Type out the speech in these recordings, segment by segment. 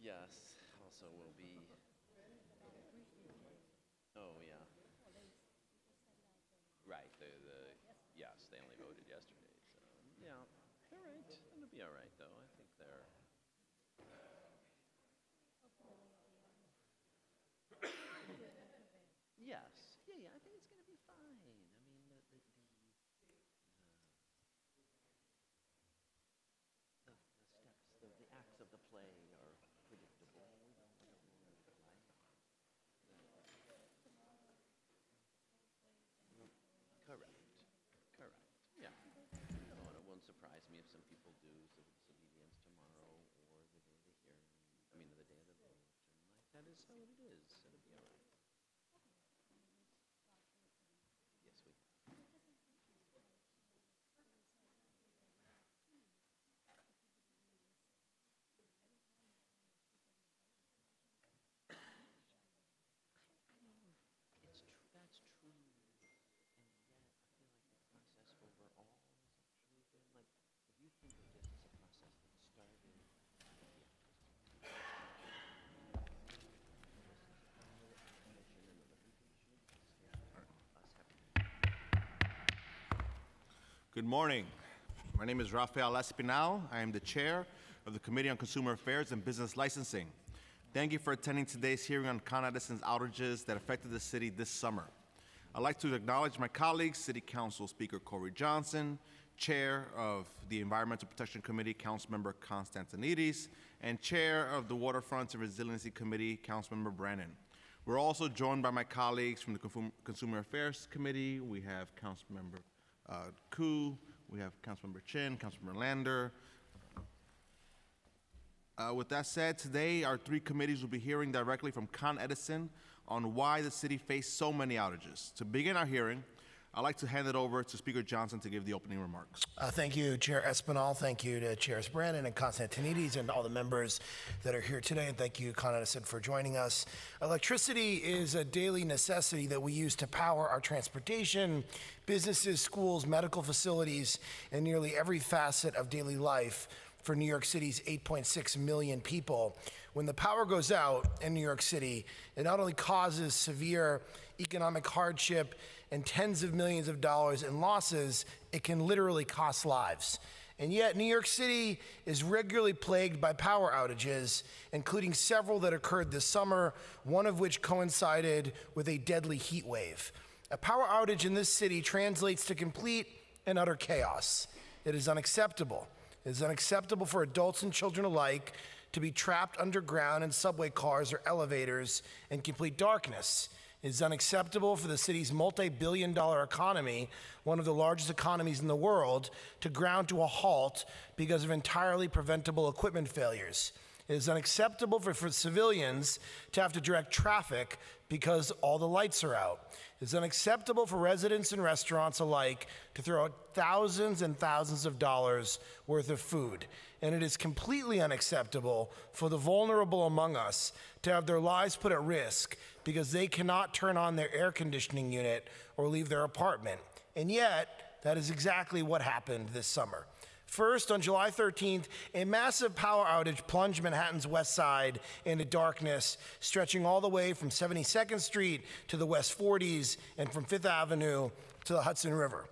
Yes, also will be. Oh, yeah. Right, the, the, yes, they only voted yesterday, so, yeah, all right, it'll be all right, though, I think they're. Yes, yeah, yeah, I think it's gonna be fine, I mean, the, the, the, the, the steps, the, the acts of the play are predictable. We don't, we don't know what it's like. Correct, correct, yeah. No, and it won't surprise people do civil disobedience tomorrow or the day of the hearing, I mean, the day of the vote, and like, that is how it is, it'll be all right. Yes, we It's true, that's true. And yet, I feel like the process overall has actually been like, if you think of this as a process that started. Good morning. My name is Rafael Espinal. I am the chair of the Committee on Consumer Affairs and Business Licensing. Thank you for attending today's hearing on Con Edison's outages that affected the city this summer. I'd like to acknowledge my colleagues, City Council Speaker Corey Johnson, Chair of the Environmental Protection Committee, Councilmember Constantinides, and Chair of the Waterfront and Resiliency Committee, Councilmember Brannan. We're also joined by my colleagues from the Consumer Affairs Committee. We have Councilmember uh, Koo, we have Councilmember Chin, Councilmember Lander. Uh, with that said, today our three committees will be hearing directly from Con Edison on why the city faced so many outages. To begin our hearing, I'd like to hand it over to Speaker Johnson to give the opening remarks. Uh, Thank you, Chair Espinal. Thank you to Chairs Brannan and Constantinides and all the members that are here today. And thank you, Con Edison, for joining us. Electricity is a daily necessity that we use to power our transportation, businesses, schools, medical facilities, and nearly every facet of daily life for New York City's 8.6 million people. When the power goes out in New York City, it not only causes severe economic hardship and tens of millions of dollars in losses, it can literally cost lives. And yet, New York City is regularly plagued by power outages, including several that occurred this summer, one of which coincided with a deadly heat wave. A power outage in this city translates to complete and utter chaos. It is unacceptable. It is unacceptable for adults and children alike to be trapped underground in subway cars or elevators in complete darkness. It is unacceptable for the city's multi billion dollar economy, one of the largest economies in the world, to ground to a halt because of entirely preventable equipment failures. It is unacceptable for, for civilians to have to direct traffic because all the lights are out. It is unacceptable for residents and restaurants alike to throw out thousands and thousands of dollars worth of food. And it is completely unacceptable for the vulnerable among us to have their lives put at risk because they cannot turn on their air conditioning unit or leave their apartment. And yet, that is exactly what happened this summer. First, on July 13th, a massive power outage plunged Manhattan's west side into darkness, stretching all the way from 72nd Street to the West 40s and from Fifth Avenue to the Hudson River.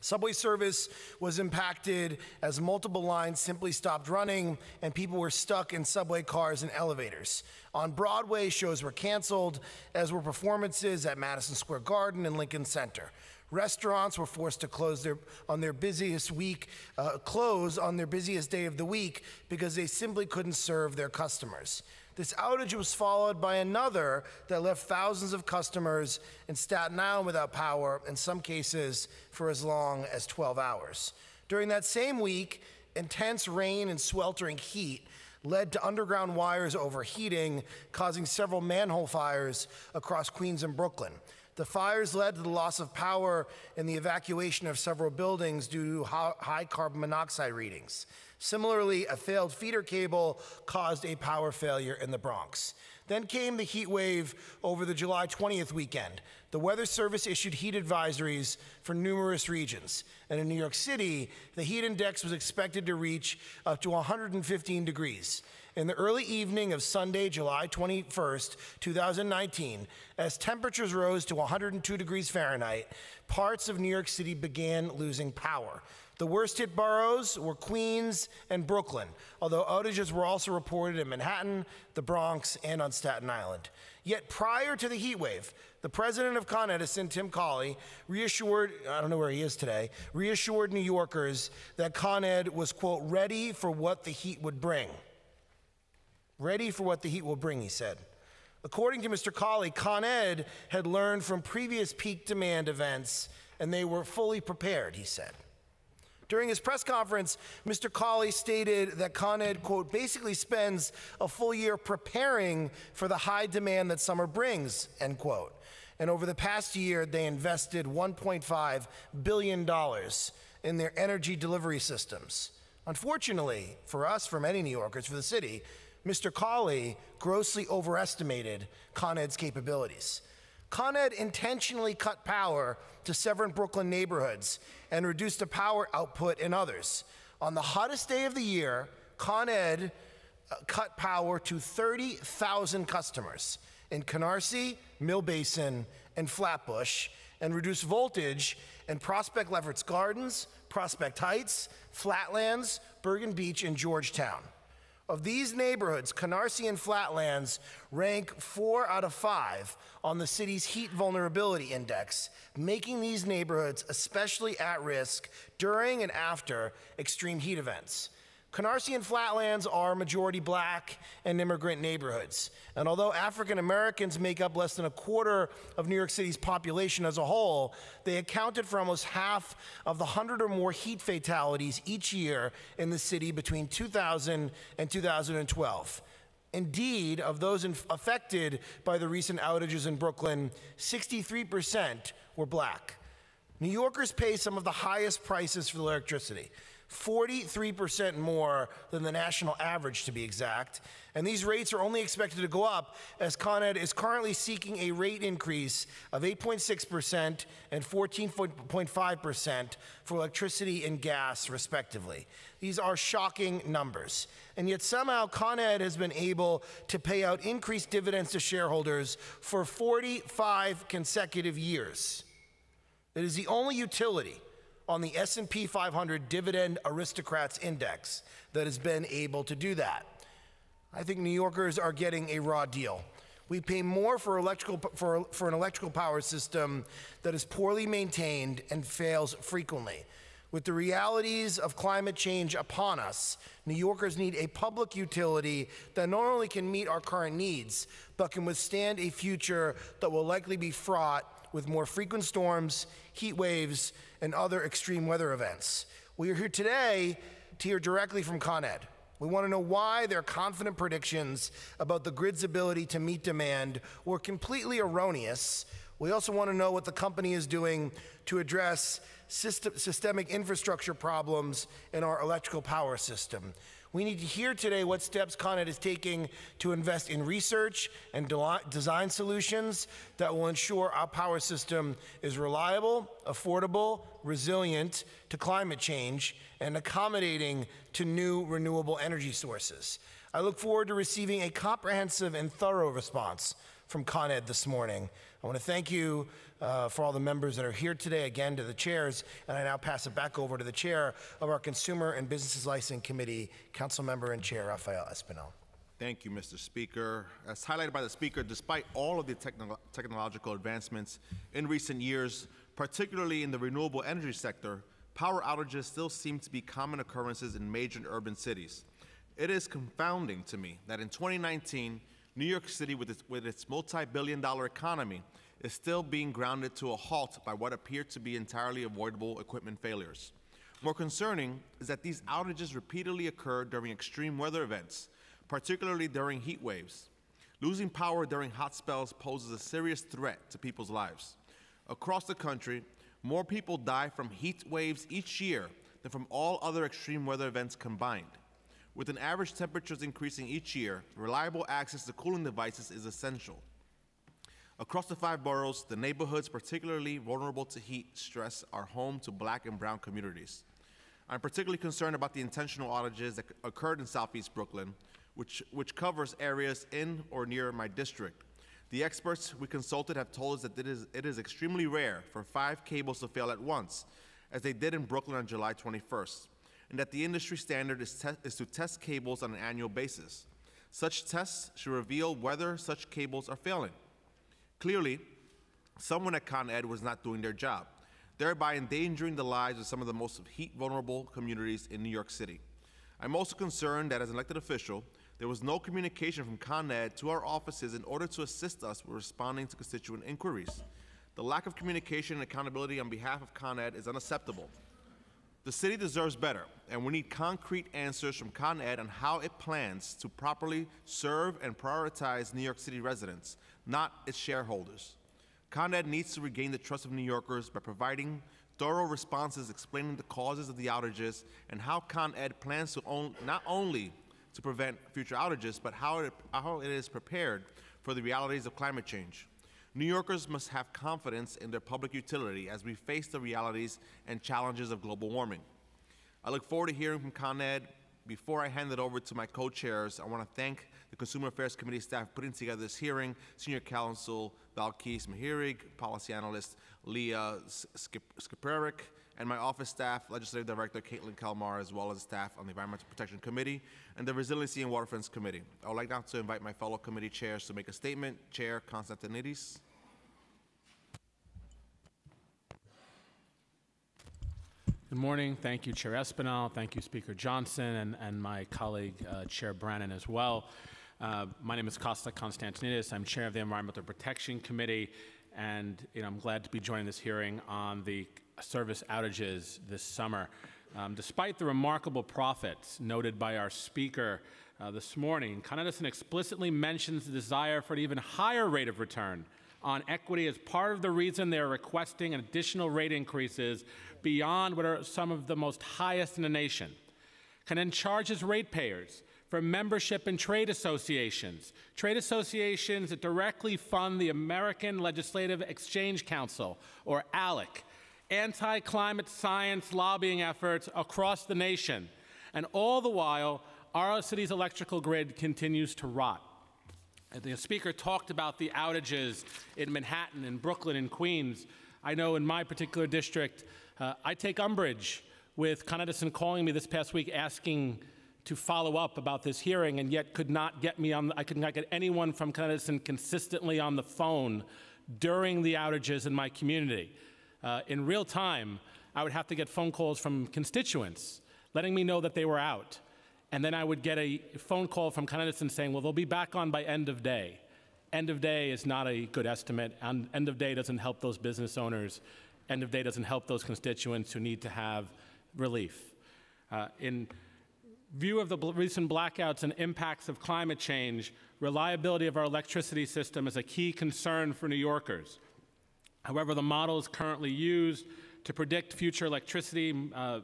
Subway service was impacted as multiple lines simply stopped running and people were stuck in subway cars and elevators. On Broadway, shows were canceled, as were performances at Madison Square Garden and Lincoln Center. Restaurants were forced to close their, on their busiest week, uh, close on their busiest day of the week because they simply couldn't serve their customers. This outage was followed by another that left thousands of customers in Staten Island without power, in some cases for as long as 12 hours. During that same week, intense rain and sweltering heat led to underground wires overheating, causing several manhole fires across Queens and Brooklyn. The fires led to the loss of power and the evacuation of several buildings due to high carbon monoxide readings. Similarly, a failed feeder cable caused a power failure in the Bronx. Then came the heat wave over the July 20th weekend. The Weather Service issued heat advisories for numerous regions. And in New York City, the heat index was expected to reach up to 115 degrees. In the early evening of Sunday, July 21st, 2019, as temperatures rose to 102 degrees Fahrenheit, parts of New York City began losing power. The worst hit boroughs were Queens and Brooklyn, although outages were also reported in Manhattan, the Bronx, and on Staten Island. Yet prior to the heat wave, the president of Con Edison, Tim Cawley, reassured, I don't know where he is today, reassured New Yorkers that Con Ed was, quote, ready for what the heat would bring. Ready for what the heat will bring, he said. According to Mr. Cawley, Con Ed had learned from previous peak demand events and they were fully prepared, he said. During his press conference, Mr. Cawley stated that Con Ed, quote, basically spends a full year preparing for the high demand that summer brings, end quote. And over the past year, they invested $1.5 billion in their energy delivery systems. Unfortunately, for us, for many New Yorkers, for the city, Mr. Cawley grossly overestimated Con Ed's capabilities. Con Ed intentionally cut power to several Brooklyn neighborhoods and reduced the power output in others. On the hottest day of the year, Con Ed uh, cut power to 30,000 customers in Canarsie, Mill Basin, and Flatbush, and reduced voltage in Prospect Lefferts Gardens, Prospect Heights, Flatlands, Bergen Beach, and Georgetown. Of these neighborhoods, Canarsie and Flatlands rank four out of five on the city's heat vulnerability index, making these neighborhoods especially at risk during and after extreme heat events. Canarsie and Flatlands are majority black and immigrant neighborhoods. And although African Americans make up less than a quarter of New York City's population as a whole, they accounted for almost half of the 100 or more heat fatalities each year in the city between 2000 and 2012. Indeed, of those affected by the recent outages in Brooklyn, 63% were black. New Yorkers pay some of the highest prices for electricity. 43% more than the national average, to be exact. And these rates are only expected to go up as Con Ed is currently seeking a rate increase of 8.6% and 14.5% for electricity and gas, respectively. These are shocking numbers. And yet, somehow, Con Ed has been able to pay out increased dividends to shareholders for 45 consecutive years. It is the only utility on the S&P 500 Dividend Aristocrats Index that has been able to do that. I think New Yorkers are getting a raw deal. We pay more for, electrical, for, for an electrical power system that is poorly maintained and fails frequently. With the realities of climate change upon us, New Yorkers need a public utility that not only can meet our current needs, but can withstand a future that will likely be fraught with more frequent storms, heat waves, and other extreme weather events. We are here today to hear directly from Con Ed. We want to know why their confident predictions about the grid's ability to meet demand were completely erroneous. We also want to know what the company is doing to address system, systemic infrastructure problems in our electrical power system. We need to hear today what steps Con Ed is taking to invest in research and de- design solutions that will ensure our power system is reliable, affordable, resilient to climate change, and accommodating to new renewable energy sources. I look forward to receiving a comprehensive and thorough response from Con Ed this morning. I want to thank you uh, for all the members that are here today, again to the chairs, and I now pass it back over to the chair of our Consumer and Businesses Licensing Committee, Council Member and Chair Rafael Espinal. Thank you, Mr. Speaker. As highlighted by the Speaker, despite all of the techno technological advancements in recent years, particularly in the renewable energy sector, power outages still seem to be common occurrences in major urban cities. It is confounding to me that in 2019, New York City, with its, with its multi billion dollar economy, is still being grounded to a halt by what appear to be entirely avoidable equipment failures. More concerning is that these outages repeatedly occur during extreme weather events, particularly during heat waves. Losing power during hot spells poses a serious threat to people's lives. Across the country, more people die from heat waves each year than from all other extreme weather events combined. With an average temperatures increasing each year, reliable access to cooling devices is essential. Across the five boroughs, the neighborhoods particularly vulnerable to heat stress are home to black and brown communities. I'm particularly concerned about the intentional outages that occurred in southeast Brooklyn, which, which covers areas in or near my district. The experts we consulted have told us that it is, it is extremely rare for five cables to fail at once, as they did in Brooklyn on July 21st, and that the industry standard is, is to test cables on an annual basis. Such tests should reveal whether such cables are failing. Clearly, someone at Con Ed was not doing their job, thereby endangering the lives of some of the most heat vulnerable communities in New York City. I'm also concerned that as an elected official, there was no communication from Con Ed to our offices in order to assist us with responding to constituent inquiries. The lack of communication and accountability on behalf of Con Ed is unacceptable. The city deserves better, and we need concrete answers from Con Ed on how it plans to properly serve and prioritize New York City residents, not its shareholders. Con Ed needs to regain the trust of New Yorkers by providing thorough responses explaining the causes of the outages and how Con Ed plans to own, not only to prevent future outages, but how it, how it is prepared for the realities of climate change. New Yorkers must have confidence in their public utility as we face the realities and challenges of global warming. I look forward to hearing from Con Ed. Before I hand it over to my co-chairs, I want to thank the Consumer Affairs Committee staff putting together this hearing, Senior Counsel Valkis Mahirig, Policy Analyst Leah Skip- Skiparik, and my office staff, Legislative Director Caitlin Kalmar, as well as staff on the Environmental Protection Committee and the Resiliency and Waterfronts Committee. I would like now to invite my fellow committee chairs to make a statement. Chair Constantinides. Good morning. Thank you, Chair Espinal. Thank you, Speaker Johnson, and, and my colleague, uh, Chair Brannan, as well. Uh, my name is Costa Constantinides. I'm Chair of the Environmental Protection Committee, and you know, I'm glad to be joining this hearing on the service outages this summer. Um, despite the remarkable profits noted by our speaker uh, this morning, Con Edison explicitly mentions the desire for an even higher rate of return on equity as part of the reason they're requesting additional rate increases beyond what are some of the most highest in the nation. Ed charges ratepayers for membership in trade associations, trade associations that directly fund the American Legislative Exchange Council, or ALEC, anti climate science lobbying efforts across the nation. And all the while, our city's electrical grid continues to rot. The speaker talked about the outages in Manhattan and Brooklyn and Queens. I know in my particular district, uh, I take umbrage with Con Edison calling me this past week asking to follow up about this hearing, and yet could not get me on. I could not get anyone from Con Edison consistently on the phone during the outages in my community. Uh, in real time, I would have to get phone calls from constituents letting me know that they were out. And then I would get a phone call from Con Edison saying, well, they'll be back on by end of day. End of day is not a good estimate, and end of day doesn't help those business owners. End of day doesn't help those constituents who need to have relief. Uh, in view of the bl- recent blackouts and impacts of climate change, reliability of our electricity system is a key concern for New Yorkers. However, the models currently used to predict future electricity uh,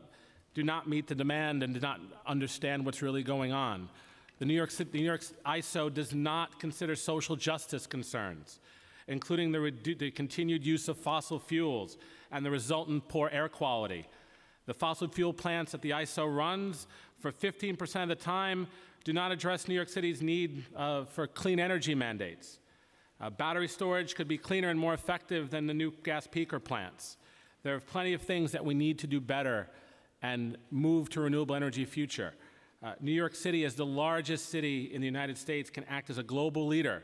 do not meet the demand and do not understand what's really going on. The New York, City, the New York ISO does not consider social justice concerns, including the, the continued use of fossil fuels and the resultant poor air quality. The fossil fuel plants that the ISO runs, for 15% of the time, do not address New York City's need uh, for clean energy mandates. Uh, battery storage could be cleaner and more effective than the new gas peaker plants. There are plenty of things that we need to do better and move to renewable energy future. Uh, New York City, as the largest city in the United States, can act as a global leader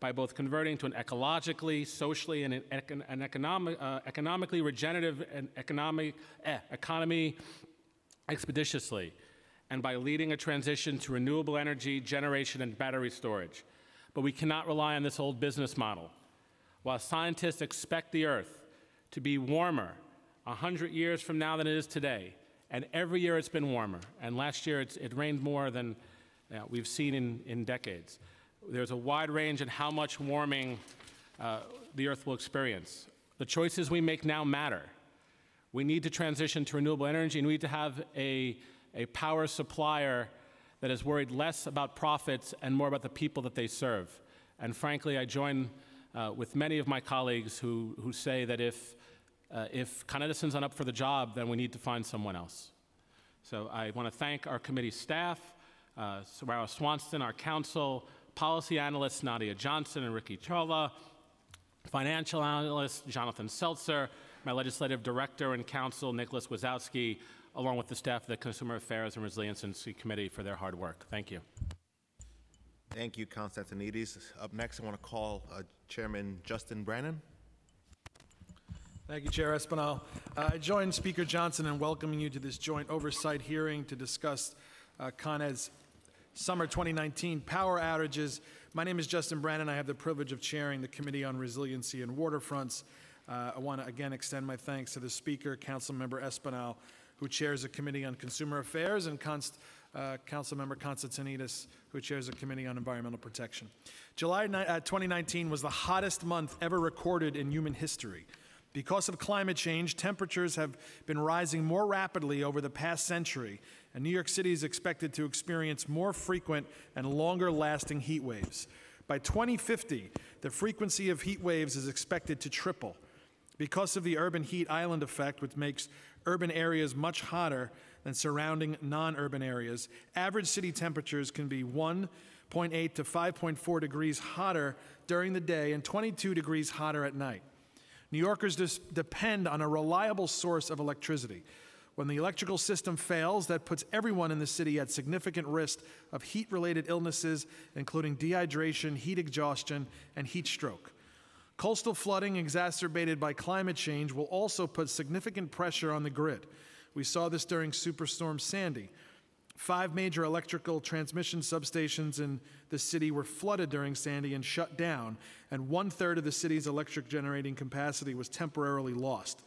by both converting to an ecologically, socially, and an, econ- an economic, uh, economically regenerative and economic, eh, economy expeditiously, and by leading a transition to renewable energy generation and battery storage. But we cannot rely on this old business model. While scientists expect the Earth to be warmer 100 years from now than it is today, and every year it's been warmer, and last year it rained more than we've seen in, in decades. There's a wide range in how much warming uh, the Earth will experience. The choices we make now matter. We need to transition to renewable energy, and we need to have a, a power supplier that is worried less about profits and more about the people that they serve. And frankly, I join uh, with many of my colleagues who, who say that if, uh, if Con Edison's not up for the job, then we need to find someone else. So I want to thank our committee staff uh, Samara Swanston, our counsel, policy analysts Nadia Johnson and Ricky Chola, financial analyst Jonathan Seltzer, my legislative director and counsel Nicholas Wazowski, along with the staff of the Consumer Affairs and Resiliency Committee for their hard work. Thank you. Thank you, Constantinides. Up next, I want to call uh, Chairman Justin Brannan. Thank you, Chair Espinal. Uh, I join Speaker Johnson in welcoming you to this joint oversight hearing to discuss uh, Con Ed's summer 2019 power outages. My name is Justin Brannan. I have the privilege of chairing the Committee on Resiliency and Waterfronts. Uh, I want to again extend my thanks to the Speaker, Councilmember Espinal, who chairs the Committee on Consumer Affairs, and Const, uh, Councilmember Constantinides, who chairs the Committee on Environmental Protection. July uh, 2019 was the hottest month ever recorded in human history. Because of climate change, temperatures have been rising more rapidly over the past century, and New York City is expected to experience more frequent and longer lasting heat waves. By 2050, the frequency of heat waves is expected to triple. Because of the urban heat island effect, which makes urban areas much hotter than surrounding non urban areas, average city temperatures can be 1.8 to 5.4 degrees hotter during the day and 22 degrees hotter at night. New Yorkers depend on a reliable source of electricity. When the electrical system fails, that puts everyone in the city at significant risk of heat related illnesses, including dehydration, heat exhaustion, and heat stroke. Coastal flooding exacerbated by climate change will also put significant pressure on the grid. We saw this during Superstorm Sandy. Five major electrical transmission substations in the city were flooded during Sandy and shut down, and one third of the city's electric generating capacity was temporarily lost.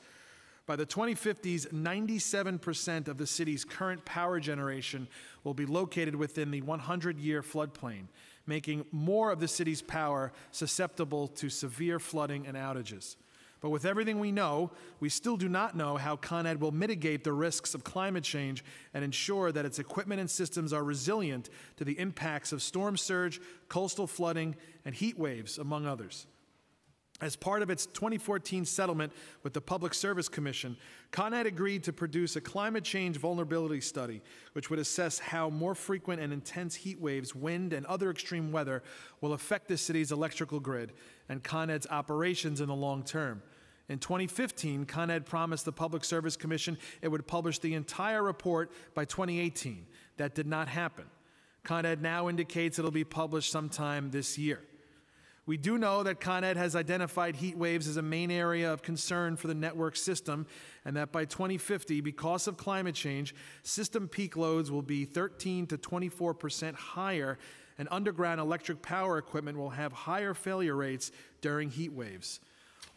By the 2050s, 97% of the city's current power generation will be located within the 100 year floodplain, making more of the city's power susceptible to severe flooding and outages. But with everything we know, we still do not know how Con Ed will mitigate the risks of climate change and ensure that its equipment and systems are resilient to the impacts of storm surge, coastal flooding, and heat waves, among others. As part of its 2014 settlement with the Public Service Commission, Con Ed agreed to produce a climate change vulnerability study, which would assess how more frequent and intense heat waves, wind, and other extreme weather will affect the city's electrical grid and Con Ed's operations in the long term. In 2015, Con Ed promised the Public Service Commission it would publish the entire report by 2018. That did not happen. Con Ed now indicates it'll be published sometime this year. We do know that Con Ed has identified heat waves as a main area of concern for the network system, and that by 2050, because of climate change, system peak loads will be 13 to 24 percent higher, and underground electric power equipment will have higher failure rates during heat waves.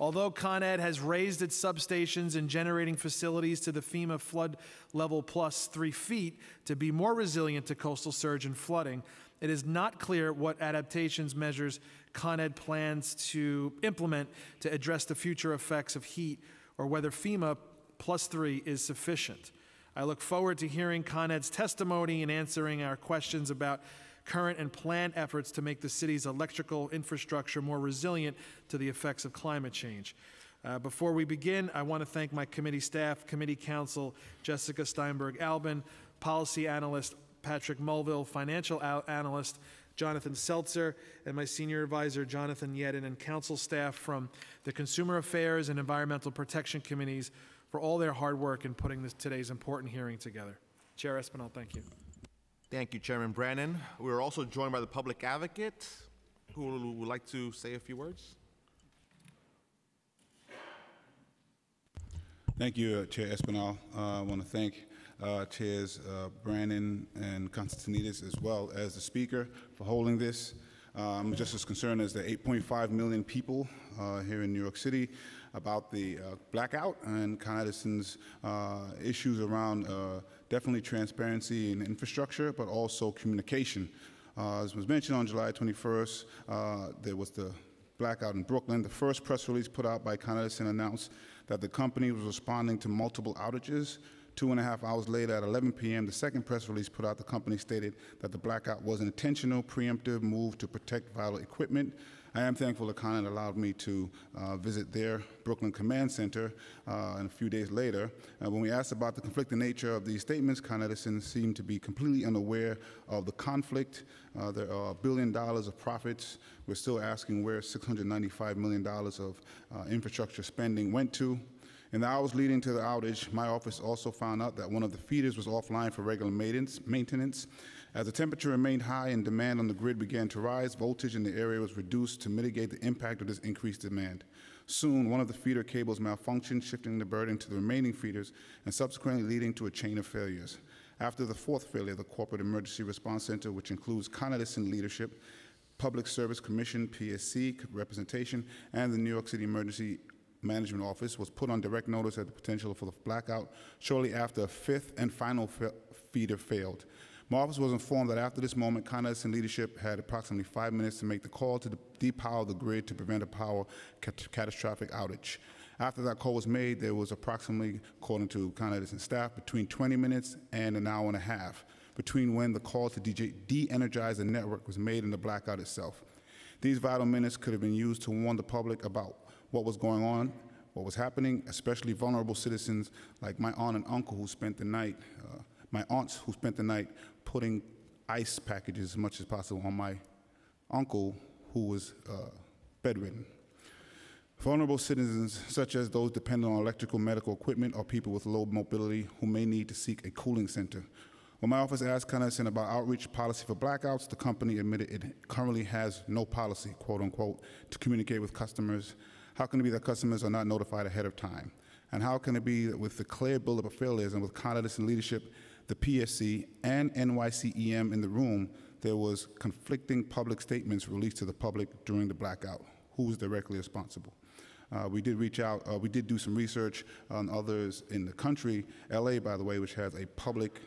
Although Con Ed has raised its substations and generating facilities to the FEMA flood level plus three feet to be more resilient to coastal surge and flooding, it is not clear what adaptations measures Con Ed plans to implement to address the future effects of heat or whether FEMA plus three is sufficient. I look forward to hearing Con Ed's testimony and answering our questions about current and planned efforts to make the city's electrical infrastructure more resilient to the effects of climate change. Uh, before we begin, I want to thank my committee staff, committee counsel Jessica Steinberg Albin, policy analyst Patrick Mulville, financial al- analyst Jonathan Seltzer, and my senior advisor Jonathan Yedin, and council staff from the Consumer Affairs and Environmental Protection Committees for all their hard work in putting this, today's important hearing together. Chair Espinal, thank you. Thank you, Chairman Brannan. We're also joined by the public advocate, who would like to say a few words. Thank you, uh, Chair Espinal. Uh, I want to thank uh, Chairs uh, Brannan and Constantinides, as well as the Speaker, for holding this. I'm just as concerned as the 8.5 million people uh, here in New York City about the uh, blackout and Con Edison's uh, issues around uh, definitely transparency and infrastructure, but also communication. As was mentioned on July 21st, uh, there was the blackout in Brooklyn. The first press release put out by Con Edison announced that the company was responding to multiple outages. Two and a half hours later, at 11 p.m., the second press release put out, the company stated that the blackout was an intentional, preemptive move to protect vital equipment. I am thankful that Con Ed allowed me to uh, visit their Brooklyn Command Center, uh, and a few days later, uh, when we asked about the conflicting nature of these statements, Con Edison seemed to be completely unaware of the conflict. Uh, there are a billion dollars of profits. We're still asking where $695 million of uh, infrastructure spending went to. In the hours leading to the outage, my office also found out that one of the feeders was offline for regular maintenance. As the temperature remained high and demand on the grid began to rise, voltage in the area was reduced to mitigate the impact of this increased demand. Soon, one of the feeder cables malfunctioned, shifting the burden to the remaining feeders and subsequently leading to a chain of failures. After the fourth failure, the Corporate Emergency Response Center, which includes Con Edison leadership, Public Service Commission, PSC representation, and the New York City Emergency Management Office was put on direct notice of the potential for the blackout shortly after a fifth and final feeder failed. My office was informed that after this moment, Con Edison leadership had approximately five minutes to make the call to depower the grid to prevent a power cat- catastrophic outage. After that call was made, there was approximately, according to Con Edison staff, between 20 minutes and an hour and a half between when the call to de-energize the network was made and the blackout itself. These vital minutes could have been used to warn the public about what was going on, what was happening, especially vulnerable citizens like my aunt and uncle who spent the night, uh, my aunts who spent the night putting ice packages as much as possible on my uncle who was uh, bedridden. Vulnerable citizens, such as those dependent on electrical medical equipment or people with low mobility who may need to seek a cooling center. When my office asked Con Edison about outreach policy for blackouts, the company admitted it currently has no policy, quote unquote, to communicate with customers. How can it be that customers are not notified ahead of time? And how can it be that with the clear buildup of failures and with Con Edison leadership, the PSC, and NYCEM in the room, there was conflicting public statements released to the public during the blackout? Who was directly responsible? Uh, we did reach out, uh, we did do some research on others in the country. LA, by the way, which has a public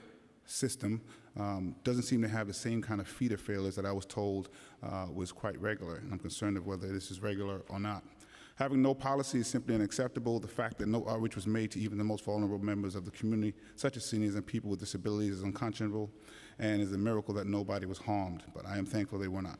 system, um, doesn't seem to have the same kind of feeder failures that I was told uh, was quite regular. And I'm concerned of whether this is regular or not. Having no policy is simply unacceptable. The fact that no outreach was made to even the most vulnerable members of the community, such as seniors and people with disabilities, is unconscionable and is a miracle that nobody was harmed. But I am thankful they were not.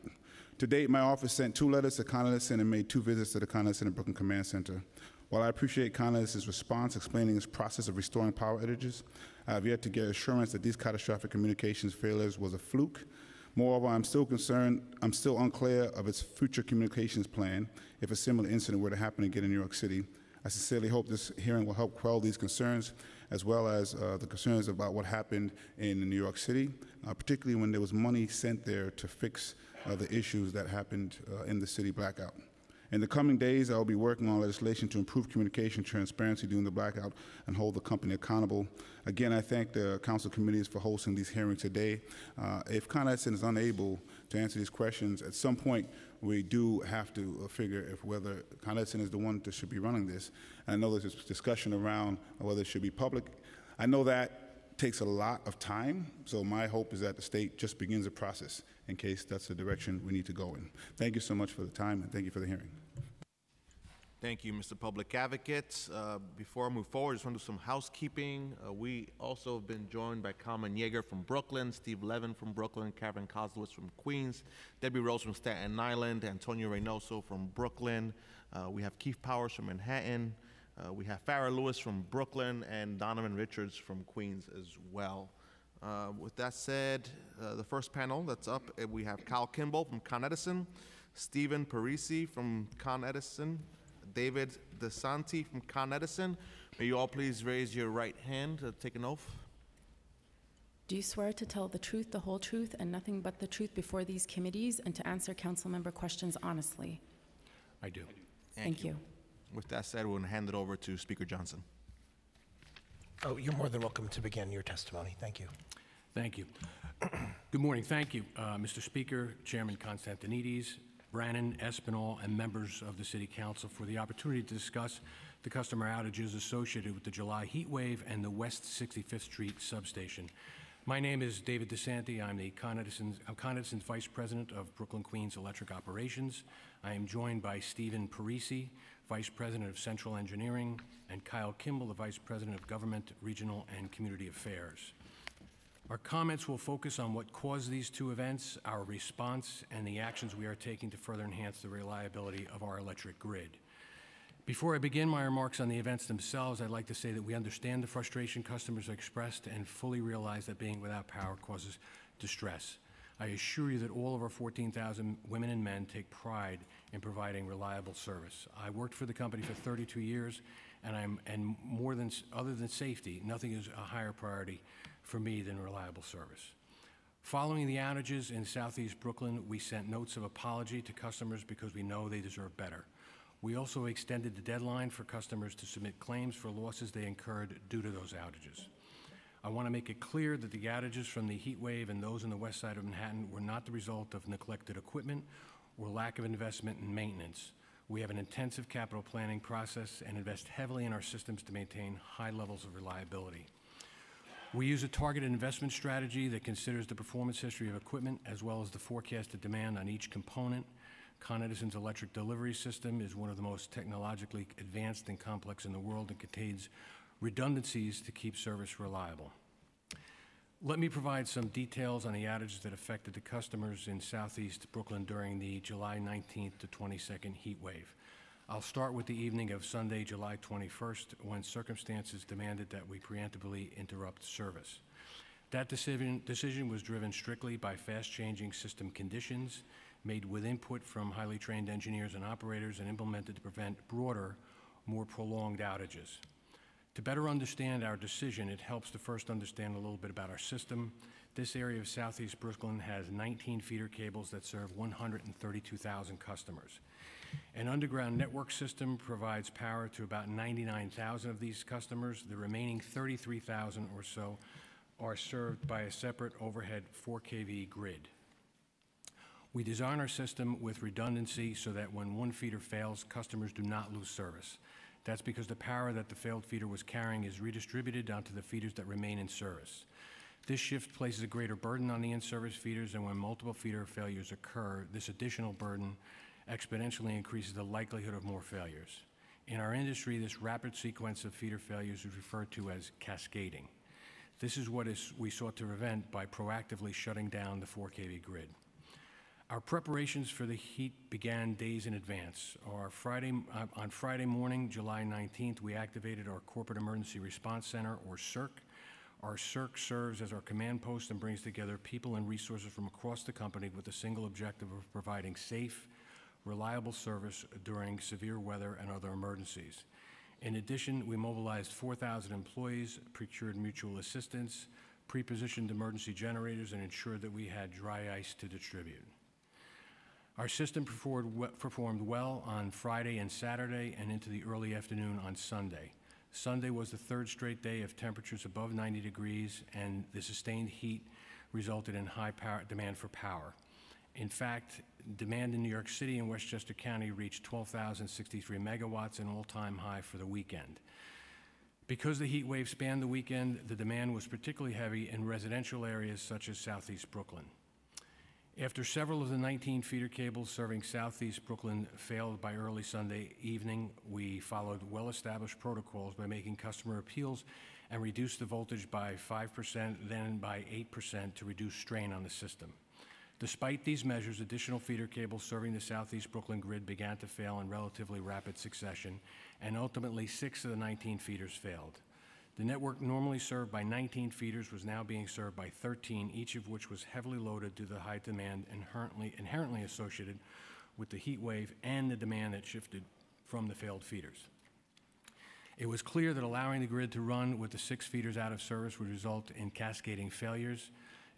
To date, my office sent two letters to Con Edison and made two visits to the Con Edison and Brooklyn Command Center. While I appreciate Con Edison's response explaining its process of restoring power outages, I have yet to get assurance that these catastrophic communications failures was a fluke. Moreover, I'm still concerned, I'm still unclear of its future communications plan if a similar incident were to happen again in New York City. I sincerely hope this hearing will help quell these concerns, as well as uh, the concerns about what happened in New York City, uh, particularly when there was money sent there to fix uh, the issues that happened uh, in the city blackout. In the coming days, I will be working on legislation to improve communication transparency during the blackout and hold the company accountable. Again, I thank the council committees for hosting these hearings today. Uh, if Con Edison is unable to answer these questions, at some point we do have to uh, figure if whether Con Edison is the one that should be running this. And I know there's discussion around whether it should be public. I know that takes a lot of time, so my hope is that the state just begins the process in case that's the direction we need to go in. Thank you so much for the time, and thank you for the hearing. Thank you, Mr. Public Advocate. Uh, Before I move forward, I just want to do some housekeeping. Uh, We also have been joined by Kalman Yeger from Brooklyn, Steve Levin from Brooklyn, Karen Koslowitz from Queens, Debbie Rose from Staten Island, Antonio Reynoso from Brooklyn. Uh, We have Keith Powers from Manhattan. Uh, We have Farah Louis from Brooklyn and Donovan Richards from Queens as well. Uh, With that said, uh, the first panel that's up, we have Kyle Kimball from Con Edison, Stephen Parisi from Con Edison, David DeSanti from Con Edison. May you all please raise your right hand to take an oath. Do you swear to tell the truth, the whole truth, and nothing but the truth before these committees, and to answer council member questions honestly? I do. Thank you. With that said, we'll hand it over to Speaker Johnson. Oh, you're more than welcome to begin your testimony. Thank you. Thank you. Good morning. Thank you, uh, Mr. Speaker, Chairman Constantinides, Brannan, Espinal, and members of the City Council for the opportunity to discuss the customer outages associated with the July heat wave and the West 65th Street substation. My name is David DeSanti. I'm the Con Edison's, Con Edison's Vice President of Brooklyn Queens Electric Operations. I am joined by Stephen Parisi, Vice President of Central Engineering, and Kyle Kimball, the Vice President of Government, Regional, and Community Affairs. Our comments will focus on what caused these two events, our response, and the actions we are taking to further enhance the reliability of our electric grid. Before I begin my remarks on the events themselves, I'd like to say that we understand the frustration customers expressed and fully realize that being without power causes distress. I assure you that all of our 14,000 women and men take pride in providing reliable service. I worked for the company for 32 years, and I'm and more than other than safety, nothing is a higher priority for me than reliable service. Following the outages in southeast Brooklyn, we sent notes of apology to customers because we know they deserve better. We also extended the deadline for customers to submit claims for losses they incurred due to those outages. I want to make it clear that the outages from the heat wave and those in the west side of Manhattan were not the result of neglected equipment or lack of investment in maintenance. We have an intensive capital planning process and invest heavily in our systems to maintain high levels of reliability. We use a targeted investment strategy that considers the performance history of equipment as well as the forecasted demand on each component. Con Edison's electric delivery system is one of the most technologically advanced and complex in the world and contains redundancies to keep service reliable. Let me provide some details on the outages that affected the customers in southeast Brooklyn during the July 19th to 22nd heat wave. I'll start with the evening of Sunday, July 21st, when circumstances demanded that we preemptively interrupt service. That decision, decision was driven strictly by fast-changing system conditions, made with input from highly trained engineers and operators, and implemented to prevent broader, more prolonged outages. To better understand our decision, it helps to first understand a little bit about our system. This area of southeast Brooklyn has 19 feeder cables that serve 132,000 customers. An underground network system provides power to about 99,000 of these customers. The remaining 33,000 or so are served by a separate overhead 4 kV grid. We design our system with redundancy so that when one feeder fails, customers do not lose service. That's because the power that the failed feeder was carrying is redistributed onto the feeders that remain in service. This shift places a greater burden on the in-service feeders, and when multiple feeder failures occur, this additional burden exponentially increases the likelihood of more failures. In our industry, this rapid sequence of feeder failures is referred to as cascading. This is what is, we sought to prevent by proactively shutting down the 4 kV grid. Our preparations for the heat began days in advance. Our Friday, uh, on Friday morning, July 19th, we activated our Corporate Emergency Response Center, or CERC. Our CERC serves as our command post and brings together people and resources from across the company with the single objective of providing safe, reliable service during severe weather and other emergencies. In addition, we mobilized 4,000 employees, procured mutual assistance, pre-positioned emergency generators, and ensured that we had dry ice to distribute. Our system performed well on Friday and Saturday and into the early afternoon on Sunday. Sunday was the third straight day of temperatures above 90 degrees, and the sustained heat resulted in high power, demand for power. In fact, demand in New York City and Westchester County reached 12,063 megawatts, an all-time high for the weekend. Because the heat wave spanned the weekend, the demand was particularly heavy in residential areas such as southeast Brooklyn. After several of the 19 feeder cables serving southeast Brooklyn failed by early Sunday evening, we followed well-established protocols by making customer appeals and reduced the voltage by 5%, then by 8% to reduce strain on the system. Despite these measures, additional feeder cables serving the southeast Brooklyn grid began to fail in relatively rapid succession, and ultimately six of the 19 feeders failed. The network normally served by 19 feeders was now being served by 13, each of which was heavily loaded due to the high demand inherently, inherently associated with the heat wave and the demand that shifted from the failed feeders. It was clear that allowing the grid to run with the six feeders out of service would result in cascading failures,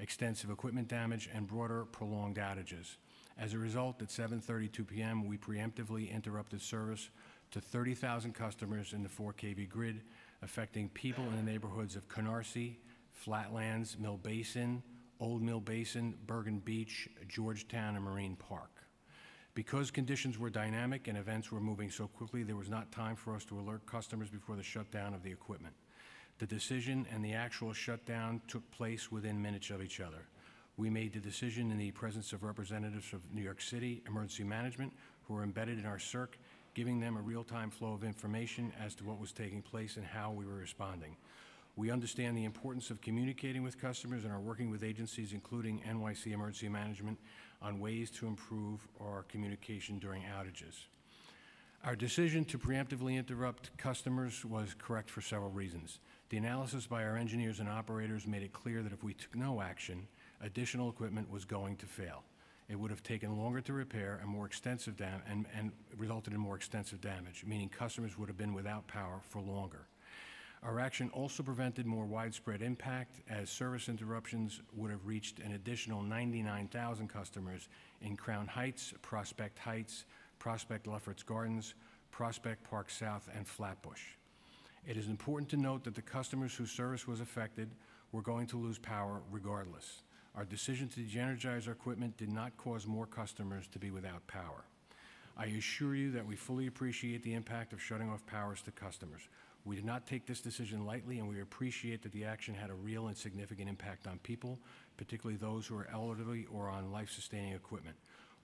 extensive equipment damage, and broader prolonged outages. As a result, at 7.32 p.m., we preemptively interrupted service to 30,000 customers in the 4 kV grid, affecting people in the neighborhoods of Canarsie, Flatlands, Mill Basin, Old Mill Basin, Bergen Beach, Georgetown, and Marine Park. Because conditions were dynamic and events were moving so quickly, there was not time for us to alert customers before the shutdown of the equipment. The decision and the actual shutdown took place within minutes of each other. We made the decision in the presence of representatives of New York City Emergency Management who were embedded in our CERC giving them a real-time flow of information as to what was taking place and how we were responding. We understand the importance of communicating with customers and are working with agencies, including NYC Emergency Management, on ways to improve our communication during outages. Our decision to preemptively interrupt customers was correct for several reasons. The analysis by our engineers and operators made it clear that if we took no action, additional equipment was going to fail. It would have taken longer to repair and more extensive dam- and, and resulted in more extensive damage, meaning customers would have been without power for longer. Our action also prevented more widespread impact as service interruptions would have reached an additional 99,000 customers in Crown Heights, Prospect Heights, Prospect Lefferts Gardens, Prospect Park South, and Flatbush. It is important to note that the customers whose service was affected were going to lose power regardless. Our decision to de-energize our equipment did not cause more customers to be without power. I assure you that we fully appreciate the impact of shutting off powers to customers. We did not take this decision lightly, and we appreciate that the action had a real and significant impact on people, particularly those who are elderly or on life-sustaining equipment.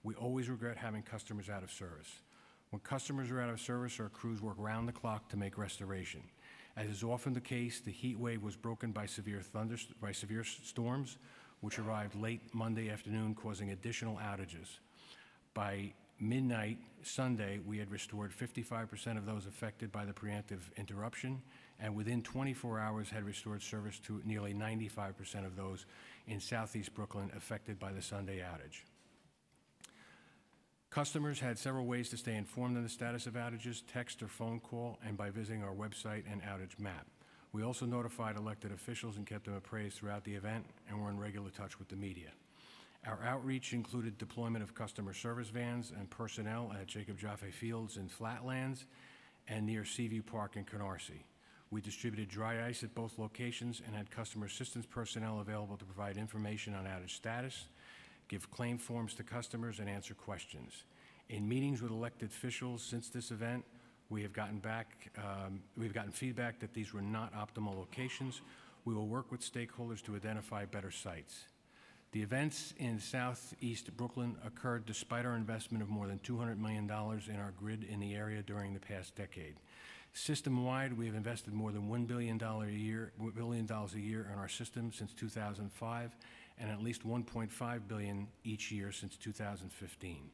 We always regret having customers out of service. When customers are out of service, our crews work round the clock to make restoration. As is often the case, the heat wave was broken by severe thunder, by severe storms, which arrived late Monday afternoon, causing additional outages. By midnight Sunday, we had restored 55% of those affected by the preemptive interruption, and within 24 hours had restored service to nearly 95% of those in southeast Brooklyn affected by the Sunday outage. Customers had several ways to stay informed on the status of outages, text or phone call, and by visiting our website and outage map. We also notified elected officials and kept them appraised throughout the event, and were in regular touch with the media. Our outreach included deployment of customer service vans and personnel at Jacob Joffe Fields in Flatlands and near Seaview Park in Canarsie. We distributed dry ice at both locations and had customer assistance personnel available to provide information on outage status, give claim forms to customers, and answer questions. In meetings with elected officials since this event, we have gotten back, um, we've gotten feedback that these were not optimal locations. We will work with stakeholders to identify better sites. The events in southeast Brooklyn occurred despite our investment of more than $200 million in our grid in the area during the past decade. System-wide, we have invested more than $1 billion a year, $1 billion a year in our system since 2005, and at least 1.5 billion each year since 2015.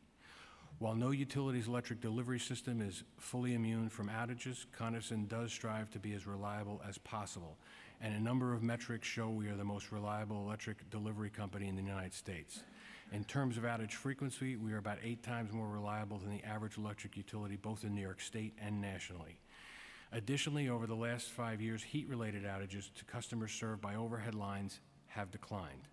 While no utility's electric delivery system is fully immune from outages, Con Edison does strive to be as reliable as possible, and a number of metrics show we are the most reliable electric delivery company in the United States. In terms of outage frequency, we are about eight times more reliable than the average electric utility, both in New York State and nationally. Additionally, over the last five years, heat-related outages to customers served by overhead lines have declined.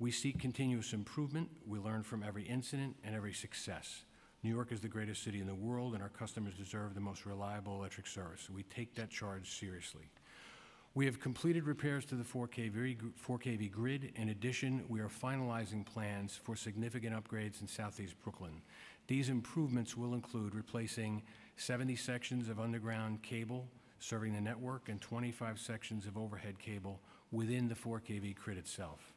We seek continuous improvement. We learn from every incident and every success. New York is the greatest city in the world, and our customers deserve the most reliable electric service. We take that charge seriously. We have completed repairs to the 4KV, 4KV grid. In addition, we are finalizing plans for significant upgrades in southeast Brooklyn. These improvements will include replacing 70 sections of underground cable serving the network and 25 sections of overhead cable within the 4KV grid itself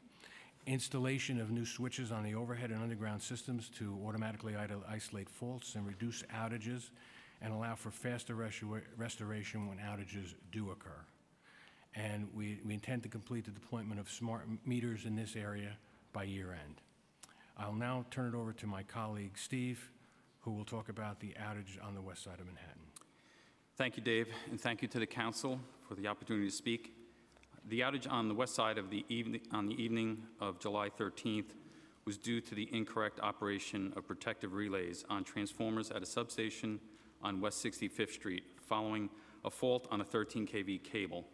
installation of new switches on the overhead and underground systems to automatically isolate faults and reduce outages and allow for faster restoration when outages do occur. And we, we intend to complete the deployment of smart meters in this area by year end. I'll now turn it over to my colleague Steve, who will talk about the outage on the west side of Manhattan. Thank you, Dave, and thank you to the council for the opportunity to speak. The outage on the west side of the evening, on the evening of July 13th was due to the incorrect operation of protective relays on transformers at a substation on West 65th Street following a fault on a 13 kV cable.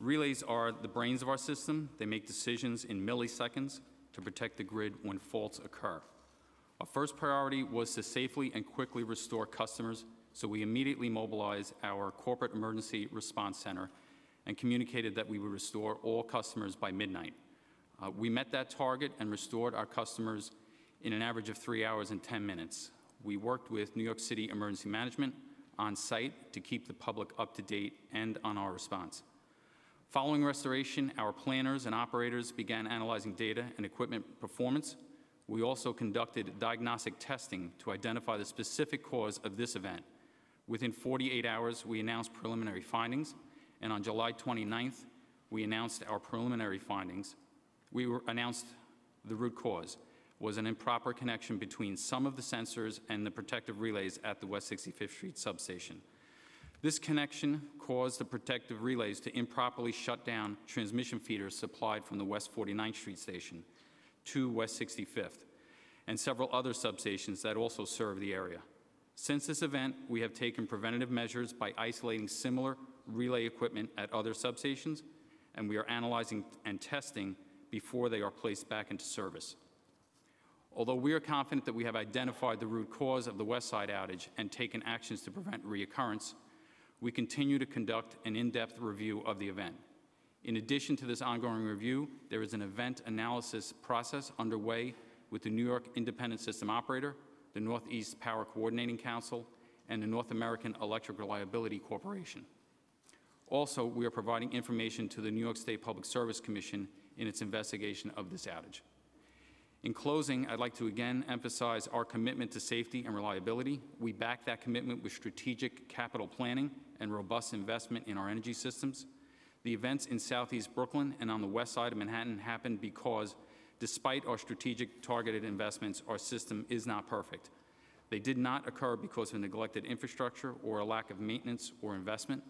Relays are the brains of our system. They make decisions in milliseconds to protect the grid when faults occur. Our first priority was to safely and quickly restore customers, so we immediately mobilized our corporate emergency response center and communicated that we would restore all customers by midnight. Uh, we met that target and restored our customers in an average of three hours and 10 minutes. We worked with New York City Emergency Management on site to keep the public up to date and on our response. Following restoration, our planners and operators began analyzing data and equipment performance. We also conducted diagnostic testing to identify the specific cause of this event. Within 48 hours, we announced preliminary findings and on July 29th, we announced our preliminary findings. We announced the root cause was an improper connection between some of the sensors and the protective relays at the West 65th Street substation. This connection caused the protective relays to improperly shut down transmission feeders supplied from the West 49th Street station to West 65th and several other substations that also serve the area. Since this event, we have taken preventative measures by isolating similar relay equipment at other substations, and we are analyzing and testing before they are placed back into service. Although we are confident that we have identified the root cause of the West Side outage and taken actions to prevent reoccurrence, we continue to conduct an in-depth review of the event. In addition to this ongoing review, there is an event analysis process underway with the New York Independent System Operator, the Northeast Power Coordinating Council, and the North American Electric Reliability Corporation. Also, we are providing information to the New York State Public Service Commission in its investigation of this outage. In closing, I'd like to again emphasize our commitment to safety and reliability. We back that commitment with strategic capital planning and robust investment in our energy systems. The events in southeast Brooklyn and on the west side of Manhattan happened because, despite our strategic targeted investments, our system is not perfect. They did not occur because of neglected infrastructure or a lack of maintenance or investment.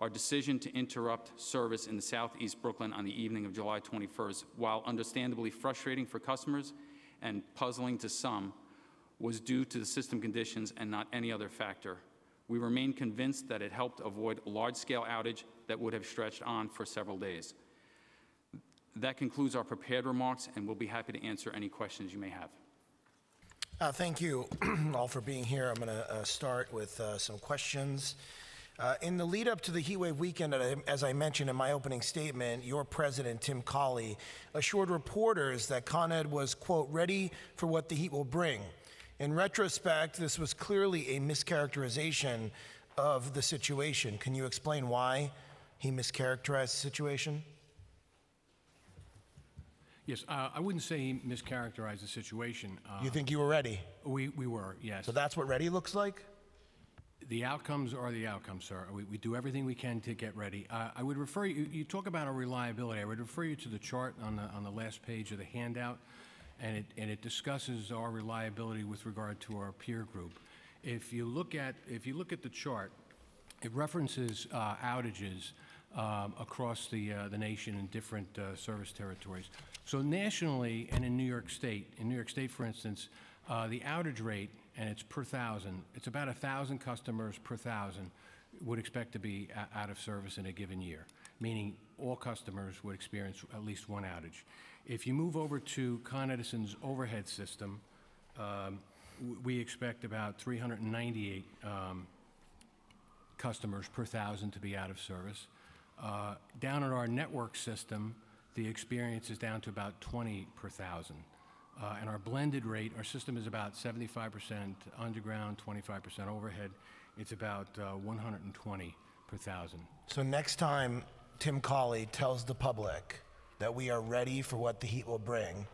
Our decision to interrupt service in the southeast Brooklyn on the evening of July 21st, while understandably frustrating for customers and puzzling to some, was due to the system conditions and not any other factor. We remain convinced that it helped avoid a large-scale outage that would have stretched on for several days. That concludes our prepared remarks, and we'll be happy to answer any questions you may have. Uh, Thank you all for being here. I'm going to start with uh, some questions. Uh, In the lead up to the heatwave weekend, uh, as I mentioned in my opening statement, your president, Tim Cawley, assured reporters that Con Ed was, quote, "ready for what the heat will bring." In retrospect, this was clearly a mischaracterization of the situation. Can you explain why he mischaracterized the situation? Yes, uh, I wouldn't say he mischaracterized the situation. Uh, You think you were ready? We, we were, yes. So that's what ready looks like? The outcomes are the outcomes, sir. We, we do everything we can to get ready. Uh, I would refer you, you talk about our reliability. I would refer you to the chart on the, on the last page of the handout, and it, and it discusses our reliability with regard to our peer group. If you look at, if you look at the chart, it references uh, outages um, across the, uh, the nation in different uh, service territories. So nationally and in New York State, in New York State, for instance, uh, the outage rate, and it's per thousand, it's about a thousand customers per thousand would expect to be out of service in a given year, meaning all customers would experience at least one outage. If you move over to Con Edison's overhead system, um, we expect about 398 um, customers per thousand to be out of service. Uh, Down at our network system, the experience is down to about 20 per thousand. Uh, And our blended rate, our system is about 75% underground, 25% overhead. It's about uh, 120 per thousand. So next time Tim Cawley tells the public that we are ready for what the heat will bring,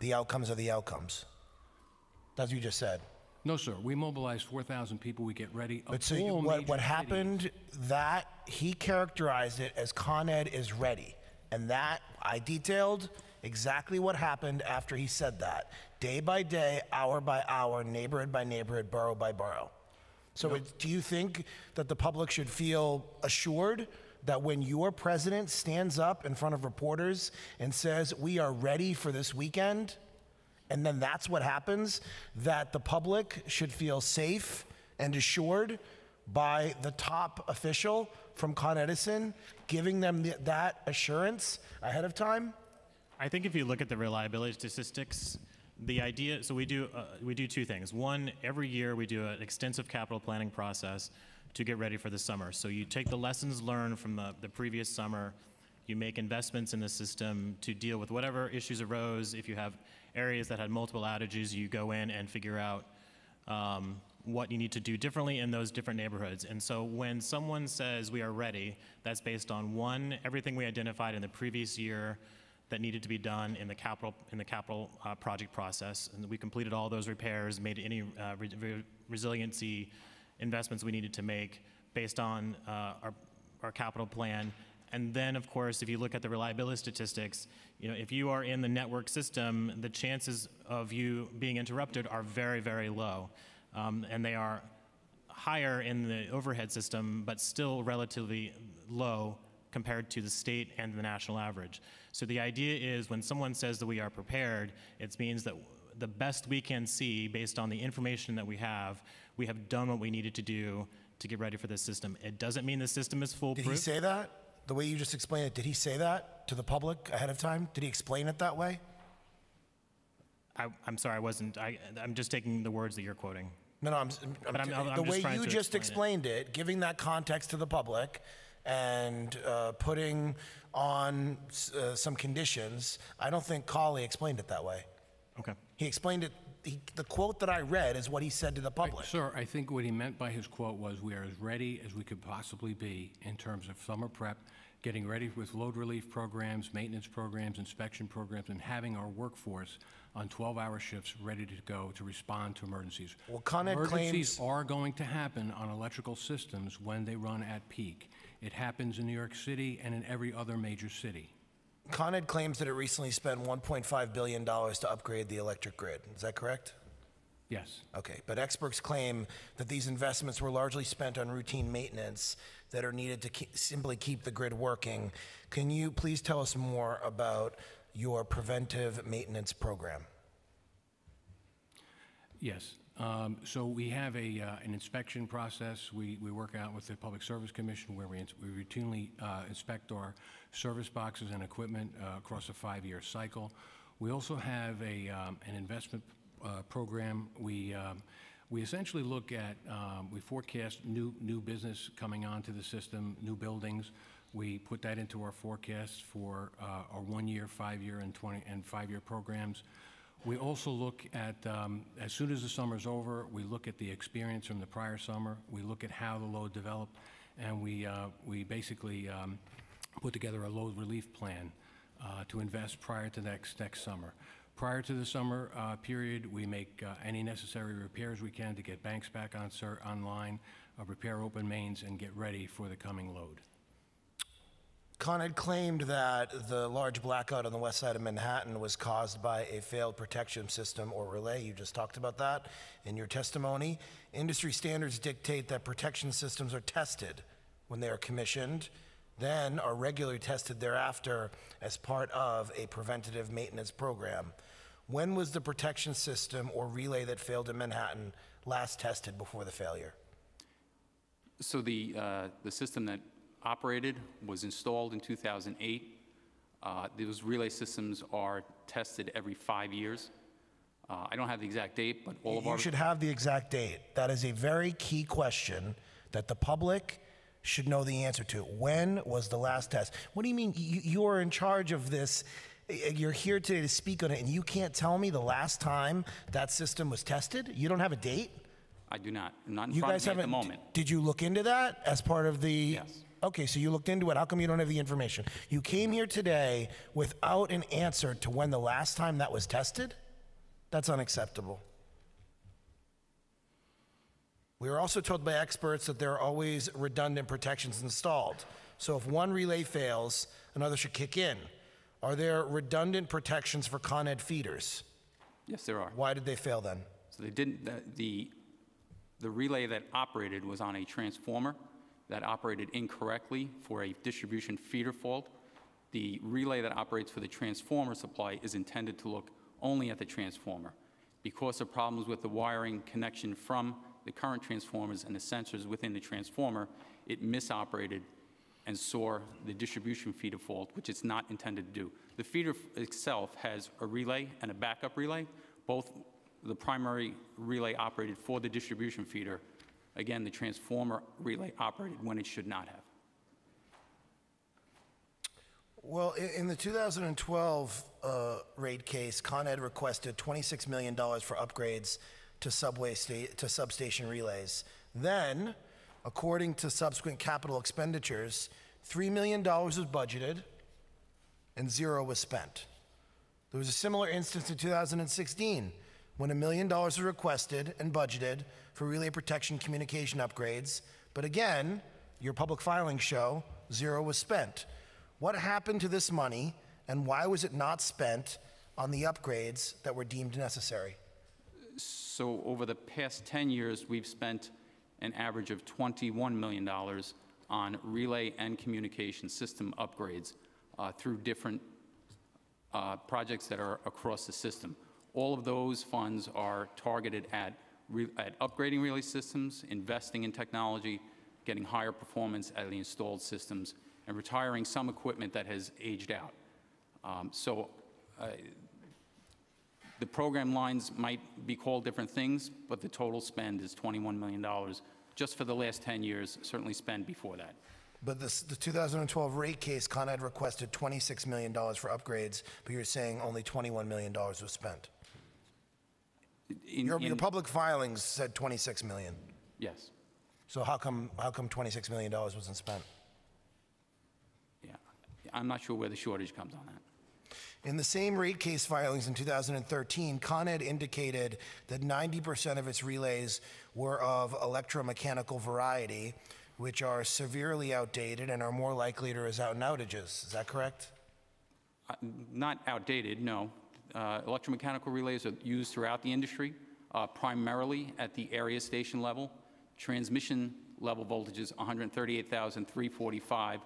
the outcomes are the outcomes. That's what you just said. No, sir, we mobilized 4,000 people, we get ready. But so you- what, what happened, that he characterized it as Con Ed is ready. And that, I detailed exactly what happened after he said that. Day by day, hour by hour, neighborhood by neighborhood, borough by borough. So it- do you think that the public should feel assured that when your president stands up in front of reporters and says, we are ready for this weekend, and then that's what happens, that the public should feel safe and assured by the top official from Con Edison giving them th- that assurance ahead of time? I think if you look at the reliability statistics, the idea, so we do, uh, we do two things. One, every year we do an extensive capital planning process to get ready for the summer. So you take the lessons learned from the, the previous summer, you make investments in the system to deal with whatever issues arose. If you have areas that had multiple outages, you go in and figure out um, what you need to do differently in those different neighborhoods. And so when someone says we are ready, that's based on one, everything we identified in the previous year that needed to be done in the capital in the capital uh, project process, and we completed all those repairs, made any uh, re- re- resiliency investments we needed to make based on uh, our our capital plan. And then, of course, if you look at the reliability statistics, you know, if you are in the network system, the chances of you being interrupted are very, very low. Um, and they are higher in the overhead system, but still relatively low compared to the state and the national average. So the idea is when someone says that we are prepared, it means that the best we can see based on the information that we have, we have done what we needed to do to get ready for this system. It doesn't mean the system is foolproof. Did he say that? The way you just explained it, did he say that to the public ahead of time? Did he explain it that way? I, I'm sorry, I wasn't. I, I'm just taking the words that you're quoting. No, no, I'm, I'm, But I'm- I'm the way you just explain explained it, giving that context to the public and uh, putting on uh, some conditions, I don't think Cawley explained it that way. Okay. He explained it, he, the quote that I read is what he said to the public. Sir, I think what he meant by his quote was, "We are as ready as we could possibly be in terms of summer prep, getting ready with load relief programs, maintenance programs, inspection programs, and having our workforce on 12-hour shifts ready to go to respond to emergencies." Well, Con Ed Emergencies claims- are going to happen on electrical systems when they run at peak. It happens in New York City and in every other major city. Con Ed claims that it recently spent $1.5 billion to upgrade the electric grid. Is that correct? Yes. Okay, but experts claim that these investments were largely spent on routine maintenance that are needed to keep, simply keep the grid working. Can you please tell us more about your preventive maintenance program? Yes. Um, So we have a, uh, an inspection process. We, we work out with the Public Service Commission where we we routinely uh, inspect our service boxes and equipment uh, across a five-year cycle. We also have a, um, an investment uh, program. We, um, we essentially look at, um, we forecast new, new business coming onto the system, new buildings. We put that into our forecasts for uh, our one-year, five-year, and 20, and five-year programs. We also look at, um, as soon as the summer's over, we look at the experience from the prior summer. We look at how the load developed, and we, uh, we basically um, put together a load relief plan uh, to invest prior to next, next summer. Prior to the summer uh, period, we make uh, any necessary repairs we can to get banks back on, cer- online, uh, repair open mains, and get ready for the coming load. Con Ed claimed that the large blackout on the west side of Manhattan was caused by a failed protection system or relay. You just talked about that in your testimony. Industry standards dictate that protection systems are tested when they are commissioned, then are regularly tested thereafter as part of a preventative maintenance program. When was the protection system or relay that failed in Manhattan last tested before the failure? So the, uh, the system that operated was installed in 2008. Uh, Those relay systems are tested every five years. Uh, I don't have the exact date, but all of our... You should have the exact date. That is a very key question that the public should know the answer to. When was the last test? What do you mean you, you are in charge of this? You're here today to speak on it, and you can't tell me the last time that system was tested? You don't have a date? I do not, I'm not in You front guys of me haven't. the moment. Did you look into that as part of the? Yes. Okay, so you looked into it. How come you don't have the information? You came here today without an answer to when the last time that was tested? That's unacceptable. We are also told by experts that there are always redundant protections installed. So if one relay fails, another should kick in. Are there redundant protections for Con Ed feeders? Yes, there are. Why did they fail then? So they didn't, the- the, the relay that operated was on a transformer that operated incorrectly for a distribution feeder fault. The relay that operates for the transformer supply is intended to look only at the transformer. Because of problems with the wiring connection from the current transformers and the sensors within the transformer, it misoperated and saw the distribution feeder fault, which it's not intended to do. The feeder itself has a relay and a backup relay. Both the primary relay operated for the distribution feeder. Again, the transformer relay operated when it should not have. Well, in the 2012 uh, raid case, Con Ed requested $26 million for upgrades to subway sta- to substation relays. Then, according to subsequent capital expenditures, $3 million was budgeted and zero was spent. There was a similar instance in 2016 when a million dollars was requested and budgeted for relay protection communication upgrades, but again, your public filings show zero was spent. What happened to this money, and why was it not spent on the upgrades that were deemed necessary? So over the past 10 years, we've spent an average of $21 million on relay and communication system upgrades uh, through different uh, projects that are across the system. All of those funds are targeted at, at upgrading relay systems, investing in technology, getting higher performance of the installed systems, and retiring some equipment that has aged out. Um, So uh, the program lines might be called different things, but the total spend is $21 million just for the last 10 years, certainly spend before that. But this, the 2012 rate case, Con Ed requested $26 million for upgrades, but you're saying only $21 million was spent. In- Your, your public filings said 26 million. Yes, So how come, how come $26 million wasn't spent? yeah. I'm not sure where the shortage comes on that. In the same rate case filings in 2013, Con Ed indicated that 90% of its relays were of electromechanical variety, which are severely outdated and are more likely to result in outages. Is that correct? Uh, Not outdated, no. Uh, Electromechanical relays are used throughout the industry, uh, primarily at the area station level. Transmission level voltages, 138,345,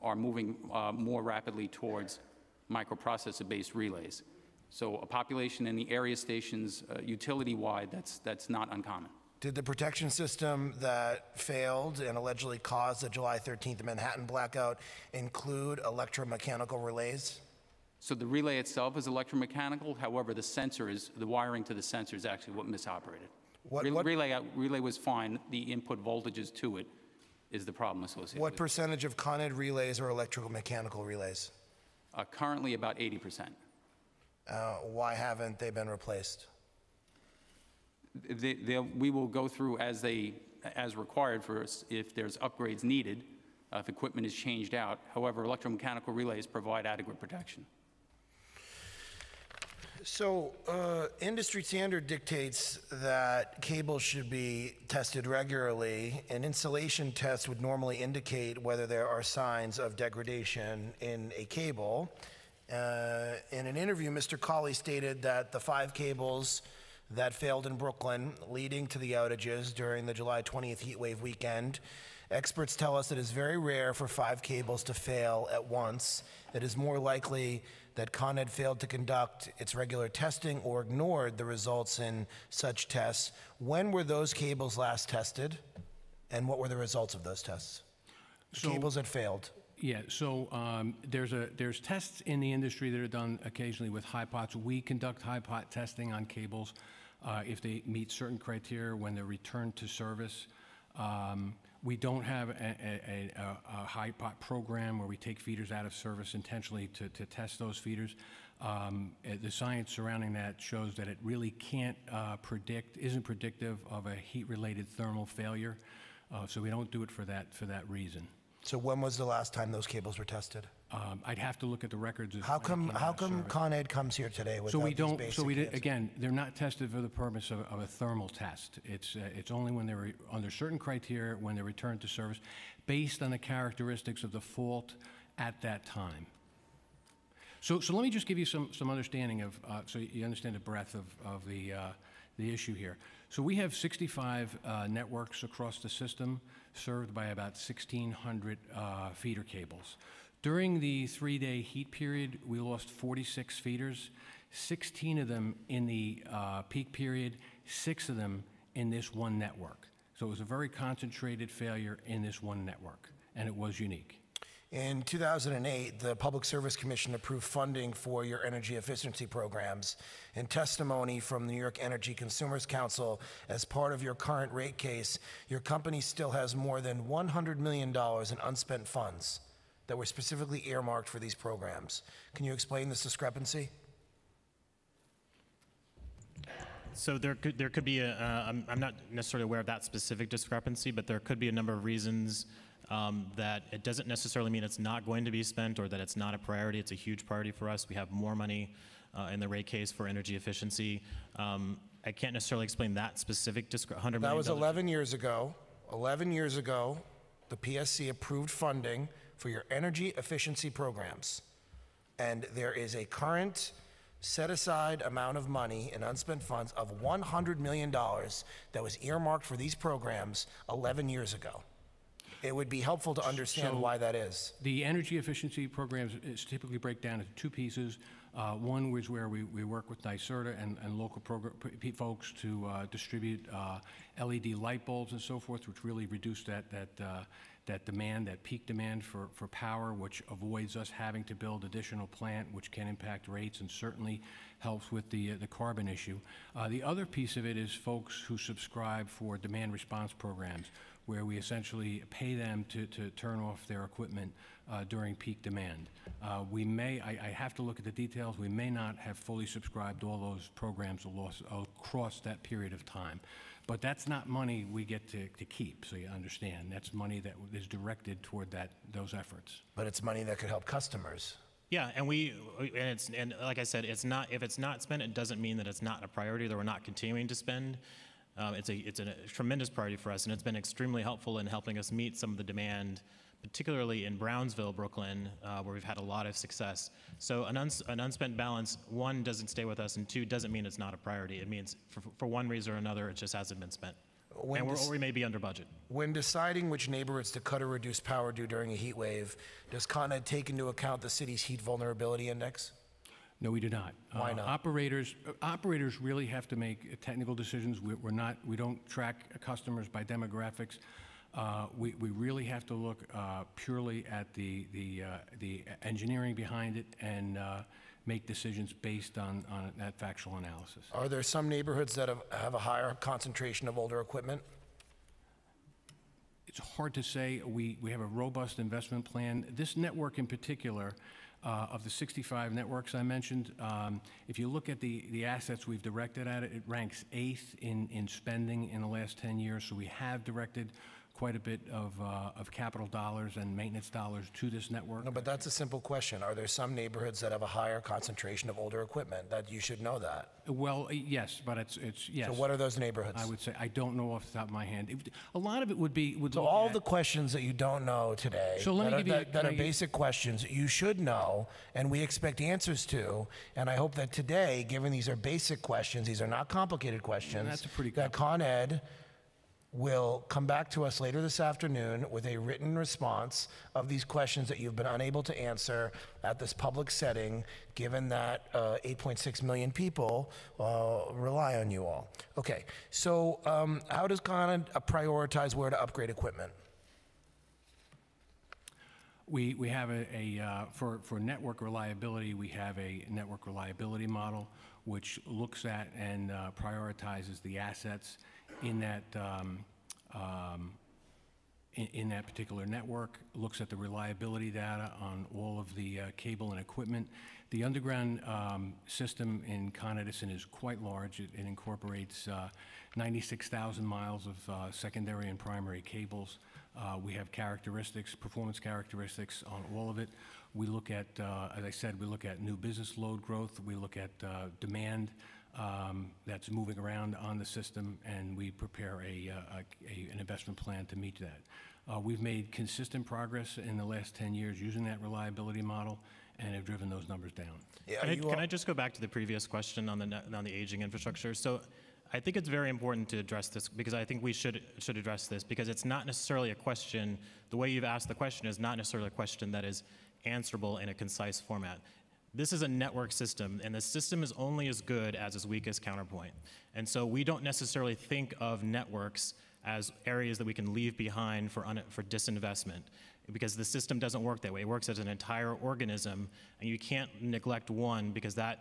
are moving uh, more rapidly towards microprocessor-based relays. So a population in the area stations, uh, utility-wide, that's, that's not uncommon. Did the protection system that failed and allegedly caused the July 13th Manhattan blackout include electromechanical relays? So the relay itself is electromechanical, however, the sensor is, the wiring to the sensor is actually what misoperated. What- Re- what- Relay, out- relay was fine, the input voltages to it is the problem associated What with it. percentage of Con Ed relays are electromechanical relays? Uh, Currently, about 80%. Uh, why haven't they been replaced? They- they'll- We will go through as they, as required for us, if there's upgrades needed, uh, if equipment is changed out. However, electromechanical relays provide adequate protection. So, uh, industry standard dictates that cables should be tested regularly. An insulation test would normally indicate whether there are signs of degradation in a cable. Uh, in an interview, Mr. Cawley stated that the five cables that failed in Brooklyn, leading to the outages during the July 20th heat wave weekend, Experts tell us it's very rare for five cables to fail at once. It is more likely that Con Ed failed to conduct its regular testing or ignored the results in such tests. When were those cables last tested? And what were the results of those tests? The So- cables that failed. Yeah, so um, there's a, there's tests in the industry that are done occasionally with high pots. We conduct high pot testing on cables uh, if they meet certain criteria when they're returned to service. Um, We don't have a, a, a, a high pot program where we take feeders out of service intentionally to, to test those feeders. Um, uh, The science surrounding that shows that it really can't uh, predict, isn't predictive of a heat-related thermal failure. Uh, So we don't do it for that, for that reason. So when was the last time those cables were tested? Um, I'd have to look at the records. of How come, came out how of come service. Con Ed comes here today So without we these don't, basic so we, answers? again, they're not tested for the purpose of, of a thermal test. It's, uh, it's only when they're under certain criteria, when they're returned to service, based on the characteristics of the fault at that time. So, so let me just give you some, some understanding of, uh, so you understand the breadth of, of the, uh, the issue here. So we have 65 uh, networks across the system, served by about 1,600 uh, feeder cables. During the three-day heat period, we lost 46 feeders, 16 of them in the uh, peak period, six of them in this one network. So it was a very concentrated failure in this one network, and it was unique. In 2008, the Public Service Commission approved funding for your energy efficiency programs. In testimony from the New York Energy Consumers Council, as part of your current rate case, your company still has more than $100 million in unspent funds that were specifically earmarked for these programs. Can you explain this discrepancy? So there could, there could be a, uh, I'm, I'm not necessarily aware of that specific discrepancy, but there could be a number of reasons um, that it doesn't necessarily mean it's not going to be spent or that it's not a priority. It's a huge priority for us. We have more money uh, in the rate case for energy efficiency. Um, I can't necessarily explain that specific discrepancy. $100 million. That was 11 years ago. 11 years ago, the PSC approved funding for your energy efficiency programs. And there is a current set-aside amount of money in unspent funds of $100 million that was earmarked for these programs 11 years ago. It would be helpful to understand So- why that is. The energy efficiency programs is typically break down into two pieces. Uh, One was where we, we work with NYSERDA and, and local program, p- folks to uh, distribute uh, LED light bulbs and so forth, which really reduce that, that, uh, that demand, that peak demand for, for power, which avoids us having to build additional plant, which can impact rates and certainly helps with the, uh, the carbon issue. Uh, The other piece of it is folks who subscribe for demand response programs, where we essentially pay them to, to turn off their equipment uh, during peak demand. Uh, We may, I, I have to look at the details, we may not have fully subscribed all those programs across that period of time. But that's not money we get to, to keep, so you understand. That's money that is directed toward that, those efforts. But it's money that could help customers. Yeah, and we, and it's, and like I said, it's not, if it's not spent, it doesn't mean that it's not a priority, that we're not continuing to spend. Um, it's a, it's a tremendous priority for us, and it's been extremely helpful in helping us meet some of the demand, particularly in Brownsville, Brooklyn, uh, where we've had a lot of success. So an, uns, an unspent balance, one, doesn't stay with us, and two, doesn't mean it's not a priority. It means for, for one reason or another, it just hasn't been spent. When And we're, or we may be under budget. When deciding which neighborhoods to cut or reduce power due during a heat wave, does Con Ed take into account the city's heat vulnerability index? No, we do not. Why Uh, not? Operators, uh, operators really have to make uh, technical decisions. We- We're not, we don't track customers by demographics. Uh, We, we really have to look uh, purely at the, the, uh, the engineering behind it and uh, make decisions based on, on that factual analysis. Are there some neighborhoods that have, have a higher concentration of older equipment? It's hard to say. We, we have a robust investment plan. This network in particular, uh, of the 65 networks I mentioned, um, if you look at the, the assets we've directed at it, it ranks eighth in, in spending in the last 10 years. So we have directed quite a bit of, uh, of capital dollars and maintenance dollars to this network. No, but that's a simple question. Are there some neighborhoods that have a higher concentration of older equipment? That you should know that. Well, yes, but it's, it's, yes. So what are those neighborhoods? I would say, I don't know off the top of my hand. It- A lot of it would be, would So look all at- the questions that you don't know today, So let me that, are, give you- that, that can are I give- basic questions you should know, and we expect answers to. And I hope that today, given these are basic questions, these are not complicated questions. that's a pretty that Con Ed will come back to us later this afternoon with a written response of these questions that you've been unable to answer at this public setting, given that uh, 8.6 million people uh, rely on you all. Okay, so um, how does uh, prioritize where to upgrade equipment? We, we have a, a, uh, for, for network reliability, we have a network reliability model which looks at and uh, prioritizes the assets in that, um, um, in, in that particular network, looks at the reliability data on all of the uh, cable and equipment. The underground um, system in Con Edison is quite large. It, it incorporates uh, 96,000 miles of uh, secondary and primary cables. Uh, We have characteristics, performance characteristics on all of it. We look at, uh, as I said, we look at new business load growth, we look at uh, demand um, that's moving around on the system, and we prepare a, uh, a- a- an investment plan to meet that. Uh, We've made consistent progress in the last 10 years using that reliability model and have driven those numbers down. Yeah, Can I, can I just go back to the previous question on the, on the aging infrastructure? So I think it's very important to address this because I think we should, should address this because it's not necessarily a question, the way you've asked the question is not necessarily a question that is answerable in a concise format. This is a network system, and the system is only as good as its weakest counterpoint. And so we don't necessarily think of networks as areas that we can leave behind for, for disinvestment because the system doesn't work that way. It works as an entire organism, and you can't neglect one because that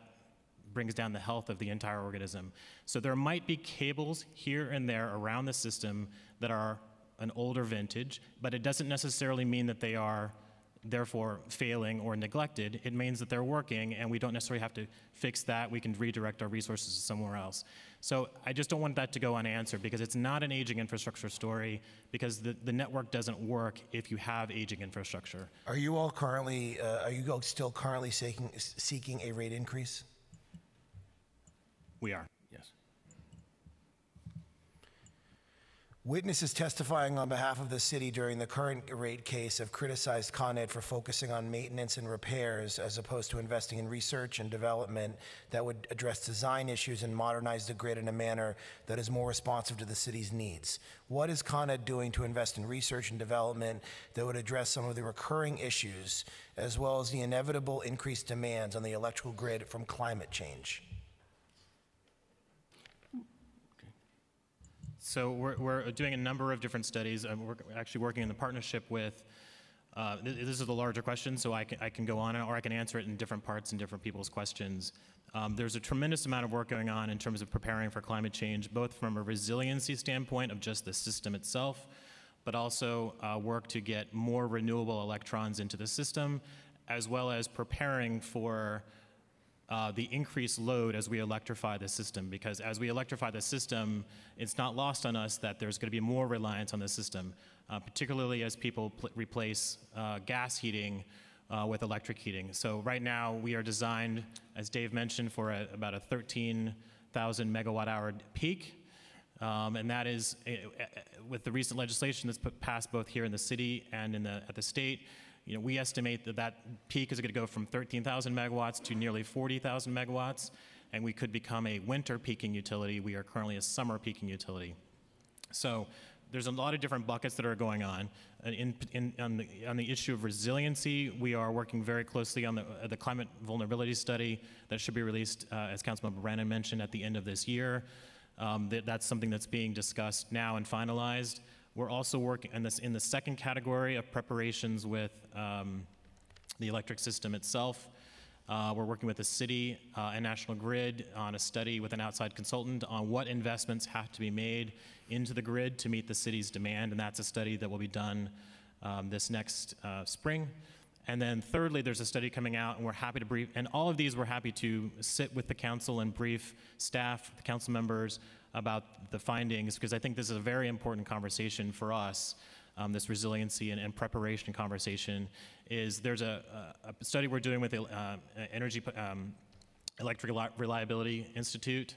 brings down the health of the entire organism. So there might be cables here and there around the system that are an older vintage, but it doesn't necessarily mean that they are therefore failing or neglected. It means that they're working and we don't necessarily have to fix that. We can redirect our resources somewhere else. So I just don't want that to go unanswered because it's not an aging infrastructure story because the, the network doesn't work if you have aging infrastructure. Are you all currently, uh, are you all still currently seeking, seeking a rate increase? We are. Witnesses testifying on behalf of the city during the current rate case have criticized Con Ed for focusing on maintenance and repairs as opposed to investing in research and development that would address design issues and modernize the grid in a manner that is more responsive to the city's needs. What is Con Ed doing to invest in research and development that would address some of the recurring issues as well as the inevitable increased demands on the electrical grid from climate change? So we're, we're doing a number of different studies. Um, we're actually working in the partnership with, uh, th- this is the larger question, so I can, I can go on or I can answer it in different parts and different people's questions. Um, there's a tremendous amount of work going on in terms of preparing for climate change, both from a resiliency standpoint of just the system itself, but also uh, work to get more renewable electrons into the system, as well as preparing for uh, the increased load as we electrify the system. Because as we electrify the system, it's not lost on us that there's going to be more reliance on the system, uh, particularly as people pl- replace uh, gas heating uh, with electric heating. So right now we are designed, as Dave mentioned, for a, about a 13,000 megawatt hour peak. Um, and that is, eh, eh, with the recent legislation that's passed both here in the city and in the, at the state, you know, we estimate that that peak is going to go from 13,000 megawatts to nearly 40,000 megawatts, and we could become a winter peaking utility. We are currently a summer peaking utility. So there's a lot of different buckets that are going on. In, in, on, the, on the issue of resiliency, we are working very closely on the, uh, the climate vulnerability study that should be released, uh, as Councilmember Brannan mentioned, at the end of this year. Um, that, that's something that's being discussed now and finalized. We're also working in, this, in the second category of preparations with um, the electric system itself. Uh, we're working with the city uh, and National Grid on a study with an outside consultant on what investments have to be made into the grid to meet the city's demand, and that's a study that will be done um, this next uh, spring. And then thirdly, there's a study coming out, and we're happy to brief, and all of these we're happy to sit with the council and brief staff, the council members, about the findings, because I think this is a very important conversation for us, um, this resiliency and, and preparation conversation, is there's a, a, study we're doing with the uh, Energy um, Electric Reliability Institute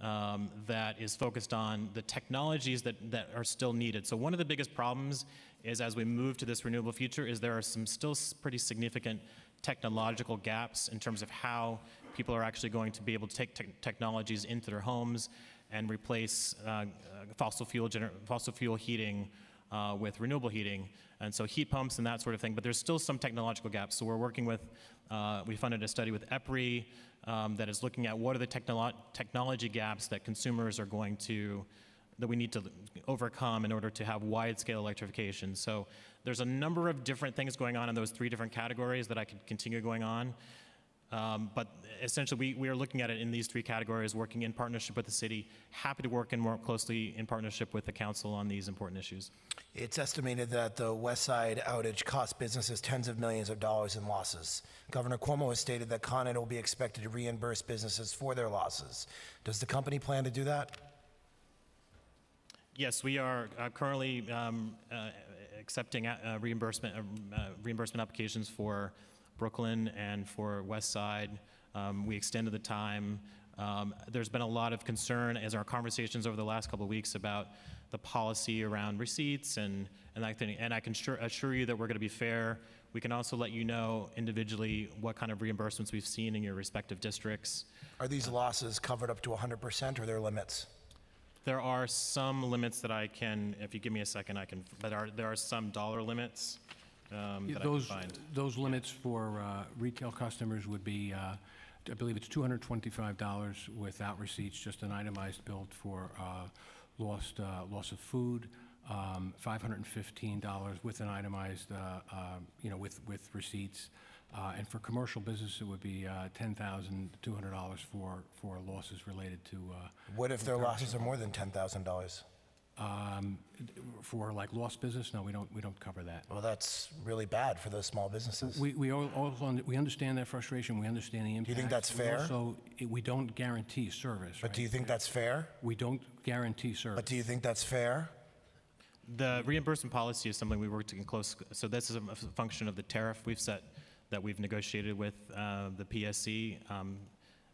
um, that is focused on the technologies that, that are still needed. So one of the biggest problems is as we move to this renewable future is there are some still pretty significant technological gaps in terms of how people are actually going to be able to take te- technologies into their homes and replace uh, uh, fossil fuel fossil fuel heating uh, with renewable heating, and so heat pumps and that sort of thing. But there's still some technological gaps. So we're working with, uh, we funded a study with EPRI um, that is looking at what are the technolo- technology gaps that consumers are going to, that we need to overcome in order to have wide-scale electrification. So there's a number of different things going on in those three different categories that I could continue going on. Um, but essentially, we, we are looking at it in these three categories, working in partnership with the city. Happy to work in more closely in partnership with the council on these important issues. It's estimated that the West Side outage cost businesses tens of millions of dollars in losses. Governor Cuomo has stated that Con Ed will be expected to reimburse businesses for their losses. Does the company plan to do that? Yes, we are uh, currently um, uh, accepting uh, reimbursement uh, uh, reimbursement applications for Brooklyn and for West Side. Um, we extended the time. Um, there's been a lot of concern as our conversations over the last couple of weeks about the policy around receipts and and that thing. And I can sure, assure you that we're going to be fair. We can also let you know individually what kind of reimbursements we've seen in your respective districts. Are these losses covered up to 100% or there are limits? There are some limits that I can, if you give me a second, I can, but are, there are some dollar limits um, Yeah, that I can Those, find. those limits for uh, retail customers would be, uh, I believe it's $225 without receipts, just an itemized bill for uh, lost, uh, loss of food, um, $515 with an itemized, uh, uh, you know, with, with receipts. Uh, And for commercial business, it would be uh, $10,200 for, for losses related to, uh, What if their losses are more than $10,000? Um, for like lost business, no, we don't, we don't cover that. Well, that's really bad for those small businesses. We, we al- also, un- we understand that frustration, we understand the impact. you think that's fair? So, we don't guarantee service, But do right? you think that's fair? We don't guarantee service. But do you think that's fair? The reimbursement policy is something we worked in close, so this is a f- function of the tariff we've set, that we've negotiated with uh, the PSC. Um,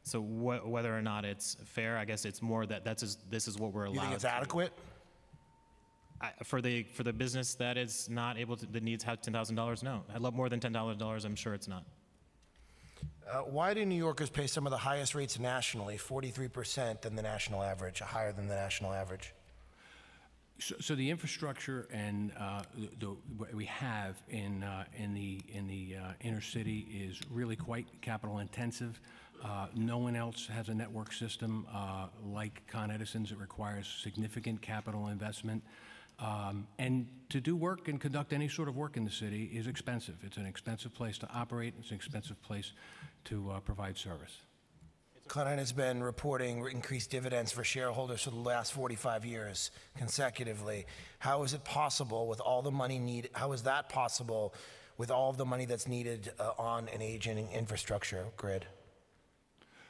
So wh- whether or not it's fair, I guess it's more that that's, is- this is what we're allowed. You think it's to- adequate? I, for the for the business that is not able to that needs have ten thousand dollars, no. I love more than ten thousand dollars. I'm sure it's not. Uh, why do New Yorkers pay some of the highest rates nationally, 43% than the national average, higher than the national average? So, so the infrastructure and uh, the, the, what we have in, uh, in the, in the uh, inner city is really quite capital intensive. Uh, no one else has a network system uh, like Con Edison's. It requires significant capital investment. Um, and to do work and conduct any sort of work in the city is expensive. It's an expensive place to operate. It's an expensive place to uh, provide service. Con Ed has been reporting increased dividends for shareholders for the last 45 years consecutively. How is it possible with all the money needed? How is that possible with all of the money that's needed uh, on an aging infrastructure grid?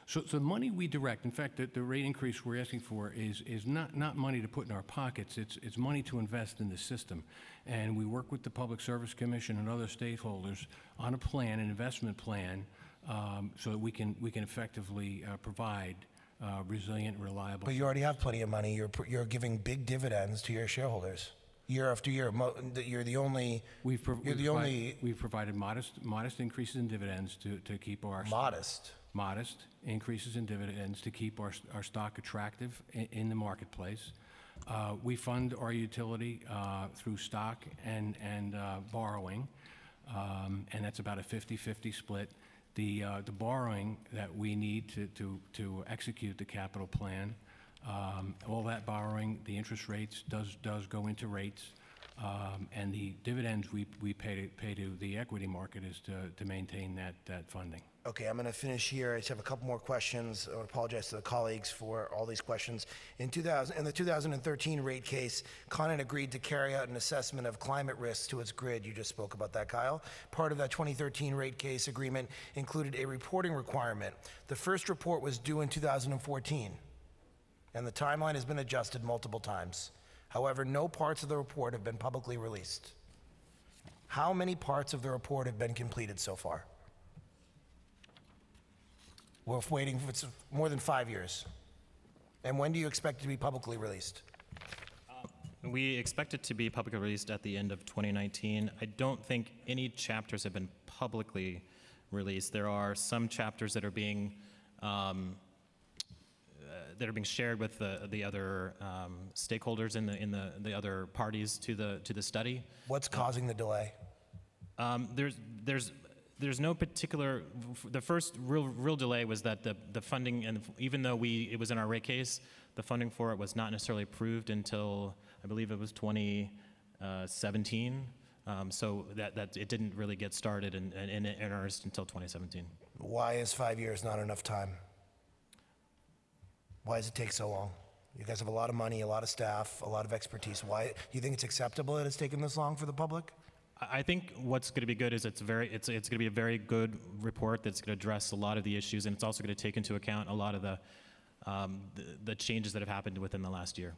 So, so the money we direct, in fact, the, the rate increase we're asking for is, is not, not money to put in our pockets, it's, it's money to invest in the system. And we work with the Public Service Commission and other stakeholders on a plan, an investment plan, um, so that we can, we can effectively uh, provide uh, resilient, reliable. But you already have plenty of money. You're, you're giving big dividends to your shareholders year after year. You're the only, We've, pro- we've the provi- only We've provided modest, modest increases in dividends to, to keep our. modest. Modest increases in dividends to keep our, our stock attractive in, in the marketplace. Uh, we fund our utility uh, through stock and, and uh, borrowing, um, and that's about a 50-50 split. The, uh, the borrowing that we need to, to, to execute the capital plan, um, all that borrowing, the interest rates does, does go into rates. Um, and the dividends we, we pay to, pay to the equity market is to, to maintain that, that funding. Okay, I'm going to finish here. I just have a couple more questions. I to apologize to the colleagues for all these questions. In 2000, in the 2013 rate case, Con agreed to carry out an assessment of climate risks to its grid. You just spoke about that, Kyle. Part of that 2013 rate case agreement included a reporting requirement. The first report was due in 2014, and the timeline has been adjusted multiple times. However, no parts of the report have been publicly released. How many parts of the report have been completed so far? We're waiting for it's more than five years. And when do you expect it to be publicly released? We expect it to be publicly released at the end of 2019. I don't think any chapters have been publicly released. There are some chapters that are being um, uh, that are being shared with the the other um, stakeholders in the in the the other parties to the to the study. What's causing the delay? Um, there's there's there's no particular. The first real real delay was that the the funding and even though we it was in our rate case, the funding for it was not necessarily approved until I believe it was 2017. Um, so that that it didn't really get started in, in, in earnest until 2017. Why is five years not enough time? Why does it take so long? You guys have a lot of money, a lot of staff, a lot of expertise. Why do you think it's acceptable that it's taken this long for the public? I think what's going to be good is it's very it's it's going to be a very good report that's going to address a lot of the issues, and it's also going to take into account a lot of the um, the, the changes that have happened within the last year.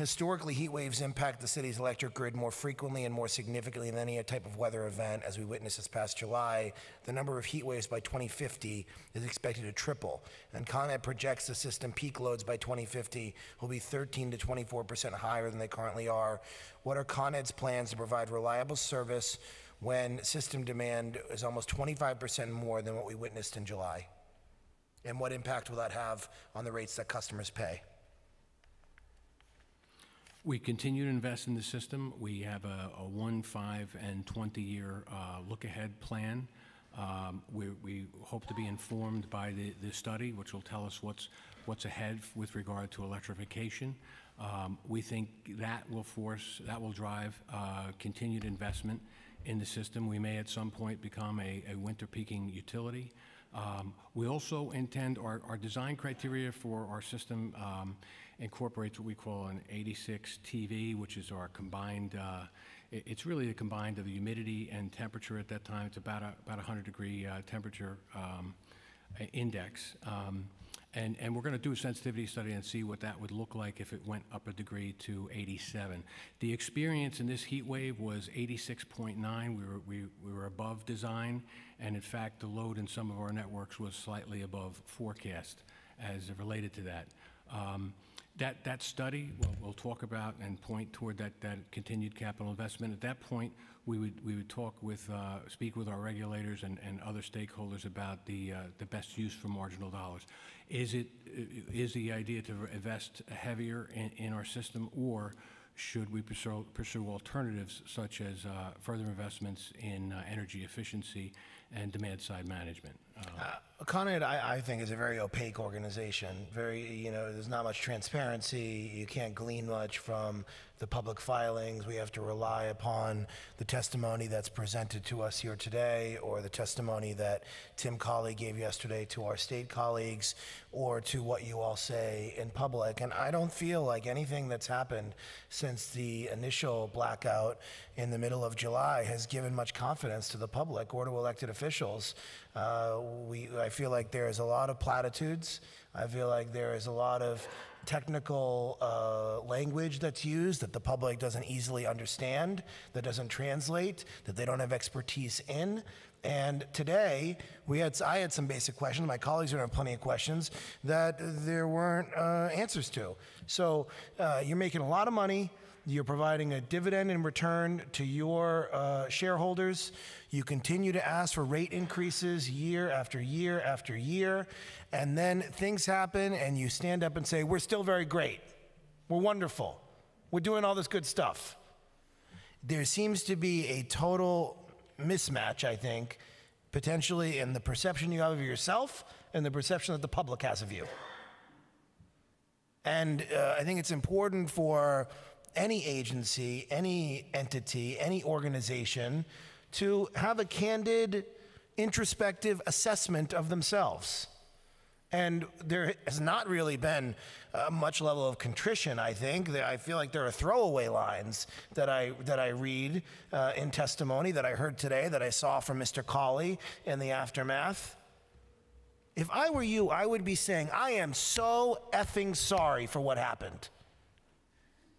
Historically, heat waves impact the city's electric grid more frequently and more significantly than any type of weather event. As we witnessed this past July, the number of heat waves by 2050 is expected to triple. And Con Ed projects the system peak loads by 2050 will be 13 to 24 percent higher than they currently are. What are Con Ed's plans to provide reliable service when system demand is almost 25 percent more than what we witnessed in July? And what impact will that have on the rates that customers pay? We continue to invest in the system. We have a, a one, five, and 20-year uh, look-ahead plan. Um, we, we hope to be informed by the, the study, which will tell us what's, what's ahead with regard to electrification. Um, we think that will force, that will drive uh, continued investment in the system. We may at some point become a, a winter peaking utility. Um, We also intend, our, our design criteria for our system um, incorporates what we call an 86 TV, which is our combined, uh, it- it's really a combined of the humidity and temperature at that time. It's about a, about a 100 degree uh, temperature um, index. Um, And, and we're going to do a sensitivity study and see what that would look like if it went up a degree to 87. The experience in this heat wave was 86.9. We were, we, we were above design, and in fact, the load in some of our networks was slightly above forecast as related to that. Um, That, that study, we'll, we'll talk about and point toward that, that continued capital investment. At that point, we would, we would talk with, uh, speak with our regulators and, and other stakeholders about the, uh, the best use for marginal dollars. Is it, is the idea to invest heavier in, in our system, or should we pursue, pursue alternatives such as uh, further investments in uh, energy efficiency and demand-side management? Uh, I, I think, is a very opaque organization. Very, you know, there's not much transparency. You can't glean much from the public filings. We have to rely upon the testimony that's presented to us here today, or the testimony that Tim Cawley gave yesterday to our state colleagues, or to what you all say in public. And I don't feel like anything that's happened since the initial blackout in the middle of July has given much confidence to the public or to elected officials. Uh, we, I feel like there is a lot of platitudes. I feel like there is a lot of technical uh, language that's used that the public doesn't easily understand, that doesn't translate, that they don't have expertise in. And today, we had, I had some basic questions. My colleagues to have plenty of questions that there weren't uh, answers to. So uh, you're making a lot of money. You're providing a dividend in return to your uh, shareholders. You continue to ask for rate increases year after year after year. And then things happen, and you stand up and say, We're still very great. We're wonderful. We're doing all this good stuff. There seems to be a total mismatch, I think, potentially in the perception you have of yourself and the perception that the public has of you. And uh, I think it's important for any agency, any entity, any organization to have a candid, introspective assessment of themselves. And there has not really been uh, much level of contrition, I think. I feel like there are throwaway lines that I, that I read uh, in testimony that I heard today, that I saw from Mr. Cawley in the aftermath. If I were you, I would be saying, I am so effing sorry for what happened.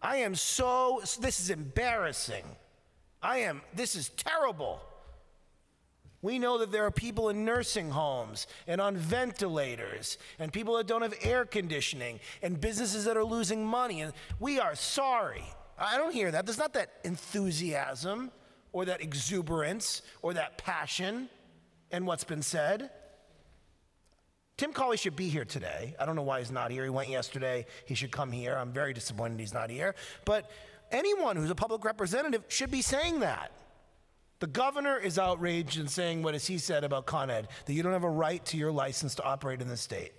I am so, this is embarrassing. I am, this is terrible. We know that there are people in nursing homes and on ventilators and people that don't have air conditioning and businesses that are losing money. And we are sorry. I don't hear that. There's not that enthusiasm or that exuberance or that passion in what's been said. Tim Cawley should be here today. I don't know why he's not here. He went yesterday. He should come here. I'm very disappointed he's not here. But anyone who's a public representative should be saying that. The governor is outraged and saying what has he said about Con Ed, that you don't have a right to your license to operate in the state.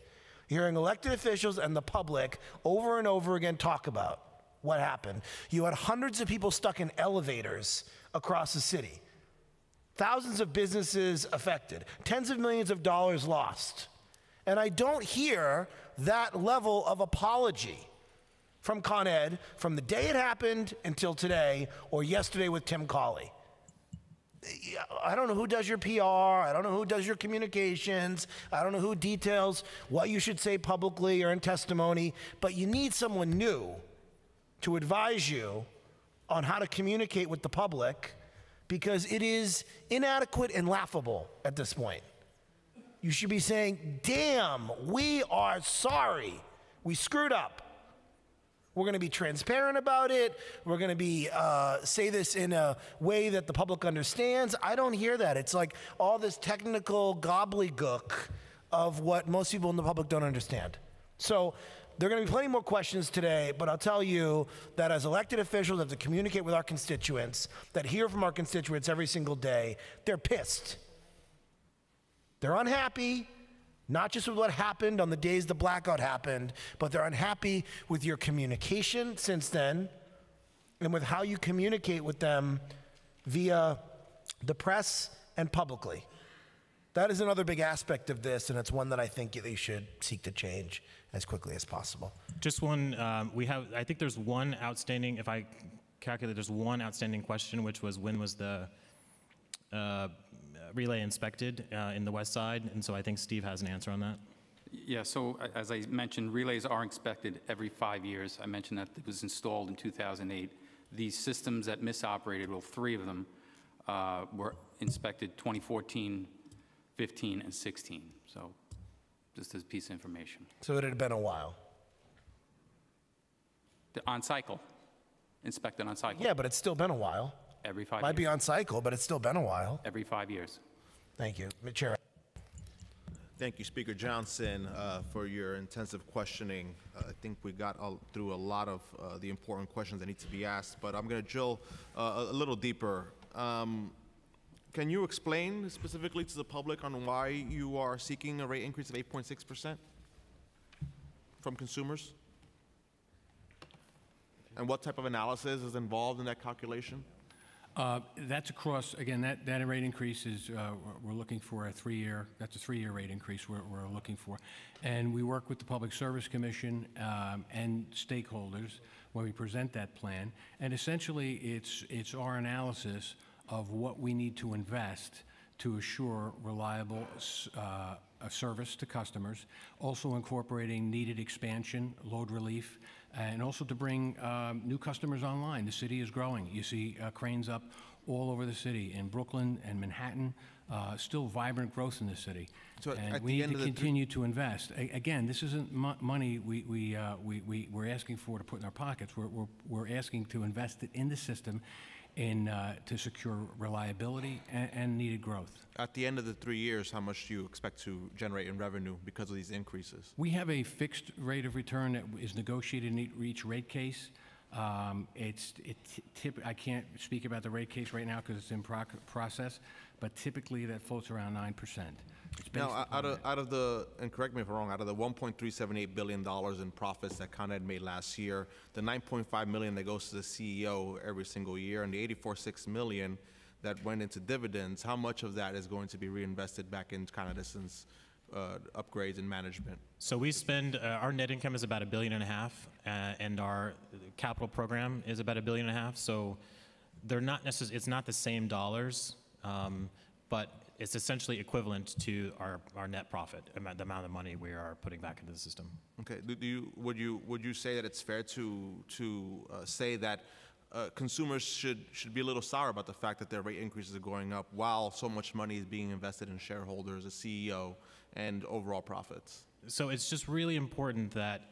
Hearing elected officials and the public over and over again talk about what happened. You had hundreds of people stuck in elevators across the city, thousands of businesses affected, tens of millions of dollars lost. And I don't hear that level of apology from Con Ed from the day it happened until today or yesterday with Tim Cawley. I don't know who does your PR. I don't know who does your communications. I don't know who details what you should say publicly or in testimony, but you need someone new to advise you on how to communicate with the public because it is inadequate and laughable at this point. You should be saying, damn, we are sorry. We screwed up. We're going to be transparent about it. We're going to be uh, say this in a way that the public understands. I don't hear that. It's like all this technical gobbledygook of what most people in the public don't understand. So there are going to be plenty more questions today, but I'll tell you that as elected officials have to communicate with our constituents, that hear from our constituents every single day, they're pissed. They're unhappy, not just with what happened on the days the blackout happened, but they're unhappy with your communication since then and with how you communicate with them via the press and publicly. That is another big aspect of this, and it's one that I think they should seek to change as quickly as possible. Just one, um, we have, I think there's one outstanding, if I calculate, there's one outstanding question, which was when was the uh, relay inspected uh, in the west side? And so I think Steve has an answer on that. Yeah, so as I mentioned, relays are inspected every five years. I mentioned that it was installed in 2008. These systems that misoperated, well, three of them, uh, were inspected 2014, 15, and 16. So just as a piece of information. So it had been a while. The- On cycle, inspected on cycle. Yeah, but it's still been a while. Every five Might be years. on cycle, but it's still been a while. Every five years. Thank you. Chair. Thank you, Speaker Johnson, uh, for your intensive questioning. Uh, I think we got all- through a lot of uh, the important questions that need to be asked, but I'm going to drill uh, a a little deeper. Um, Can you explain specifically to the public on why you are seeking a rate increase of 8.6% from consumers? And what type of analysis is involved in that calculation? Uh, That's across, again, that, that rate increase is, uh, we're- looking for a three-year, that's a three-year rate increase we're, we're looking for. And we work with the Public Service Commission um, and stakeholders when we present that plan. And essentially, it's, it's our analysis of what we need to invest to assure reliable uh, service to customers, also incorporating needed expansion, load relief, and also to bring um, new customers online. The city is growing. You see uh, cranes up all over the city, in Brooklyn and Manhattan, uh, still vibrant growth in the city. So at And the we need end to of the three- continue to invest. A- Again, this isn't mo- money we, we, uh, we, we- we're asking for to put in our pockets. We're, we're, we're asking to invest it in the system in, uh, to secure reliability and, and needed growth. At the end of the three years, how much do you expect to generate in revenue because of these increases? We have a fixed rate of return that is negotiated in each- rate case. Um, It's, it tip, I can't speak about the rate case right now because it's in proc- process, but typically that floats around 9%. It's based Now, out of, out of the, and correct me if I'm wrong, out of the $1.378 billion in profits that Con Ed made last year, the 9.5 million that goes to the CEO every single year, and the 84.6 million that went into dividends, how much of that is going to be reinvested back in Con Edison's uh, upgrades and management? So we spend, uh, our net income is about a billion and a half, uh, and our capital program is about a billion and a half. So they're not necessarily, it's not the same dollars, um, but it's essentially equivalent to our, our net profit, amount- the amount of money we are putting back into the system. Okay, do do you, would you, would you say that it's fair to, to uh, say that uh, consumers should, should be a little sour about the fact that their rate increases are going up while so much money is being invested in shareholders, a CEO, and overall profits? So it's just really important that,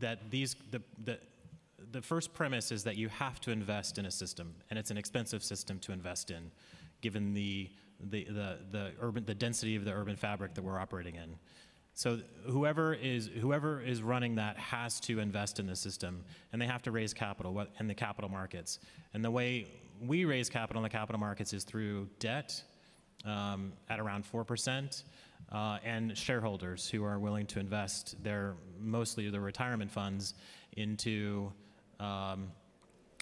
that these, the, the, the first premise is that you have to invest in a system, and it's an expensive system to invest in, given the, the, the, the urban, the density of the urban fabric that we're operating in. So whoever is, whoever is running that has to invest in the system, and they have to raise capital in the capital markets. And the way we raise capital in the capital markets is through debt, um, at around 4%, uh, and shareholders who are willing to invest their, mostly their retirement funds into um,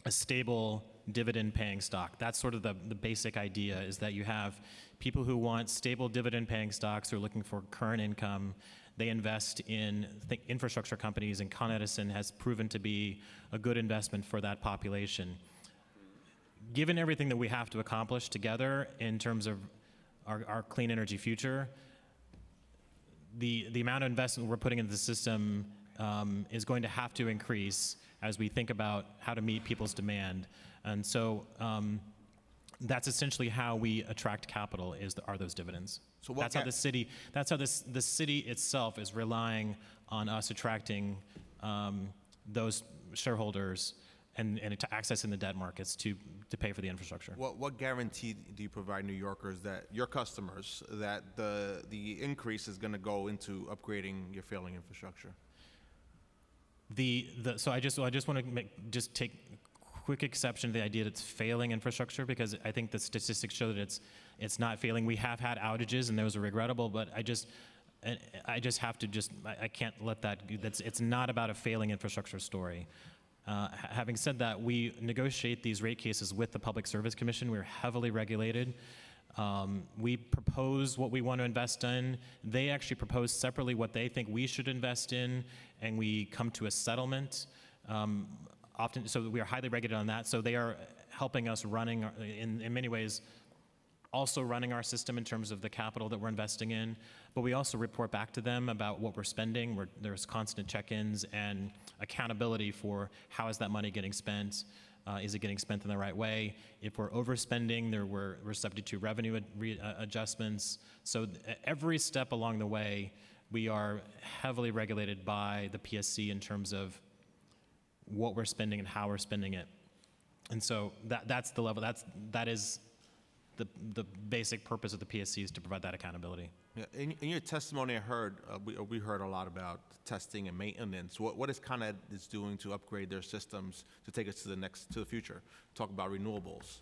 a stable dividend-paying stock. That's sort of the, the basic idea, is that you have people who want stable dividend-paying stocks, who are looking for current income. They invest in think, infrastructure companies, and Con Edison has proven to be a good investment for that population given everything that we have to accomplish together in terms of our, our clean energy future, the, the amount of investment we're putting into the system um, is going to have to increase as we think about how to meet people's demand. And so um, that's essentially how we attract capital is are those dividends. So what that's how the city that's how this the city itself is relying on us attracting um, those shareholders and, and to accessing the debt markets to to pay for the infrastructure. What, what guarantee do you provide New Yorkers that, your customers, that the, the increase is going to go into upgrading your failing infrastructure? The, the, so I just, I just want to make, just take quick exception to the idea that it's failing infrastructure because I think the statistics show that it's, it's not failing. We have had outages and those are regrettable, but I just, I just have to just, I, I can't let that, that's, it's not about a failing infrastructure story. Uh, having said that, we negotiate these rate cases with the Public Service Commission. We're heavily regulated. Um, we propose what we want to invest in. They actually propose separately what they think we should invest in, and we come to a settlement. Um, often, so we are highly regulated on that. So they are helping us running, in, in many ways, also running our system in terms of the capital that we're investing in, but we also report back to them about what we're spending. We're, there's constant check-ins and accountability for how is that money getting spent. Uh, is it getting spent in the right way? If we're overspending, there we're, we're subject to revenue ad- re, uh, adjustments. So every step along the way, we are heavily regulated by the PSC in terms of what we're spending and how we're spending it. And so that, that's the level, that's, that is the, the basic purpose of the PSC is to provide that accountability. Yeah, in, in your testimony, I heard uh, we, we heard a lot about testing and maintenance. What what is Con Ed is doing to upgrade their systems to take us to the next to the future? Talk about renewables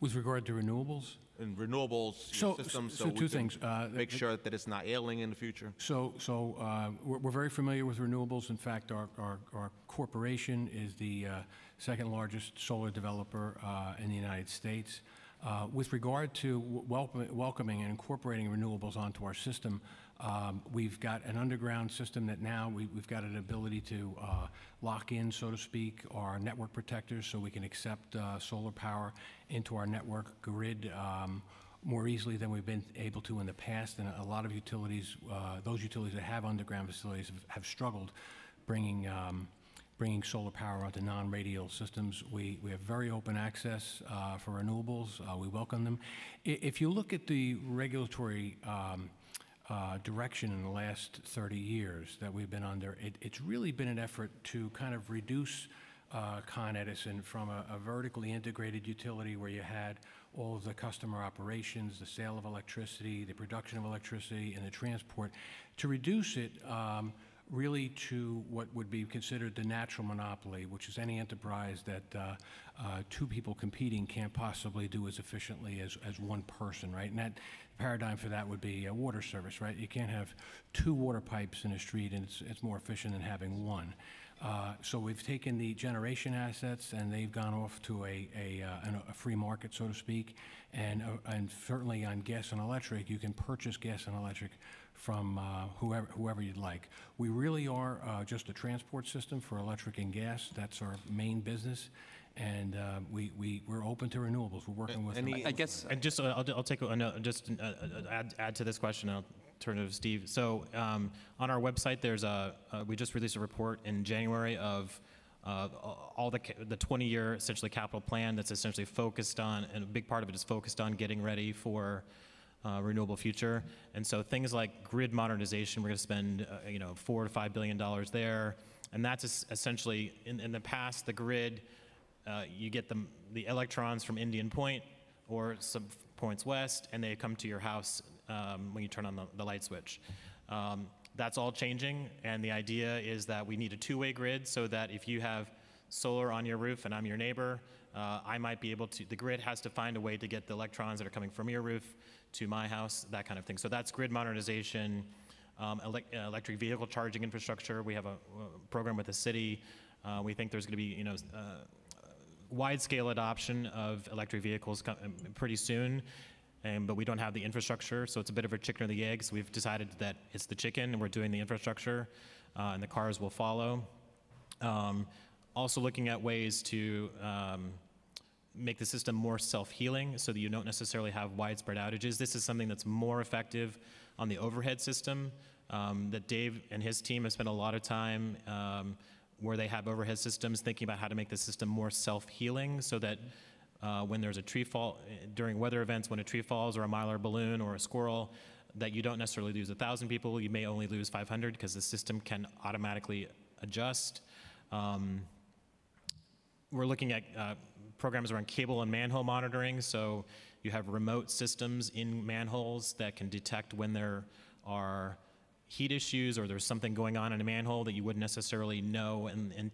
With regard to renewables, and renewables So- your systems, so so, two we can things, uh, make sure that it's not ailing in the future. So, so uh, we're we're very familiar with renewables. In fact, our our our corporation is the uh, second largest solar developer uh, in the United States. Uh, With regard to welcoming and incorporating renewables onto our system, um, we've got an underground system that now we- we've got an ability to uh, lock in, so to speak, our network protectors so we can accept uh, solar power into our network grid um, more easily than we've been able to in the past. And a lot of utilities, uh, those utilities that have underground facilities have- have struggled bringing, um, bringing solar power onto non-radial systems. We, we have very open access uh, for renewables. Uh, We welcome them. If you look at the regulatory um, uh, direction in the last 30 years that we've been under, it, it's really been an effort to kind of reduce uh, Con Edison from a, a vertically integrated utility where you had all of the customer operations, the sale of electricity, the production of electricity, and the transport, to reduce it um, really to what would be considered the natural monopoly, which is any enterprise that uh, uh, two people competing can't possibly do as efficiently as, as one person, right? And that paradigm for that would be a water service, right? You can't have two water pipes in a street and it's, it's more efficient than having one. Uh, So we've taken the generation assets and they've gone off to a, a, uh, a free market, so to speak. And, uh, and certainly on gas and electric, you can purchase gas and electric from uh, whoever, whoever you'd like. We really are uh, just a transport system for electric and gas. That's our main business. And uh, we, we, we're open to renewables. We're working with. them. I guess, And just, uh, I'll, I'll take, a note, just uh, uh, add, add to this question, I'll turn it to Steve. So um, on our website, there's a, uh, we just released a report in January of uh, all the, ca- the 20-year essentially capital plan that's essentially focused on, and a big part of it is focused on getting ready for uh, renewable future. And so things like grid modernization, we're going to spend, uh, you know, four to five billion dollars there. And that's es- essentially, in, in the past, the grid, uh, you get the, the electrons from Indian Point or some points west, and they come to your house um, when you turn on the, the light switch. Um, that's all changing, and the idea is that we need a two-way grid so that if you have solar on your roof and I'm your neighbor, uh, I might be able to, the grid has to find a way to get the electrons that are coming from your roof to my house, that kind of thing. So that's grid modernization, um, elec- uh, electric vehicle charging infrastructure. We have a, a program with the city. Uh, we think there's going to be, you know, uh, wide-scale adoption of electric vehicles um, pretty soon, um, but we don't have the infrastructure, so it's a bit of a chicken or the egg. So we've decided that it's the chicken, and we're doing the infrastructure, uh, and the cars will follow. Um, also looking at ways to um, make the system more self-healing so that you don't necessarily have widespread outages. This is something that's more effective on the overhead system um, that Dave and his team have spent a lot of time um, where they have overhead systems thinking about how to make the system more self-healing so that uh, when there's a tree fall, during weather events, when a tree falls or a mylar balloon or a squirrel, that you don't necessarily lose 1,000 people, you may only lose 500 because the system can automatically adjust. Um, we're looking at uh, programs around cable and manhole monitoring. So you have remote systems in manholes that can detect when there are heat issues or there's something going on in a manhole that you wouldn't necessarily know and, and,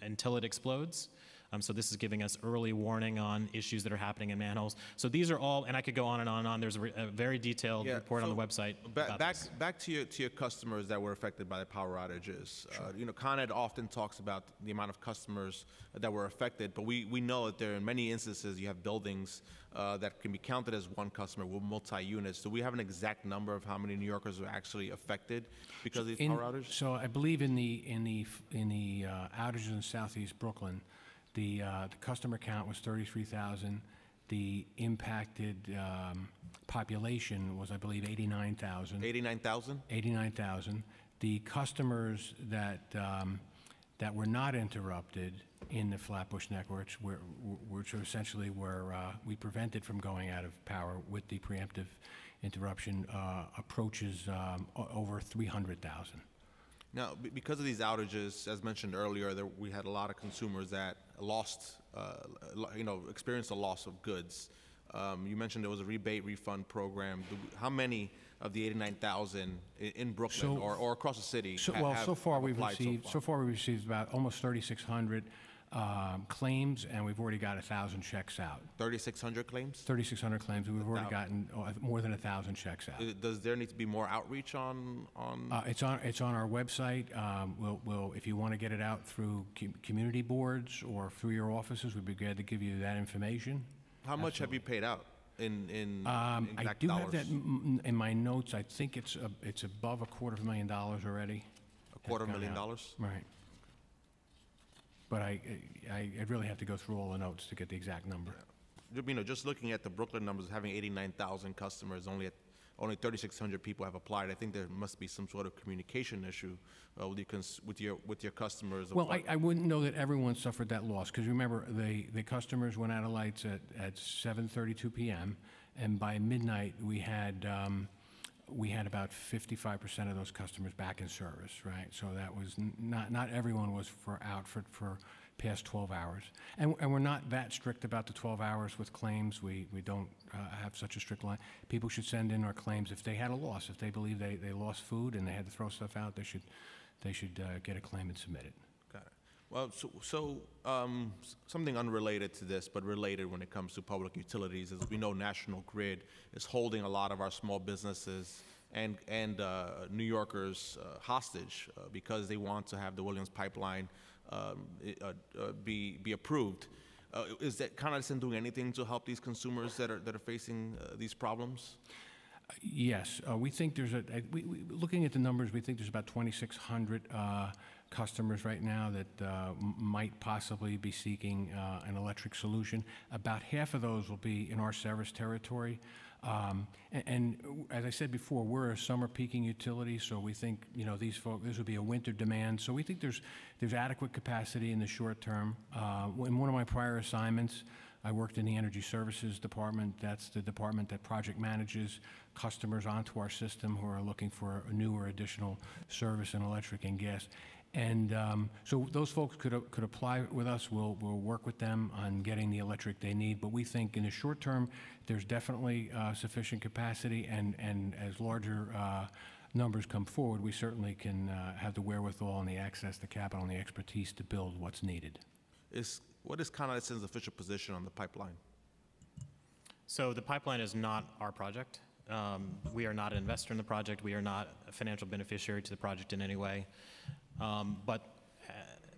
until it explodes. Um, so this is giving us early warning on issues that are happening in manholes. So these are all, and I could go on and on and on. There's a, re- a very detailed Yeah, so report on the website. Ba- back this. back to your to your customers that were affected by the power outages. Uh, you know, Con Ed often talks about the amount of customers that were affected, but we, we know that there are in many instances you have buildings uh, that can be counted as one customer with multi units. Do we have an exact number of how many New Yorkers were actually affected because of these In- power outages? So I believe in the, in the, in the uh, outages in southeast Brooklyn, the, uh, the customer count was 33,000. The impacted um, population was, I believe, 89,000. Eighty nine thousand. 89,000. The customers that, um, that were not interrupted in the Flatbush networks, were- which essentially were, uh, we prevented from going out of power with the preemptive interruption, uh, approaches um, over 300,000. Now, because of these outages, as mentioned earlier, there, we had a lot of consumers that lost, uh, you know, experienced a loss of goods. Um, you mentioned there was a rebate refund program. How many of the 89,000 in Brooklyn So- or, or across the city So, ha- well, have so far we've received, far? so far we've received about almost 3,600 um, claims, and we've already got 1,000 checks out. 3,600 claims? 3,600 claims, and we've already gotten oh, more than 1,000 checks out. Uh, Does there need to be more outreach on, on? Uh, It's on, it's on our website. Um, We'll, we'll, if you want to get it out through com- community boards or through your offices, we'd be glad to give you that information. How much have you paid out in, in Um, I exact do dollars? have that in my notes. I think it's, a- it's above a quarter of a million dollars already. A quarter That's gone million out. dollars? Right. But I, I, I'd really have to go through all the notes to get the exact number. You know, just looking at the Brooklyn numbers, having 89,000 customers, only at, only 3,600 people have applied. I think there must be some sort of communication issue uh, with your, cons- with your, with your customers. Well, I, I wouldn't know that everyone suffered that loss, because remember, the, the customers went out of lights at, at 7:32 PM, and by midnight, we had, um, we had about 55% of those customers back in service, right? So that was, not, not everyone was for, out for, for past 12 hours. And, and we're not that strict about the 12 hours with claims. We, we don't uh, have such a strict line. People should send in our claims if they had a loss. If they believe they, they lost food and they had to throw stuff out, they should, they should uh, get a claim and submit it. Well, so, so um, something unrelated to this, but related when it comes to public utilities, is we know National Grid is holding a lot of our small businesses and, and uh, New Yorkers uh, hostage uh, because they want to have the Williams Pipeline um, uh, uh, be, be approved. Uh, Is that Con Edison doing anything to help these consumers that are, that are facing these problems? Yes, we think there's a, we, we, looking at the numbers, we think there's about 2,600 uh, customers right now that uh, might possibly be seeking uh, an electric solution. About half of those will be in our service territory. Um, a- And as I said before, we're a summer peaking utility, so we think, you know, these folks, this would be a winter demand. So we think there's, there's adequate capacity in the short term. Uh, In one of my prior assignments, I worked in the Energy Services Department. That's the department that project manages customers onto our system who are looking for a new or additional service in electric and gas. And um, so those folks could, could apply with us. We'll, we'll work with them on getting the electric they need. But we think in the short term, there's definitely uh, sufficient capacity. And, and as larger uh, numbers come forward, we certainly can uh, have the wherewithal and the access to capital and the expertise to build what's needed. Is, what is Con Edison's official position on the pipeline? So the pipeline is not our project. Um, We are not an investor in the project. We are not a financial beneficiary to the project in any way. Um, But uh,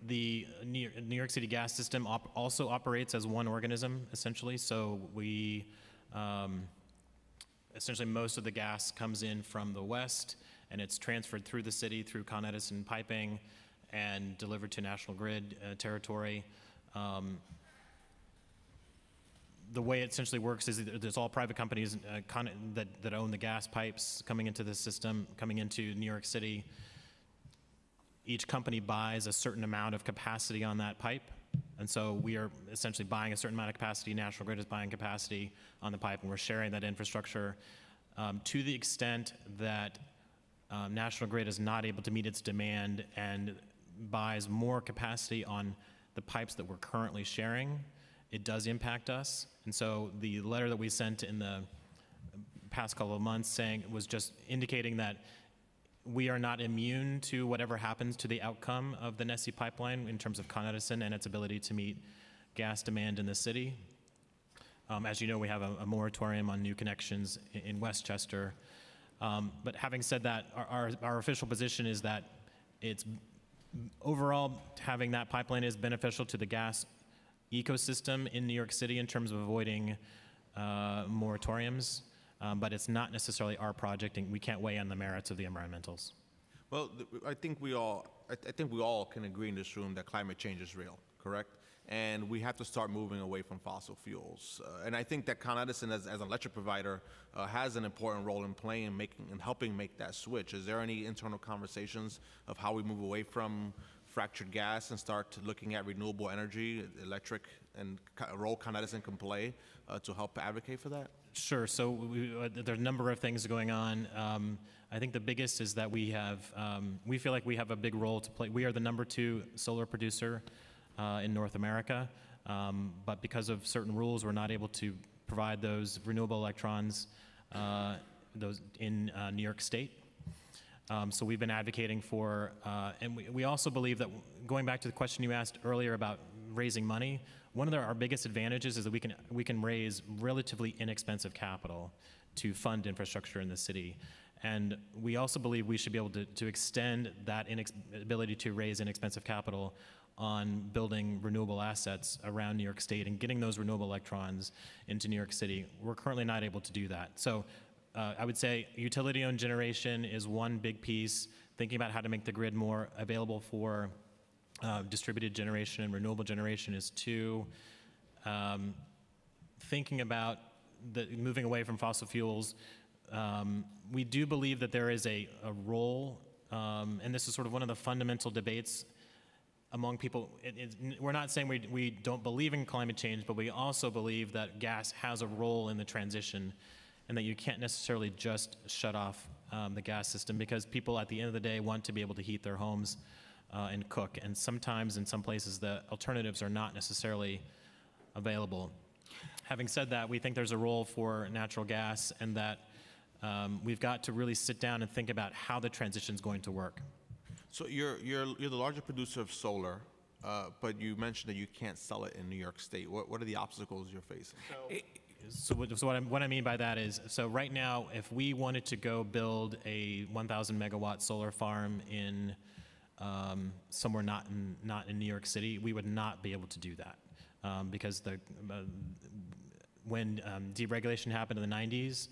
the New York- City gas system op- also operates as one organism, essentially. So we, um, essentially, most of the gas comes in from the west, and it's transferred through the city through Con Edison piping and delivered to National Grid uh, territory. Um, the way it essentially works is there's all private companies uh, that, that own the gas pipes coming into the system, coming into New York City. Each company buys a certain amount of capacity on that pipe. And so we are essentially buying a certain amount of capacity. National Grid is buying capacity on the pipe, and we're sharing that infrastructure um, to the extent that um, National Grid is not able to meet its demand and buys more capacity on the pipes that we're currently sharing, it does impact us. And so the letter that we sent in the past couple of months saying it was just indicating that we are not immune to whatever happens to the outcome of the NESE pipeline in terms of Con Edison and its ability to meet gas demand in the city. Um, as you know, we have a, a moratorium on new connections in, in Westchester. Um, but having said that, our, our, our official position is that it's overall having that pipeline is beneficial to the gas ecosystem in New York City in terms of avoiding uh, moratoriums, um, but it's not necessarily our project, and we can't weigh on the merits of the environmentals. Well, I think we all, I th- I think we all can agree in this room that climate change is real, correct? And we have to start moving away from fossil fuels. Uh, and I think that Con Edison, as, as an electric provider, uh, has an important role in playing and making and helping make that switch. Is there any internal conversations of how we move away from fractured gas and start looking at renewable energy, electric, and role Con Edison can play uh, to help advocate for that? Sure. So we, uh, there are a number of things going on. Um, I think the biggest is that we have, um, we feel like we have a big role to play. We are the number two solar producer uh, in North America, um, but because of certain rules, we're not able to provide those renewable electrons uh, those in uh, New York State. Um, so we've been advocating for, uh, and we, we also believe that going back to the question you asked earlier about raising money, one of the, our biggest advantages is that we can we can raise relatively inexpensive capital to fund infrastructure in the city. And we also believe we should be able to, to extend that ability to raise inexpensive capital on building renewable assets around New York State and getting those renewable electrons into New York City. We're currently not able to do that. So uh, I would say utility-owned generation is one big piece, thinking about how to make the grid more available for uh, distributed generation and renewable generation is two. Um, thinking about the, moving away from fossil fuels, um, we do believe that there is a, a role, um, and this is sort of one of the fundamental debates among people. It, it's- we're not saying we, we don't believe in climate change, but we also believe that gas has a role in the transition and that you can't necessarily just shut off um, the gas system because people at the end of the day want to be able to heat their homes uh, and cook. And sometimes in some places, the alternatives are not necessarily available. Having said that, we think there's a role for natural gas and that um, we've got to really sit down and think about how the transition is going to work. So you're, you're, you're the largest producer of solar, uh, but you mentioned that you can't sell it in New York State. What, what are the obstacles you're facing? So, what, so what, I, what I mean by that is, so right now, if we wanted to go build a 1,000 megawatt solar farm in um, somewhere not in not in New York City, we would not be able to do that um, because the uh, when um, deregulation happened in the 90s,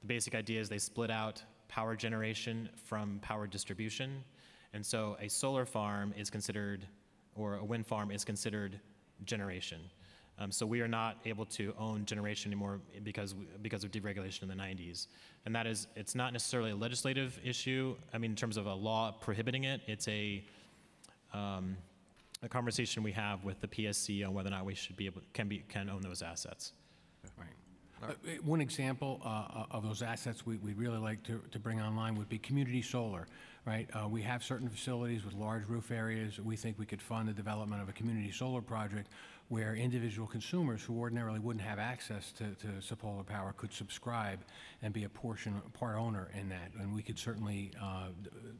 the basic idea is they split out power generation from power distribution, and so a solar farm is considered, or a wind farm is considered generation. Um, so we are not able to own generation anymore because we, because of deregulation in the 90s, and that is it's not necessarily a legislative issue. I mean, in terms of a law prohibiting it, it's a um, a conversation we have with the PSC on whether or not we should be able can be can own those assets. Right. Uh, uh, One example uh, of those assets we- we'd really like to to bring online would be community solar, right? Uh, We have certain facilities with large roof areas. We think we could fund the development of a community solar project where individual consumers who ordinarily wouldn't have access to to solar power could subscribe and be a portion, part owner in that. And we could certainly uh,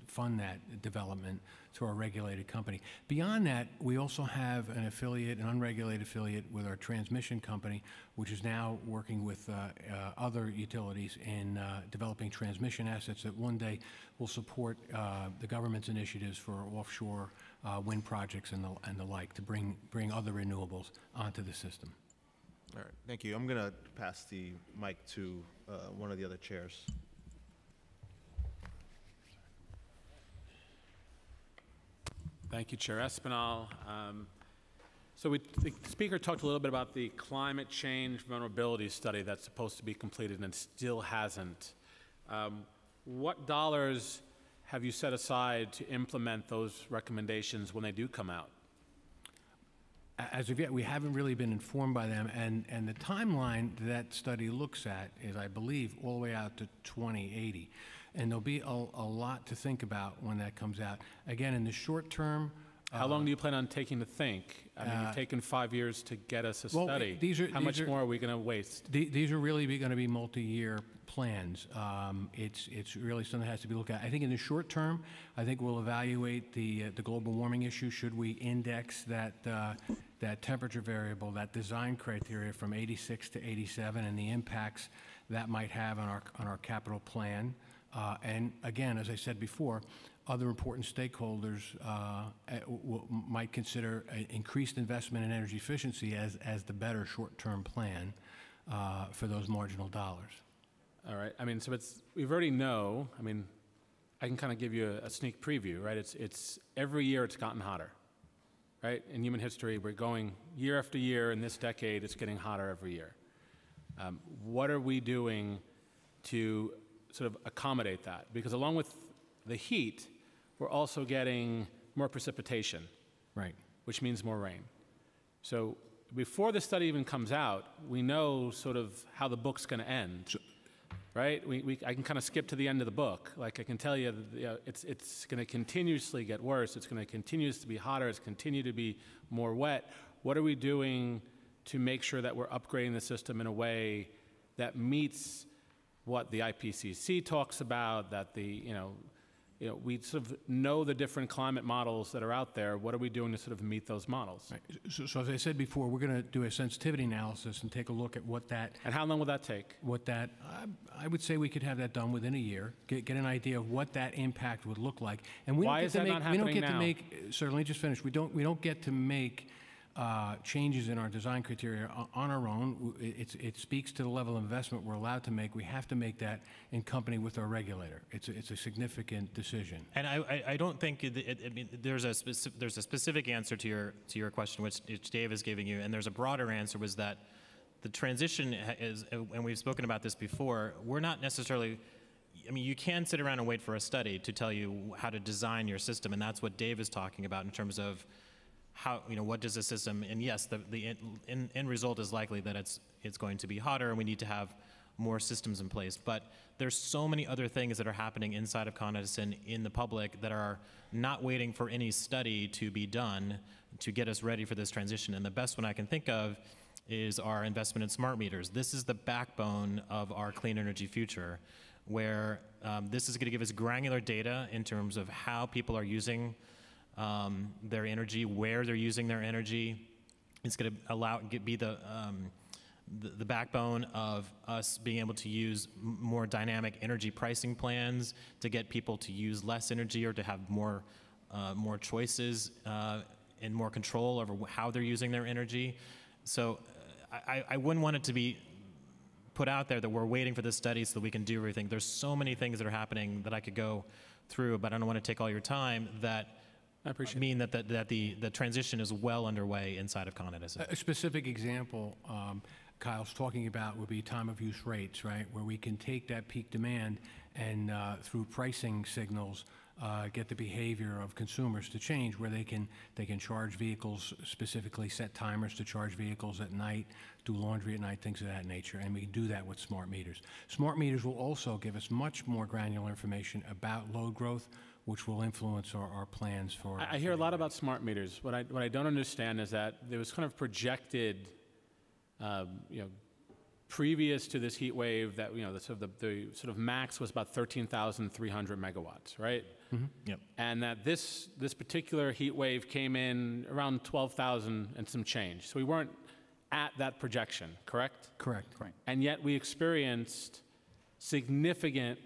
fund that development through our regulated company. Beyond that, we also have an affiliate, an unregulated affiliate with our transmission company, which is now working with uh, uh, other utilities in uh, developing transmission assets that one day will support uh, the government's initiatives for offshore uh, wind projects and the, and the like, to bring, bring other renewables onto the system. All right, thank you. I'm going to pass the mic to uh, one of the other chairs. Thank you, Chair Espinal. Um, So we, the speaker talked a little bit about the climate change vulnerability study that's supposed to be completed and still hasn't. Um, What dollars have you set aside to implement those recommendations when they do come out? As of yet, we haven't really been informed by them, and, and the timeline that study looks at is, I believe, all the way out to 2080. And there'll be a, a lot to think about when that comes out. Again, in the short term, How long uh, do you plan on taking to think? I mean, you've uh, taken five years to get us a well, study. these are- How these much are- more are we going to waste? The- These are really going to be multi-year plans. Um, It's, it's really something that has to be looked at. I think in the short term, I think we'll evaluate the, uh, the global warming issue. Should we index that, uh, that temperature variable, that design criteria from 86 to 87, and the impacts that might have on our, on our capital plan? Uh, And again, as I said before, other important stakeholders uh, might consider increased investment in energy efficiency as, as the better short-term plan uh, for those marginal dollars. All right, I mean, so it's, we've already know, I mean, I can kind of give you a, a sneak preview, right? It's, it's, every year it's gotten hotter, right? In human history, we're going, year after year, in this decade, it's getting hotter every year. Um, what are we doing to sort of accommodate that? Because along with the heat, we're also getting more precipitation, Right. which means more rain. So before the study even comes out, we know sort of how the book's going to end, right? We, we, I can kind of skip to the end of the book. Like I can tell you, that, you know, it's, it's going to continuously get worse. It's going to continue to be hotter. It's continue to be more wet. What are we doing to make sure that we're upgrading the system in a way that meets what the IPCC talks about, that the, you know, you know, we sort of know the different climate models that are out there. What are we doing to sort of meet those models? So, so as I said before, we're going to do a sensitivity analysis and take a look at what that, And how long will that take? what that, I, I would say we could have that done within a year, get, get an idea of what that impact would look like. And we Why don't get is to that make, not we don't happening get to make, sir, let me just finish. We don't, we don't get to make uh, changes in our design criteria on our own. It, it speaks to the level of investment we're allowed to make. We have to make that in company with our regulator. It's, a- it's a significant decision. And I, I, don't think it, I mean, there's a specific, there's a specific answer to your to your question, which, which Dave is giving you, and there's a broader answer was that the transition is, and we've spoken about this before. We're not necessarily. I mean, you can sit around and wait for a study to tell you how to design your system, and that's what Dave is talking about in terms of how you know what does the system. And yes, the the end, end, result is likely that it's it's going to be hotter, and we need to have more systems in place. But there's so many other things that are happening inside of Con Edison in the public that are not waiting for any study to be done to get us ready for this transition. And the best one I can think of is our investment in smart meters. This is the backbone of our clean energy future, where um, this is going to give us granular data in terms of how people are using um, their energy, where they're using their energy. It's going to allow get, be the, um, the the backbone of us being able to use more dynamic energy pricing plans to get people to use less energy or to have more uh, more choices uh, and more control over how they're using their energy. So uh, I, I wouldn't want it to be put out there that we're waiting for this study so that we can do everything. There's so many things that are happening that I could go through, but I don't want to take all your time that I appreciate mean that, that, that the, the transition is well underway inside of Con Edison. A specific example um, Kyle's talking about would be time of use rates, right? Where we can take that peak demand and uh, through pricing signals, uh, get the behavior of consumers to change where they can, they can charge vehicles, specifically set timers to charge vehicles at night, do laundry at night, things of that nature. And we can do that with smart meters. Smart meters will also give us much more granular information about load growth, which will influence our, our plans for. I, I hear a lot about smart meters. What I, what I don't understand is that there was kind of projected, um, you know, previous to this heat wave that, you know, the sort of, the, the sort of max was about 13,300 megawatts, right? Yep. And that this, this particular heat wave came in around 12,000 and some change. So we weren't at that projection, correct? Correct. Right. And yet we experienced significant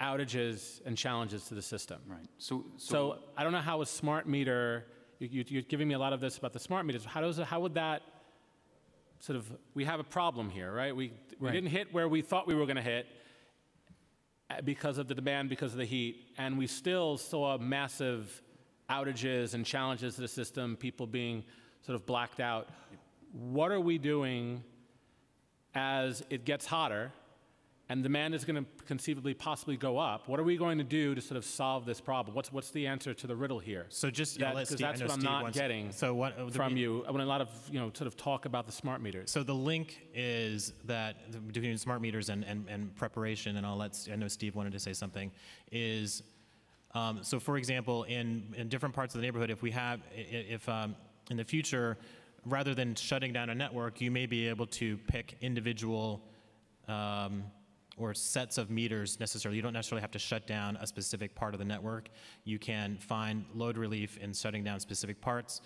outages and challenges to the system. Right. So, So I don't know how a smart meter, you, you're giving me a lot of this about the smart meters. How does, how would that sort of, we have a problem here, right? We, we Right. didn't hit where we thought we were going to hit uh, because of the demand, because of the heat, and we still saw massive outages and challenges to the system, people being sort of blacked out. What are we doing as it gets hotter and demand is going to conceivably possibly go up? What are we going to do to sort of solve this problem? What's, what's the answer to the riddle here? So just, That- I'll let 'cause Steve- I that's what I'm not getting So what? the- from you, when a lot of, you know, sort of talk about the smart meters. So the link is that between smart meters and, and, and preparation, and I'll let, I know Steve wanted to say something, is, um, so for example, in, in different parts of the neighborhood, if we have, if, um, in the future, rather than shutting down a network, you may be able to pick individual, um, or sets of meters necessarily. You don't necessarily have to shut down a specific part of the network. You can find load relief in shutting down specific parts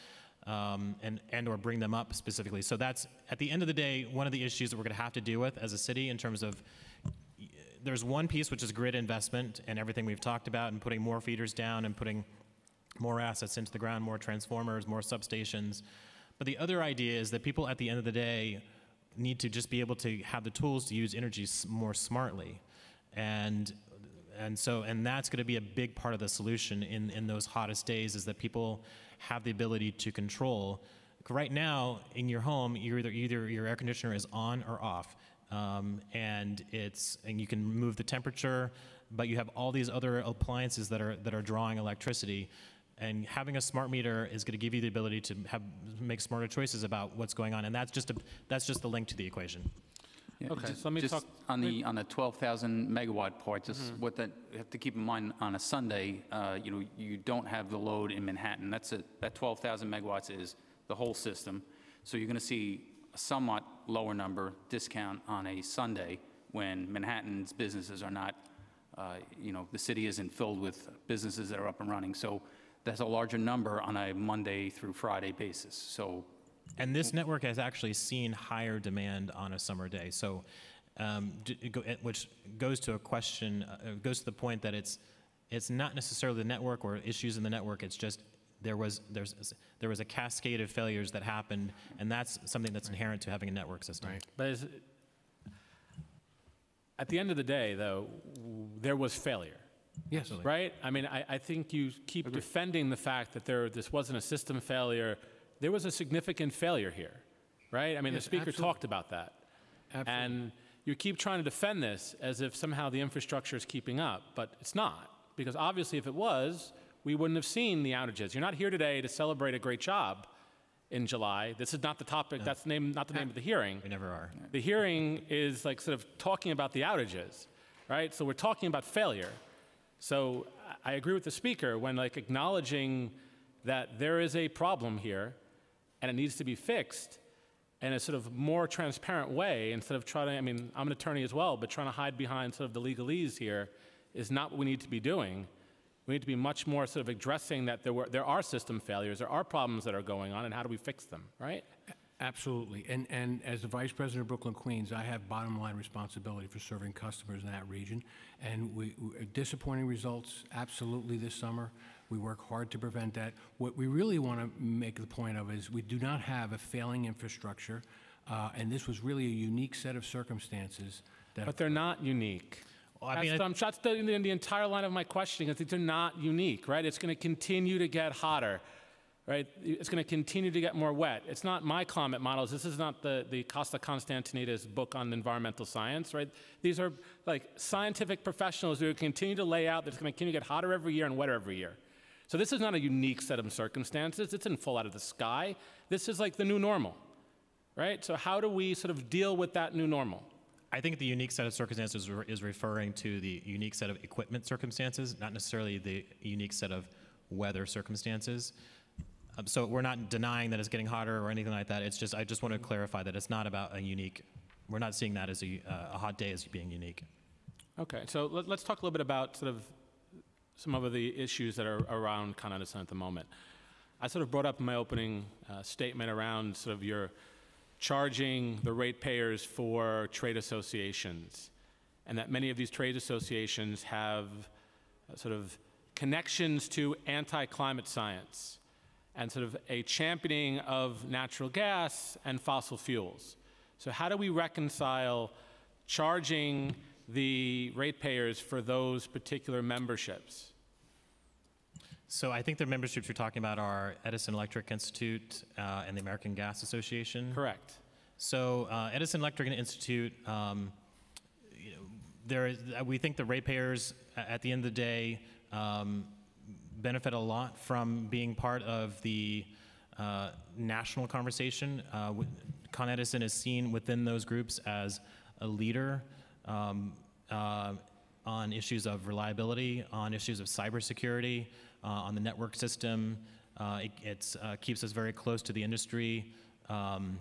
um, and, and or bring them up specifically. So that's, at the end of the day, one of the issues that we're going to have to deal with as a city in terms of there's one piece which is grid investment and everything we've talked about and putting more feeders down and putting more assets into the ground, more transformers, more substations. But the other idea is that people at the end of the day need to just be able to have the tools to use energy more smartly. And and so and that's going to be a big part of the solution in in those hottest days is that people have the ability to control. Right now in your home you're either either your air conditioner is on or off. Um, and it's and you can move the temperature but you have all these other appliances that are that are drawing electricity And having a smart meter is going to give you the ability to have make smarter choices about what's going on, and that's just a, that's just the link to the equation. Yeah, Okay, just- so let me just talk- On the, on the 12,000 megawatt part, just what that, you have to keep in mind, on a Sunday, uh, you know, you don't have the load in Manhattan. That's a, that 12,000 megawatts is the whole system. So you're going to see a somewhat lower number discount on a Sunday when Manhattan's businesses are not, uh, you know, the city isn't filled with businesses that are up and running. So that's a larger number on a Monday through Friday basis. So And this network has actually seen higher demand on a summer day. So, um, d- it go- it- which goes to a question, uh, goes to the point that it's it's not necessarily the network or issues in the network. It's just there was there's there was a cascade of failures that happened, and that's something that's inherent to having a network system. Right. But is, at the end of the day, though, w- there was failure. Yes. Right? I mean, I, I think you keep defending the fact that there, this wasn't a system failure. There was a significant failure here, right? I mean, Yes, the speaker absolutely. talked about that. Absolutely. And you keep trying to defend this as if somehow the infrastructure is keeping up, but it's not. Because obviously, if it was, we wouldn't have seen the outages. You're not here today to celebrate a great job in July. This is not the topic, that's the name, not the name of the hearing. We never are. The hearing is like sort of talking about the outages, right? So we're talking about failure. So I agree with the speaker when like acknowledging that there is a problem here and it needs to be fixed in a sort of more transparent way instead of trying to, I mean, I'm an attorney as well, but trying to hide behind sort of the legalese here is not what we need to be doing. We need to be much more sort of addressing that there, were, there are system failures, there are problems that are going on, and how do we fix them, right? Absolutely. And, and as the Vice President of Brooklyn Queens, I have bottom line responsibility for serving customers in that region. And we, we- disappointing results, absolutely this summer. We work hard to prevent that. What we really want to make the point of is we do not have a failing infrastructure. Uh, and this was really a unique set of circumstances that. But they're not unique. Well, I that's, mean, I- um, that's the, the, the entire line of my questioning is that they're not unique, right? It's going to continue to get hotter, right? It's going to continue to get more wet. It's not my climate models. This is not the, the Costa Constantinides book on environmental science, right? These are like scientific professionals who continue to lay out that it's going to continue to get hotter every year and wetter every year. So this is not a unique set of circumstances. It's in full out of the sky. This is like the new normal, right? So how do we sort of deal with that new normal? I think the unique set of circumstances is referring to the unique set of equipment circumstances, not necessarily the unique set of weather circumstances. Um, so we're not denying that it's getting hotter or anything like that. It's just I just want to clarify that it's not about a unique. We're not seeing that as a, uh, a hot day as being unique. Okay, so let, us talk a little bit about sort of some of the issues that are around Con Edison at the moment. I sort of brought up my opening uh, statement around sort of your charging the ratepayers for trade associations, and that many of these trade associations have uh, sort of connections to anti-climate science and sort of a championing of natural gas and fossil fuels. So how do we reconcile charging the ratepayers for those particular memberships? So I think the memberships you're talking about are Edison Electric Institute uh, and the American Gas Association. Correct. So uh, Edison Electric Institute, um, you know, there is, we think the ratepayers at the end of the day um, benefit a lot from being part of the uh, national conversation. Uh, Con Edison is seen within those groups as a leader um, uh, on issues of reliability, on issues of cybersecurity, uh, on the network system. Uh, it it's, uh, keeps us very close to the industry. Um,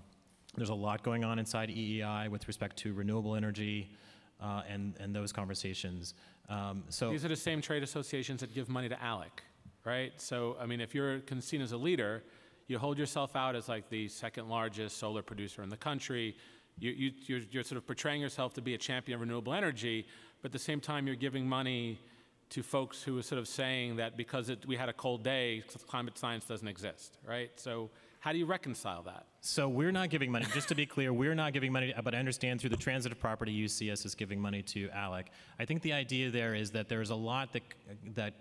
there's a lot going on inside EEI with respect to renewable energy and, and those conversations. Um, so These are the same trade associations that give money to ALEC, right? So, I mean, if you're seen as a leader, you hold yourself out as like the second largest solar producer in the country. You, you, you're, you're sort of portraying yourself to be a champion of renewable energy, but at the same time, you're giving money to folks who are sort of saying that because it, we had a cold day, climate science doesn't exist, right? So, how do you reconcile that? So we're not giving money, just to be clear, we're not giving money, but I understand through the transitive property us as giving money to ALEC. I think the idea there is that there's a lot that, that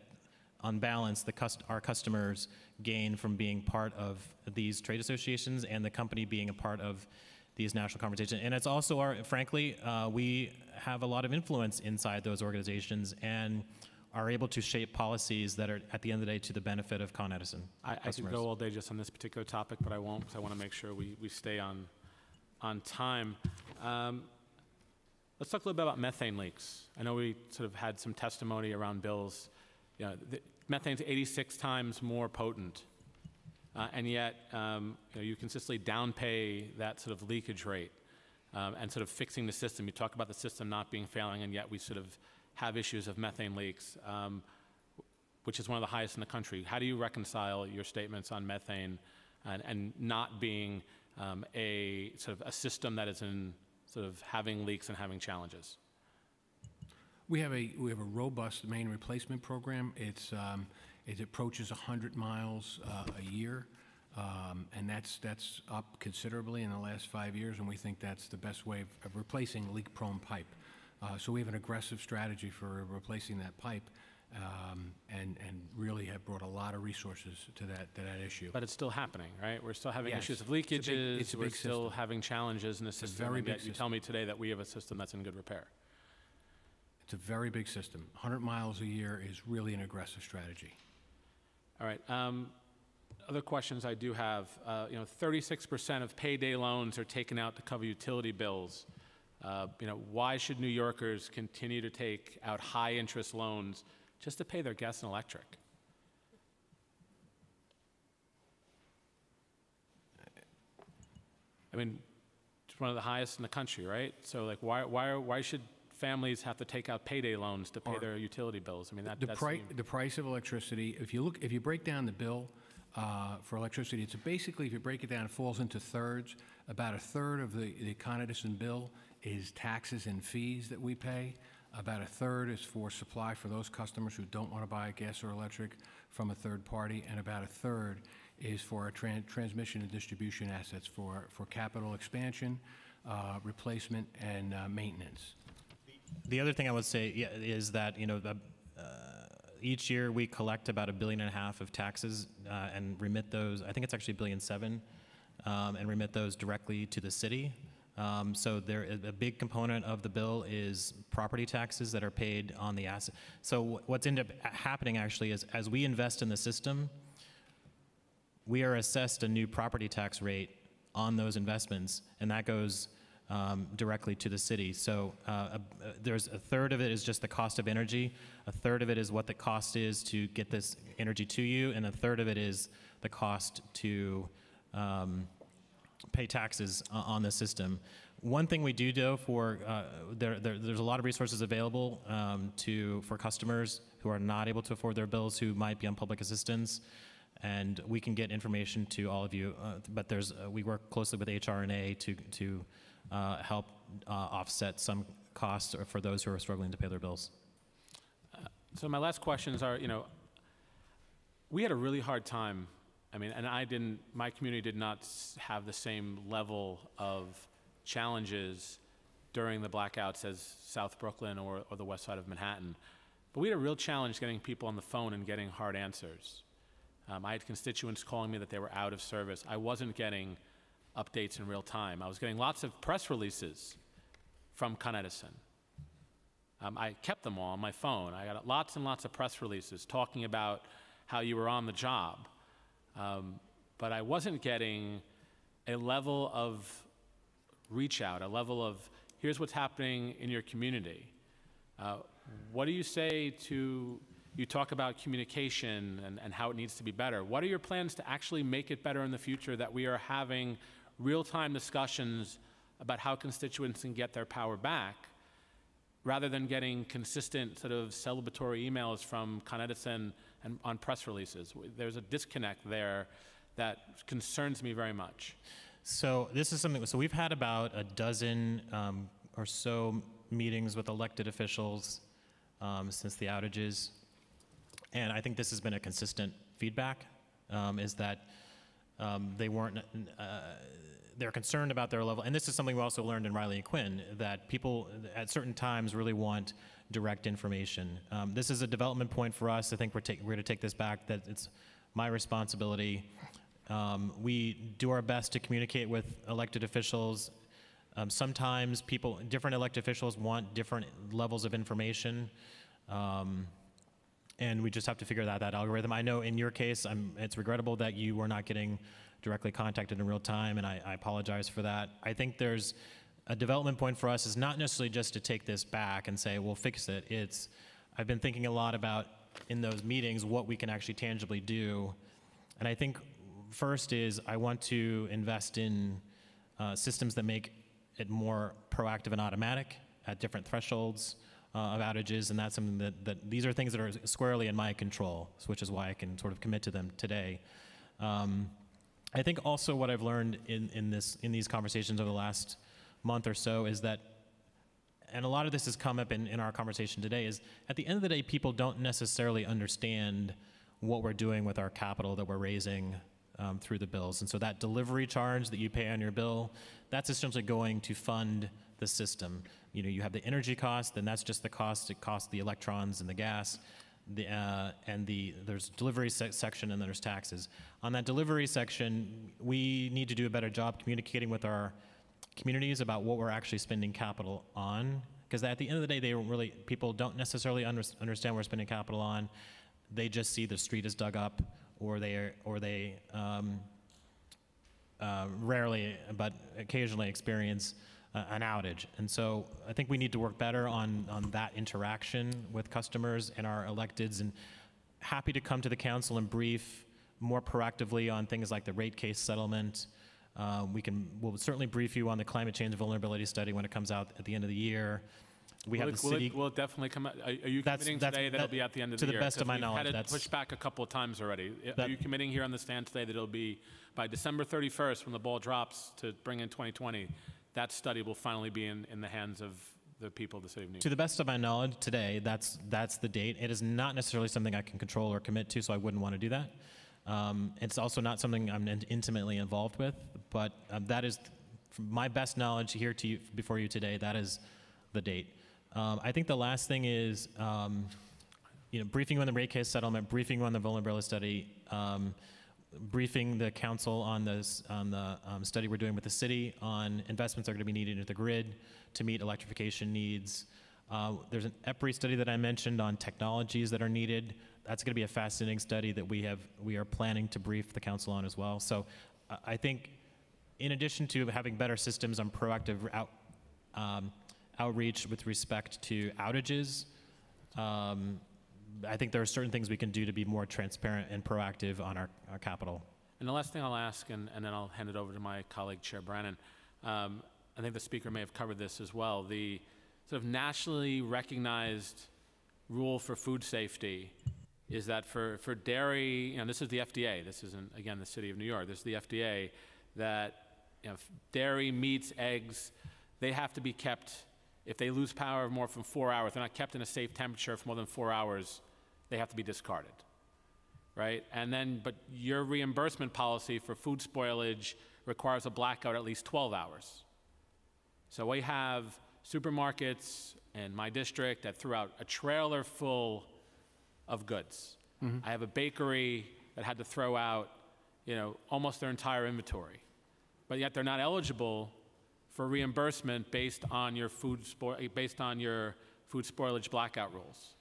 on balance, the cust- our customers gain from being part of these trade associations and the company being a part of these national conversations. And it's also our, frankly, uh, we have a lot of influence inside those organizations and are able to shape policies that are, at the end of the day, to the benefit of Con Edison I, I could go all day just on this particular topic, but I won't, because I want to make sure we, we stay on, on time. Um, Let's talk a little bit about methane leaks. I know we sort of had some testimony around bills. You know, the- methane's 86 times more potent, uh, and yet um, you, know, you consistently downpay that sort of leakage rate um, and sort of fixing the system. You talk about the system not being failing, and yet we sort of have issues of methane leaks, um, which is one of the highest in the country. How do you reconcile your statements on methane and, and not being um, a sort of a system that is in sort of having leaks and having challenges? We have a, we have a robust main replacement program. It's, um, it approaches 100 miles uh, a year, um, and that's, that's up considerably in the last five years, and we think that's the best way of- of replacing leak-prone pipe. Uh, So we have an aggressive strategy for replacing that pipe, um, and, and really have brought a lot of resources to that, to that issue. But it's still happening, right? We're still having Yes. issues of leakages. It's a big- it's a We're still system. having challenges in the a system. very and big yet you tell me today that we have a system that's in good repair. It's a very big system. 100 miles a year is really an aggressive strategy. All right. Um, other questions I do have. Uh, you know, 36% of payday loans are taken out to cover utility bills. Uh, you know, why should New Yorkers continue to take out high interest loans just to pay their gas and electric? I mean, it's one of the highest in the country, right? So, like, why, why, why should families have to take out payday loans to pay their utility bills? I mean, that, The that's price, the price of electricity, if you look, if you break down the bill uh, for electricity, it's basically, if you break it down, it falls into thirds. About a third of the, the Con Edison bill is taxes and fees that we pay. About a third is for supply for those customers who don't want to buy gas or electric from a third party, and about a third is for our tran- transmission and distribution assets for, for capital expansion, uh, replacement, and uh, maintenance. The other thing I would say is that you know uh, each year we collect about a billion and a half of taxes uh, and remit those. I think it's actually a billion seven, um, and remit those directly to the city. Um, so there, a big component of the bill is property taxes that are paid on the asset. So what's ended up happening actually is as we invest in the system, we are assessed a new property tax rate on those investments, and that goes um, directly to the city. So uh, a- there's a third of it is just the cost of energy, a third of it is what the cost is to get this energy to you, and a third of it is the cost to um, pay taxes on the system. One thing we do do for uh, there, there, there's a lot of resources available um, to for customers who are not able to afford their bills, who might be on public assistance, and we can get information to all of you. Uh, but there's uh, we work closely with HRNA to to uh, help uh, offset some costs for those who are struggling to pay their bills. So my last questions are, you know, we had a really hard time. I mean, and I didn't, my community did not have the same level of challenges during the blackouts as South Brooklyn or, or the west side of Manhattan. But we had a real challenge getting people on the phone and getting hard answers. Um, I had constituents calling me that they were out of service. I wasn't getting updates in real time. I was getting lots of press releases from Con Edison. Um, I kept them all on my phone. I got lots and lots of press releases talking about how you were on the job. Um, but I wasn't getting a level of reach out, a level of here's what's happening in your community. Uh, what do you say to, you talk about communication and, and how it needs to be better. What are your plans to actually make it better in the future that we are having real time discussions about how constituents can get their power back? rather than getting consistent sort of celebratory emails from Con Edison and on press releases. There's a disconnect there that concerns me very much. So this is something. So we've had about a dozen um, or so meetings with elected officials um, since the outages, and I think this has been a consistent feedback. Um, is that um, they weren't. Uh, they're concerned about their level, and this is something we also learned in Riley and Quinn that people at certain times really want direct information. Um, this is a development point for us. I think we're, take, we're going to take this back. That it's my responsibility. Um, we do our best to communicate with elected officials. Um, sometimes people, different elected officials want different levels of information. Um, and we just have to figure out that algorithm. I know in your case, I'm, it's regrettable that you were not getting directly contacted in real time, and I, I apologize for that. I think there's a development point for us is not necessarily just to take this back and say we'll fix it. It's I've been thinking a lot about in those meetings what we can actually tangibly do, and I think first is I want to invest in uh, systems that make it more proactive and automatic at different thresholds uh, of outages, and that's something that, that these are things that are squarely in my control, which is why I can sort of commit to them today. Um, I think also what I've learned in, in, this, in these conversations over the last month or so is that, and a lot of this has come up in, in our conversation today, is at the end of the day, people don't necessarily understand what we're doing with our capital that we're raising um, through the bills. And so that delivery charge that you pay on your bill, that's essentially going to fund the system. You know, you have the energy cost, then that's just the cost. It costs the electrons and the gas. The, uh, and the there's delivery se- section and then there's taxes. On that delivery section, we need to do a better job communicating with our communities about what we're actually spending capital on. Because at the end of the day, they really people don't necessarily under, understand what we're spending capital on. They just see the street is dug up, or they or they um, uh, rarely, but occasionally experience uh, an outage. And so I think we need to work better on, on that interaction with customers and our electeds and happy to come to the council and brief more proactively on things like the rate case settlement. Uh, we can, we'll certainly brief you on the climate change vulnerability study when it comes out at the end of the year. We Will have it- the will it- city. Will it definitely come out? Are are you That's- committing that's- today that it'll be at the end of the, year? to the best of my we've knowledge, had it that's- pushed back a couple of times already. Are you committing here on the stand today that it'll be by December 31st, when the ball drops to bring in 2020, that study will finally be in, in the hands of the people of the city of New York? To the best of my knowledge, today, that's, that's the date. It is not necessarily something I can control or commit to, so I wouldn't want to do that. Um, it's also not something I'm in- intimately involved with, but um, that is, from my best knowledge here to you, before you today, that is the date. Um, I think the last thing is, um, you know, briefing on the rate case settlement, briefing on the vulnerability study, um, briefing the council on this on the um, study we're doing with the city on investments that are going to be needed into the grid to meet electrification needs. Uh, there's an EPRI study that I mentioned on technologies that are needed. That's going to be a fascinating study that we have we are planning to brief the council on as well. So uh, I think, in addition to having better systems on proactive out, um, outreach with respect to outages, um, I think there are certain things we can do to be more transparent and proactive on our, our capital. And the last thing I'll ask, and, and then I'll hand it over to my colleague, Chair Brannan. Um, I think the speaker may have covered this as well. The sort of nationally recognized rule for food safety is that for, for dairy, you know, this is the FDA, this isn't, again, the city of New York, this is the FDA, that you know, dairy, meats, eggs, they have to be kept, if they lose power more than four hours, they're not kept in a safe temperature for more than four hours, they have to be discarded right? And then, but your reimbursement policy for food spoilage requires a blackout at least 12 hours. So we have supermarkets in my district that threw out a trailer full of goods. Mm-hmm. I have a bakery that had to throw out, you know, almost their entire inventory. But yet they're not eligible for reimbursement based on your food spoil, based on your food spoilage blackout rules.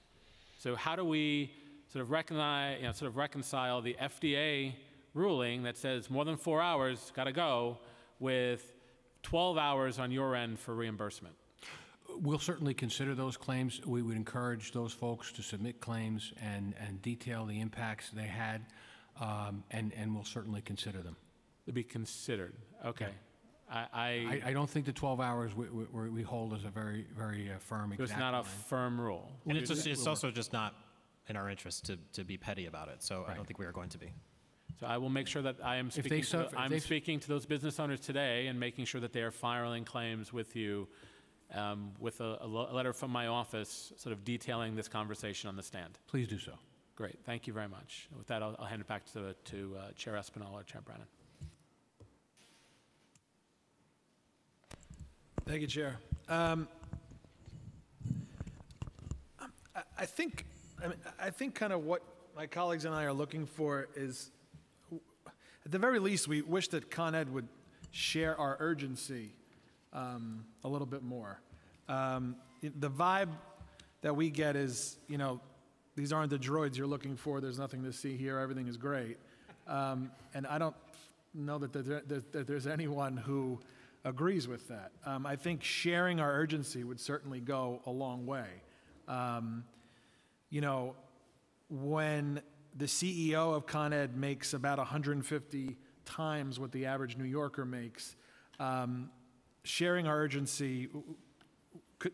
So how do we sort of recognize, you know, sort of reconcile the FDA ruling that says more than four hours, got to go, with 12 hours on your end for reimbursement? We'll certainly consider those claims. We would encourage those folks to submit claims and, and detail the impacts they had, um, and, and we'll certainly consider them. To be considered. Okay. I, I, I, I don't think the 12 hours we, we, we hold is a very, very uh, firm it's not a line. firm rule. And it's, just, it's also just not in our interest to, to be petty about it, so I don't think we are going to be. So I will make sure that I am they speaking, to, suffer- the- if I'm they- speaking to those business owners today and making sure that they are filing claims with you um, with a, a lo- a letter from my office sort of detailing this conversation on the stand. Please do so. Great, thank you very much. With that, I'll, I'll hand it back to, to uh, Chair Espinal or Chair Brannan. Thank you, Chair. Um, I- think, I mean, I think kind of what my colleagues and I are looking for is, at the very least, we wish that Con Ed would share our urgency um, a little bit more. Um, The vibe that we get is, you know, these aren't the droids you're looking for, there's nothing to see here, everything is great. Um, And I don't know that there- that there's anyone who agrees with that. Um, I think sharing our urgency would certainly go a long way. Um, You know, when the CEO of Con Ed makes about 150 times what the average New Yorker makes, um, sharing our urgency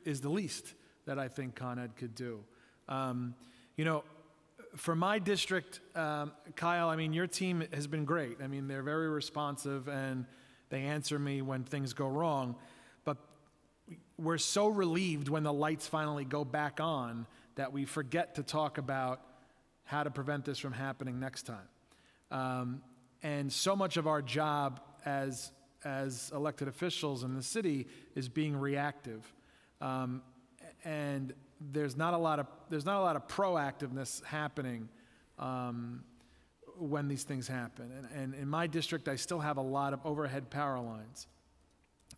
is the least that I think Con Ed could do. Um, you know, for my district, um, Kyle, I mean, your team has been great. I mean, they're very responsive and they answer me when things go wrong. But we're so relieved when the lights finally go back on that we forget to talk about how to prevent this from happening next time. Um, and so much of our job as, as elected officials in the city is being reactive. Um, and there's not a lot of, there's not a lot of proactiveness happening um, when these things happen. And, and in my district, I still have a lot of overhead power lines.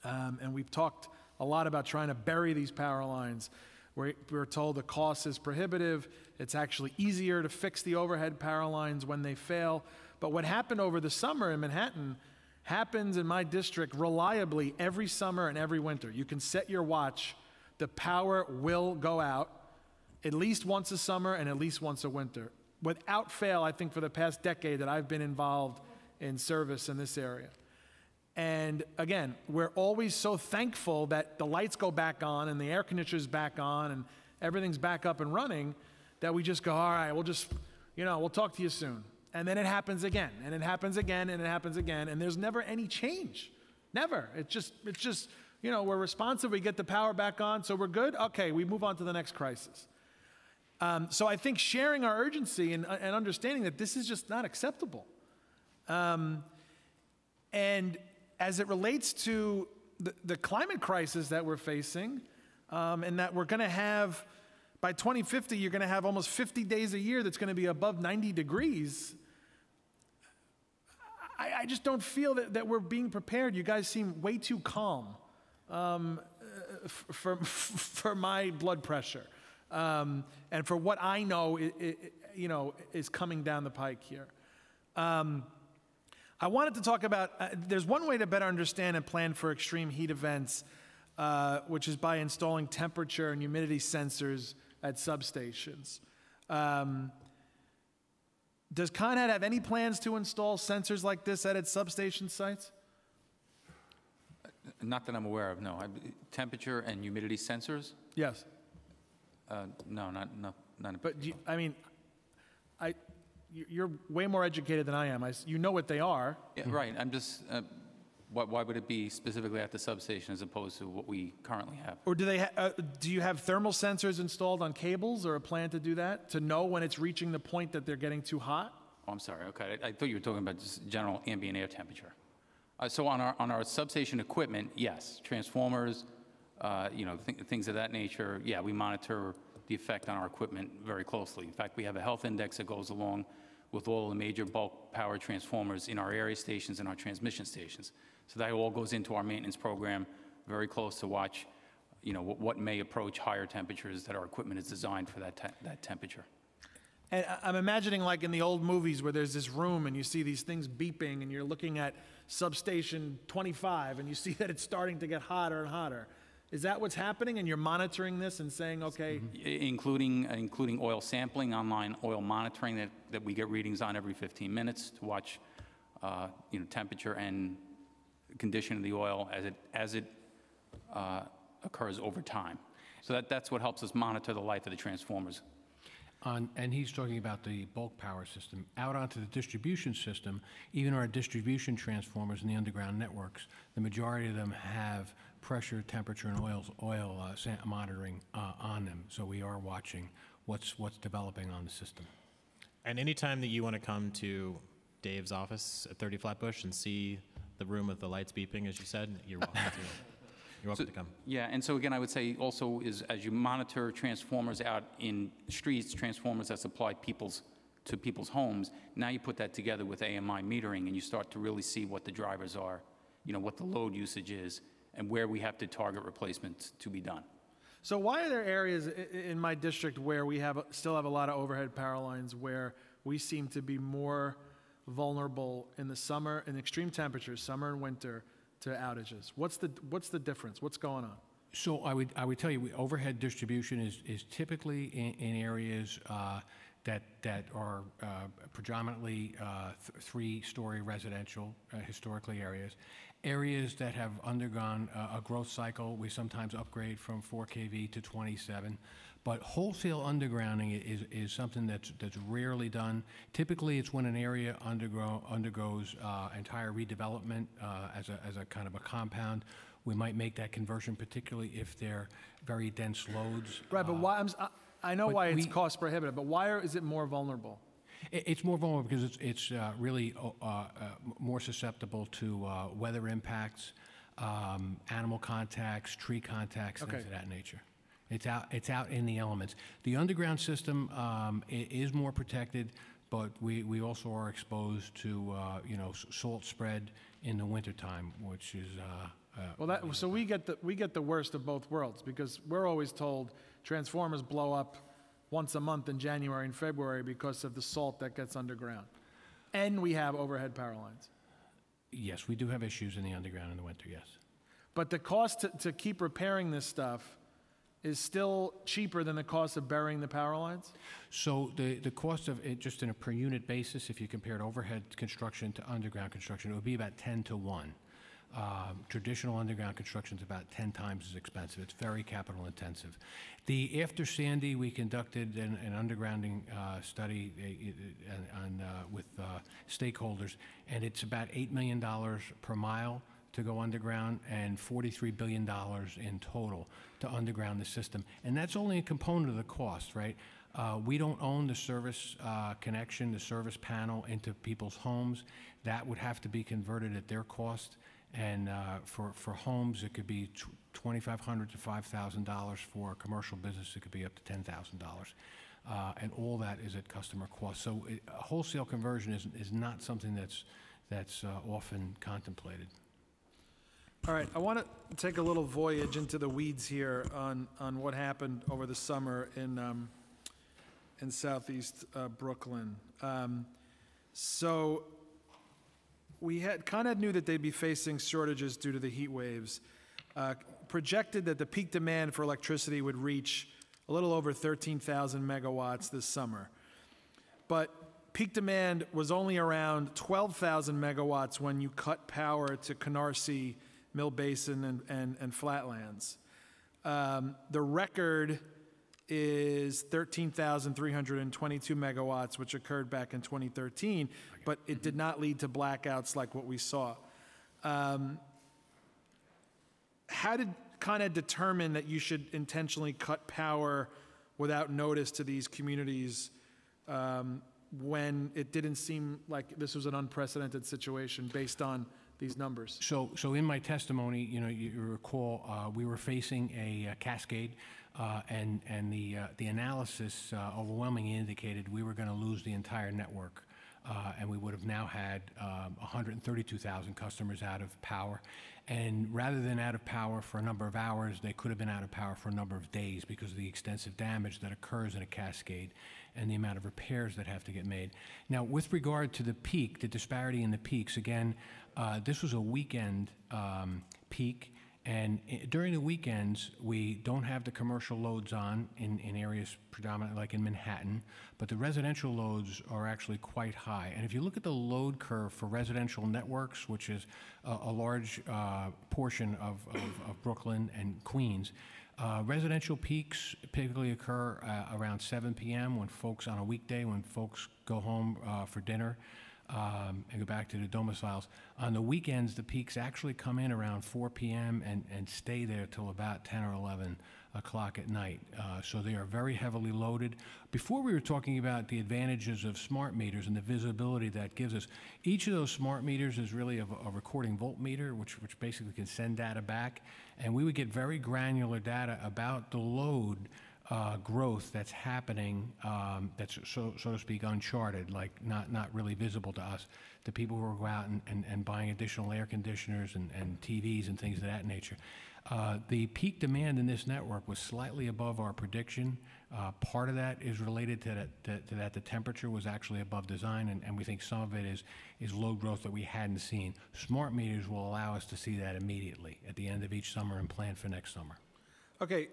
Um, and we've talked a lot about trying to bury these power lines. We're, we're told the cost is prohibitive. It's actually easier to fix the overhead power lines when they fail. But what happened over the summer in Manhattan happens in my district reliably every summer and every winter. You can set your watch, the power will go out at least once a summer and at least once a winter. Without fail, I think for the past decade that I've been involved in service in this area. And again, we're always so thankful that the lights go back on and the air conditioner's back on and everything's back up and running that we just go, all right, we'll just, you know, we'll talk to you soon. And then it happens again, and it happens again, and it happens again, and there's never any change. Never. It's just, it's just, you know, we're responsive, we get the power back on, so we're good. Okay, we move on to the next crisis. Um, so I think sharing our urgency and, and understanding that this is just not acceptable. Um, and as it relates to the, the climate crisis that we're facing, um, and that we're going to have, by 2050, you're going to have almost 50 days a year that's going to be above 90 degrees. I, I just don't feel that, that we're being prepared. You guys seem way too calm um, uh, for, for my blood pressure um, and for what I know, i i you know, is coming down the pike here. Um, I wanted to talk about, uh, there's one way to better understand and plan for extreme heat events, uh, which is by installing temperature and humidity sensors at substations. Um, does Con Ed have any plans to install sensors like this at its substation sites? Not that I'm aware of, no. I- Temperature and humidity sensors? Yes. Uh, No, not, no, not. But, you, I mean, I, you- you're way more educated than I am. I you know what they are. Yeah, Right, I'm just, uh, why why would it be specifically at the substation as opposed to what we currently have? Or do they, ha- uh, do you have thermal sensors installed on cables or a plan to do that? To know when it's reaching the point that they're getting too hot? Oh, I'm sorry, okay, I I thought you were talking about just general ambient air temperature. Uh, So on our, on our substation equipment, yes, transformers, uh, you know, thi- things of that nature, yeah, we monitor the effect on our equipment very closely. In fact, we have a health index that goes along with all the major bulk power transformers in our area stations and our transmission stations. So that all goes into our maintenance program, very close to watch, you know, what what may approach higher temperatures that our equipment is designed for that, te- that temperature. And I'm imagining like in the old movies where there's this room and you see these things beeping and you're looking at substation 25 and you see that it's starting to get hotter and hotter. Is that what's happening and you're monitoring this and saying, okay, I- including, uh, including oil sampling, online oil monitoring that, that we get readings on every 15 minutes to watch, uh, you know, temperature and condition of the oil as it, as it uh, occurs over time. So that, that's what helps us monitor the life of the transformers. On, and he's talking about the bulk power system. Out onto the distribution system, even our distribution transformers in the underground networks, the majority of them have pressure, temperature, and oils, oil uh, monitoring uh, on them. So we are watching what's, what's developing on the system. And anytime that you want to come to Dave's office at 30 Flatbush and see the room with the lights beeping, as you said, you're welcome to. You're welcome to come. Yeah, and so again, I would say also is as you monitor transformers out in streets, transformers that supply people's, to people's homes, now you put that together with AMI metering and you start to really see what the drivers are, you know, what the load usage is and where we have to target replacements to be done. So why are there areas i- i- in my district where we have, still have a lot of overhead power lines where we seem to be more vulnerable in the summer, in extreme temperatures, summer and winter, to outages? What's the, what's the difference? What's going on? So I would, I would tell you, overhead distribution is, is typically in, in areas uh, that, that are uh, predominantly uh, th- three-story residential, uh, historically areas. Areas that have undergone a, a growth cycle, we sometimes upgrade from 4 kV to 27. But wholesale undergrounding is, is something that's, that's rarely done. Typically, it's when an area undergo, undergoes uh, entire redevelopment uh, as a, as a kind of a compound. We might make that conversion, particularly if they're very dense loads. Right, but why, I'm, I I know why it's we- cost prohibitive, but why are- is it more vulnerable? It's more vulnerable because it's, it's uh, really uh, uh, more susceptible to uh, weather impacts, um, animal contacts, tree contacts, things of that nature. It's out, it's out in the elements. The underground system um, is more protected, but we, we also are exposed to, uh, you know, salt spread in the wintertime, which is, uh, uh, Well, that, so we get the, we get the worst of both worlds, because we're always told transformers blow up once a month in January and February because of the salt that gets underground. And we have overhead power lines. yes, we do have issues in the underground in the winter, yes. But the cost to, to keep repairing this stuff is still cheaper than the cost of burying the power lines? So the, the cost of it, just in a per unit basis, if you compared overhead construction to underground construction, it would be about 10 to 1. Um, Traditional underground construction is about 10 times as expensive. It's very capital intensive. The, after Sandy, we conducted an, an undergrounding uh, study on, uh, with uh, stakeholders, and it's about $8 million per mile to go underground and $43 billion in total to underground the system. And that's only a component of the cost, right? Uh, We don't own the service uh, connection, the service panel into people's homes. That would have to be converted at their cost. And uh, for, for homes, it could be tw- 2,500 to $5,000. For a commercial business, it could be up to $10,000. Uh, And all that is at customer cost. So it- a wholesale conversion is, is not something that's, that's uh, often contemplated. All right, I want to take a little voyage into the weeds here on, on what happened over the summer in, um, in southeast uh, Brooklyn. Um, so we had, Con Ed knew that they'd be facing shortages due to the heat waves. Uh, projected that the peak demand for electricity would reach a little over 13,000 megawatts this summer. But peak demand was only around 12,000 megawatts when you cut power to Canarsie, Mill Basin, and, and, and Flatlands. Um, the record is 13,322 megawatts, which occurred back in 2013, but it did not lead to blackouts like what we saw. Um, how did Con Ed determine that you should intentionally cut power without notice to these communities um, when it didn't seem like this was an unprecedented situation based on these numbers? So, so in my testimony, you know, you recall, uh, we were facing a uh, cascade, uh, and, and the, uh, the analysis uh, overwhelmingly indicated we were going to lose the entire network. Uh, and we would have now had um, 132,000 customers out of power. And rather than out of power for a number of hours, they could have been out of power for a number of days because of the extensive damage that occurs in a cascade and the amount of repairs that have to get made. Now, with regard to the peak, the disparity in the peaks, again, uh, this was a weekend um, peak, and during the weekends, we don't have the commercial loads on in, in areas predominantly like in Manhattan, but the residential loads are actually quite high. And if you look at the load curve for residential networks, which is a, a large uh, portion of, of, of Brooklyn and Queens, uh, residential peaks typically occur uh, around 7 p.m. when folks on a weekday, when folks go home uh, for dinner um, and go back to the domiciles. On the weekends, the peaks actually come in around 4 p.m. and, and stay there till about 10 or 11 o'clock at night. Uh, so they are very heavily loaded. Before we were talking about the advantages of smart meters and the visibility that gives us, each of those smart meters is really a, a recording voltmeter, which, which basically can send data back. And we would get very granular data about the load growth that's happening, um, that's so, so to speak uncharted, like not, not really visible to us, to people who are going out and, and, and buying additional air conditioners and, and TVs and things of that nature. Uh, The peak demand in this network was slightly above our prediction. Uh, Part of that is related to that, to- to that the temperature was actually above design, and, and we think some of it is, is load growth that we hadn't seen. Smart meters will allow us to see that immediately at the end of each summer and plan for next summer. Okay,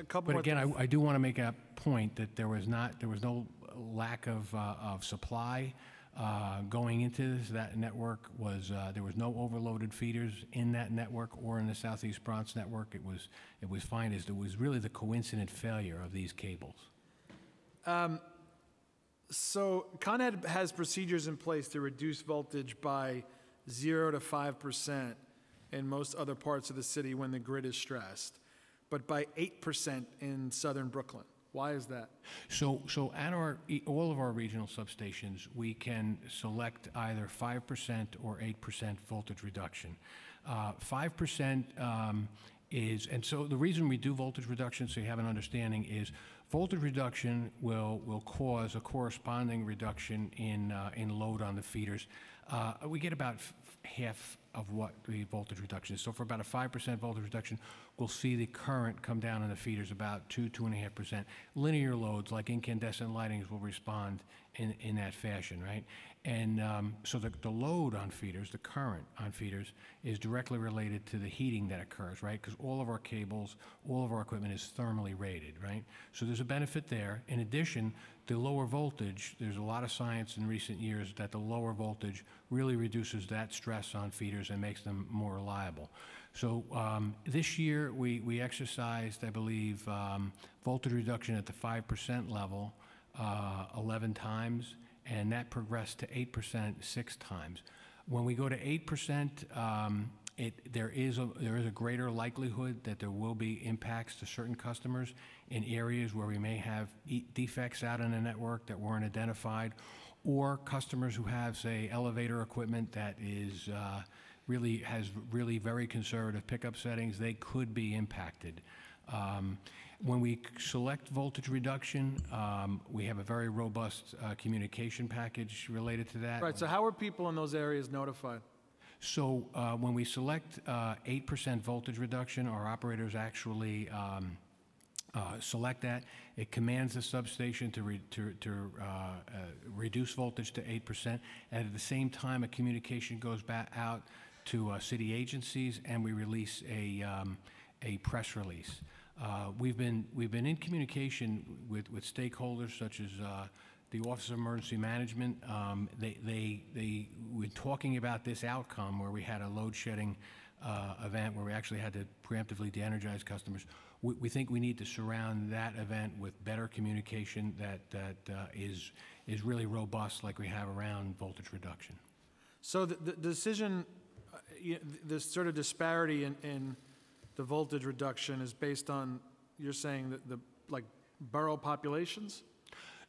a couple But again, I, I do want to make a point that there was not, there was no lack of, uh, of supply uh, going into this. That network was, uh, there was no overloaded feeders in that network or in the Southeast Bronx network. It was, it was fine as, it was really the coincident failure of these cables. So Con Ed has procedures in place to reduce voltage by zero to five percent in most other parts of the city when the grid is stressed, but by eight percent in southern Brooklyn. Why is that? So, so at our, all of our regional substations, we can select either 5% or 8% voltage reduction. Uh, 5% um, is, and so the reason we do voltage reduction, so you have an understanding, is voltage reduction will, will cause a corresponding reduction in, uh, in load on the feeders. Uh, We get about half of what the voltage reduction is. So for about a 5% voltage reduction, we'll see the current come down in the feeders about 2, 2.5%. Linear loads like incandescent lightings will respond in, in that fashion, right? And um, so the, the load on feeders, the current on feeders, is directly related to the heating that occurs, right? Because all of our cables, all of our equipment is thermally rated, right? So there's a benefit there. In addition, the lower voltage, there's a lot of science in recent years that the lower voltage really reduces that stress on feeders and makes them more reliable. So um, this year, we, we exercised, I believe, um, voltage reduction at the 5% level uh, 11 times, and that progressed to 8% six times. When we go to 8%, um, it, there is a, there is a greater likelihood that there will be impacts to certain customers in areas where we may have e- defects out in the network that weren't identified, or customers who have, say, elevator equipment that is, uh, really, has really very conservative pickup settings, they could be impacted. Um, When we select voltage reduction, um, we have a very robust uh, communication package related to that. Right, so how are people in those areas notified? So uh, when we select uh, 8% voltage reduction, our operators actually um, uh, select that. It commands the substation to, re- to, to uh, uh, reduce voltage to 8%. And at the same time, a communication goes back out to uh, city agencies, and we release a, um, a press release. Uh, We've been, we've been in communication with, with stakeholders such as the Office of Emergency Management. Um, They, they, they were talking about this outcome where we had a load shedding event where we actually had to preemptively de-energize customers. We, we think we need to surround that event with better communication that, that uh, is, is really robust like we have around voltage reduction. So the, the decision, uh, you- this sort of disparity in, in the voltage reduction is based on, you're saying that the, like, borough populations?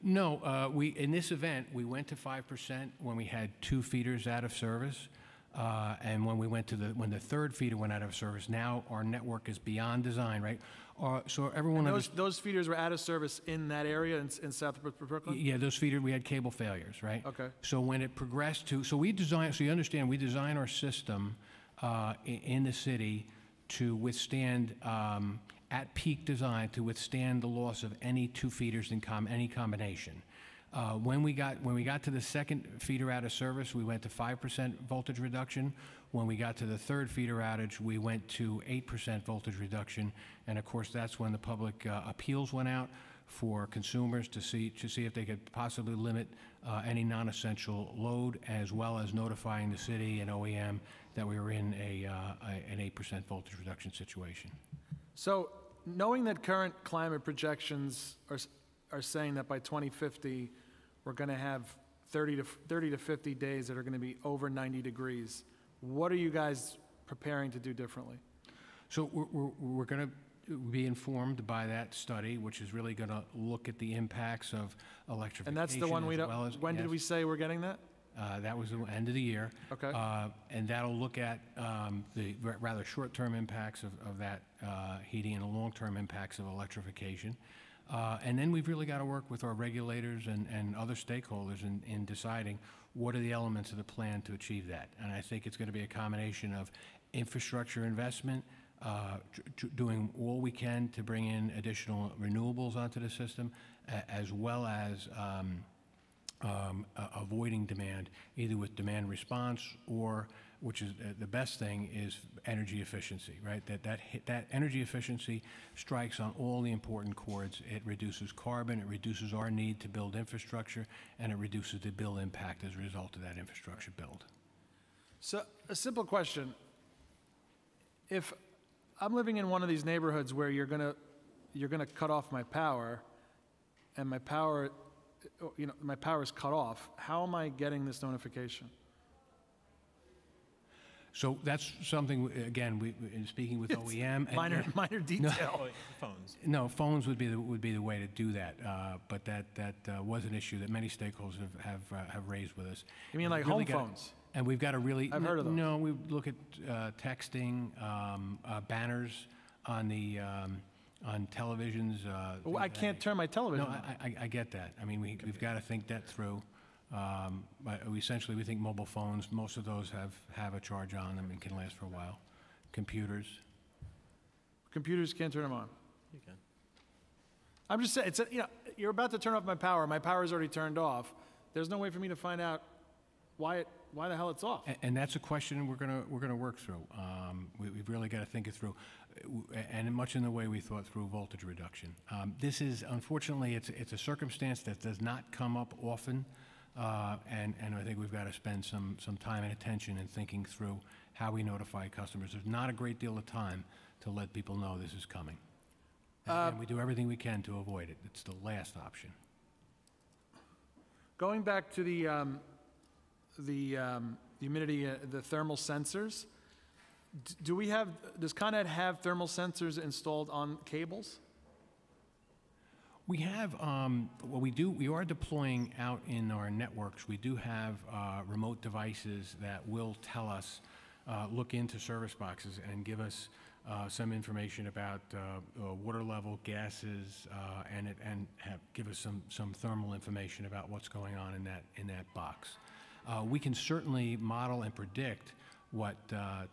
No, uh, we, in this event, we went to 5% when we had two feeders out of service. Uh, And when we went to the, when the third feeder went out of service, now our network is beyond design, right? Uh, So everyone, Those, those feeders were out of service in that area in, in South Brooklyn? yeah, those feeders, we had cable failures, right? Okay. So when it progressed to, so we design, so you understand, we design our system uh, in the city to withstand, um, at peak design, to withstand the loss of any two feeders in com, any combination. Uh, When we got, when we got to the second feeder out of service, we went to 5% voltage reduction. When we got to the third feeder outage, we went to 8% voltage reduction. And of course, that's when the public uh, appeals went out for consumers to see, to see if they could possibly limit uh, any non-essential load, as well as notifying the city and OEM that we were in a, uh, a- an 8% voltage reduction situation. So knowing that current climate projections are, are saying that by 2050, we're going to have 30 to, 30 to 50 days that are going to be over 90 degrees, what are you guys preparing to do differently? So we're, we're, we're going to be informed by that study, which is really going to look at the impacts of electrification And that's the one we don't, well as- when did we say we're getting that? Uh, That was the end of the year. Okay. Uh, And that'll look at um, the ra- rather short-term impacts of, of that uh, heating and the long-term impacts of electrification. Uh, And then we've really got to work with our regulators and, and other stakeholders in, in deciding what are the elements of the plan to achieve that. And I think it's going to be a combination of infrastructure investment, uh, doing all we can to bring in additional renewables onto the system, as well as um, um, avoiding demand, either with demand response or, which is uh, the best thing, is energy efficiency, right? That, that, that energy efficiency strikes on all the important chords. It reduces carbon, it reduces our need to build infrastructure, and it reduces the bill impact as a result of that infrastructure build. So, a simple question. If I'm living in one of these neighborhoods where you're gonna, you're gonna cut off my power, and my power, you know, my power is cut off, how am I getting this notification? So that's something, again, we, we- in speaking with OEM. and- Minor, minor detail. Phones. No, phones would be, the would be the way to do that, uh, but that, that uh, was an issue that many stakeholders have, have, uh, have raised with us. You mean And like we've really home gotta- phones? And we've got to really. I've heard of those. No, we look at uh, texting, um, uh, banners on the, um, on televisions. uh, Well, I things of that can't turn my television No, on. I, I, I get that. I mean, we, we've got to think that through. Um, But we essentially, we think mobile phones, most of those have, have a charge on them and can last for a while. Computers. Computers can't turn them on. You can. I'm just saying, it's, a- you know, you're about to turn off my power, my power's already turned off. There's no way for me to find out why it, why the hell it's off. A- And that's a question we're going to, we're going to work through. Um, we- We've really got to think it through, Uh, w- and much in the way we thought through voltage reduction. Um, This is, unfortunately, it's, it's a circumstance that does not come up often, uh, and, and I think we've got to spend some, some time and attention in thinking through how we notify customers. There's not a great deal of time to let people know this is coming. And and we do everything we can to avoid it. It's the last option. Going back to the, um, the um, humidity, uh, the thermal sensors, do we have, does Con Ed have thermal sensors installed on cables? We have, um, well, we do, we are deploying out in our networks, we do have uh, remote devices that will tell us, uh, look into service boxes and give us uh, some information about uh, uh, water level, gases, uh, and it, and have, give us some, some thermal information about what's going on in that, in that box. We can certainly model and predict what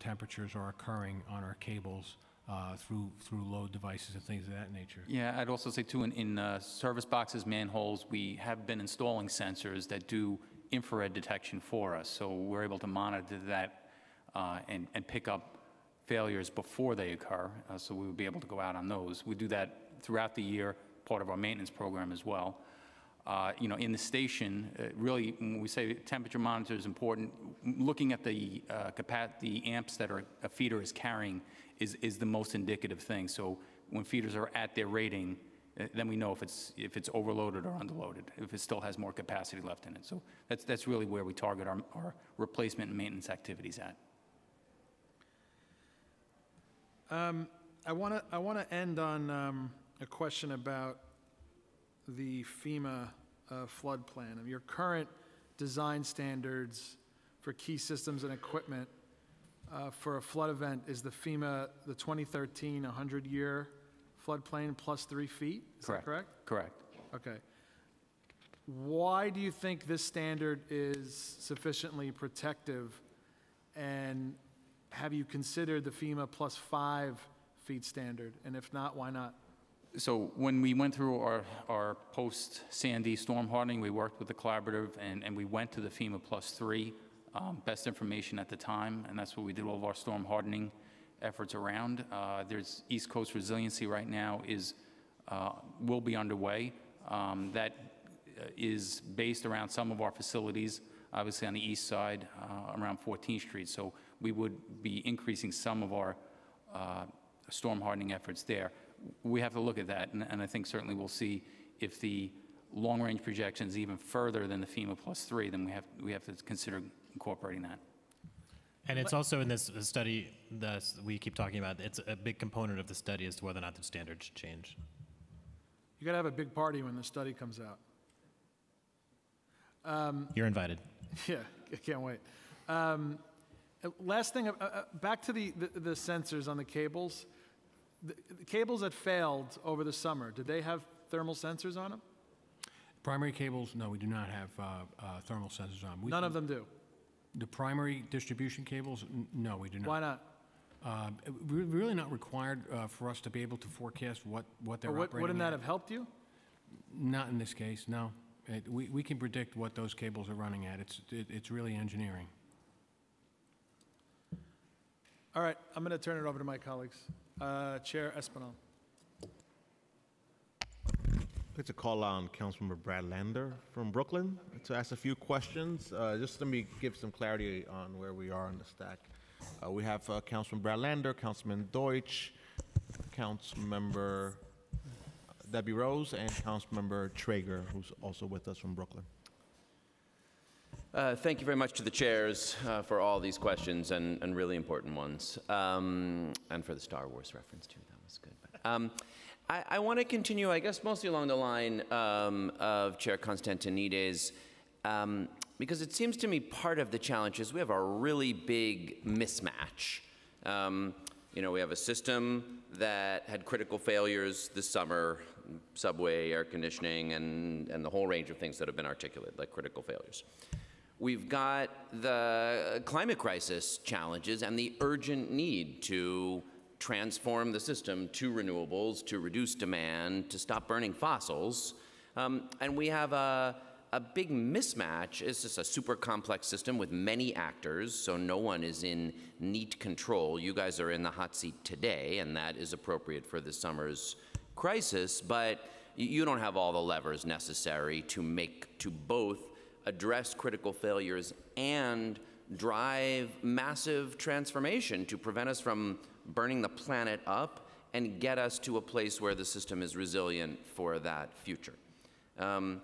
temperatures are occurring on our cables uh, through, through load devices and things of that nature. Yeah, I'd also say too, in, in uh, service boxes, manholes, we have been installing sensors that do infrared detection for us. So we're able to monitor that uh, and, and pick up failures before they occur. Uh, So we would be able to go out on those. We do that throughout the year, part of our maintenance program as well. Uh, You know, in the station, uh, really, when we say temperature monitor is important, looking at the uh, the amps that a feeder is carrying is, is the most indicative thing. So when feeders are at their rating, uh, then we know if it's, if it's overloaded or underloaded, if it still has more capacity left in it. So that's, that's really where we target our, our replacement and maintenance activities at. I want to, I want to end on um, a question about the FEMA uh, flood plan. Your current design standards for key systems and equipment uh, for a flood event is the FEMA, the 2013 100-year floodplain plus three feet? Is that correct? Correct. Okay. Why do you think this standard is sufficiently protective? And have you considered the FEMA plus five feet standard? And if not, why not? So when we went through our, our post-Sandy storm hardening, we worked with the collaborative, and, and we went to the FEMA plus three, um, best information at the time, and that's what we did all of our storm hardening efforts around. Uh, There's East Coast Resiliency right now is, uh, will be underway. Um, That uh, based around some of our facilities, obviously on the east side, uh, around 14th Street. So we would be increasing some of our uh, storm hardening efforts there. We have to look at that, and- and I think certainly we'll see if the long-range projections even further than the FEMA plus three, then we have, we have to consider incorporating that. And it's also in this study that we keep talking about, it's a big component of the study as to whether or not the standards should change. You got to have a big party when the study comes out. You're invited. Yeah, I can't wait. Um, Last thing, uh, uh, back to the, the the sensors on the cables. The the cables that failed over the summer, did they have thermal sensors on them? Primary cables, no, we do not have uh, uh, thermal sensors on. We- None of them do. The primary distribution cables, n- no, we do not. Why not? Uh, We're really not required uh, for us to be able to forecast what, what they're Or what- operating Wouldn't that at. have helped you? Not in this case, no. It- We, we can predict what those cables are running at. It's, it- it's really engineering. All right, I'm going to turn it over to my colleagues. Uh, Chair Espinal. Like to call on Councilmember Brad Lander from Brooklyn to ask a few questions. Uh, just let me give some clarity on where we are on the stack. Uh, we have uh, Councilman Brad Lander, Councilman Deutsch, Councilmember Debbie Rose, and Councilmember Treyger, who's also with us from Brooklyn. Uh, Thank you very much to the chairs uh, for all these questions and, and really important ones, um, and for the Star Wars reference too. That was good. But, um, I, I want to continue, I guess, mostly along the line um, of Chair Constantinides, um, because it seems to me part of the challenge is we have a really big mismatch. Um, you know, we have a system that had critical failures this summer, subway, air conditioning, and, and the whole range of things that have been articulated, like critical failures. We've got the climate crisis challenges and the urgent need to transform the system to renewables, to reduce demand, to stop burning fossils. Um, and we have a, a big mismatch. It's just a super complex system with many actors, so no one is in neat control. You guys are in the hot seat today, and that is appropriate for this summer's crisis, but you don't have all the levers necessary to make, to both address critical failures and drive massive transformation to prevent us from burning the planet up and get us to a place where the system is resilient for that future. Um,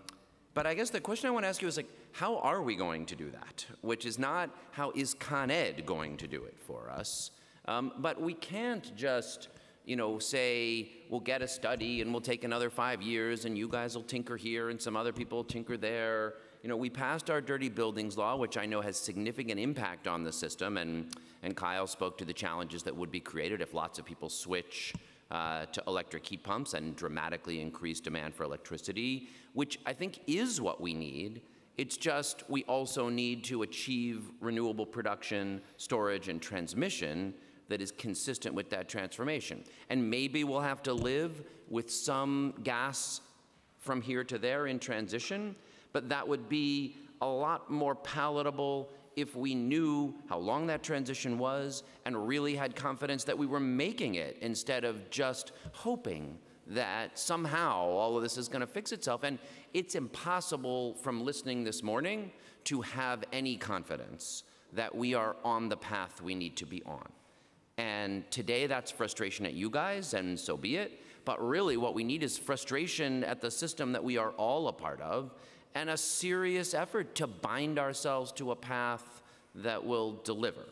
but I guess the question I want to ask you is like, how are we going to do that? Which is not how is Con Ed going to do it for us? Um, but we can't just, you know, say we'll get a study and we'll take another five years and you guys will tinker here and some other people will tinker there. You know, we passed our dirty buildings law, which I know has significant impact on the system, and, and Kyle spoke to the challenges that would be created if lots of people switch uh, to electric heat pumps and dramatically increase demand for electricity, which I think is what we need. It's just we also need to achieve renewable production, storage, and transmission that is consistent with that transformation. And maybe we'll have to live with some gas from here to there in transition, but that would be a lot more palatable if we knew how long that transition was and really had confidence that we were making it instead of just hoping that somehow all of this is going to fix itself. And it's impossible from listening this morning to have any confidence that we are on the path we need to be on. And today that's frustration at you guys, and so be it. But really, what we need is frustration at the system that we are all a part of and a serious effort to bind ourselves to a path that will deliver.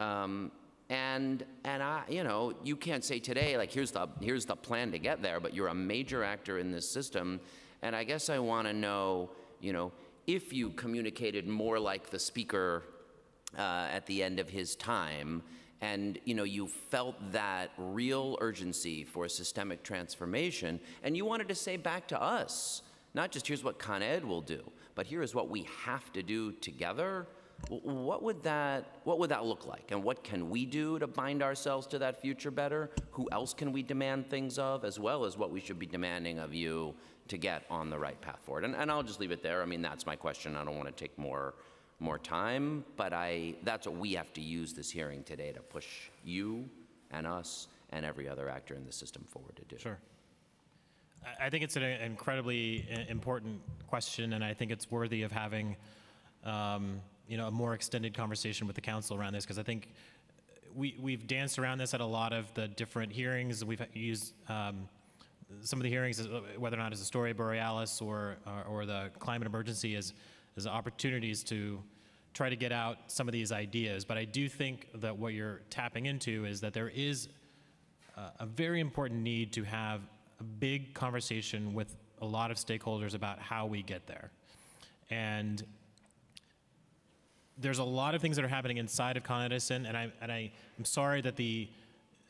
Um, and and I, you know, you can't say today like here's the here's the plan to get there, but you're a major actor in this system, and I guess I want to know, you know, if you communicated more like the speaker uh, at the end of his time, and you know you felt that real urgency for systemic transformation, and you wanted to say back to us, not just here's what Con Ed will do, but here is what we have to do together. What would that What would that look like, and what can we do to bind ourselves to that future better? Who else can we demand things of, as well as what we should be demanding of you to get on the right path forward? And, and I'll just leave it there. I mean, that's my question. I don't want to take more more time, but I that's what we have to use this hearing today to push you and us and every other actor in the system forward to do. Sure. I- think it's an incredibly important question, and I think it's worthy of having, um, you know, a more extended conversation with the council around this, because I think we, we've danced around this at a lot of the different hearings. We've used um, some of the hearings, whether or not it's the story Borealis or, or, or the climate emergency, as, as opportunities to try to get out some of these ideas. But I do think that what you're tapping into is that there is uh, a very important need to have a big conversation with a lot of stakeholders about how we get there. And there's a lot of things that are happening inside of Con Edison, and I and I am sorry that the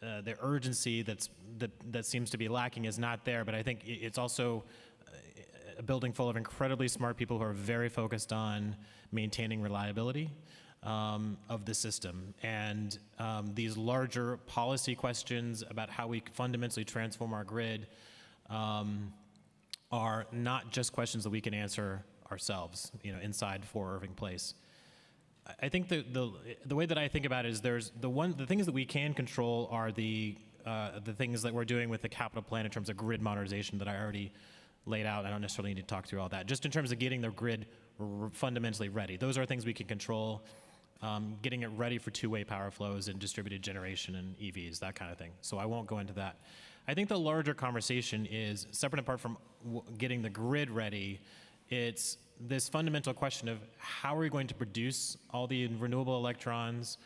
uh, the urgency that's that that seems to be lacking is not there. But I think it's also uh, a building full of incredibly smart people who are very focused on maintaining reliability. Um, of the system. And um, these larger policy questions about how we fundamentally transform our grid um, are not just questions that we can answer ourselves, you know, inside for Irving Place. I- think the, the, the way that I think about it is there's the one, the things that we can control are the, uh, the things that we're doing with the capital plan in terms of grid modernization that I already laid out. I don't necessarily need to talk through all that. Just in terms of getting the grid fundamentally ready. Those are things we can control. Um, getting it ready for two-way power flows and distributed generation and EVs, that kind of thing. So I won't go into that. I think the larger conversation is separate apart from getting the grid ready. It's this fundamental question of how are we going to produce all the renewable electrons?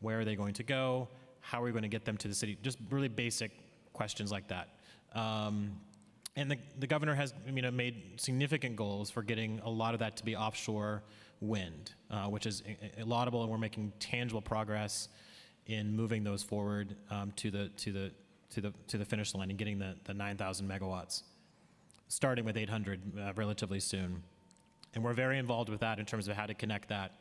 Where are they going to go? How are we going to get them to the city? Just really basic questions like that. Um, and the, the governor has, you know, made significant goals for getting a lot of that to be offshore wind, uh, which is laudable, and we're making tangible progress in moving those forward um, to the to the to the to the finish line and getting the, the 9,000 megawatts, starting with 800 uh, relatively soon. And we're very involved with that in terms of how to connect that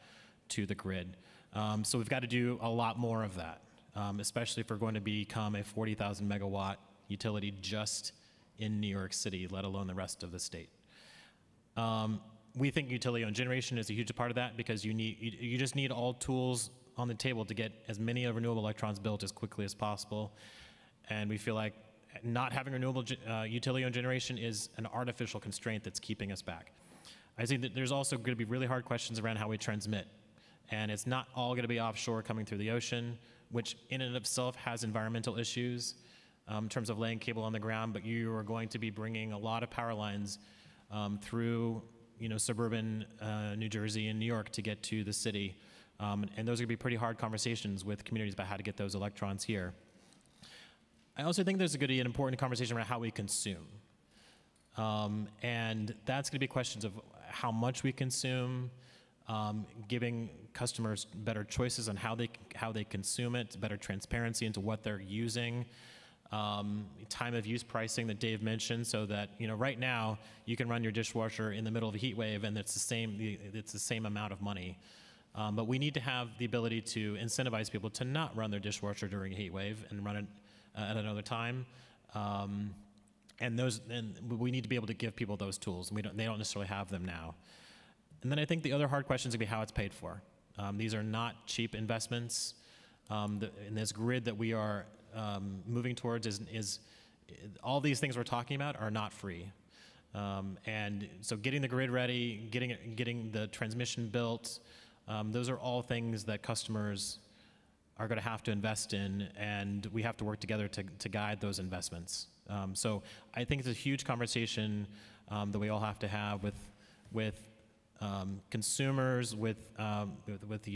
to the grid. Um, so we've got to do a lot more of that, um, especially if we're going to become a 40,000 megawatt utility just in New York City, let alone the rest of the state. Um, we think utility-owned generation is a huge part of that because you need you, you just need all tools on the table to get as many renewable electrons built as quickly as possible, and we feel like not having renewable uh, utility-owned generation is an artificial constraint that's keeping us back. I think that there's also going to be really hard questions around how we transmit, and it's not all going to be offshore coming through the ocean, which in and of itself has environmental issues um, in terms of laying cable on the ground. But you are going to be bringing a lot of power lines um, through, you know, suburban uh, New Jersey and New York to get to the city, um, and those are going to be pretty hard conversations with communities about how to get those electrons here. I also think there's a good an important conversation around how we consume. Um, and that's going to be questions of how much we consume, um, giving customers better choices on how they how they consume it, better transparency into what they're using, um, time of use pricing that Dave mentioned, so that you know right now you can run your dishwasher in the middle of a heat wave and it's the same it's the same amount of money. Um, but we need to have the ability to incentivize people to not run their dishwasher during a heat wave and run it uh, at another time. Um, and those and we need to be able to give people those tools and we don't they don't necessarily have them now and then i think the other hard question is going to be how it's paid for um, these are not cheap investments um, the, in this grid that we are um, moving towards is, is all these things we're talking about are not free um, and so getting the grid ready getting getting the transmission built um, those are all things that customers are going to have to invest in, and we have to work together to, to guide those investments. Um, so I think it's a huge conversation um, that we all have to have with with um, consumers, with um, with, with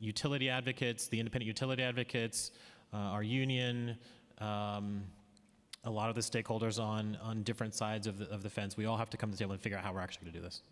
utility advocates, the independent utility advocates, uh, our union. Um, a lot of the stakeholders on, on different sides of the, of the fence. We all have to come to the table and figure out how we're actually going to do this.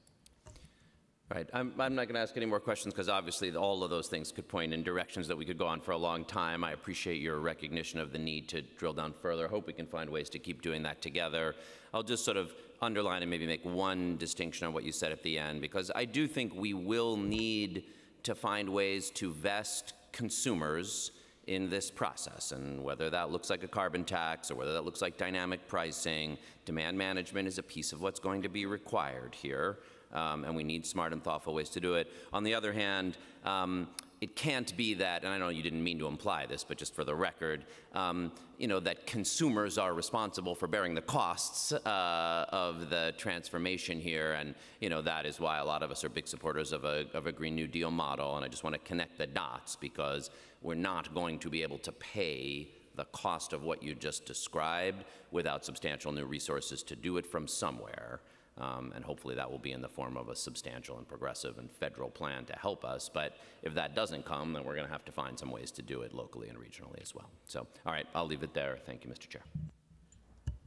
Right. I'm, I'm not going to ask any more questions because obviously all of those things could point in directions that we could go on for a long time. I appreciate your recognition of the need to drill down further. I Hope we can find ways to keep doing that together. I'll just sort of underline and maybe make one distinction on what you said at the end because I do think we will need to find ways to vest consumers in this process. And whether that looks like a carbon tax or whether that looks like dynamic pricing, demand management is a piece of what's going to be required here. Um, and we need smart and thoughtful ways to do it. On the other hand, um, it can't be that, and I know you didn't mean to imply this, but just for the record, um, you know, that consumers are responsible for bearing the costs uh, of the transformation here, and you know that is why a lot of us are big supporters of a of a Green New Deal model. And I just want to connect the dots because we're not going to be able to pay the cost of what you just described without substantial new resources to do it from somewhere. Um, and hopefully that will be in the form of a substantial and progressive and federal plan to help us. But if that doesn't come, then we're going to have to find some ways to do it locally and regionally as well. So, all right, I'll leave it there. Thank you, Mr. Chair.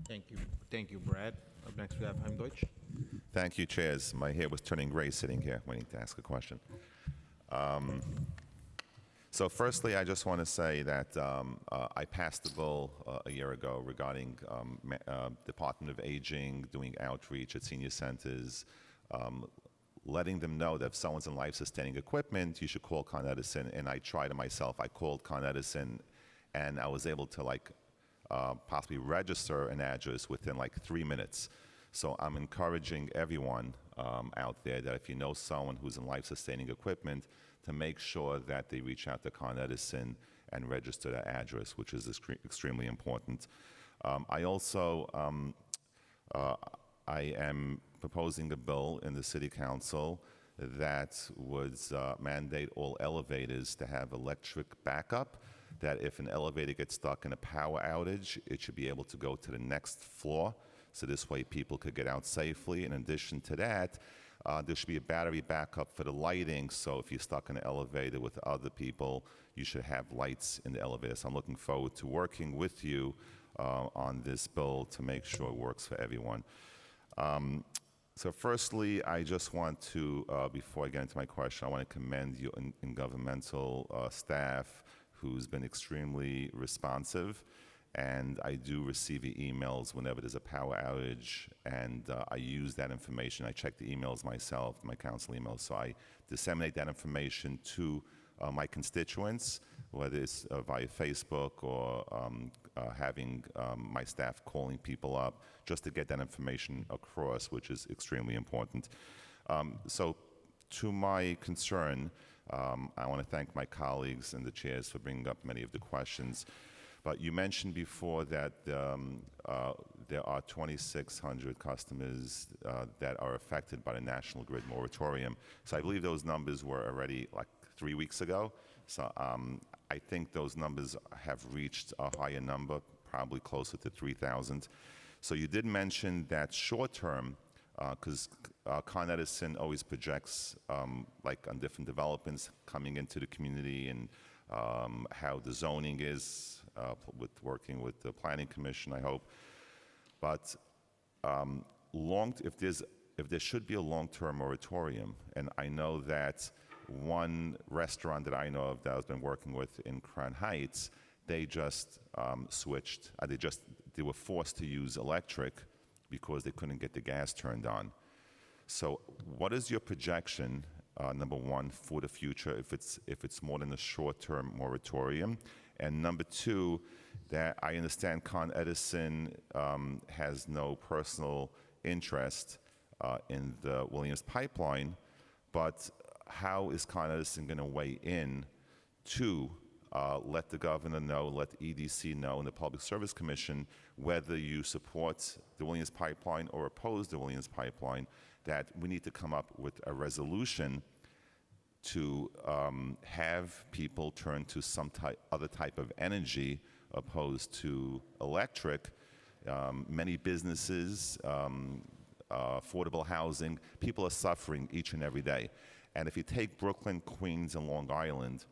Thank you. Thank you, Brad. Up next, we have Chaim Deutsch. Thank you, chairs. My hair was turning gray sitting here waiting to ask a question. Um, so firstly, I just want to say that um, uh, I passed a bill uh, a year ago regarding um, uh, Department of Aging doing outreach at senior centers, um, letting them know that if someone's in life-sustaining equipment, you should call Con Edison. And I tried it myself. I called Con Edison, and I was able to like uh, possibly register an address within like three minutes. So I'm encouraging everyone um, out there that if you know someone who's in life-sustaining equipment, to make sure that they reach out to Con Edison and register their address, which is extremely important. Um, I also um, uh, I am proposing a bill in the City Council that would uh, mandate all elevators to have electric backup. That if an elevator gets stuck in a power outage, it should be able to go to the next floor. So this way, people could get out safely. In addition to that, uh, there should be a battery backup for the lighting. So if you're stuck in an elevator with other people, you should have lights in the elevator. So I'm looking forward to working with you uh, on this bill to make sure it works for everyone. Um, so firstly, I just want to, uh, before I get into my question, I want to commend you in, in governmental uh, staff who's been extremely responsive. And I do receive the emails whenever there's a power outage, and uh, I use that information. I check the emails myself, my council emails, so I disseminate that information to uh, my constituents, whether it's uh, via Facebook or um, uh, having um, my staff calling people up just to get that information across, which is extremely important. Um, so, to my concern, um, I want to thank my colleagues and the chairs for bringing up many of the questions. But you mentioned before that um, uh, there are 2,600 customers uh, that are affected by the National Grid moratorium. So I believe those numbers were already like three weeks ago. So um, I think those numbers have reached a higher number, probably closer to 3,000. So you did mention that short term, because uh, uh, Con Edison always projects um, like on different developments coming into the community and um, how the zoning is uh, with working with the planning commission, I hope. But um, long, if there's if there should be a long-term moratorium, and I know that one restaurant that I know of that I've been working with in Crown Heights, they just um, switched. Uh, they just they were forced to use electric because they couldn't get the gas turned on. So, what is your projection? Uh, number one, for the future, if it's if it's more than a short-term moratorium, and number two, that I understand Con Edison um, has no personal interest uh, in the Williams pipeline, but how is Con Edison going to weigh in to uh, let the governor know, let the EDC know, and the Public Service Commission whether you support the Williams pipeline or oppose the Williams pipeline? That we need to come up with a resolution to um, have people turn to some type, other type of energy opposed to electric. Um, many businesses, um, uh, affordable housing, people are suffering each and every day. And if you take Brooklyn, Queens, and Long Island,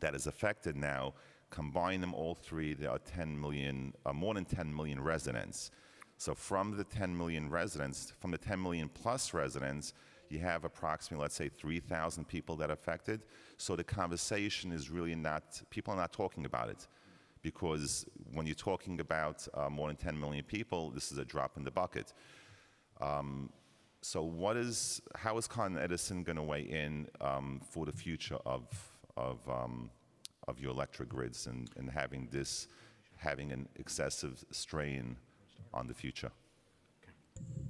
that is affected now, combine them all three, there are 10 million, uh, more than 10 million residents. So from the 10 million residents, from the 10 million plus residents, you have approximately, let's say, 3,000 people that are affected. So the conversation is really not, people are not talking about it. Because when you're talking about uh, more than 10 million people, this is a drop in the bucket. Um, so what is, how is Con Edison going to weigh in um, for the future of, of, um, of your electric grids and, and having this, having an excessive strain on the future? Okay.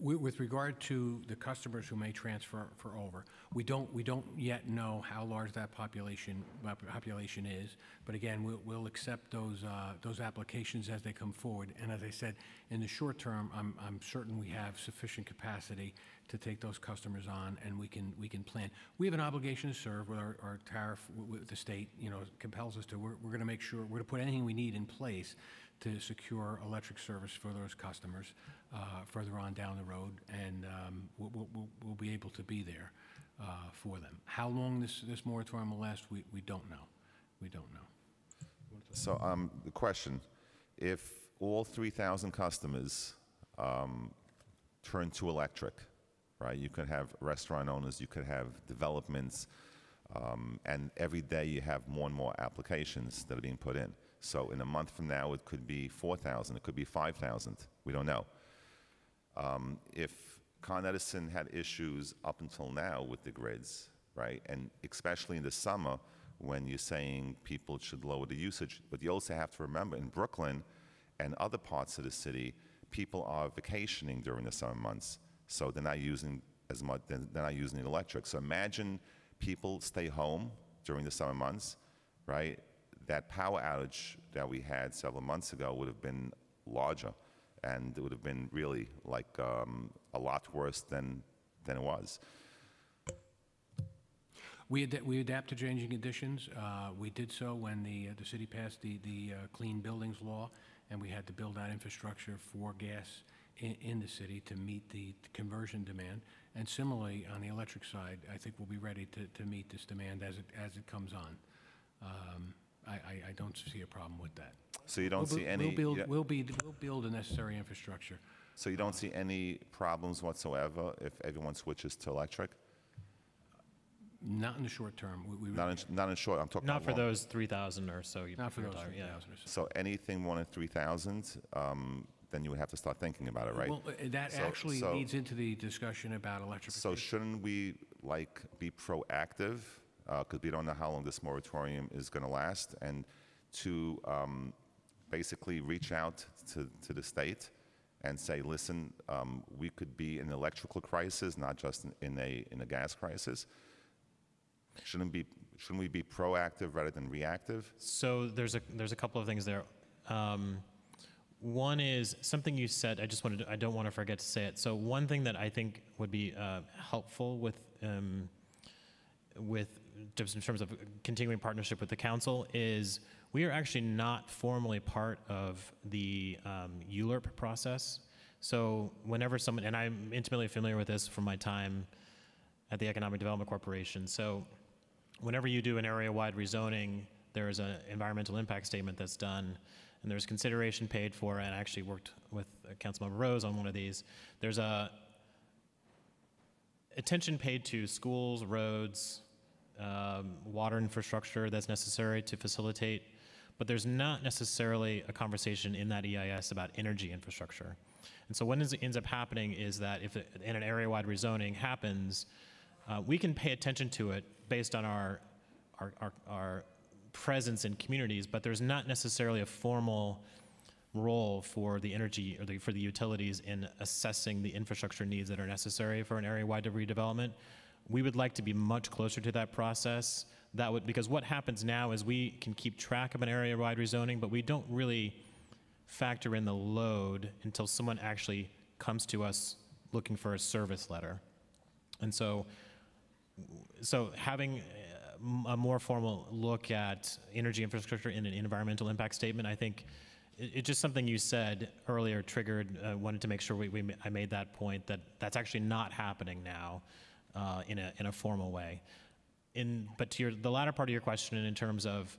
With regard to the customers who may transfer for over, we don't, we don't yet know how large that population, population is. But again, we'll, we'll accept those, uh, those applications as they come forward. And as I said, in the short term, I'm, I'm certain we have sufficient capacity to take those customers on and we can, we can plan. We have an obligation to serve with our, our tariff with the state, you know, compels us to. We're, we're going to make sure, we're going to put anything we need in place to secure electric service for those customers uh, further on down the road, and um, we'll, we'll, we'll be able to be there uh, for them. How long this, this moratorium will last, we, we don't know. We don't know. So um, the question, if all 3,000 customers um, turn to electric, right? You could have restaurant owners, you could have developments, um, and every day you have more and more applications that are being put in. So in a month from now, it could be 4,000, it could be 5,000. We don't know. Um, if Con Edison had issues up until now with the grids, right? And especially in the summer when you're saying people should lower the usage. But you also have to remember in Brooklyn and other parts of the city, people are vacationing during the summer months, so they're not using as much. They're not using the electric. So imagine people stay home during the summer months, right? That power outage that we had several months ago would have been larger, and it would have been really like um, a lot worse than than it was. We ad- we adapt to changing conditions. Uh, We did so when the, uh, the city passed the, the uh, Clean Buildings Law, and we had to build out infrastructure for gas in, in the city to meet the conversion demand. And similarly, on the electric side, I think we'll be ready to, to meet this demand as it, as it comes on. Um, I, I, I don't see a problem with that. So you don't We'll see any. We'll build, yeah, we'll be, we'll build the necessary infrastructure. So you don't see any problems whatsoever if everyone switches to electric? Not in the short term. We- we Not in, not in short, I'm talking Not about for long- those 3,000 or so you Not for those retire, yeah. 3,000 or so. So anything more than 3,000, um, then you would have to start thinking about it, right? Well, uh, that So- actually so- leads into the discussion about electrification. So shouldn't we, like, be proactive, because we don't know how long this moratorium is going to last, and to um, basically reach out to, to the state and say, listen, um, we could be in an electrical crisis, not just in, in a, in a gas crisis? Shouldn't be, shouldn't we be proactive rather than reactive? So there's a there's a couple of things there. Um, one is something you said. I just wanted. To, I don't want to forget to say it. So one thing that I think would be uh, helpful with um, with just in terms of continuing partnership with the council is we are actually not formally part of the um, ULURP process. So whenever someone and I'm intimately familiar with this from my time at the Economic Development Corporation. So whenever you do an area-wide rezoning, there is an environmental impact statement that's done, and there's consideration paid for, and I actually worked with Councilmember Rose on one of these. There's a attention paid to schools, roads, um, water infrastructure that's necessary to facilitate, but there's not necessarily a conversation in that EIS about energy infrastructure. And so what ends, ends up happening is that if it, in an area-wide rezoning happens, uh, we can pay attention to it based on our, our, our, our presence in communities, but there's not necessarily a formal role for the energy or the, for the utilities in assessing the infrastructure needs that are necessary for an area-wide redevelopment. We would like to be much closer to that process. That would because what happens now is we can keep track of an area-wide rezoning, but we don't really factor in the load until someone actually comes to us looking for a service letter. And so, so having uh, a more formal look at energy infrastructure in an environmental impact statement, I think it, it's just something you said earlier triggered, uh, wanted to make sure we, we, I made that point that that's actually not happening now uh, in, a, in a formal way. In, but to your, the latter part of your question in terms of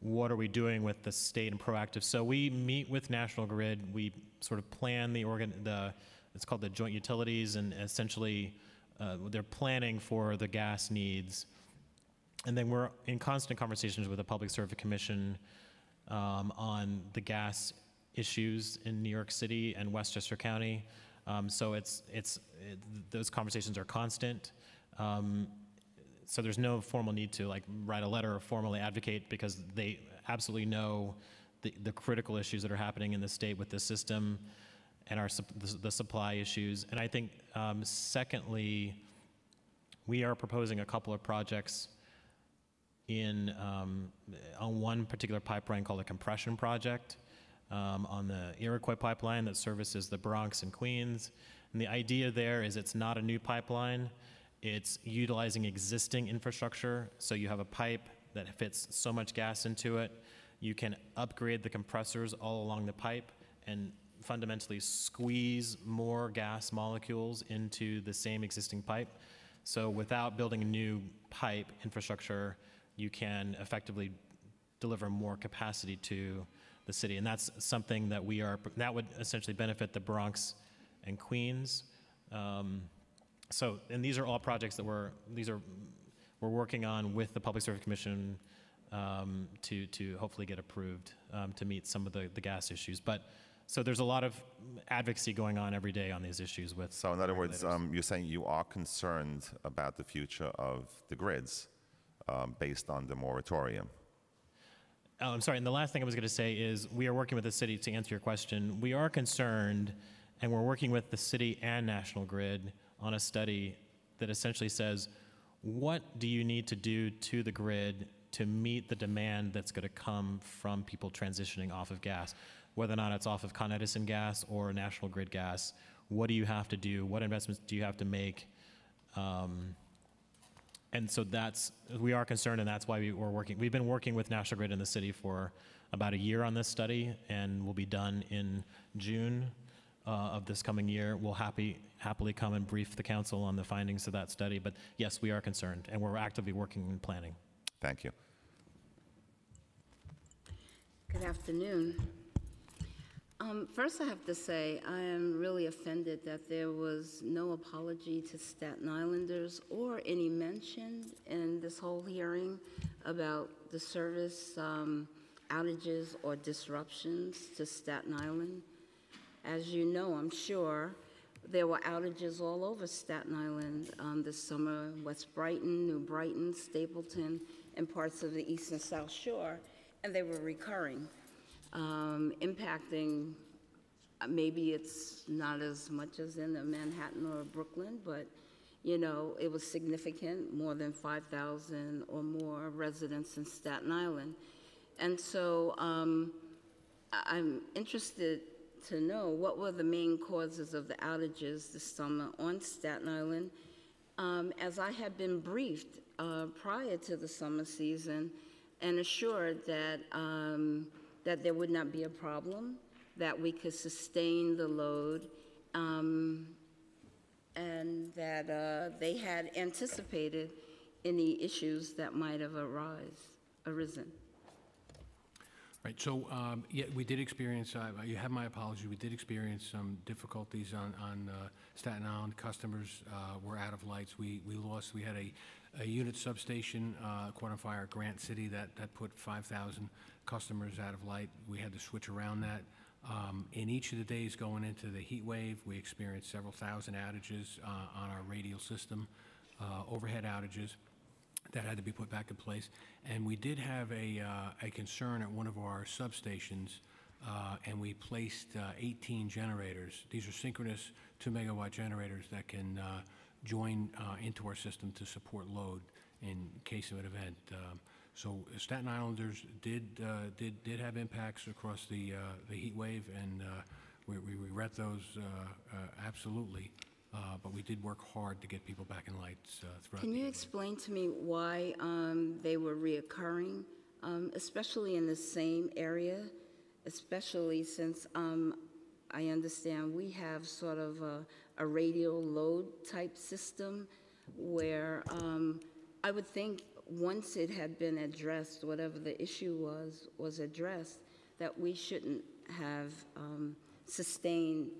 what are we doing with the state and proactive? So we meet with National Grid. We sort of plan the organ, the it's called the joint utilities, and essentially uh, they're planning for the gas needs. And then we're in constant conversations with the Public Service Commission um, on the gas issues in New York City and Westchester County. Um, so it's it's it, those conversations are constant. Um, so there's no formal need to like write a letter or formally advocate because they absolutely know the, the critical issues that are happening in the state with the system and our the, the supply issues. And I think um, secondly, we are proposing a couple of projects in um, on one particular pipeline called a compression project um, on the Iroquois pipeline that services the Bronx and Queens. And the idea there is it's not a new pipeline. It's utilizing existing infrastructure. So you have a pipe that fits so much gas into it. You can upgrade the compressors all along the pipe and fundamentally squeeze more gas molecules into the same existing pipe. So without building a new pipe infrastructure, you can effectively deliver more capacity to the city. And that's something that we are, that would essentially benefit the Bronx and Queens. Um, so, and these are all projects that we're, these are, we're working on with the Public Service Commission um, to, to hopefully get approved um, to meet some of the, the gas issues. But So there's a lot of advocacy going on every day on these issues with. So in other words, um, you're saying you are concerned about the future of the grids um, based on the moratorium. Oh, I'm sorry, and the last thing I was going to say is, we are working with the city, to answer your question, we are concerned, and we're working with the city and National Grid on a study that essentially says, what do you need to do to the grid to meet the demand that's going to come from people transitioning off of gas? Whether or not it's off of Con Edison gas or National Grid gas, what do you have to do? What investments do you have to make? Um, and so that's, we are concerned, and that's why we were working, we've been working with National Grid in the city for about a year on this study, and we'll be done in June uh, of this coming year. We'll happy, happily come and brief the council on the findings of that study, but yes, we are concerned, and we're actively working and planning. Thank you. Good afternoon. Um, First, I have to say, I am really offended that there was no apology to Staten Islanders or any mention in this whole hearing about the service um, outages or disruptions to Staten Island. As you know, I'm sure, there were outages all over Staten Island um, this summer, West Brighton, New Brighton, Stapleton, and parts of the east and south shore, and they were recurring, um, impacting, uh, maybe it's not as much as in the Manhattan or Brooklyn, but, you know, it was significant, more than 5,000 or more residents in Staten Island. And so um, I'm interested to know what were the main causes of the outages this summer on Staten Island. Um, as I had been briefed uh, prior to the summer season and assured that um, that there would not be a problem, that we could sustain the load, um, and that uh, they had anticipated any issues that might have arise, arisen. Right, so, um, yeah, we did experience, uh, you have my apology, we did experience some difficulties on, on uh, Staten Island. Customers uh, were out of lights. We, we lost, we had a, a unit substation, uh, Quantum Fire Grant City, that, that put 5,000 customers out of light. We had to switch around that. Um, In each of the days going into the heat wave, we experienced several thousand outages uh, on our radial system, uh, overhead outages that had to be put back in place. And we did have a, uh, a concern at one of our substations, uh, and we placed uh, 18 generators. These are synchronous two megawatt generators that can join uh, into our system to support load in case of an event. Um, So Staten Islanders did, uh, did, did have impacts across the, uh, the heat wave, and uh, we we regret those uh, uh, absolutely. Uh, But we did work hard to get people back in lights uh, throughout Can you explain to me why um, they were reoccurring, um, especially in the same area, especially since um, I understand we have sort of a, a radial load type system where um, I would think once it had been addressed, whatever the issue was, was addressed, that we shouldn't have um, sustained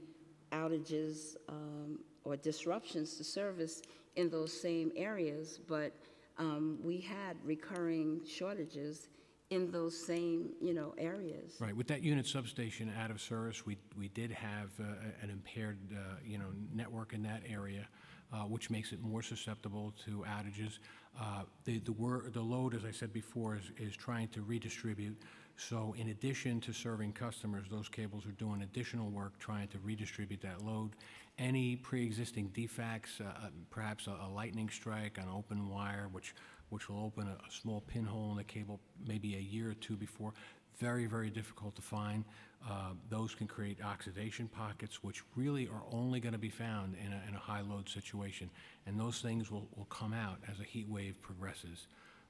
outages um, or disruptions to service in those same areas, but um, we had recurring shortages in those same, you know, areas. Right, with that unit substation out of service, we, we did have uh, an impaired, uh, you know, network in that area, uh, which makes it more susceptible to outages. Uh, The, the wor, the load, as I said before, is, is trying to redistribute. So in addition to serving customers, those cables are doing additional work trying to redistribute that load. Any pre-existing defects, uh, uh, perhaps a a lightning strike an open wire, which, which will open a, a small pinhole in the cable maybe a year or two before, very, very difficult to find. Uh, Those can create oxidation pockets, which really are only going to be found in a, in a high-load situation. And those things will, will come out as a heat wave progresses.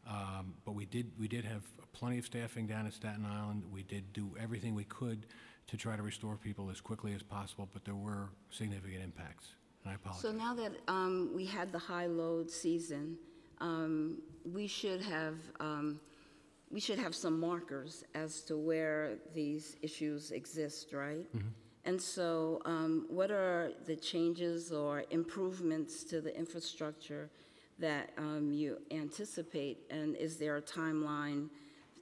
Um, But we did, we did have plenty of staffing down at Staten Island. We did do everything we could to try to restore people as quickly as possible, but there were significant impacts, and I apologize. So now that um, we had the high load season, um, we should have, um, we should have some markers as to where these issues exist, right? And so um, what are the changes or improvements to the infrastructure that um, you anticipate? And is there a timeline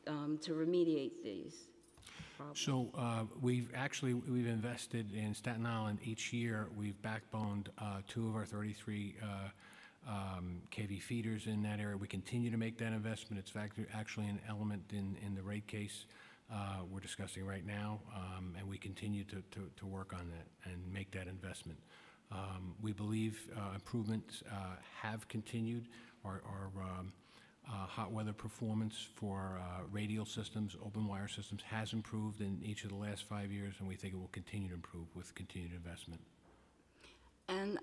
um, to remediate these? problem? So uh, we've actually, we've invested in Staten Island each year. We've backboned uh, two of our 33 uh, um, KV feeders in that area. We continue to make that investment. It's actually an element in, in the rate case uh, we're discussing right now, um, and we continue to, to, work on that and make that investment. Um, We believe uh, improvements uh, have continued. Our, hot weather performance for radial systems, open wire systems, has improved in each of the last five years, and we think it will continue to improve with continued investment. And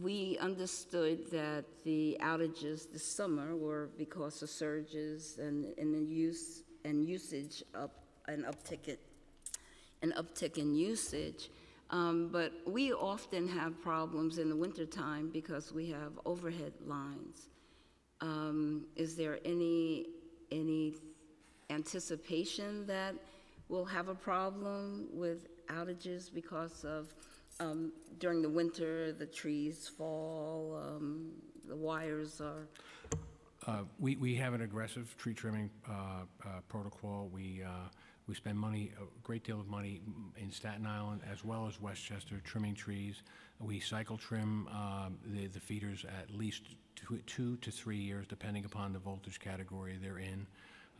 we understood that the outages this summer were because of surges and, and the use, and usage up, an uptick, an uptick in usage. Um, But we often have problems in the wintertime because we have overhead lines. Um, Is there any, any anticipation that we'll have a problem with outages because of, um, during the winter, the trees fall, um, the wires are, Uh, We, we have an aggressive tree trimming uh, uh, protocol. We, uh, we spend money, a great deal of money in Staten Island as well as Westchester trimming trees. We cycle trim um, the, the feeders at least two, two to three years, depending upon the voltage category they're in.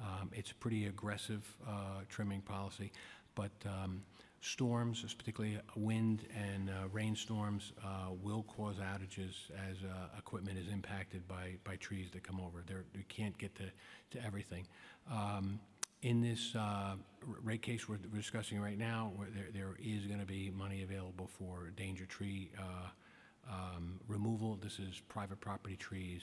Um, It's a pretty aggressive uh, trimming policy, but um, storms, particularly wind and uh, rainstorms, uh, will cause outages as uh, equipment is impacted by, by trees that come over. There, you can't get to, to everything. Um, In this uh, rate case we're discussing right now, there, there is going to be money available for danger tree uh, um, removal. This is private property trees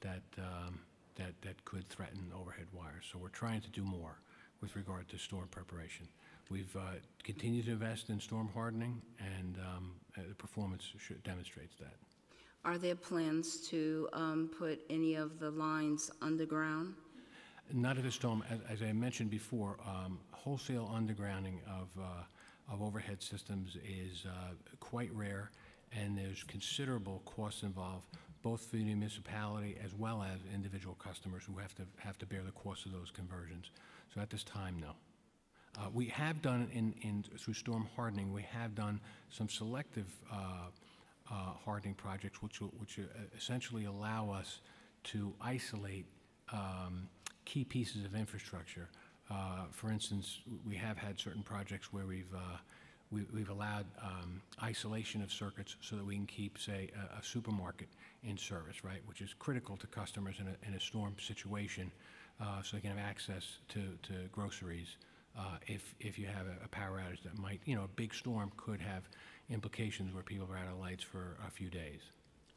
that, um, that, that could threaten overhead wires. So we're trying to do more with regard to storm preparation. We've uh, continued to invest in storm hardening, and um, uh, the performance should- demonstrates that. are there plans to um, put any of the lines underground? Not at this time. As, as I mentioned before, um, wholesale undergrounding of, uh, of overhead systems is uh, quite rare, and there's considerable costs involved, both for the municipality as well as individual customers who have to, have to bear the cost of those conversions. So at this time, no. Uh, We have done in, in, through storm hardening, we have done some selective uh, uh, hardening projects, which, which uh, essentially allow us to isolate um, key pieces of infrastructure. Uh, For instance, we have had certain projects where we've, uh, we- we've allowed um, isolation of circuits so that we can keep, say, a- a supermarket in service, right? Which is critical to customers in a, in a storm situation, so they can have access to, to groceries uh, if, if you have a- a power outage that might, you know, a big storm could have implications where people are out of lights for a few days.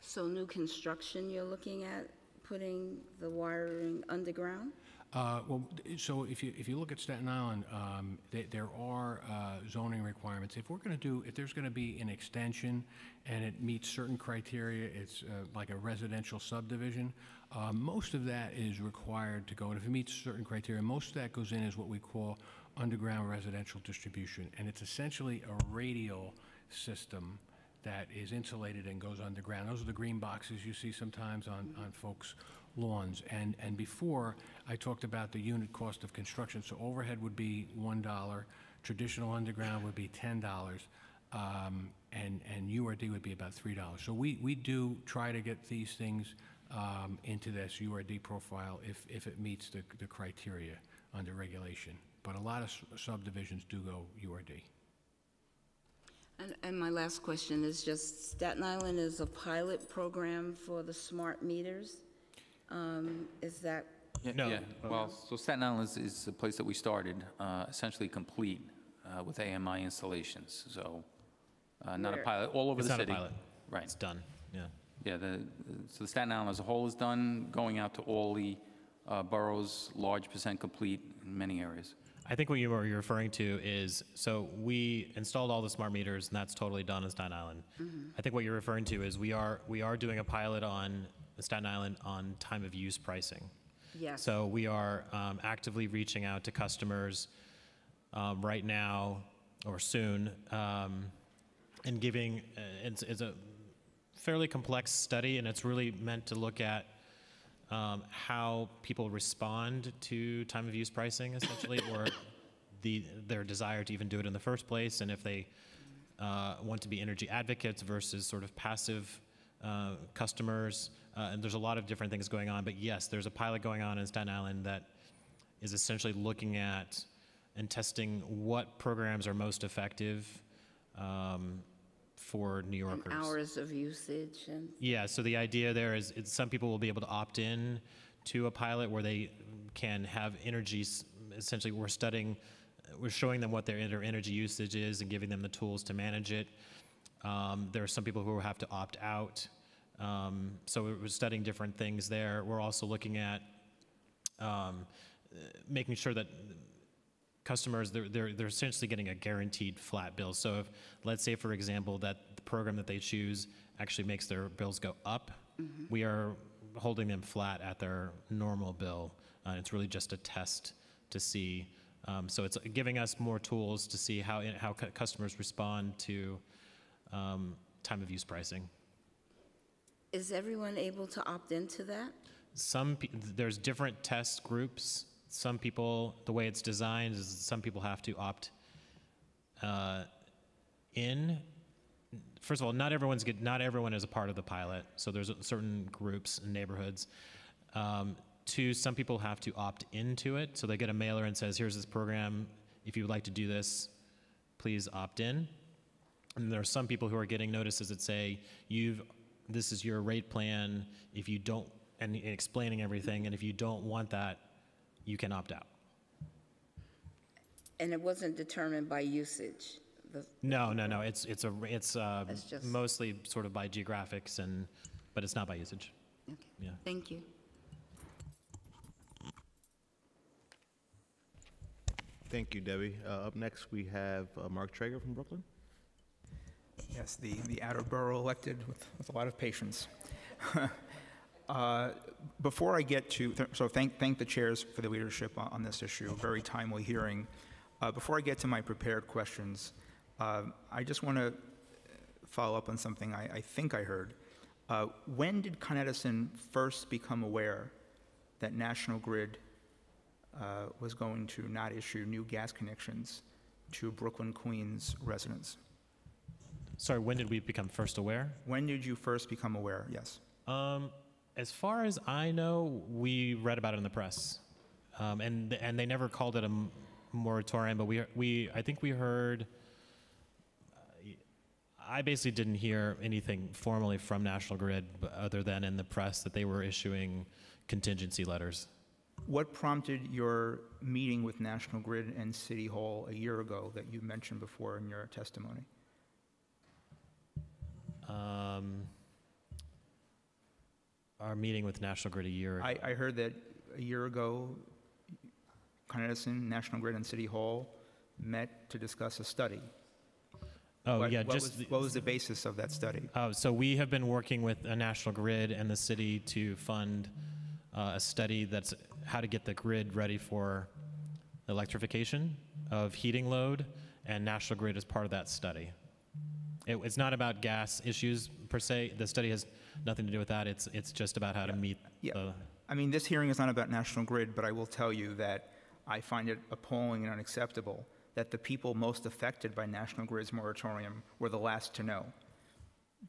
So new construction, you're looking at putting the wiring underground? Uh, Well, d- so if you, if you look at Staten Island, um, there there are uh, zoning requirements. If we're going to do, if there's going to be an extension and it meets certain criteria, it's uh, like a residential subdivision, uh, most of that is required to go, and if it meets certain criteria, most of that goes in as what we call underground residential distribution. And it's essentially a radial system that is insulated and goes underground. Those are the green boxes you see sometimes on, on folks' lawns. And, and before, I talked about the unit cost of construction. So overhead would be $1, traditional underground would be $10, um, and, and URD would be about $3. So we, we do try to get these things um, into this URD profile if, if it meets the, the criteria under regulation. But a lot of subdivisions do go URD. And, and my last question is just Staten Island is a pilot program for the smart meters. Um, Is that, Yeah, No. yeah. Well, so Staten Island is, is the place that we started, uh, essentially complete uh, with AMI installations, so, uh, not a pilot, all over It's the not a city. pilot. Right. It's done, yeah. Yeah, the, so the Staten Island as a whole is done, going out to all the uh, boroughs, large percent complete in many areas. I think what you were referring to is, so we installed all the smart meters, and that's totally done in Staten Island. I think what you're referring to is we are, we are doing a pilot on Staten Island on time of use pricing. yes? So we are um, actively reaching out to customers um, right now or soon um, and giving, uh, it's, it's a fairly complex study and it's really meant to look at um, how people respond to time of use pricing, essentially, or the, their desire to even do it in the first place, and if they uh, want to be energy advocates versus sort of passive uh, customers. Uh, and there's a lot of different things going on. But yes, there's a pilot going on in Staten Island that is essentially looking at and testing what programs are most effective um, for New And Yorkers. hours of usage and, Yeah, so the idea there is, is some people will be able to opt in to a pilot where they can have energy, s- essentially, we're studying, we're showing them what their inter- energy usage is and giving them the tools to manage it. Um, there are some people who have to opt out. Um, so we're studying different things there. We're also looking at um, making sure that customers they're, they're, they're essentially getting a guaranteed flat bill so if let's say for example that the program that they choose actually makes their bills go up we are holding them flat at their normal bill uh, it's really just a test to see um, so it's giving us more tools to see how, how cu- customers respond to um, time of use pricing is everyone able to opt into that? some there's different test groups. Some people, the way it's designed is some people have to opt uh, in. First of all, not everyone's get, not everyone is a part of the pilot. So there's certain groups and neighborhoods. Um, two, some people have to opt into it. So they get a mailer and says, "Here's this program. If you would like to do this, please opt in." And there are some people who are getting notices that say, "You've this is your rate plan. If you don't," and explaining everything. And if you don't want that, you can opt out. And it wasn't determined by usage? The- No, no, no. It's it's a it's uh, It's just- mostly sort of by geographics and, but it's not by usage. Okay, Yeah. thank you. Thank you, Debbie. Uh, Up next, we have uh, Mark Treyger from Brooklyn. Yes, the, the outer borough elected with, with a lot of patience. Uh, Before I get to, th- so thank, thank the chairs for the leadership on, on this issue, a very timely hearing. Uh, Before I get to my prepared questions, uh, I just want to follow up on something I, I think I heard. Uh, When did Con Edison first become aware that National Grid uh, was going to not issue new gas connections to Brooklyn, Queens residents? Sorry, when did we become first aware? When did you first become aware? Yes. Um, as far as I know, we read about it in the press, um, and and they never called it a moratorium. But we we I think we heard. uh, I basically didn't hear anything formally from National Grid, other than in the press that they were issuing contingency letters. What prompted your meeting with National Grid and City Hall a year ago that you mentioned before in your testimony? Um, our meeting with National Grid a year. I, I heard that a year ago, Con Edison, National Grid, and City Hall met to discuss a study. oh What- yeah, what just was- What was the basis of that study? Oh, so we have been working with a National Grid and the city to fund uh, a study that's how to get the grid ready for electrification of heating load, and National Grid is part of that study. It, it's not about gas issues per se. The study has nothing to do with that. It's it's just about how to meet Yeah. the. I mean, this hearing is not about National Grid, but I will tell you that I find it appalling and unacceptable that the people most affected by National Grid's moratorium were the last to know.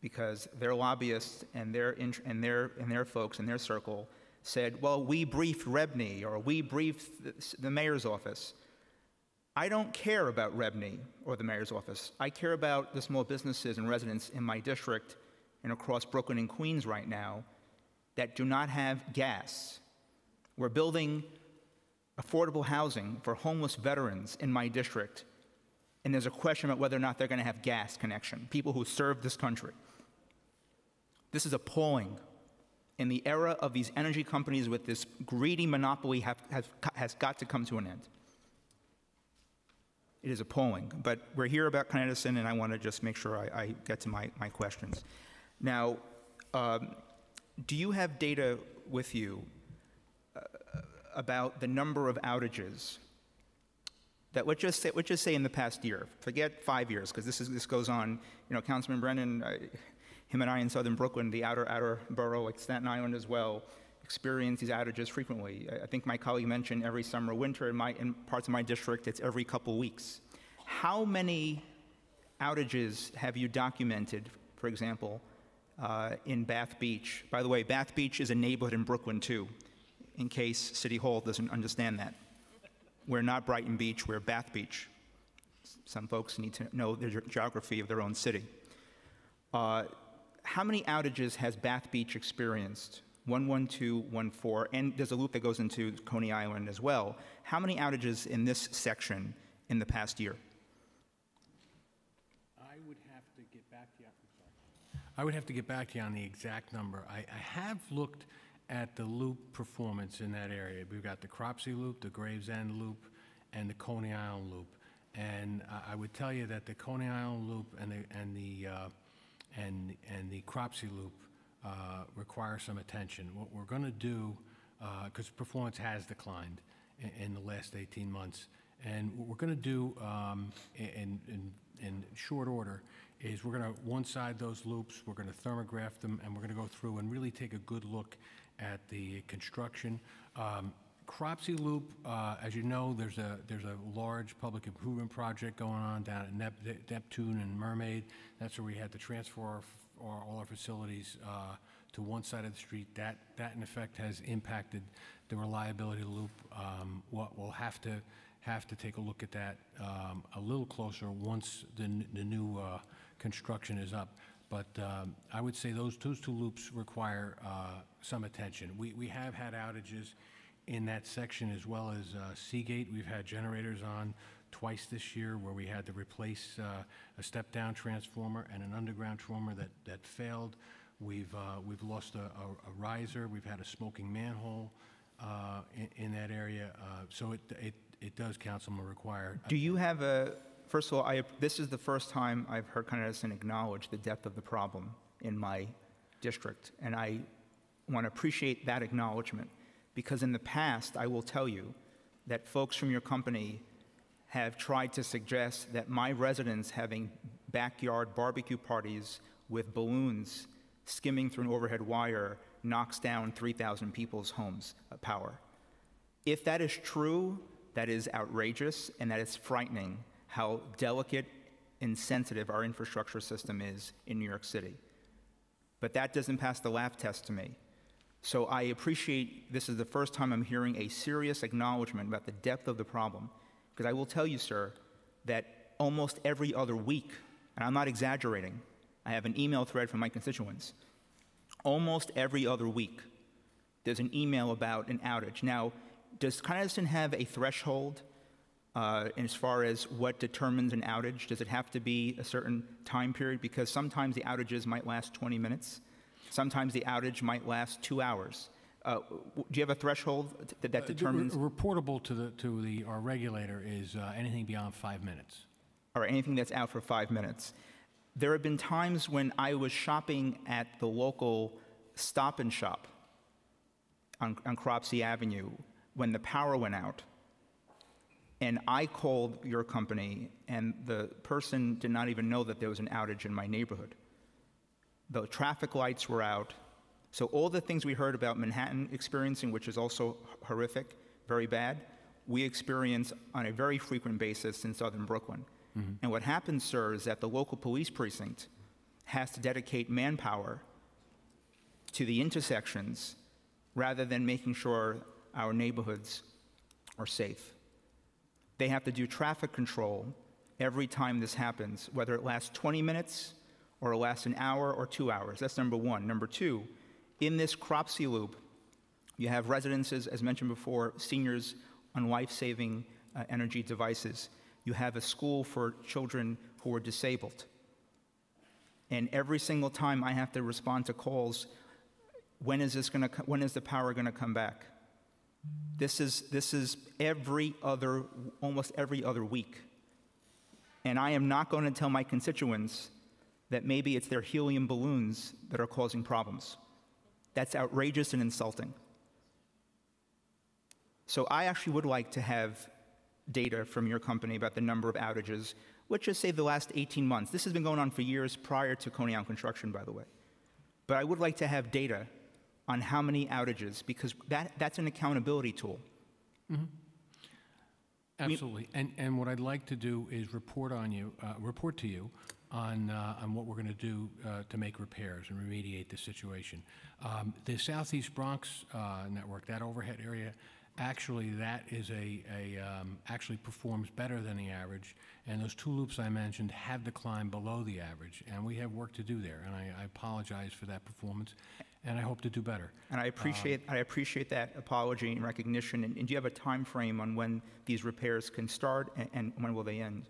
Because their lobbyists and their, and their, and their folks in their circle said, well, we briefed Rebney, or we briefed the- the mayor's office. I don't care about Rebney or the mayor's office. I care about the small businesses and residents in my district and across Brooklyn and Queens right now that do not have gas. We're building affordable housing for homeless veterans in my district, and there's a question about whether or not they're going to have gas connection, people who serve this country. This is appalling. In the era of these energy companies with this greedy monopoly have, has, has got to come to an end. It is appalling. But we're here about Con Edison, and I want to just make sure I, I get to my, my questions. Now, um, do you have data with you uh, about the number of outages that let's just say, let's just say in the past year, forget five years, because this is this goes on. You know, Councilman Brannan, uh, him and I in Southern Brooklyn, the outer outer borough, like Staten Island as well, experience these outages frequently. I- think my colleague mentioned every summer, winter. In, my, in parts of my district, it's every couple weeks. How many outages have you documented, for example, uh, in Bath Beach? By the way, Bath Beach is a neighborhood in Brooklyn, too, in case City Hall doesn't understand that. We're not Brighton Beach, we're Bath Beach. Some folks need to know the geography of their own city. Uh, how many outages has Bath Beach experienced? 11214, and there's a loop that goes into Coney Island as well. How many outages in this section in the past year? I would have to get back to you, I'm sorry. I would have to get back to you on the exact number. I, I have looked at the loop performance in that area. We've got the Cropsey Loop, the Gravesend Loop, and the Coney Island Loop. And I, I would tell you that the Coney Island Loop and the, and the, uh, and, and the Cropsey Loop uh, require some attention. What we're going to do, because performance has declined in, in the last 18 months, and what we're going to do um, in, in, in short order is we're going to one-side those loops, we're going to thermograph them, and we're going to go through and really take a good look at the construction. Um, Cropsey Loop, uh, as you know, there's a, there's a large public improvement project going on down at Nep- Neptune and Mermaid. That's where we had to transfer our, all our facilities uh, to one side of the street. That, that in effect has impacted the reliability loop. Um, What we'll have to, have to take a look at that um, a little closer once the, the new uh, construction is up. But um, I would say those, those two loops require uh, some attention. We, we have had outages in that section as well as uh, Seagate. We've had generators on twice this year where we had to replace uh, a step-down transformer and an underground transformer that, that failed. We've, uh, we've lost a, a, a riser. We've had a smoking manhole uh, in, in that area. Uh, so it, it, it does, Councilman, require Do you have a, first of all, I, this is the first time I've heard Con Edison acknowledge the depth of the problem in my district, and I want to appreciate that acknowledgement, because in the past, I will tell you that folks from your company have tried to suggest that my residents having backyard barbecue parties with balloons skimming through an overhead wire knocks down 3,000 people's homes' uh, power. If that is true, that is outrageous and that is frightening how delicate and sensitive our infrastructure system is in New York City. But that doesn't pass the laugh test to me. So I appreciate this is the first time I'm hearing a serious acknowledgement about the depth of the problem. Because I will tell you, sir, that almost every other week, and I'm not exaggerating, I have an email thread from my constituents. Almost every other week, there's an email about an outage. Now, does Con have a threshold uh, as far as what determines an outage? Does it have to be a certain time period? Because sometimes the outages might last 20 minutes. Sometimes the outage might last two hours. Uh, do you have a threshold that, that Uh, determines? re- Reportable to the, to the, our regulator is uh, anything beyond five minutes. or anything that's out for five minutes. There have been times when I was shopping at the local stop and shop on, on Cropsey Avenue when the power went out. And I called your company, and the person did not even know that there was an outage in my neighborhood. The traffic lights were out. So, all the things we heard about Manhattan experiencing, which is also horrific, very bad, we experience on a very frequent basis in southern Brooklyn. Mm-hmm. And what happens, sir, is that the local police precinct has to dedicate manpower to the intersections rather than making sure our neighborhoods are safe. They have to do traffic control every time this happens, whether it lasts 20 minutes or it lasts an hour or two hours. That's number one. Number two, in this Cropsey loop, you have residences, as mentioned before, seniors on life saving uh, energy devices. You have a school for children who are disabled. And every single time I have to respond to calls, when is this going to when is the power going to come back? This is this is every other almost every other week. And I am not going to tell my constituents that maybe it's their helium balloons that are causing problems. That's outrageous and insulting. So I actually would like to have data from your company about the number of outages, let's just say the last 18 months. This has been going on for years prior to Coney Island construction, by the way. But I would like to have data on how many outages? Because that, that's an accountability tool. Absolutely. And, and what I'd like to do is report on you, uh, report to you on, uh, on what we're going to do uh, to make repairs and remediate the situation. Um, The Southeast Bronx uh, network, that overhead area, actually, that is a, a, um, actually performs better than the average. And those two loops I mentioned have declined below the average, and we have work to do there. And I, I apologize for that performance, and I hope to do better. And I appreciate, I appreciate that apology and recognition. And, and do you have a time frame on when these repairs can start and, and when will they end?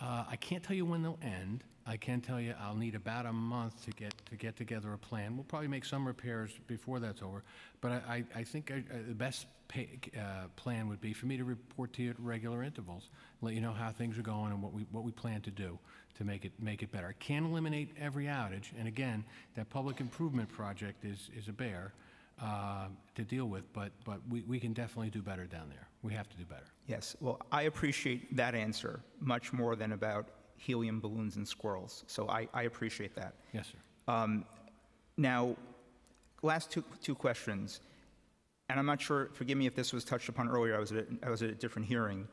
Uh, I can't tell you when they'll end. I can tell you I'll need about a month to get, to get together a plan. We'll probably make some repairs before that's over, but I, I I think I- I- the best pay, uh, plan would be for me to report to you at regular intervals, let you know how things are going and what we, what we plan to do to make it, make it better. I can't eliminate every outage, and again, that public improvement project is, is a bear uh, to deal with, but, but we, we can definitely do better down there. We have to do better. Yes, well, I appreciate that answer much more than about helium balloons and squirrels. So I, I appreciate that. Yes, sir. Um, Now, last two, two questions, and I'm not sure, forgive me if this was touched upon earlier, I was at, a- I was at a different hearing.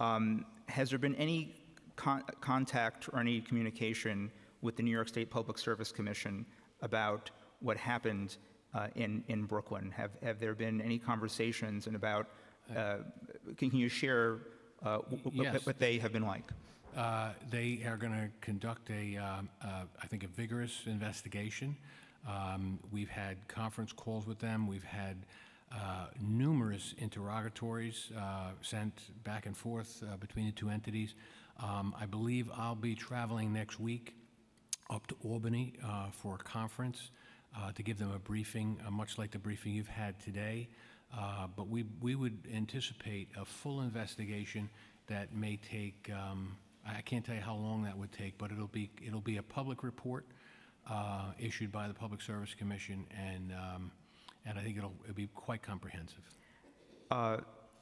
Um, Has there been any con- contact or any communication with the New York State Public Service Commission about what happened uh, in, in Brooklyn? Have, have there been any conversations and about, can you share uh, Yes. what they have been like? Uh, They are going to conduct a, um, uh, I think, a vigorous investigation. Um, We've had conference calls with them. We've had uh, numerous interrogatories uh, sent back and forth uh, between the two entities. Um, I believe I'll be traveling next week up to Albany uh, for a conference uh, to give them a briefing, uh, much like the briefing you've had today. Uh, But we, we would anticipate a full investigation that may take, um, I can't tell you how long that would take, but it'll be, it'll be a public report uh, issued by the Public Service Commission, and, um, and I think it'll, it'll be quite comprehensive. Uh,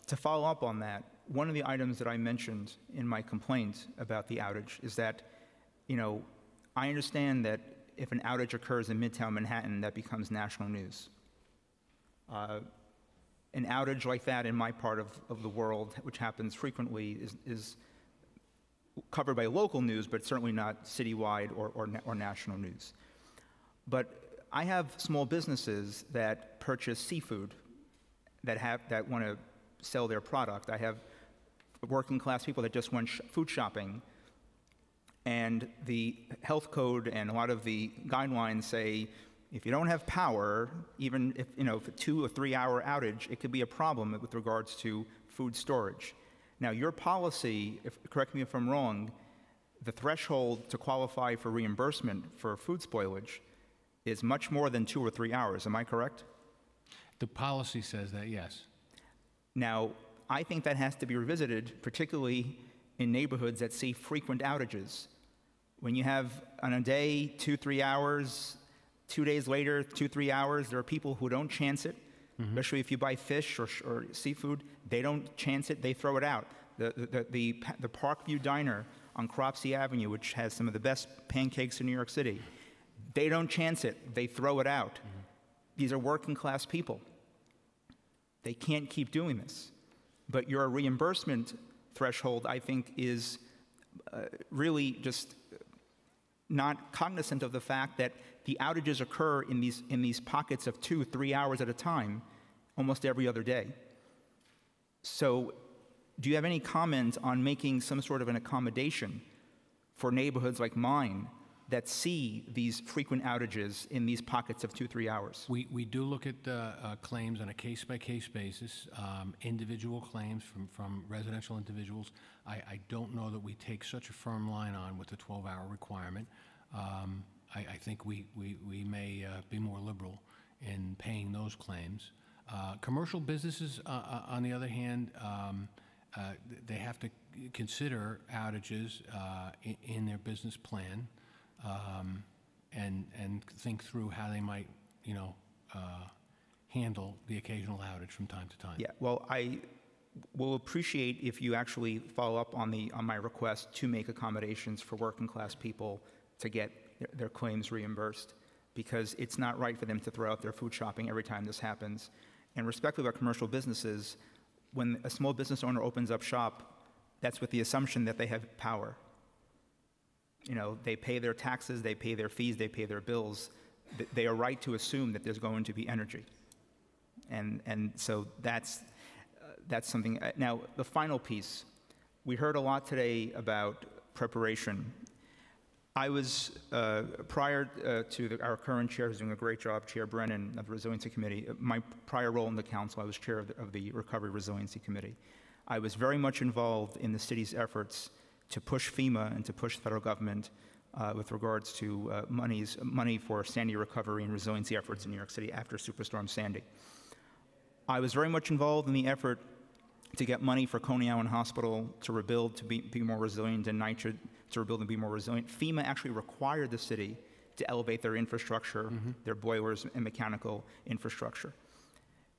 To follow up on that, one of the items that I mentioned in my complaint about the outage is that, you know, I understand that if an outage occurs in Midtown Manhattan, that becomes national news. Uh, An outage like that in my part of, of the world, which happens frequently, is, is covered by local news, but certainly not citywide or, or, or national news. But I have small businesses that purchase seafood that have that want to sell their product. I have working class people that just went sh- food shopping, and the health code and a lot of the guidelines say if you don't have power, even if you know if a two or three hour outage, it could be a problem with regards to food storage. Now, your policy, if, correct me if I'm wrong, the threshold to qualify for reimbursement for food spoilage is much more than two or three hours. Am I correct? The policy says that, yes. Now, I think that has to be revisited, particularly in neighborhoods that see frequent outages. When you have on a day, two, three hours, two days later, two, three hours, there are people who don't chance it, especially if you buy fish or, or seafood. They don't chance it, they throw it out. The, the, the, the Parkview Diner on Cropsey Avenue, which has some of the best pancakes in New York City, they don't chance it, they throw it out. These are working class people. They can't keep doing this. But your reimbursement threshold, I think, is uh, really just not cognizant of the fact that the outages occur in these, in these pockets of two, three hours at a time, almost every other day. So, do you have any comments on making some sort of an accommodation for neighborhoods like mine that see these frequent outages in these pockets of two, three hours? We, we do look at uh, uh, claims on a case-by-case basis, um, individual claims from, from residential individuals. I, I don't know that we take such a firm line on with the 12-hour requirement. Um, I, I think we, we, we may uh, be more liberal in paying those claims. Uh, Commercial businesses, uh, uh, on the other hand, um, they have to consider outages uh, i- in their business plan um, and, and think through how they might, you know, uh, handle the occasional outage from time to time. Yeah, well, I will appreciate if you actually follow up on the, on my request to make accommodations for working class people to get their- their claims reimbursed. because it's not right for them to throw out their food shopping every time this happens. And respectfully about commercial businesses, when a small business owner opens up shop, that's with the assumption that they have power. You know, they pay their taxes, they pay their fees, they pay their bills. They are right to assume that there's going to be energy. And, and so that's, uh, that's something. uh, Now, the final piece, we heard a lot today about preparation. I was, uh, prior uh, to the, our current chair, who's doing a great job, Chair Brannan of the Resiliency Committee, uh, my prior role in the council, I was chair of the, of the Recovery Resiliency Committee. I was very much involved in the city's efforts to push FEMA and to push the federal government uh, with regards to uh, monies, money for Sandy recovery and resiliency efforts in New York City after Superstorm Sandy. I was very much involved in the effort to get money for Coney Island Hospital to rebuild, to be, be more resilient, and NYCHA to rebuild and be more resilient. FEMA actually required the city to elevate their infrastructure, their boilers and mechanical infrastructure.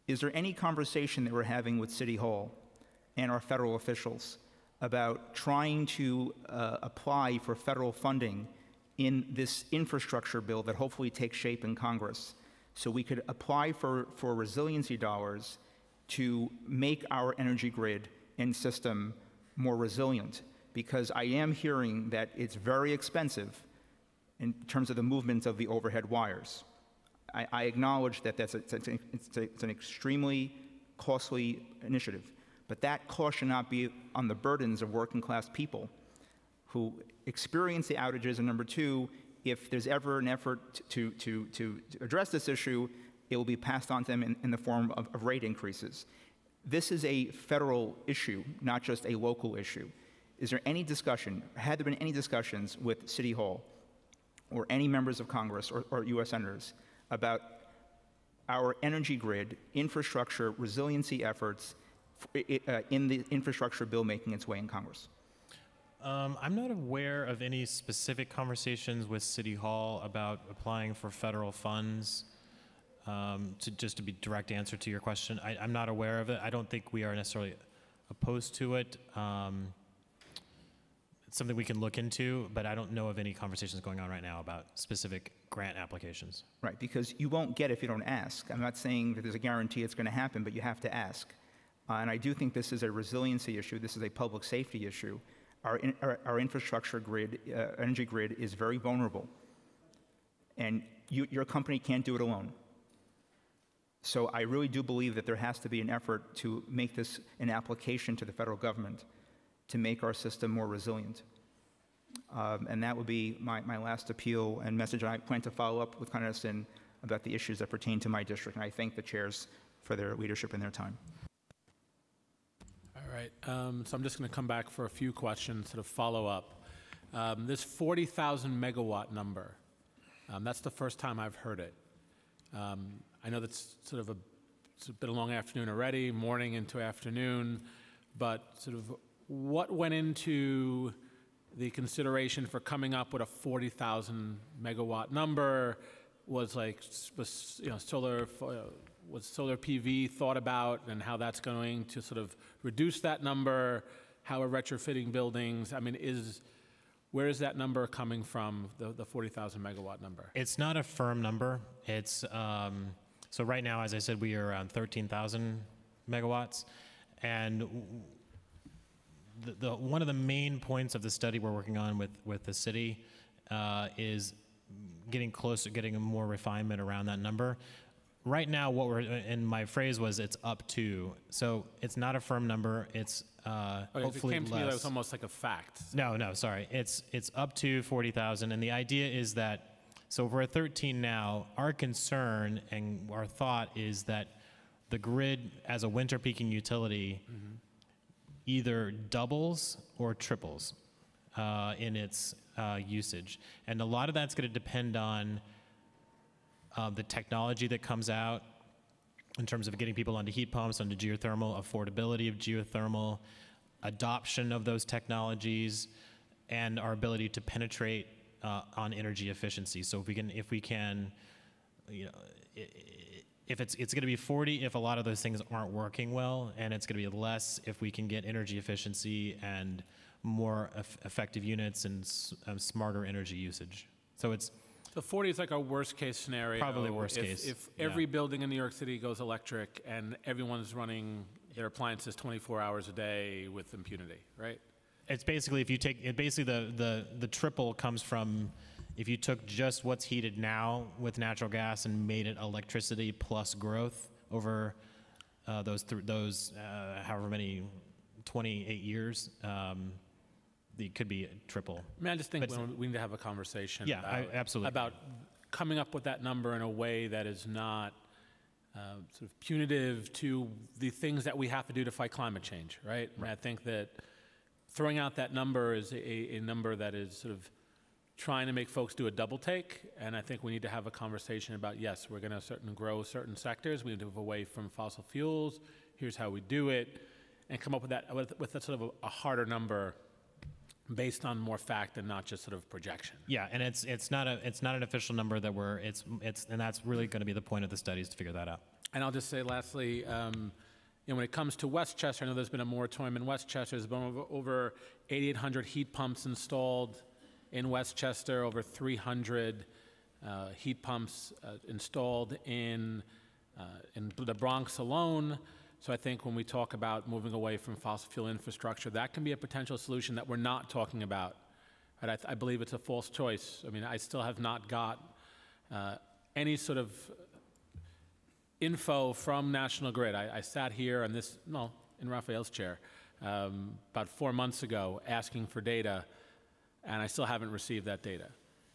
Is there any conversation that we're having with City Hall and our federal officials about trying to uh, apply for federal funding in this infrastructure bill that hopefully takes shape in Congress so we could apply for, for resiliency dollars to make our energy grid and system more resilient? Because I am hearing that it's very expensive in terms of the movement of the overhead wires. I, I acknowledge that that's a, it's, a, it's, a, it's an extremely costly initiative, but that cost should not be on the burdens of working class people who experience the outages. And number two, if there's ever an effort to, to, to, address this issue, it will be passed on to them in, in the form of, of rate increases. This is a federal issue, not just a local issue. Is there any discussion, had there been any discussions with City Hall or any members of Congress or, or US senators about our energy grid, infrastructure, resiliency efforts in the infrastructure bill making its way in Congress? Um, I'm not aware of any specific conversations with City Hall about applying for federal funds. Um, to just to be direct answer to your question, I, I'm not aware of it. I don't think we are necessarily opposed to it. Um, it's something we can look into, but I don't know of any conversations going on right now about specific grant applications. Right, because you won't get if you don't ask. I'm not saying that there's a guarantee it's going to happen, but you have to ask. Uh, and I do think this is a resiliency issue. This is a public safety issue. Our, in, our, our infrastructure grid, uh, energy grid, is very vulnerable. And you, your company can't do it alone. So I really do believe that there has to be an effort to make this an application to the federal government to make our system more resilient. Um, and that would be my, my last appeal and message. And I plan to follow up with Con Edison about the issues that pertain to my district. And I thank the chairs for their leadership and their time. All right, um, so I'm just going to come back for a few questions, sort of follow up. Um, This 40,000 megawatt number, um, that's the first time I've heard it. Um, I know that's sort of a, it's been a long afternoon already, morning into afternoon, but sort of what went into the consideration for coming up with a 40,000 megawatt number? Was like, was, you know, solar, uh, was solar PV thought about and how that's going to sort of reduce that number? How are retrofitting buildings? I mean, is, where is that number coming from, the, the 40,000 megawatt number? It's not a firm number. It's um, so right now, as I said, we are around 13,000 megawatts, and the, the one of the main points of the study we're working on with with the city uh, is getting closer, getting a more refinement around that number. Right now, what we're and my phrase was it's up to. So it's not a firm number. It's uh, Okay, hopefully It came to me that less. was almost like a fact. No, no, sorry. It's it's up to 40,000 and the idea is that so if we're at 13 now, our concern and our thought is that the grid as a winter peaking utility either doubles or triples uh, in its uh, usage. And a lot of that's going to depend on uh, the technology that comes out in terms of getting people onto heat pumps, onto geothermal, affordability of geothermal, adoption of those technologies, and our ability to penetrate uh, on energy efficiency. So if we can, if we can, you know, if it's it's going to be 40 if a lot of those things aren't working well, and it's going to be less if we can get energy efficiency and more eff- effective units and um, smarter energy usage. So it's So 40 is like our worst-case scenario. Probably worst If- case, If yeah. every building in New York City goes electric and everyone's running their appliances 24 hours a day with impunity, right? It's basically if you take it basically the the the triple comes from if you took just what's heated now with natural gas and made it electricity plus growth over uh, those th- those uh, however many 28 years. Um, it could be a triple. I mean, I just think But- we need to have a conversation. Yeah, I- about- absolutely. About coming up with that number in a way that is not uh, sort of punitive to the things that we have to do to fight climate change, right? I mean, I think that throwing out that number is a, a number that is sort of trying to make folks do a double take, and I think we need to have a conversation about, yes, we're going to certain grow certain sectors, we need to move away from fossil fuels, here's how we do it, and come up with that, with, with a sort of a, a harder number based on more fact and not just sort of projection. Yeah, and it's it's not a it's not an official number that we're it's it's and that's really going to be the point of the studies to figure that out. And I'll just say lastly, um, you know, when it comes to Westchester, I know there's been a moratorium in Westchester. There's been over, over 8,800 heat pumps installed in Westchester, over 300 uh, heat pumps uh, installed in, uh, in the Bronx alone. So I think when we talk about moving away from fossil fuel infrastructure, that can be a potential solution that we're not talking about. And I, th- I believe it's a false choice. I mean, I still have not got uh, any sort of info from National Grid. I, I sat here on this, no, in Raphael's chair, um, about four months ago, asking for data, and I still haven't received that data.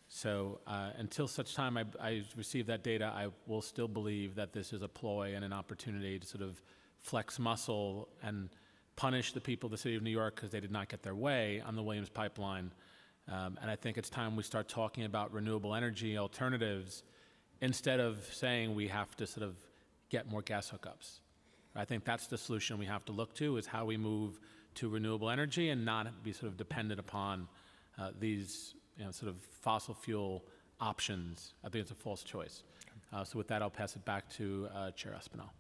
So uh, until such time I, I receive that data, I will still believe that this is a ploy and an opportunity to sort of flex muscle and punish the people of the city of New York because they did not get their way on the Williams pipeline. Um, and I think it's time we start talking about renewable energy alternatives instead of saying we have to sort of get more gas hookups. I think that's the solution we have to look to is how we move to renewable energy and not be sort of dependent upon uh, these you know, sort of fossil fuel options. I think it's a false choice. Uh, so with that, I'll pass it back to uh, Chair Espinal.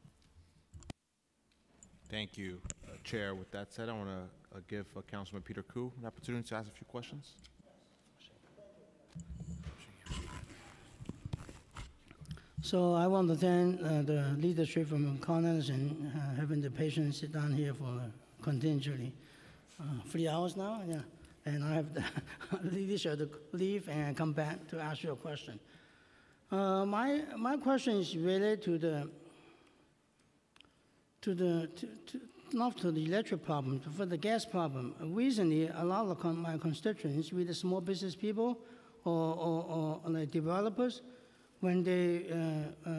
Thank you, uh, Chair. With that said, I want to give uh, Councilman Peter Koo an opportunity to ask a few questions. So I want to thank uh, the leadership from Connors and uh, having the patience sit down here for continually uh, three hours now. Yeah. And I have the leadership to leave and come back to ask you a question. Uh, my, my question is related to the, to the, to, to, not to the electric problem, but for the gas problem. Recently, a lot of con- my constituents, with the small business people or, or, or like developers, when they uh, uh,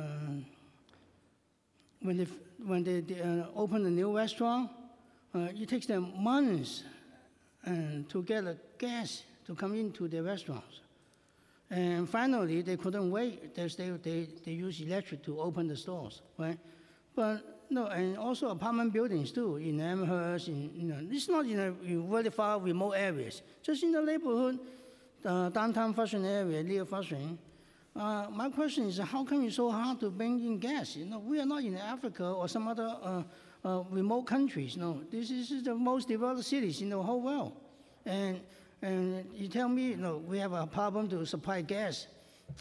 when they when they, uh, open a new restaurant, uh, it takes them months and to get a gas to come into their restaurants. And finally, they couldn't wait. They, they, they, they use electric to open the stores, right? But no, and also apartment buildings too, in Elmhurst, in, you know, it's not in, a, very far remote areas, just in the neighborhood, uh, downtown Flushing area, near Flushing. Uh, my question is, how come it's so hard to bring in gas? You know, we are not in Africa or some other uh, uh, remote countries. No, this is the most developed cities in the whole world. And, and you tell me, you know, we have a problem to supply gas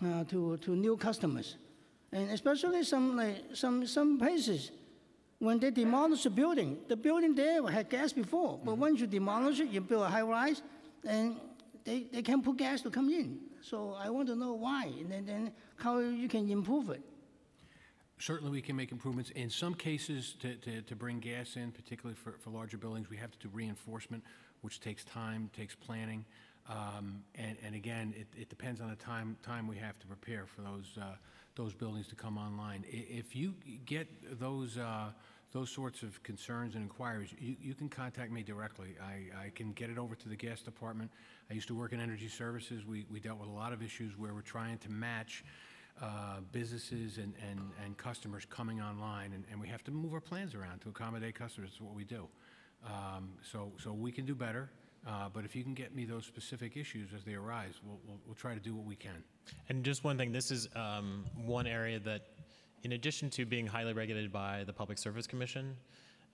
uh, to, to new customers. And especially some, like, some, some places, when they demolish a building, the building there had gas before, but once you demolish it, you build a high rise, and they, they can't put gas to come in. So I want to know why, and then, then how you can improve it. Certainly, we can make improvements. In some cases, to, to, to bring gas in, particularly for, for larger buildings, we have to do reinforcement, which takes time, takes planning. Um, and, and again, it, it depends on the time, time we have to prepare for those, uh, those buildings to come online. If you get those, uh, those sorts of concerns and inquiries, you, you can contact me directly. I, I can get it over to the gas department. I used to work in energy services. We, we dealt with a lot of issues where we're trying to match uh, businesses and, and, and customers coming online, and, and we have to move our plans around to accommodate customers. That's what we do. Um, so, so we can do better, uh, but if you can get me those specific issues as they arise, we'll, we'll, we'll try to do what we can. And just one thing, this is um, one area that, in addition to being highly regulated by the Public Service Commission,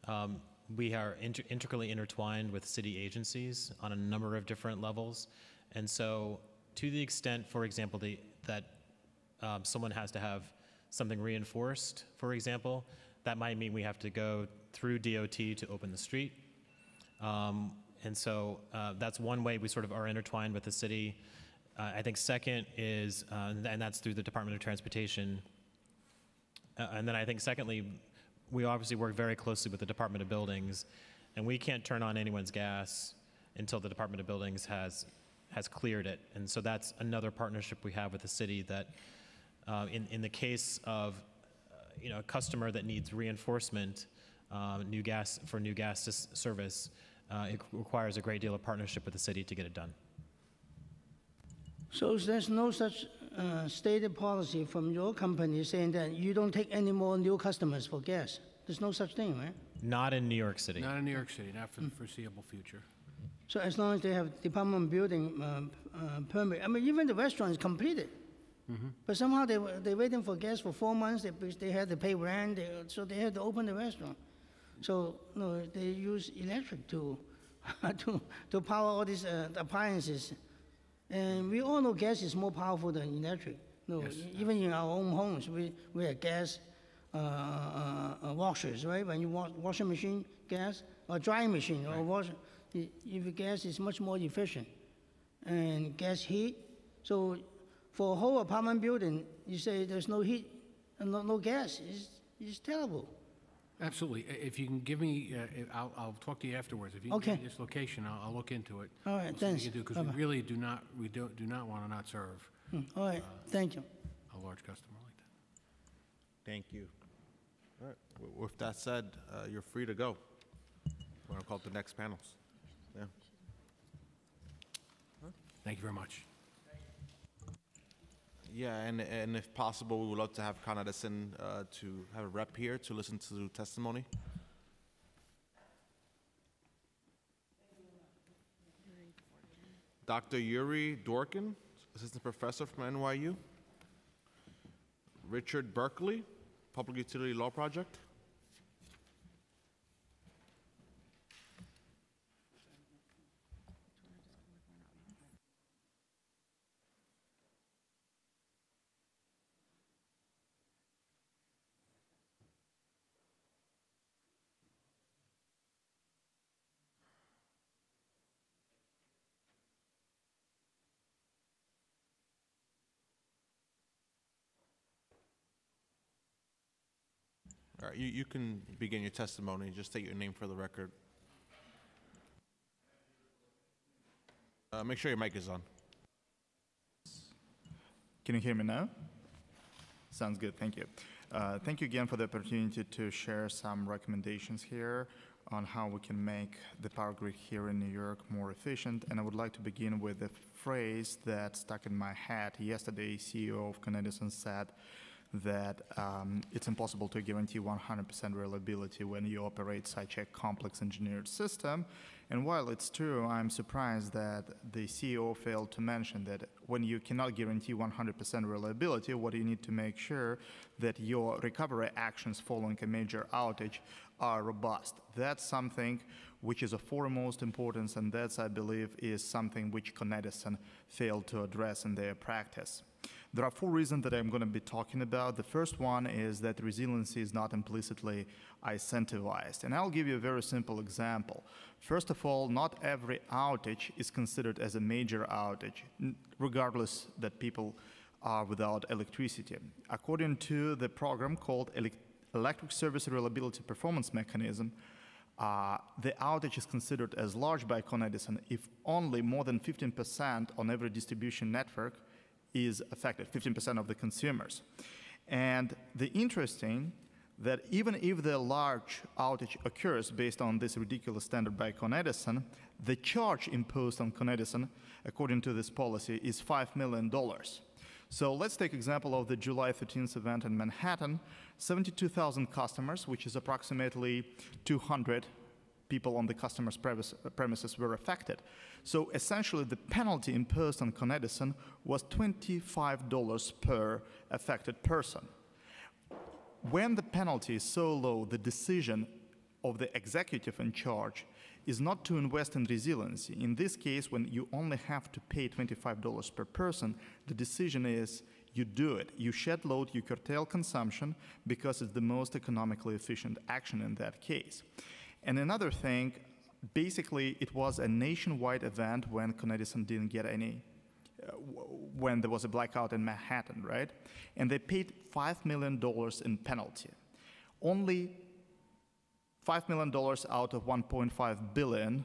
um, we are inter- integrally intertwined with city agencies on a number of different levels. And so to the extent, for example, the, that um, someone has to have something reinforced, for example, that might mean we have to go through DOT to open the street. Um, and so uh, that's one way we sort of are intertwined with the city. Uh, I think second is, uh, and that's through the Department of Transportation. Uh, and then I think secondly, we obviously work very closely with the Department of Buildings, and we can't turn on anyone's gas until the Department of Buildings has has cleared it. And so that's another partnership we have with the city that, uh, in in the case of, uh, you know, a customer that needs reinforcement, uh, new gas for new gas service, uh, it requires a great deal of partnership with the city to get it done. So there's no such uh, stated policy from your company saying that you don't take any more new customers for gas? There's no such thing, right? Not in New York City. Not in New York City, not for the foreseeable future. So as long as they have Department of Building um, uh, permit, I mean, even the restaurant is completed. But somehow they were, they waiting for gas for four months, they, because they had to pay rent, they, so they had to open the restaurant. So, no, they use electric to, to, to power all these uh, appliances. And we all know gas is more powerful than electric. No, Yes. even in our own homes, we, we have gas uh, uh, uh, washers, right? When you wash washing machine, gas, or drying machine, or wash, if gas is much more efficient. And gas heat, so for a whole apartment building, you say there's no heat, and no, no gas, it's, it's terrible. Absolutely. I- If you can give me, uh, if- I'll, I'll talk to you afterwards. If you can Okay. give me this location, I'll, I'll look into it. All right, We'll see what we thanks. because we Bye-bye. really do not, we don't, do not want to not serve Hmm, All right, thank you. a large customer like that. Thank you. All right, wi- with that said, uh, you're free to go. We're gonna call up the next panels. Yeah. Thank you very much. Yeah, and, and if possible, we would love to have Con Edison uh, to have a rep here to listen to the testimony. Dr. Yury Dvorkin, Assistant Professor from NYU. Richard Berkley, Public Utility Law Project. You, you can begin your testimony. Just state your name for the record. Uh, make sure your mic is on. Can you hear me now? Sounds good, thank you. Uh, thank you again for the opportunity to share some recommendations here on how we can make the power grid here in New York more efficient. And I would like to begin with a phrase that stuck in my head. Yesterday, CEO of Con Edison said that um, it's impossible to guarantee 100% reliability when you operate such a complex engineered system. And while it's true, I'm surprised that the CEO failed to mention that when you cannot guarantee 100% reliability, what you need to make sure that your recovery actions following a major outage are robust. That's something which is of foremost importance, and that's, I believe, is something which Con Edison failed to address in their practice. There are four reasons that I'm going to be talking about. The first one is that resiliency is not implicitly incentivized. And I'll give you a very simple example. First of all, not every outage is considered as a major outage, regardless that people are without electricity. According to the program called Elec- Electric Service Reliability Performance Mechanism, uh, the outage is considered as large by Con Edison if only more than 15% on every distribution network is affected, 15% of the consumers. And the interesting that even if the large outage occurs based on this ridiculous standard by Con Edison, the charge imposed on Con Edison, according to this policy, is $5 million. So let's take example of the July 13th event in Manhattan. 72,000 customers, which is approximately 200 people on the customer's premise- premises were affected. So essentially, the penalty imposed on Con Edison was $25 per affected person. When the penalty is so low, the decision of the executive in charge is not to invest in resiliency. In this case, when you only have to pay $25 per person, the decision is you do it. You shed load, you curtail consumption because it's the most economically efficient action in that case. And another thing, basically, it was a nationwide event when Con Edison didn't get any, uh, when there was a blackout in Manhattan, right? And they paid $5 million in penalty. Only $5 million out of 1.5 billion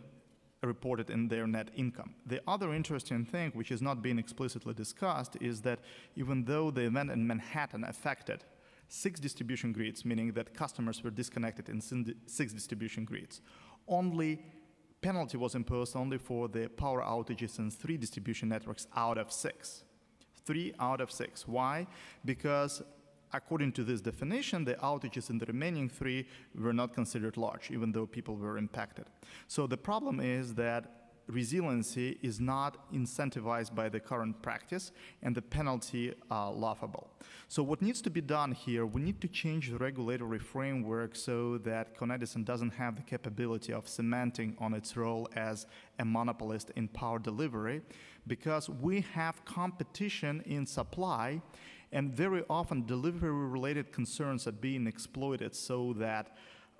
reported in their net income. The other interesting thing, which is not being explicitly discussed, is that even though the event in Manhattan affected six distribution grids, meaning that customers were disconnected in six distribution grids, only penalty was imposed only for the power outages in three distribution networks out of six. Three out of six. Why? Because according to this definition, the outages in the remaining three were not considered large, even though people were impacted. So the problem is that resiliency is not incentivized by the current practice and the penalty are laughable. So what needs to be done here, we need to change the regulatory framework so that Con Edison doesn't have the capability of cementing on its role as a monopolist in power delivery because we have competition in supply and very often delivery-related concerns are being exploited so that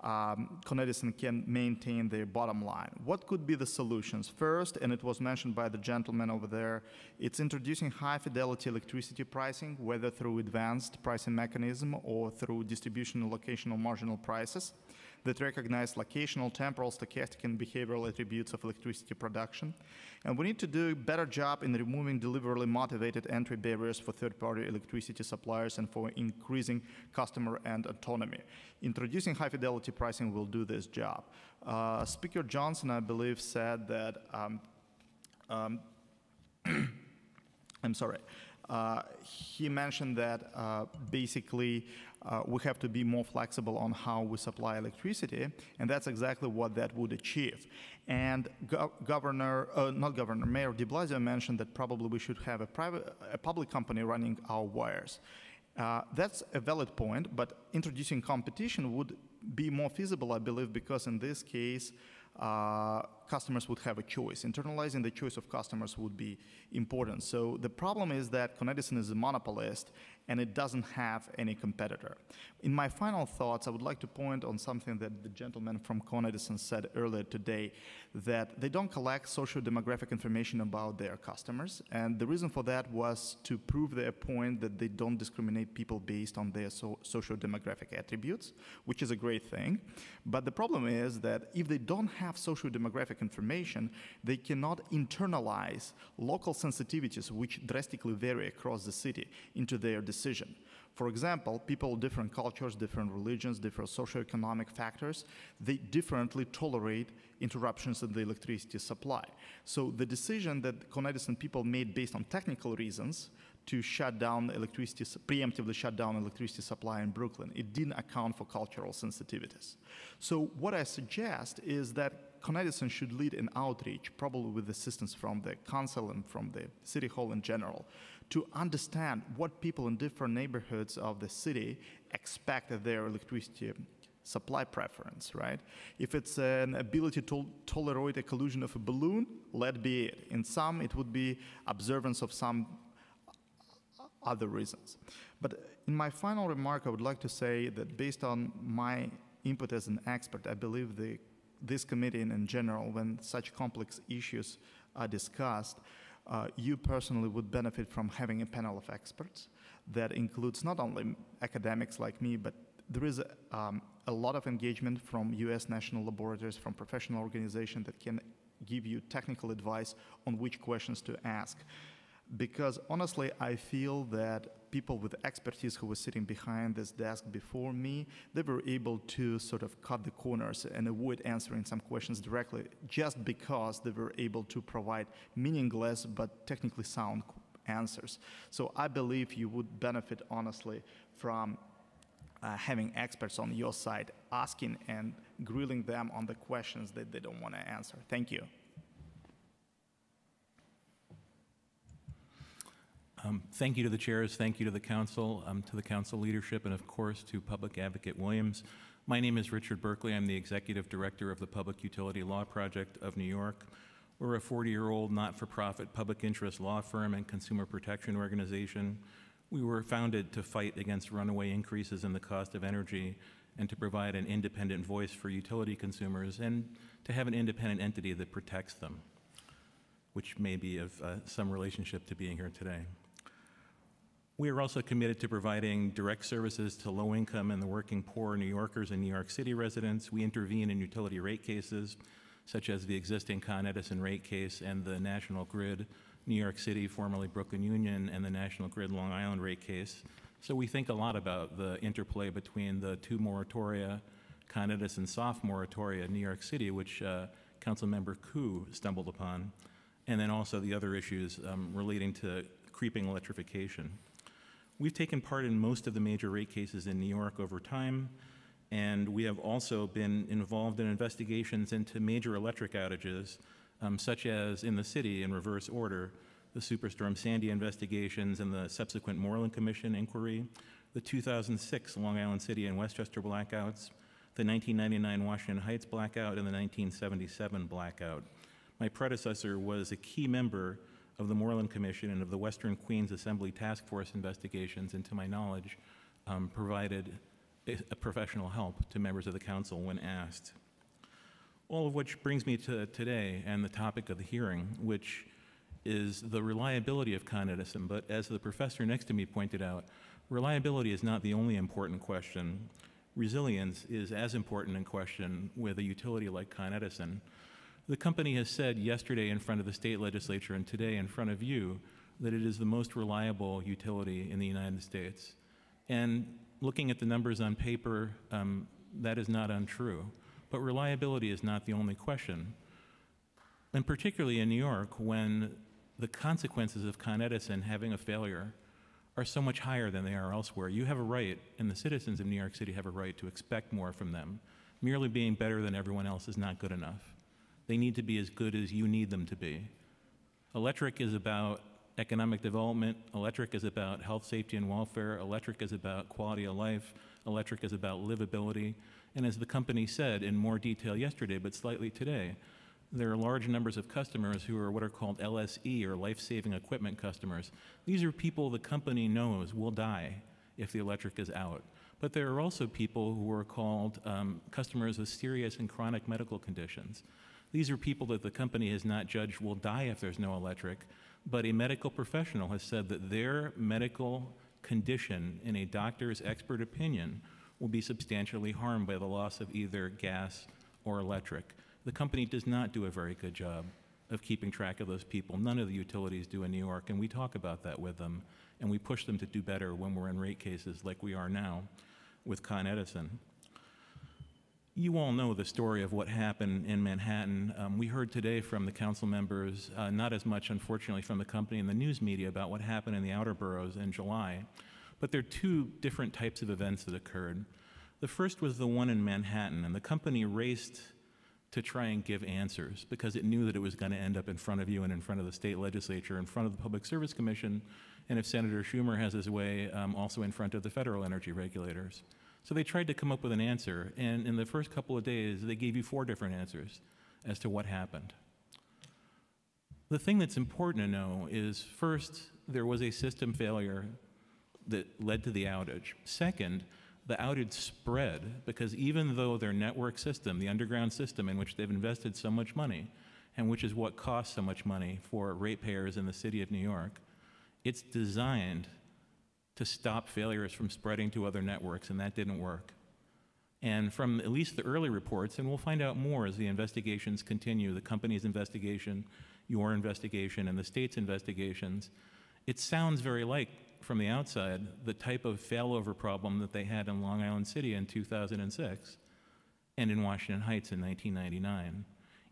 um, Con Edison can maintain their bottom line. What could be the solutions? First, and it was mentioned by the gentleman over there, it's introducing high fidelity electricity pricing, whether through advanced pricing mechanism or through distribution locational marginal prices that recognize locational, temporal, stochastic, and behavioral attributes of electricity production. And we need to do a better job in removing deliberately motivated entry barriers for third-party electricity suppliers and for increasing customer and autonomy. Introducing high-fidelity pricing will do this job. Uh, Speaker Johnson, I believe, said that um, um, I'm sorry. Uh, he mentioned that uh, basically uh, we have to be more flexible on how we supply electricity, and that's exactly what that would achieve. And go Governor, uh, not Governor, Mayor de Blasio mentioned that probably we should have a private, a public company running our wires. Uh, that's a valid point, but introducing competition would be more feasible, I believe, because in this case, uh, customers would have a choice. Internalizing the choice of customers would be important. So the problem is that Con Edison is a monopolist and it doesn't have any competitor. In my final thoughts, I would like to point on something that the gentleman from Con Edison said earlier today, that they don't collect social demographic information about their customers. And the reason for that was to prove their point that they don't discriminate people based on their so social demographic attributes, which is a great thing. But the problem is that if they don't have social demographic information, they cannot internalize local sensitivities, which drastically vary across the city, into their decision. For example, people of different cultures, different religions, different socioeconomic factors, they differently tolerate interruptions in the electricity supply. So the decision that Con Edison people made based on technical reasons to shut down electricity, preemptively shut down electricity supply in Brooklyn, it didn't account for cultural sensitivities. So what I suggest is that Con Edison should lead an outreach, probably with assistance from the council and from the city hall in general, to understand what people in different neighborhoods of the city expect of their electricity supply preference, right? If it's an ability to tolerate a collision of a balloon, let be it. In some, it would be observance of some other reasons. But in my final remark, I would like to say that based on my input as an expert, I believe the, this committee and in general, when such complex issues are discussed, uh, you personally would benefit from having a panel of experts that includes not only academics like me, but there is a, um, a lot of engagement from U.S. national laboratories, from professional organizations that can give you technical advice on which questions to ask because honestly, I feel that people with expertise who were sitting behind this desk before me, they were able to sort of cut the corners and avoid answering some questions directly just because they were able to provide meaningless but technically sound answers. So I believe you would benefit honestly from uh, having experts on your side asking and grilling them on the questions that they don't want to answer. Thank you. Um, thank you to the chairs, thank you to the council, um, to the council leadership, and of course to Public Advocate Williams. My name is Richard Berkley. I'm the Executive Director of the Public Utility Law Project of New York. We're a 40-year-old not-for-profit public interest law firm and consumer protection organization. We were founded to fight against runaway increases in the cost of energy and to provide an independent voice for utility consumers and to have an independent entity that protects them, which may be of uh, some relationship to being here today. We are also committed to providing direct services to low income and the working poor New Yorkers and New York City residents. We intervene in utility rate cases, such as the existing Con Edison rate case and the National Grid New York City, formerly Brooklyn Union, and the National Grid Long Island rate case. So we think a lot about the interplay between the two moratoria, Con Edison soft moratoria in New York City, which uh, Councilmember Koo stumbled upon, and then also the other issues um, relating to creeping electrification. We've taken part in most of the major rate cases in New York over time, and we have also been involved in investigations into major electric outages, um, such as in the city in reverse order, the Superstorm Sandy investigations and the subsequent Moreland Commission inquiry, the 2006 Long Island City and Westchester blackouts, the 1999 Washington Heights blackout, and the 1977 blackout. My predecessor was a key member of the Moreland Commission and of the Western Queens Assembly Task Force investigations, and to my knowledge, um, provided a, a professional help to members of the council when asked. All of which brings me to today and the topic of the hearing, which is the reliability of Con Edison. But as the professor next to me pointed out, reliability is not the only important question. Resilience is as important in question with a utility like Con Edison. The company has said yesterday in front of the state legislature and today in front of you that it is the most reliable utility in the United States. And looking at the numbers on paper, um, that is not untrue. But reliability is not the only question. And particularly in New York, when the consequences of Con Edison having a failure are so much higher than they are elsewhere, you have a right, and the citizens of New York City have a right to expect more from them. Merely being better than everyone else is not good enough. They need to be as good as you need them to be. Electric is about economic development. Electric is about health, safety, and welfare. Electric is about quality of life. Electric is about livability. And as the company said in more detail yesterday, but slightly today, there are large numbers of customers who are what are called LSE or life saving equipment customers. These are people the company knows will die if the electric is out. But there are also people who are called um, customers with serious and chronic medical conditions. These are people that the company has not judged will die if there's no electric, but a medical professional has said that their medical condition, in a doctor's expert opinion, will be substantially harmed by the loss of either gas or electric. The company does not do a very good job of keeping track of those people. None of the utilities do in New York, and we talk about that with them, and we push them to do better when we're in rate cases like we are now with Con Edison. You all know the story of what happened in Manhattan. Um, we heard today from the council members, uh, not as much, unfortunately, from the company and the news media about what happened in the outer boroughs in July. But there are two different types of events that occurred. The first was the one in Manhattan, and the company raced to try and give answers because it knew that it was going to end up in front of you and in front of the state legislature, in front of the Public Service Commission, and if Senator Schumer has his way, um, also in front of the federal energy regulators. So they tried to come up with an answer, and in the first couple of days, they gave you four different answers as to what happened. The thing that's important to know is first, there was a system failure that led to the outage. Second, the outage spread because even though their network system, the underground system in which they've invested so much money, and which is what costs so much money for ratepayers in the city of New York, it's designed to stop failures from spreading to other networks, and that didn't work. And from at least the early reports, and we'll find out more as the investigations continue the company's investigation, your investigation, and the state's investigations it sounds very like, from the outside, the type of failover problem that they had in Long Island City in 2006 and in Washington Heights in 1999.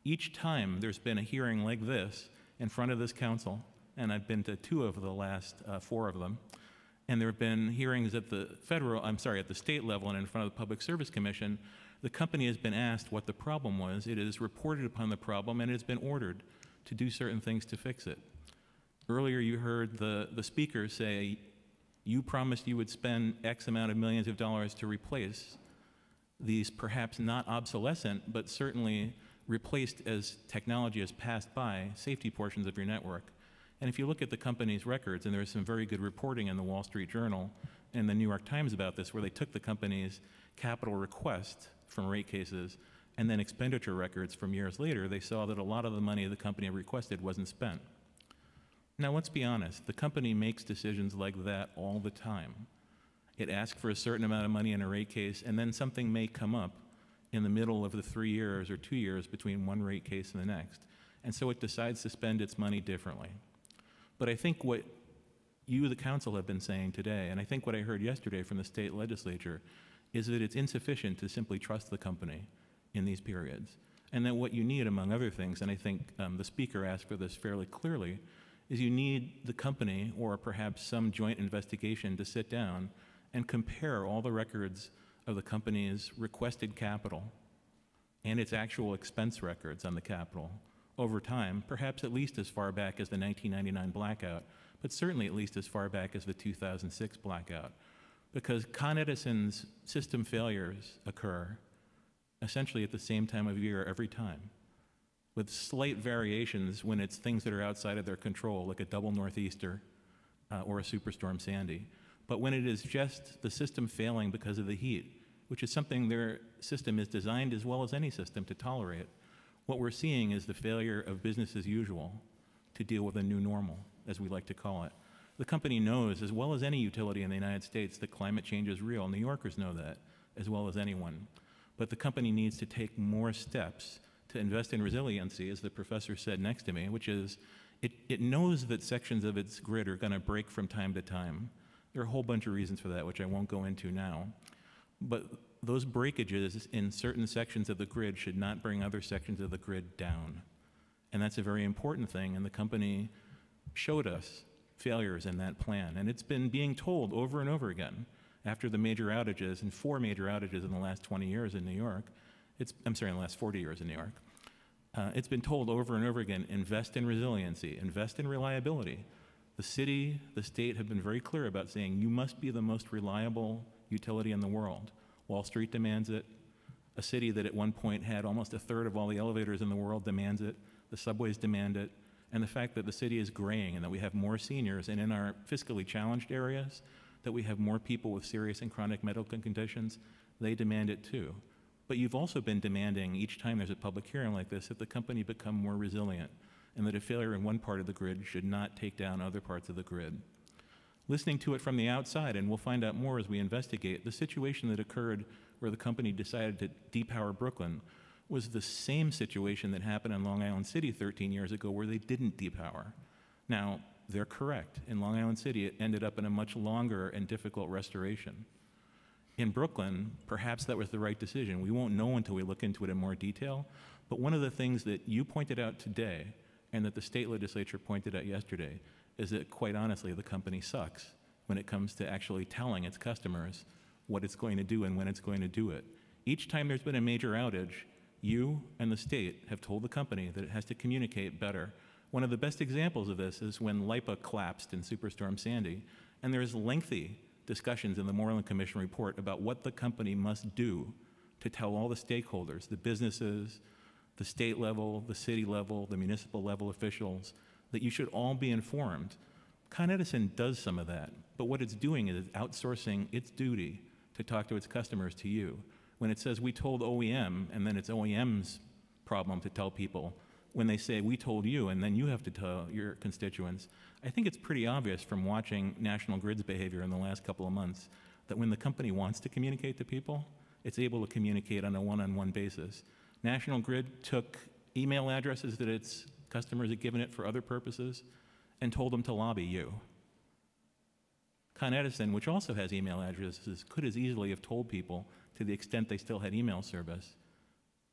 Each time there's been a hearing like this in front of this council, and I've been to two of the last uh, four of them, and there have been hearings at the federal, I'm sorry, at the state level and in front of the Public Service Commission, the company has been asked what the problem was. It has reported upon the problem and it has been ordered to do certain things to fix it. Earlier, you heard the, the speaker say, You promised you would spend X amount of millions of dollars to replace these perhaps not obsolescent, but certainly replaced as technology has passed by safety portions of your network. And if you look at the company's records, and there's some very good reporting in the Wall Street Journal and the New York Times about this, where they took the company's capital request from rate cases and then expenditure records from years later, they saw that a lot of the money the company requested wasn't spent. Now, let's be honest, the company makes decisions like that all the time. It asks for a certain amount of money in a rate case, and then something may come up in the middle of the three years or two years between one rate case and the next. And so it decides to spend its money differently. But I think what you, the council, have been saying today, and I think what I heard yesterday from the state legislature, is that it's insufficient to simply trust the company in these periods. And that what you need, among other things, and I think um, the speaker asked for this fairly clearly, is you need the company or perhaps some joint investigation to sit down and compare all the records of the company's requested capital and its actual expense records on the capital over time, perhaps at least as far back as the 1999 blackout, but certainly at least as far back as the 2006 blackout. Because Con Edison's system failures occur essentially at the same time of year every time, with slight variations when it's things that are outside of their control, like a double northeaster uh, or a superstorm Sandy. But when it is just the system failing because of the heat, which is something their system is designed as well as any system to tolerate, what we're seeing is the failure of business as usual to deal with a new normal, as we like to call it. The company knows, as well as any utility in the United States, that climate change is real. New Yorkers know that as well as anyone. But the company needs to take more steps to invest in resiliency, as the professor said next to me, which is it, it knows that sections of its grid are going to break from time to time. There are a whole bunch of reasons for that, which I won't go into now. But those breakages in certain sections of the grid should not bring other sections of the grid down. And that's a very important thing, and the company showed us failures in that plan. And it's been being told over and over again after the major outages, and four major outages in the last 20 years in New York. It's, I'm sorry, in the last 40 years in New York. Uh, it's been told over and over again invest in resiliency, invest in reliability. The city, the state have been very clear about saying you must be the most reliable utility in the world. Wall Street demands it. A city that at one point had almost a third of all the elevators in the world demands it. The subways demand it. And the fact that the city is graying and that we have more seniors, and in our fiscally challenged areas, that we have more people with serious and chronic medical conditions, they demand it too. But you've also been demanding each time there's a public hearing like this that the company become more resilient and that a failure in one part of the grid should not take down other parts of the grid listening to it from the outside, and we'll find out more as we investigate, the situation that occurred where the company decided to depower Brooklyn was the same situation that happened in Long Island City 13 years ago where they didn't depower. Now, they're correct. In Long Island City, it ended up in a much longer and difficult restoration. In Brooklyn, perhaps that was the right decision. We won't know until we look into it in more detail. But one of the things that you pointed out today and that the state legislature pointed out yesterday is that, quite honestly, the company sucks when it comes to actually telling its customers what it's going to do and when it's going to do it. Each time there's been a major outage, you and the state have told the company that it has to communicate better. One of the best examples of this is when LIPA collapsed in Superstorm Sandy, and there's lengthy discussions in the Moreland Commission report about what the company must do to tell all the stakeholders, the businesses, the state level, the city level, the municipal level officials, that you should all be informed. Con Edison does some of that, but what it's doing is outsourcing its duty to talk to its customers to you. When it says we told OEM, and then it's OEM's problem to tell people, when they say we told you, and then you have to tell your constituents, I think it's pretty obvious from watching National Grid's behavior in the last couple of months that when the company wants to communicate to people, it's able to communicate on a one on one basis. National Grid took email addresses that its customers had given it for other purposes and told them to lobby you. Con Edison, which also has email addresses, could as easily have told people, to the extent they still had email service,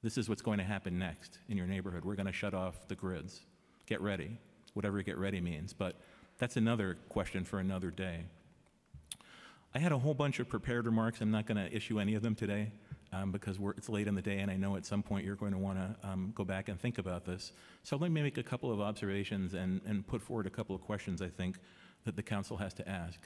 this is what's going to happen next in your neighborhood. We're going to shut off the grids. Get ready, whatever get ready means. But that's another question for another day. I had a whole bunch of prepared remarks. I'm not going to issue any of them today um, because it's late in the day, and I know at some point you're going to want to um, go back and think about this. So let me make a couple of observations and, and put forward a couple of questions I think that the council has to ask.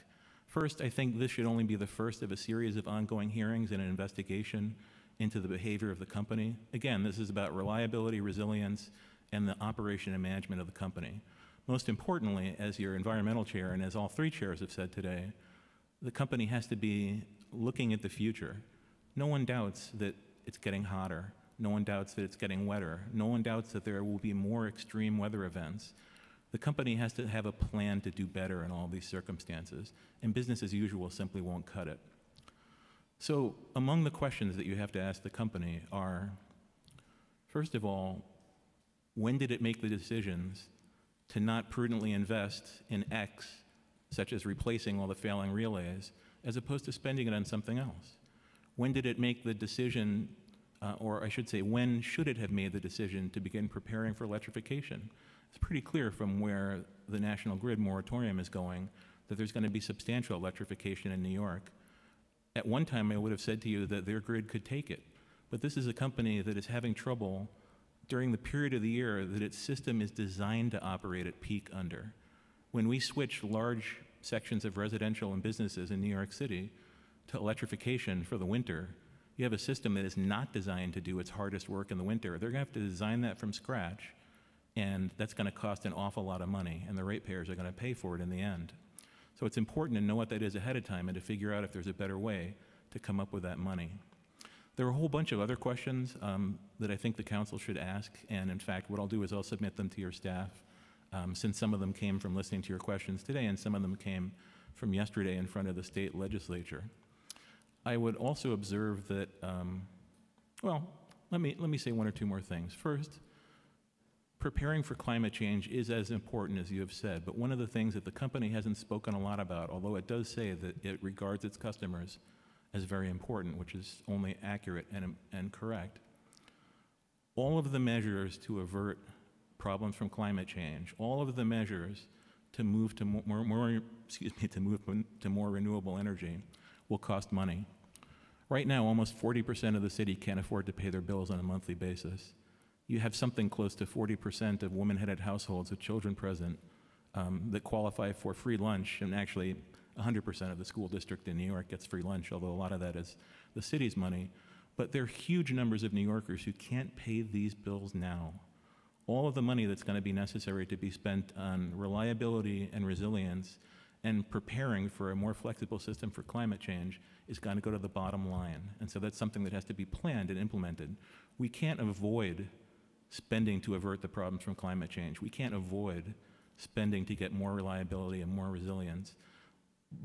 First, I think this should only be the first of a series of ongoing hearings and an investigation into the behavior of the company. Again, this is about reliability, resilience, and the operation and management of the company. Most importantly, as your environmental chair and as all three chairs have said today, the company has to be looking at the future. No one doubts that it's getting hotter. No one doubts that it's getting wetter. No one doubts that there will be more extreme weather events. The company has to have a plan to do better in all these circumstances, and business as usual simply won't cut it. So, among the questions that you have to ask the company are first of all, when did it make the decisions to not prudently invest in X, such as replacing all the failing relays, as opposed to spending it on something else? When did it make the decision, uh, or I should say, when should it have made the decision to begin preparing for electrification? It's pretty clear from where the National Grid moratorium is going that there's going to be substantial electrification in New York. At one time, I would have said to you that their grid could take it, but this is a company that is having trouble during the period of the year that its system is designed to operate at peak under. When we switch large sections of residential and businesses in New York City to electrification for the winter, you have a system that is not designed to do its hardest work in the winter. They're going to have to design that from scratch, and that's going to cost an awful lot of money, and the ratepayers are going to pay for it in the end. So it's important to know what that is ahead of time and to figure out if there's a better way to come up with that money. There are a whole bunch of other questions um, that I think the council should ask, and in fact, what I'll do is I'll submit them to your staff, um, since some of them came from listening to your questions today, and some of them came from yesterday in front of the state legislature. I would also observe that, um, well, let me, let me say one or two more things. First, preparing for climate change is as important as you have said, but one of the things that the company hasn't spoken a lot about, although it does say that it regards its customers as very important, which is only accurate and, and correct. All of the measures to avert problems from climate change, all of the measures to move to more, more excuse me, to move to more renewable energy will cost money. Right now, almost 40% of the city can't afford to pay their bills on a monthly basis. You have something close to 40% of woman-headed households with children present um, that qualify for free lunch, and actually 100% of the school district in New York gets free lunch, although a lot of that is the city's money. But there are huge numbers of New Yorkers who can't pay these bills now. All of the money that's going to be necessary to be spent on reliability and resilience and preparing for a more flexible system for climate change is going to go to the bottom line. And so that's something that has to be planned and implemented. We can't avoid spending to avert the problems from climate change. We can't avoid spending to get more reliability and more resilience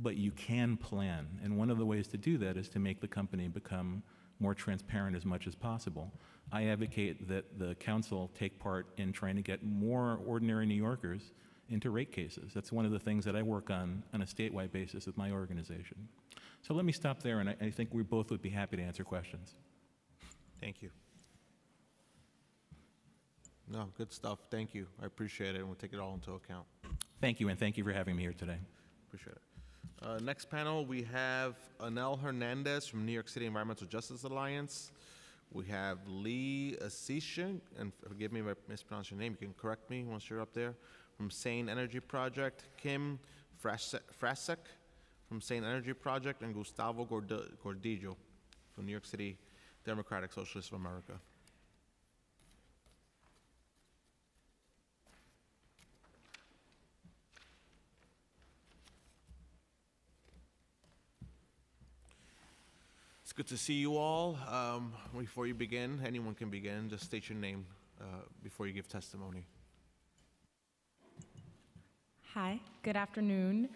but you can plan. And one of the ways to do that is to make the company become more transparent as much as possible. I advocate that the council take part in trying to get more ordinary New Yorkers into rate cases. That's one of the things that I work on on a statewide basis with my organization. So let me stop there, and I, I think we both would be happy to answer questions. Thank you. No, good stuff. Thank you. I appreciate it, and we'll take it all into account. Thank you, and thank you for having me here today. Appreciate it. Uh, next panel, we have Annel Hernandez from New York City Environmental Justice Alliance. We have Lee Asishan, and forgive me if I mispronounce your name, you can correct me once you're up there, from Sane Energy Project, Kim Fraczek from Sane Energy Project, and Gustavo Gordillo from New York City Democratic Socialists of America. It's good to see you all. Um, before you begin, anyone can begin. Just state your name uh, before you give testimony. Hi, good afternoon.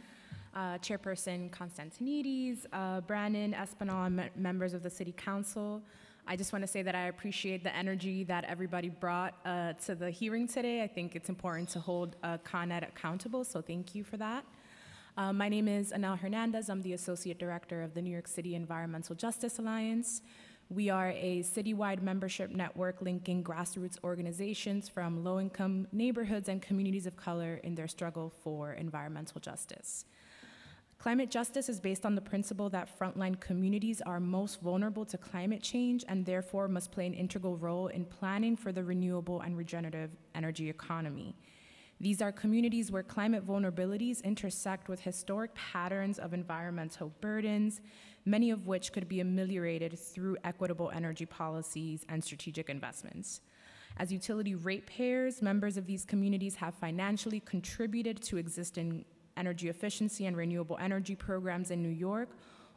Uh, Chairperson Constantinides, uh, Brannan, Espinal, and me members of the City Council. I just want to say that I appreciate the energy that everybody brought uh, to the hearing today. I think it's important to hold uh, Con Ed accountable, so thank you for that. Uh, my name is Annel Hernandez. I'm the Associate Director of the New York City Environmental Justice Alliance. We are a citywide membership network linking grassroots organizations from low income neighborhoods and communities of color in their struggle for environmental justice. Climate justice is based on the principle that frontline communities are most vulnerable to climate change and therefore must play an integral role in planning for the renewable and regenerative energy economy. These are communities where climate vulnerabilities intersect with historic patterns of environmental burdens, many of which could be ameliorated through equitable energy policies and strategic investments. As utility ratepayers, members of these communities have financially contributed to existing energy efficiency and renewable energy programs in New York,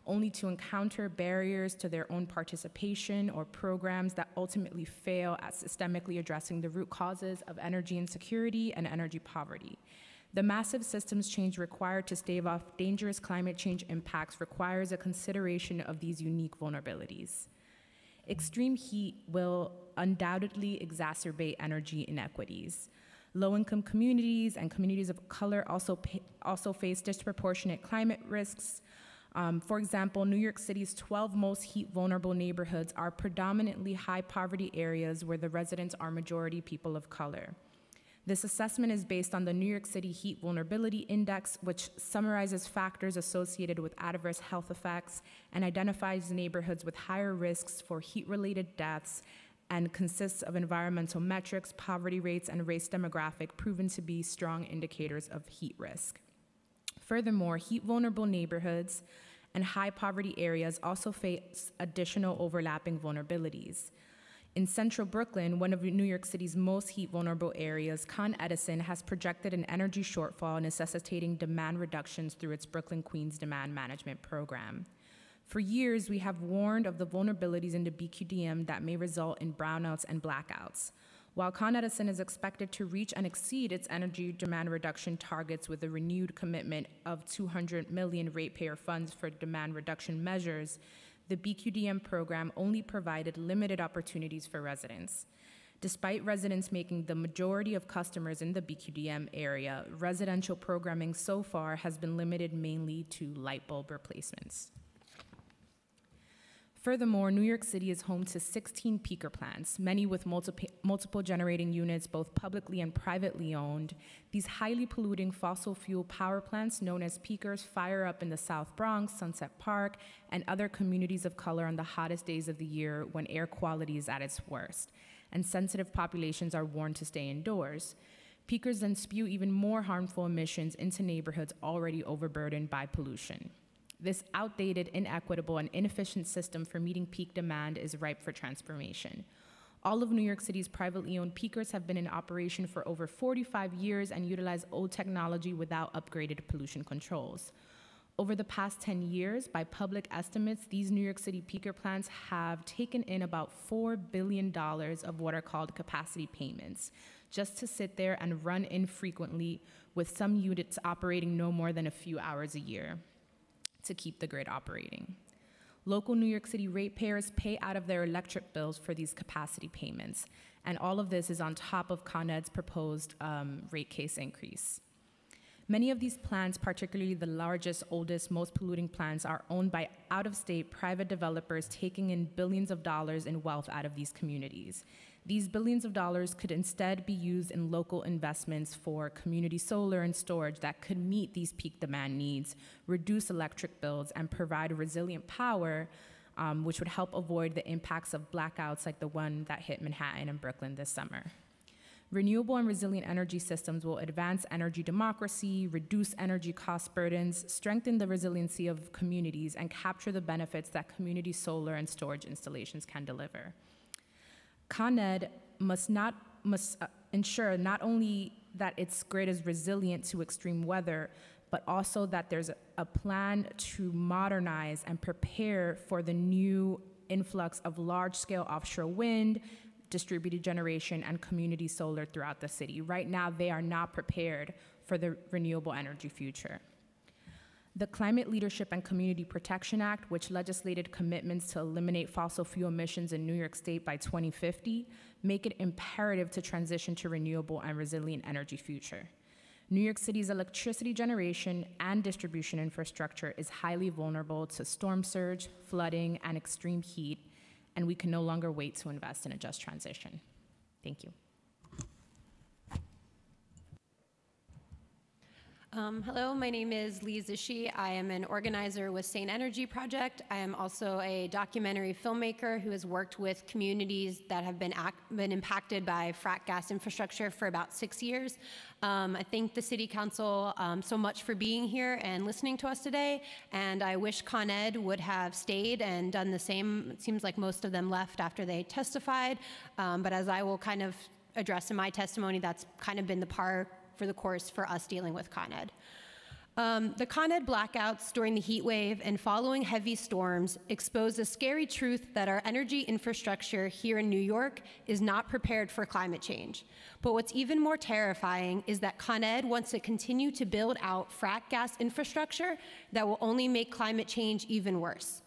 only to encounter barriers to their own participation or programs that ultimately fail at systemically addressing the root causes of energy insecurity and energy poverty. The massive systems change required to stave off dangerous climate change impacts requires a consideration of these unique vulnerabilities. Extreme heat will undoubtedly exacerbate energy inequities. Low-income communities and communities of color also, pa- also face disproportionate climate risks. Um, for example, New York City's 12 most heat vulnerable neighborhoods are predominantly high poverty areas where the residents are majority people of color. This assessment is based on the New York City Heat Vulnerability Index, which summarizes factors associated with adverse health effects and identifies neighborhoods with higher risks for heat related deaths and consists of environmental metrics, poverty rates, and race demographic proven to be strong indicators of heat risk. Furthermore, heat vulnerable neighborhoods and high poverty areas also face additional overlapping vulnerabilities. In central Brooklyn, one of New York City's most heat vulnerable areas, Con Edison has projected an energy shortfall necessitating demand reductions through its Brooklyn Queens Demand Management Program. For years, we have warned of the vulnerabilities in the BQDM that may result in brownouts and blackouts. While Con Edison is expected to reach and exceed its energy demand reduction targets with a renewed commitment of 200 million ratepayer funds for demand reduction measures, the BQDM program only provided limited opportunities for residents. Despite residents making the majority of customers in the BQDM area, residential programming so far has been limited mainly to light bulb replacements. Furthermore, New York City is home to 16 peaker plants, many with multiple, generating units, both publicly and privately owned. These highly polluting fossil fuel power plants, known as peakers, fire up in the South Bronx, Sunset Park, and other communities of color on the hottest days of the year when air quality is at its worst, and sensitive populations are warned to stay indoors. Peakers then spew even more harmful emissions into neighborhoods already overburdened by pollution. This outdated, inequitable, and inefficient system for meeting peak demand is ripe for transformation. All of New York City's privately owned peakers have been in operation for over 45 years and utilize old technology without upgraded pollution controls. Over the past 10 years, by public estimates, these New York City peaker plants have taken in about $4 billion of what are called capacity payments, just to sit there and run infrequently, with some units operating no more than a few hours a year to keep the grid operating. Local New York City ratepayers pay out of their electric bills for these capacity payments, and all of this is on top of Con Ed's proposed um, rate case increase. Many of these plants, particularly the largest, oldest, most polluting plants, are owned by out of state private developers taking in billions of dollars in wealth out of these communities. These billions of dollars could instead be used in local investments for community solar and storage that could meet these peak demand needs, reduce electric bills, and provide resilient power, um, which would help avoid the impacts of blackouts like the one that hit Manhattan and Brooklyn this summer. Renewable and resilient energy systems will advance energy democracy, reduce energy cost burdens, strengthen the resiliency of communities, and capture the benefits that community solar and storage installations can deliver. Con Ed must not must uh, ensure not only that its grid is resilient to extreme weather, but also that there's a, a plan to modernize and prepare for the new influx of large-scale offshore wind, distributed generation, and community solar throughout the city. Right now, they are not prepared for the renewable energy future. The Climate Leadership and Community Protection Act, which legislated commitments to eliminate fossil fuel emissions in New York State by 2050, make it imperative to transition to renewable and resilient energy future. New York City's electricity generation and distribution infrastructure is highly vulnerable to storm surge, flooding, and extreme heat, and we can no longer wait to invest in a just transition. Thank you. Um, hello, my name is Lee Ziesche. I am an organizer with Sane Energy Project. I am also a documentary filmmaker who has worked with communities that have been, been impacted by frack gas infrastructure for about six years. Um, I thank the City Council um, so much for being here and listening to us today, and I wish Con Ed would have stayed and done the same. It seems like most of them left after they testified, um, but as I will kind of address in my testimony, that's kind of been the par for the course for us dealing with Con Ed. Um, the Con Ed blackouts during the heat wave and following heavy storms expose a scary truth that our energy infrastructure here in New York is not prepared for climate change. But what's even more terrifying is that Con Ed wants to continue to build out frack gas infrastructure that will only make climate change even worse.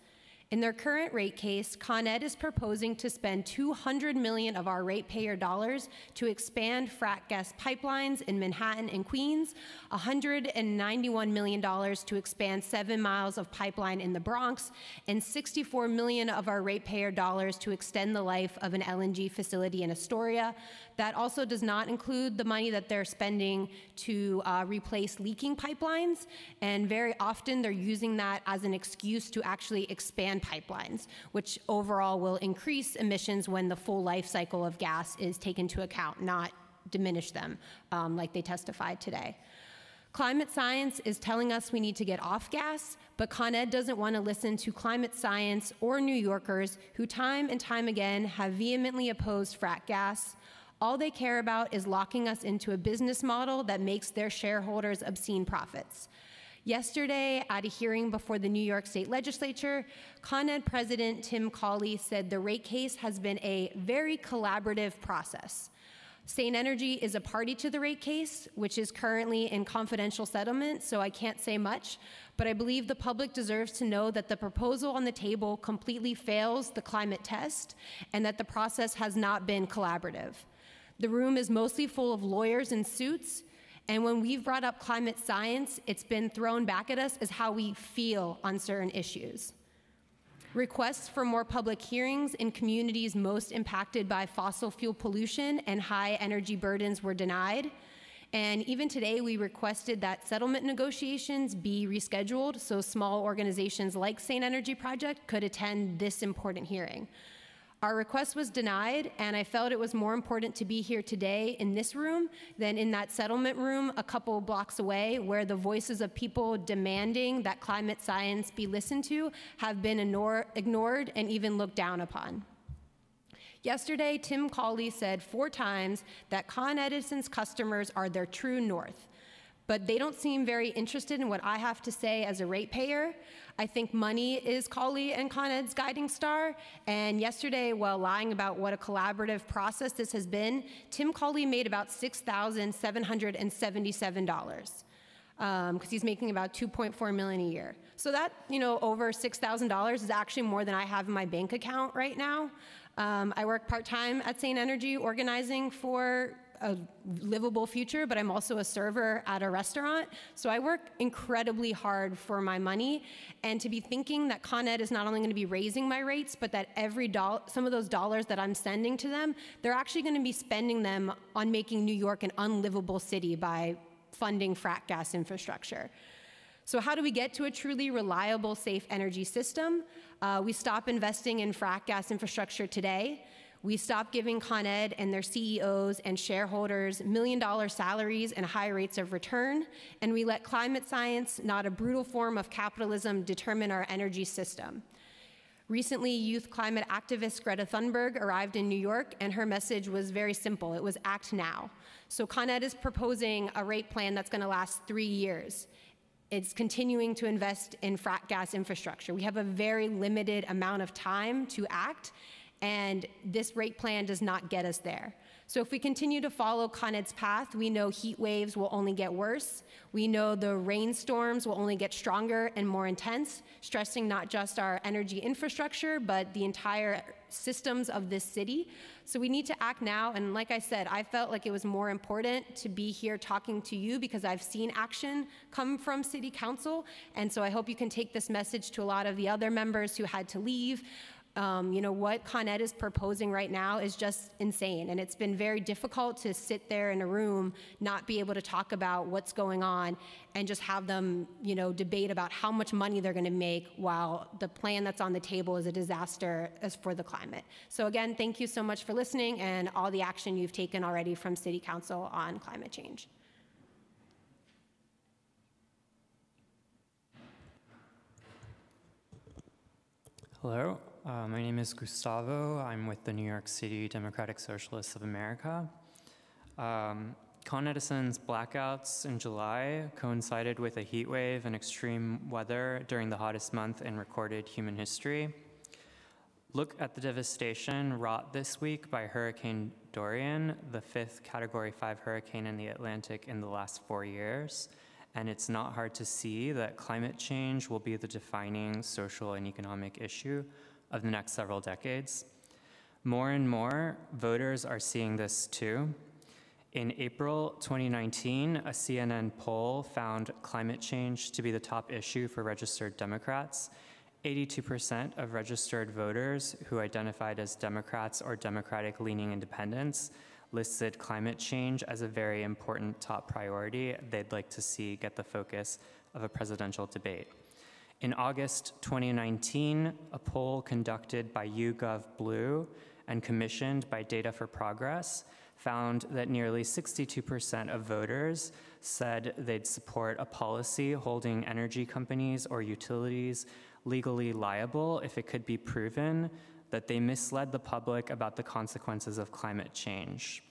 In their current rate case, Con Ed is proposing to spend 200 million of our ratepayer dollars to expand frac gas pipelines in Manhattan and Queens, 191 million dollars to expand 7 miles of pipeline in the Bronx, and 64 million of our ratepayer dollars to extend the life of an LNG facility in Astoria. That also does not include the money that they're spending to uh, replace leaking pipelines, and very often they're using that as an excuse to actually expand pipelines, which overall will increase emissions when the full life cycle of gas is taken into account, not diminish them, um, like they testified today. Climate science is telling us we need to get off gas, but Con Ed doesn't want to listen to climate science or New Yorkers who, time and time again, have vehemently opposed frac gas. All they care about is locking us into a business model that makes their shareholders obscene profits. Yesterday, at a hearing before the New York State Legislature, Con Ed President Tim Cawley said the rate case has been a very collaborative process. Sane Energy is a party to the rate case, which is currently in confidential settlement, so I can't say much. But I believe the public deserves to know that the proposal on the table completely fails the climate test and that the process has not been collaborative. The room is mostly full of lawyers in suits, and when we've brought up climate science, it's been thrown back at us as how we feel on certain issues. Requests for more public hearings in communities most impacted by fossil fuel pollution and high energy burdens were denied. And even today, we requested that settlement negotiations be rescheduled so small organizations like Sane Energy Project could attend this important hearing. Our request was denied, and I felt it was more important to be here today in this room than in that settlement room a couple blocks away, where the voices of people demanding that climate science be listened to have been ignored and even looked down upon. Yesterday, Tim Cawley said four times that Con Edison's customers are their true north but they don't seem very interested in what I have to say as a ratepayer. I think money is Cawley and Con Ed's guiding star. And yesterday, while lying about what a collaborative process this has been, Tim Cawley made about $6,777 because um, he's making about 2.4 million a year. So that, you know, over $6,000 is actually more than I have in my bank account right now. Um, I work part-time at Sane Energy organizing for a livable future, but I'm also a server at a restaurant. So I work incredibly hard for my money. And to be thinking that Con Ed is not only going to be raising my rates, but that every dollar, some of those dollars that I'm sending to them, they're actually going to be spending them on making New York an unlivable city by funding frack gas infrastructure. So, how do we get to a truly reliable, safe energy system? Uh, we stop investing in frack gas infrastructure today. We stop giving Con Ed and their CEOs and shareholders million dollar salaries and high rates of return, and we let climate science, not a brutal form of capitalism, determine our energy system. Recently, youth climate activist Greta Thunberg arrived in New York, and her message was very simple it was act now. So, Con Ed is proposing a rate plan that's going to last three years. It's continuing to invest in frac gas infrastructure. We have a very limited amount of time to act, and this rate plan does not get us there. So if we continue to follow Con Ed's path, we know heat waves will only get worse. We know the rainstorms will only get stronger and more intense, stressing not just our energy infrastructure, but the entire systems of this city. So we need to act now. And like I said, I felt like it was more important to be here talking to you because I've seen action come from City Council. And so I hope you can take this message to a lot of the other members who had to leave Um, you know, what Con Ed is proposing right now is just insane. And it's been very difficult to sit there in a room, not be able to talk about what's going on, and just have them, you know, debate about how much money they're going to make while the plan that's on the table is a disaster as for the climate. So, again, thank you so much for listening and all the action you've taken already from City Council on climate change. Hello, uh, my name is Gustavo. I'm with the New York City Democratic Socialists of America. Um, Con Edison's blackouts in July coincided with a heat wave and extreme weather during the hottest month in recorded human history. Look at the devastation wrought this week by Hurricane Dorian, the fifth Category 5 hurricane in the Atlantic in the last four years and it's not hard to see that climate change will be the defining social and economic issue of the next several decades. More and more voters are seeing this too. In April 2019, a CNN poll found climate change to be the top issue for registered Democrats. 82% of registered voters who identified as Democrats or Democratic leaning independents listed climate change as a very important top priority they'd like to see get the focus of a presidential debate. In August 2019, a poll conducted by YouGov Blue and commissioned by Data for Progress found that nearly 62% of voters said they'd support a policy holding energy companies or utilities legally liable if it could be proven that they misled the public about the consequences of climate change.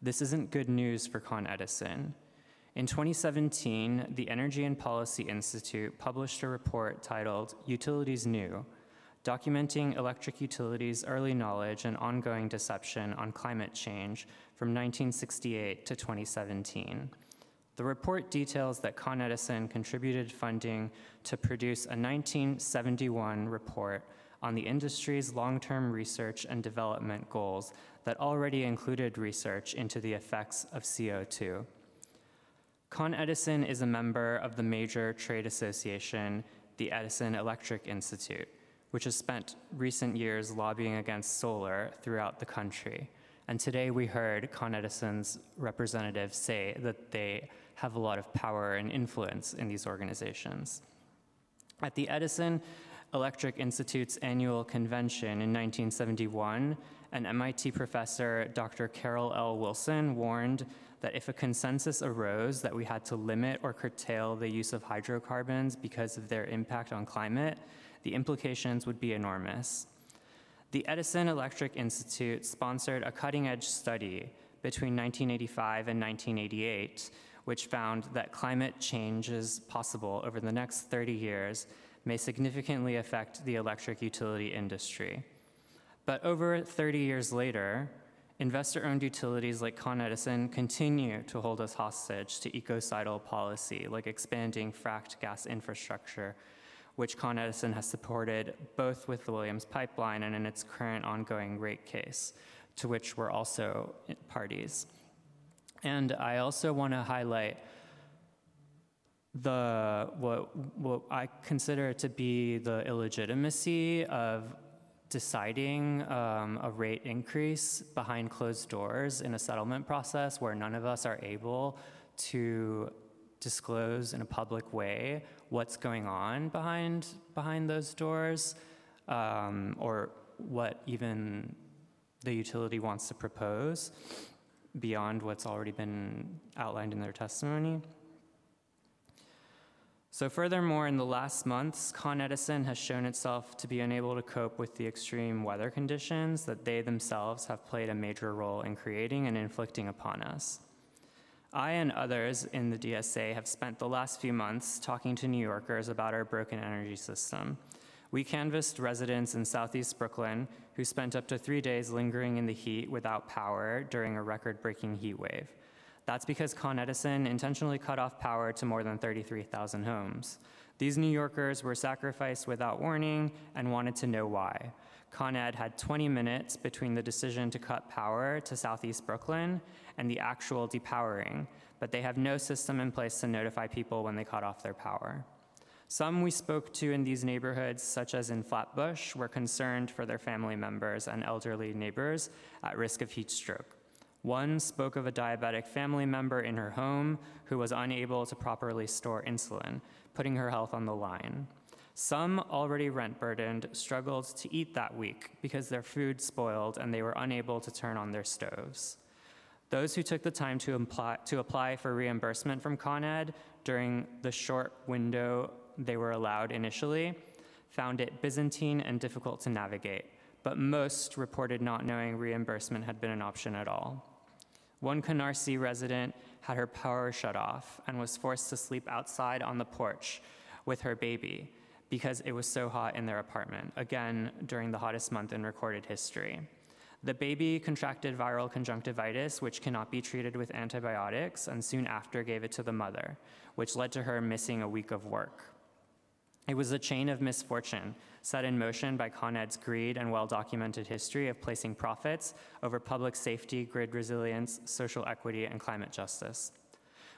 This isn't good news for Con Edison. In 2017, the Energy and Policy Institute published a report titled Utilities Knew, documenting electric utilities' early knowledge and ongoing deception on climate change from 1968 to 2017. The report details that Con Edison contributed funding to produce a 1971 report on the industry's long-term research and development goals that already included research into the effects of CO2. Con Edison is a member of the major trade association, the Edison Electric Institute, which has spent recent years lobbying against solar throughout the country. And today we heard Con Edison's representatives say that they have a lot of power and influence in these organizations. At the Edison Electric Institute's annual convention in 1971, an MIT professor, Dr. Carroll L. Wilson, warned that if a consensus arose that we had to limit or curtail the use of hydrocarbons because of their impact on climate, the implications would be enormous. The Edison Electric Institute sponsored a cutting edge study between 1985 and 1988, which found that climate changes possible over the next 30 years may significantly affect the electric utility industry. But over 30 years later, investor-owned utilities like Con Edison continue to hold us hostage to ecocidal policy, like expanding fracked gas infrastructure, which Con Edison has supported both with the Williams pipeline and in its current ongoing rate case, to which we're also parties. And I also want to highlight the what what I consider to be the illegitimacy of deciding um, a rate increase behind closed doors in a settlement process where none of us are able to disclose in a public way what's going on behind behind those doors um, or what even the utility wants to propose beyond what's already been outlined in their testimony. So furthermore, in the last months, Con Edison has shown itself to be unable to cope with the extreme weather conditions that they themselves have played a major role in creating and inflicting upon us. I and others in the DSA have spent the last few months talking to New Yorkers about our broken energy system. We canvassed residents in Southeast Brooklyn who spent up to three days lingering in the heat without power during a record-breaking heat wave. That's because Con Edison intentionally cut off power to more than 33,000 homes. These New Yorkers were sacrificed without warning and wanted to know why. Con Ed had 20 minutes between the decision to cut power to Southeast Brooklyn and the actual depowering, but they have no system in place to notify people when they cut off their power. Some we spoke to in these neighborhoods, such as in Flatbush, were concerned for their family members and elderly neighbors at risk of heat stroke. One spoke of a diabetic family member in her home who was unable to properly store insulin, putting her health on the line. Some, already rent burdened, struggled to eat that week because their food spoiled and they were unable to turn on their stoves. Those who took the time to, to apply for reimbursement from Con Ed during the short window they were allowed initially found it Byzantine and difficult to navigate, but most reported not knowing reimbursement had been an option at all. One Canarsie resident had her power shut off and was forced to sleep outside on the porch with her baby because it was so hot in their apartment, again, during the hottest month in recorded history. The baby contracted viral conjunctivitis, which cannot be treated with antibiotics, and soon after gave it to the mother, which led to her missing a week of work. It was a chain of misfortune set in motion by Con Ed's greed and well documented history of placing profits over public safety, grid resilience, social equity, and climate justice.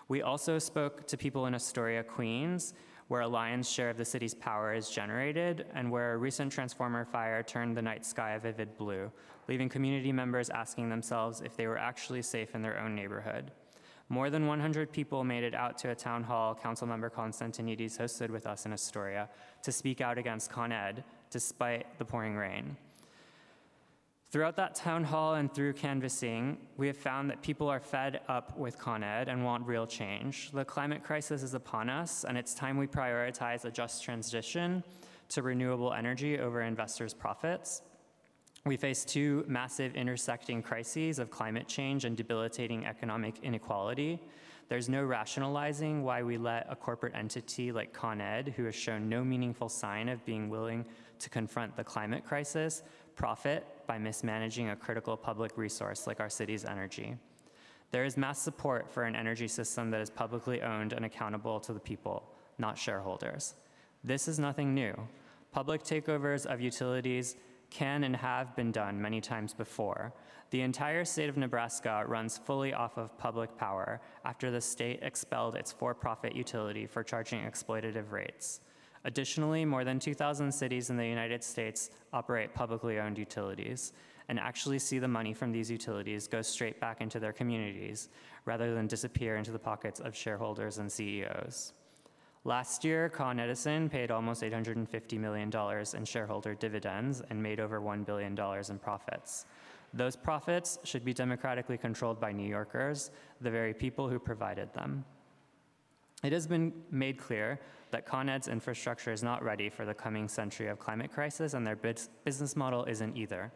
We also spoke to people in Astoria, Queens, where a lion's share of the city's power is generated, and where a recent transformer fire turned the night sky a vivid blue, leaving community members asking themselves if they were actually safe in their own neighborhood. More than 100 people made it out to a town hall Councilmember Constantinides hosted with us in Astoria to speak out against Con Ed despite the pouring rain. Throughout that town hall and through canvassing, we have found that people are fed up with Con Ed and want real change. The climate crisis is upon us, and it's time we prioritize a just transition to renewable energy over investors' profits. We face two massive intersecting crises of climate change and debilitating economic inequality. There's no rationalizing why we let a corporate entity like Con Ed, who has shown no meaningful sign of being willing to confront the climate crisis, profit by mismanaging a critical public resource like our city's energy. There is mass support for an energy system that is publicly owned and accountable to the people, not shareholders. This is nothing new. Public takeovers of utilities can and have been done many times before. The entire state of Nebraska runs fully off of public power after the state expelled its for profit utility for charging exploitative rates. Additionally, more than 2,000 cities in the United States operate publicly owned utilities and actually see the money from these utilities go straight back into their communities rather than disappear into the pockets of shareholders and CEOs. Last year, Con Edison paid almost $850 million in shareholder dividends and made over $1 billion in profits. Those profits should be democratically controlled by New Yorkers, the very people who provided them. It has been made clear that Con Ed's infrastructure is not ready for the coming century of climate crisis, and their business model isn't either.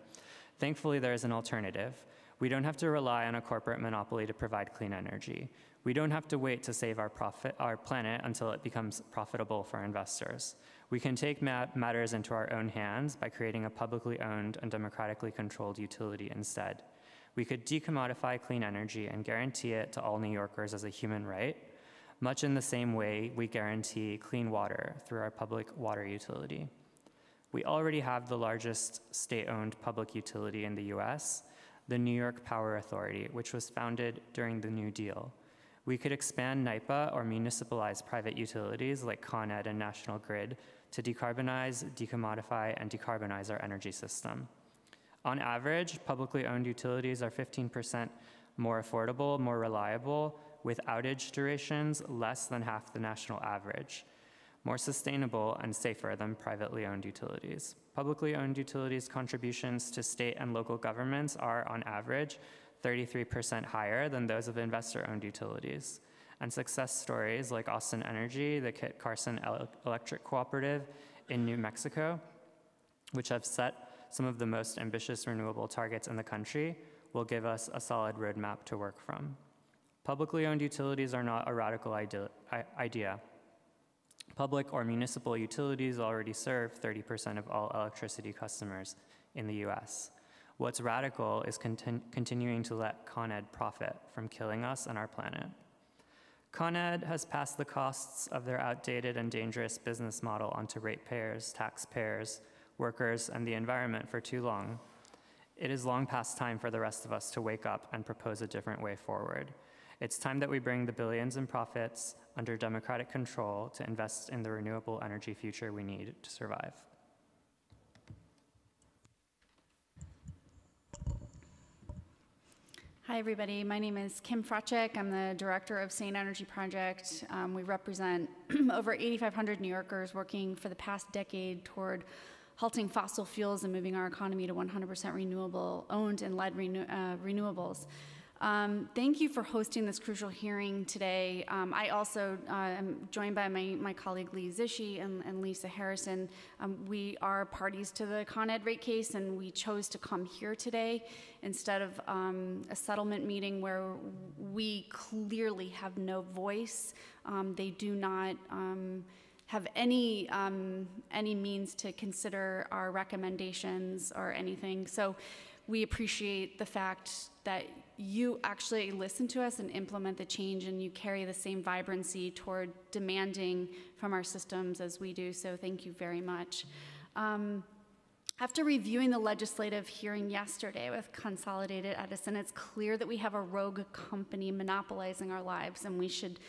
Thankfully, there is an alternative. We don't have to rely on a corporate monopoly to provide clean energy. We don't have to wait to save our, profit, our planet until it becomes profitable for investors. We can take ma matters into our own hands by creating a publicly owned and democratically controlled utility instead. We could decommodify clean energy and guarantee it to all New Yorkers as a human right, much in the same way we guarantee clean water through our public water utility. We already have the largest state owned public utility in the US, the New York Power Authority, which was founded during the New Deal. We could expand NYPA or municipalize private utilities like Con Ed and National Grid to decarbonize, decommodify, and decarbonize our energy system. On average, publicly owned utilities are 15% more affordable, more reliable, with outage durations less than half the national average, more sustainable and safer than privately owned utilities. Publicly owned utilities' contributions to state and local governments are, on average, 33% higher than those of investor-owned utilities. And success stories like Austin Energy, the Kit Carson Electric Cooperative in New Mexico, which have set some of the most ambitious renewable targets in the country, will give us a solid roadmap to work from. Publicly owned utilities are not a radical idea. Public or municipal utilities already serve 30% of all electricity customers in the US. What's radical is continu continuing to let Con Ed profit from killing us and our planet. Con Ed has passed the costs of their outdated and dangerous business model onto ratepayers, taxpayers, workers, and the environment for too long. It is long past time for the rest of us to wake up and propose a different way forward. It's time that we bring the billions in profits under democratic control to invest in the renewable energy future we need to survive. Hi, everybody. My name is Kim Fraczek. I'm the director of Sane Energy Project. Um, we represent over 8,500 New Yorkers working for the past decade toward halting fossil fuels and moving our economy to 100% renewable, owned and led renew, uh, renewables. Um, thank you for hosting this crucial hearing today. Um, I also uh, am joined by my, my colleague Lee Ziesche and, and Lisa Harrison. Um, we are parties to the Con Ed rate case, and we chose to come here today instead of um, a settlement meeting where we clearly have no voice. Um, they do not um, have any um, any means to consider our recommendations or anything. So we appreciate the fact that you actually listen to us and implement the change and you carry the same vibrancy toward demanding from our systems as we do. So thank you very much. Um, after reviewing the legislative hearing yesterday with Consolidated Edison, it's clear that we have a rogue company monopolizing our lives and we should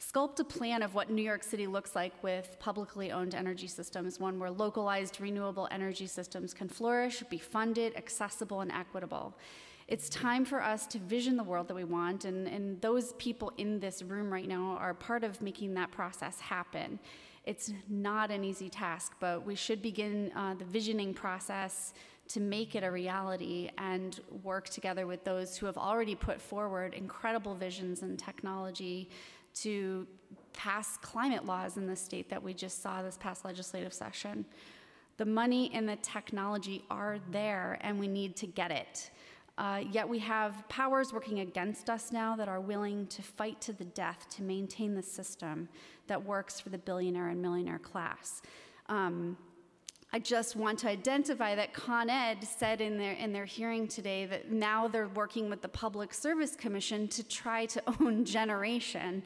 sculpt a plan of what New York City looks like with publicly owned energy systems, one where localized renewable energy systems can flourish, be funded, accessible, and equitable. It's time for us to vision the world that we want, and, and those people in this room right now are part of making that process happen. It's not an easy task, but we should begin uh, the visioning process to make it a reality and work together with those who have already put forward incredible visions and technology to pass climate laws in the state that we just saw this past legislative session. The money and the technology are there, and we need to get it. Uh, yet we have powers working against us now that are willing to fight to the death to maintain the system that works for the billionaire and millionaire class. Um, I just want to identify that Con Ed said in their, in their hearing today that now they're working with the Public Service Commission to try to own generation.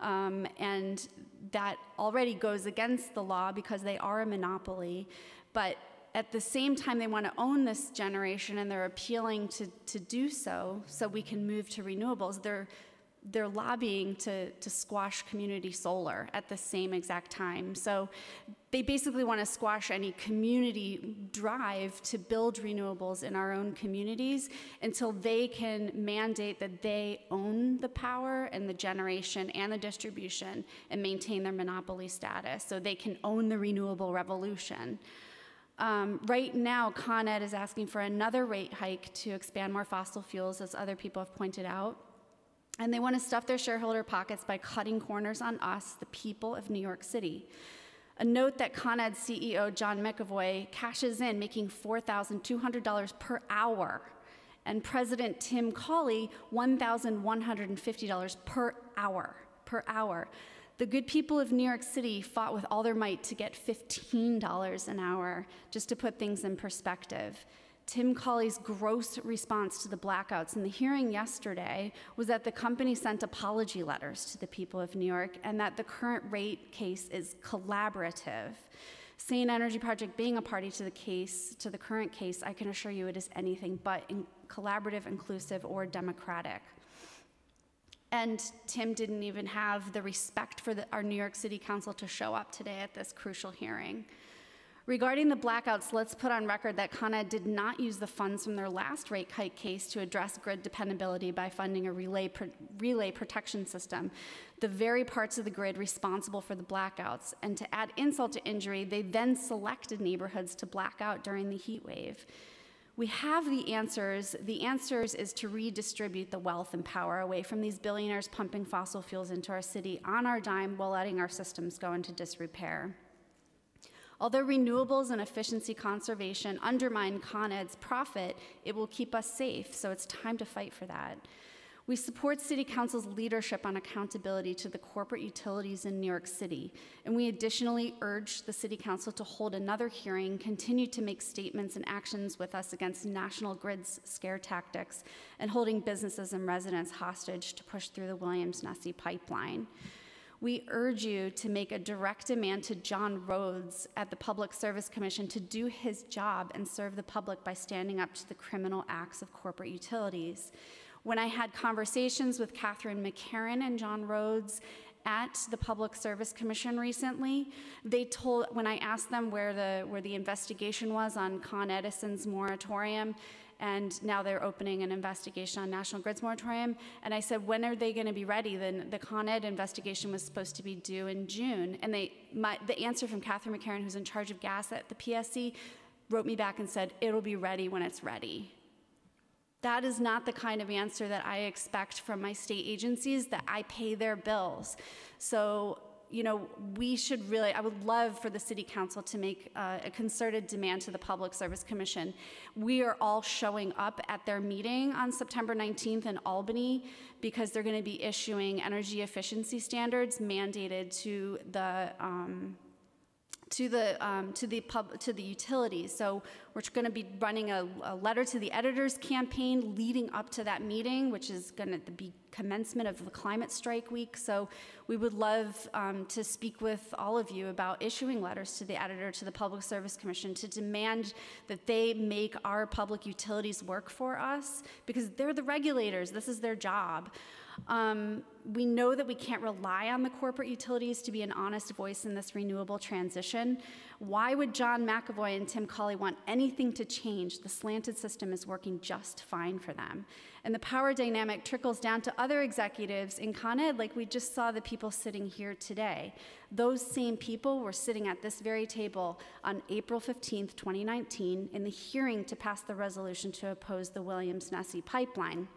Um, and that already goes against the law because they are a monopoly. But at the same time, they want to own this generation and they're appealing to, to do so so we can move to renewables. They're, they're lobbying to, to squash community solar at the same exact time. So they basically want to squash any community drive to build renewables in our own communities until they can mandate that they own the power and the generation and the distribution and maintain their monopoly status so they can own the renewable revolution. Um, right now, Con Ed is asking for another rate hike to expand more fossil fuels, as other people have pointed out. And they want to stuff their shareholder pockets by cutting corners on us, the people of New York City. A note that Con Ed CEO John McAvoy cashes in, making $4,200 per hour, and President Tim Cawley $1,150 per hour. Per hour. The good people of New York City fought with all their might to get $15 an hour, just to put things in perspective. Tim Cawley's gross response to the blackouts in the hearing yesterday was that the company sent apology letters to the people of New York and that the current rate case is collaborative. Sane Energy Project being a party to the case, to the current case, I can assure you it is anything but in collaborative, inclusive, or democratic. And Tim didn't even have the respect for the, our New York City Council to show up today at this crucial hearing. Regarding the blackouts, let's put on record that Con Ed did not use the funds from their last rate hike case to address grid dependability by funding a relay, relay protection system, the very parts of the grid responsible for the blackouts. And to add insult to injury, they then selected neighborhoods to black out during the heat wave. We have the answers. The answers is to redistribute the wealth and power away from these billionaires pumping fossil fuels into our city on our dime while letting our systems go into disrepair. Although renewables and efficiency conservation undermine Con Ed's profit, it will keep us safe, so it's time to fight for that. We support City Council's leadership on accountability to the corporate utilities in New York City, and we additionally urge the City Council to hold another hearing, continue to make statements and actions with us against National Grid's scare tactics, and holding businesses and residents hostage to push through the Williams-NESE pipeline. We urge you to make a direct demand to John Rhodes at the Public Service Commission to do his job and serve the public by standing up to the criminal acts of corporate utilities. When I had conversations with Catherine McCarran and John Rhodes at the Public Service Commission recently, they told, when I asked them where the, where the investigation was on Con Edison's moratorium, and now they're opening an investigation on National Grid's moratorium. And I said, when are they going to be ready? Then the Con Ed investigation was supposed to be due in June. And they, my, the answer from Catherine McCarran, who's in charge of gas at the PSC, wrote me back and said, it'll be ready when it's ready. That is not the kind of answer that I expect from my state agencies that I pay their bills. So you know, we should really, I would love for the City Council to make uh, a concerted demand to the Public Service Commission. We are all showing up at their meeting on September 19th in Albany because they're going to be issuing energy efficiency standards mandated to the um, to the um, to the pub to the utilities. So we're going to be running a, a, letter to the editors campaign leading up to that meeting, which is going to be commencement of the climate strike week. So we would love um, to speak with all of you about issuing letters to the editor to the Public Service Commission to demand that they make our public utilities work for us because they're the regulators. This is their job. Um, we know that we can't rely on the corporate utilities to be an honest voice in this renewable transition. Why would John McAvoy and Tim Cawley want anything to change? The slanted system is working just fine for them. And the power dynamic trickles down to other executives in Con Ed, like we just saw the people sitting here today. Those same people were sitting at this very table on April 15th, 2019, in the hearing to pass the resolution to oppose the Williams-NESE pipeline.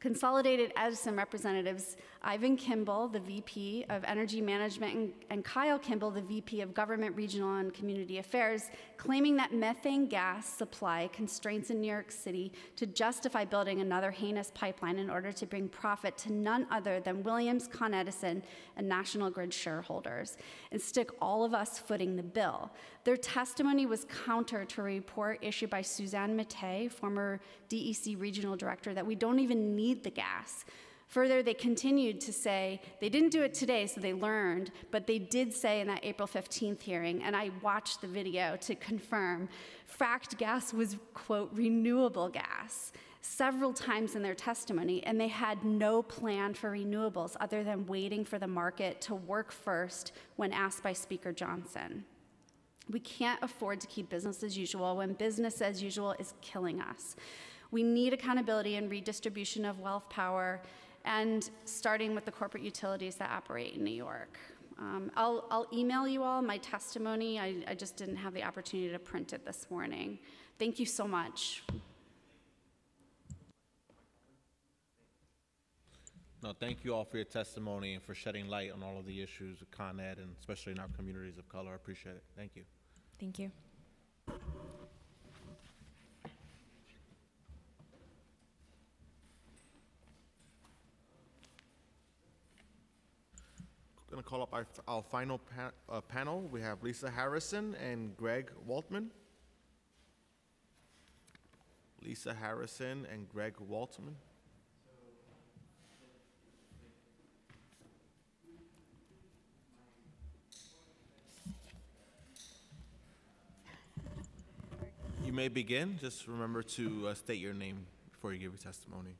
Consolidated Edison representatives Ivan Kimball, the VP of Energy Management, and, and, Kyle Kimball, the VP of Government, Regional, and Community Affairs, claiming that methane gas supply constraints in New York City to justify building another heinous pipeline in order to bring profit to none other than Williams, Con Edison, and National Grid shareholders, and stick all of us footing the bill. Their testimony was counter to a report issued by Suzanne Mattei, former DEC regional director, that we don't even need the gas. Further, they continued to say they didn't do it today, so they learned, but they did say in that April 15th hearing, and I watched the video to confirm, fracked gas was, quote, renewable gas several times in their testimony, and they had no plan for renewables other than waiting for the market to work first when asked by Speaker Johnson. We can't afford to keep business as usual when business as usual is killing us. We need accountability and redistribution of wealth power and starting with the corporate utilities that operate in New York. Um, I'll, I'll, email you all my testimony. I, I just didn't have the opportunity to print it this morning. Thank you so much. No, thank you all for your testimony and for shedding light on all of the issues of Con Ed and especially in our communities of color. I appreciate it. Thank you. Thank you. Going to call up our, our final pa uh, panel. We have Lisa Harrison and Greg Waltman. Lisa Harrison and Greg Waltman. You may begin. Just remember to uh, state your name before you give your testimony.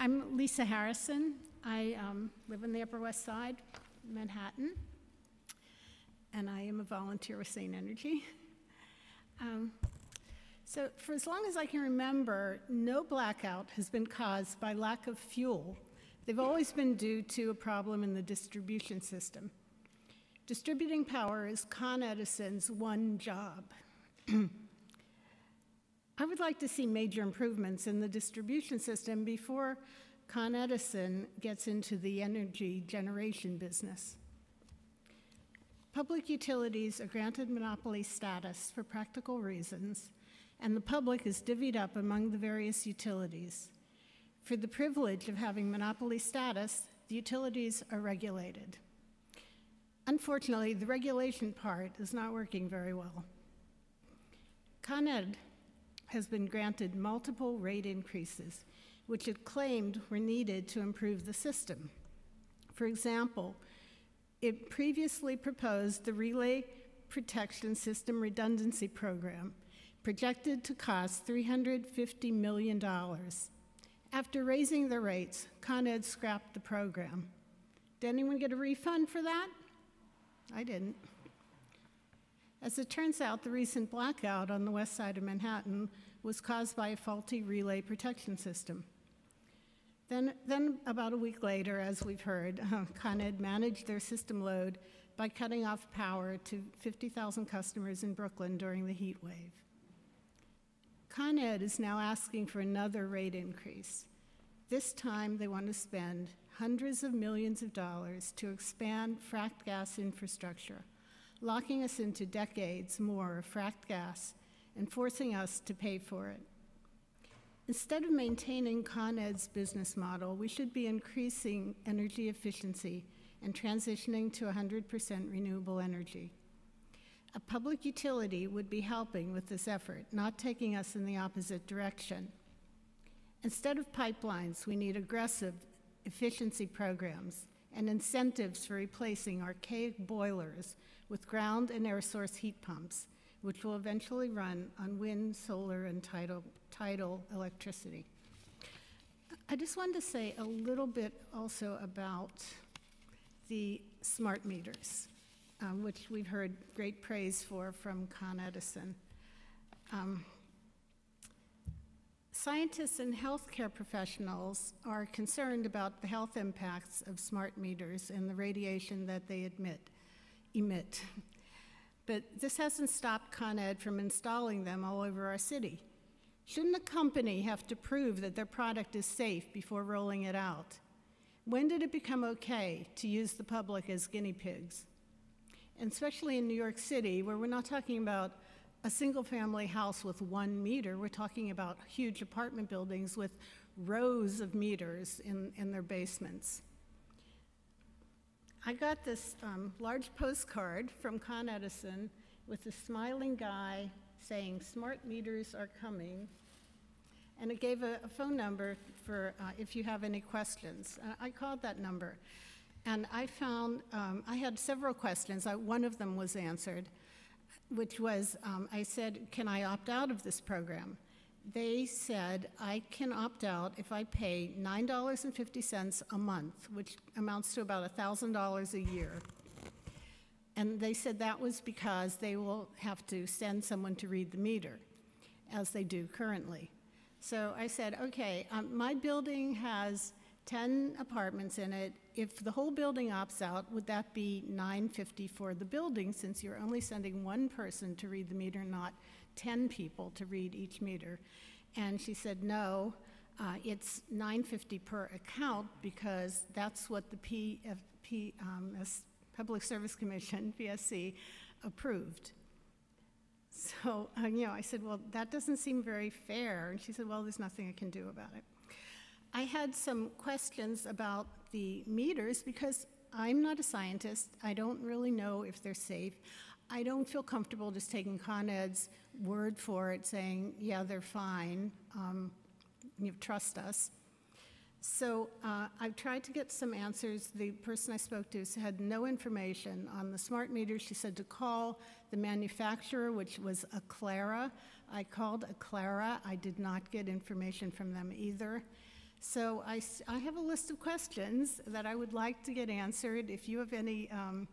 I'm Lisa Harrison. I um, live in the Upper West Side, Manhattan, and I am a volunteer with Sane Energy. Um, so, for as long as I can remember, no blackout has been caused by lack of fuel. They've always been due to a problem in the distribution system. Distributing power is Con Edison's one job. I would like to see major improvements in the distribution system before Con Edison gets into the energy generation business. Public utilities are granted monopoly status for practical reasons, and the public is divvied up among the various utilities. For the privilege of having monopoly status, the utilities are regulated. Unfortunately, the regulation part is not working very well. Con Ed has been granted multiple rate increases, which it claimed were needed to improve the system. For example, it previously proposed the Relay Protection System Redundancy Program, projected to cost $350 million. After raising the rates, Con Ed scrapped the program. Did anyone get a refund for that? I didn't. As it turns out, the recent blackout on the west side of Manhattan was caused by a faulty relay protection system. Then, then about a week later, as we've heard, Con Ed managed their system load by cutting off power to 50,000 customers in Brooklyn during the heat wave. Con Ed is now asking for another rate increase. This time, they want to spend hundreds of millions of dollars to expand fracked gas infrastructure, locking us into decades more of fracked gas and forcing us to pay for it. Instead of maintaining Con Ed's business model, we should be increasing energy efficiency and transitioning to 100% renewable energy. A public utility would be helping with this effort, not taking us in the opposite direction. Instead of pipelines, we need aggressive efficiency programs and incentives for replacing archaic boilers with ground and air source heat pumps, which will eventually run on wind, solar, and tidal, tidal electricity. I just wanted to say a little bit also about the smart meters, um, which we've heard great praise for from Con Edison. Um, Scientists and healthcare professionals are concerned about the health impacts of smart meters and the radiation that they admit, emit. But this hasn't stopped Con Ed from installing them all over our city. Shouldn't a company have to prove that their product is safe before rolling it out? When did it become okay to use the public as guinea pigs? And especially in New York City, where we're not talking about a single family house with one meter. We're talking about huge apartment buildings with rows of meters in, in their basements. I got this um, large postcard from Con Edison with a smiling guy saying, Smart meters are coming. And it gave a, a phone number for uh, if you have any questions. Uh, I called that number. And I found, um, I had several questions. I, one of them was answered which was um, I said, Can I opt out of this program? They said, I can opt out if I pay $9.50 a month, which amounts to about $1,000 a year. And they said that was because they will have to send someone to read the meter, as they do currently. So I said, okay, um, my building has 10 apartments in it. If the whole building opts out, would that be 950 for the building since you're only sending one person to read the meter, not 10 people to read each meter? And she said, no, uh, it's 950 per account because that's what the PFP, um, Public Service Commission, PSC, approved. So, uh, you know, I said, well, that doesn't seem very fair. And she said, well, there's nothing I can do about it. I had some questions about the meters because I'm not a scientist. I don't really know if they're safe. I don't feel comfortable just taking Con Ed's word for it, saying, yeah, they're fine. Um, you trust us. So uh, I've tried to get some answers. The person I spoke to had no information on the smart meters. She said to call the manufacturer, which was Aclara. I called Aclara. I did not get information from them either. So I, I have a list of questions that I would like to get answered. If you have any um,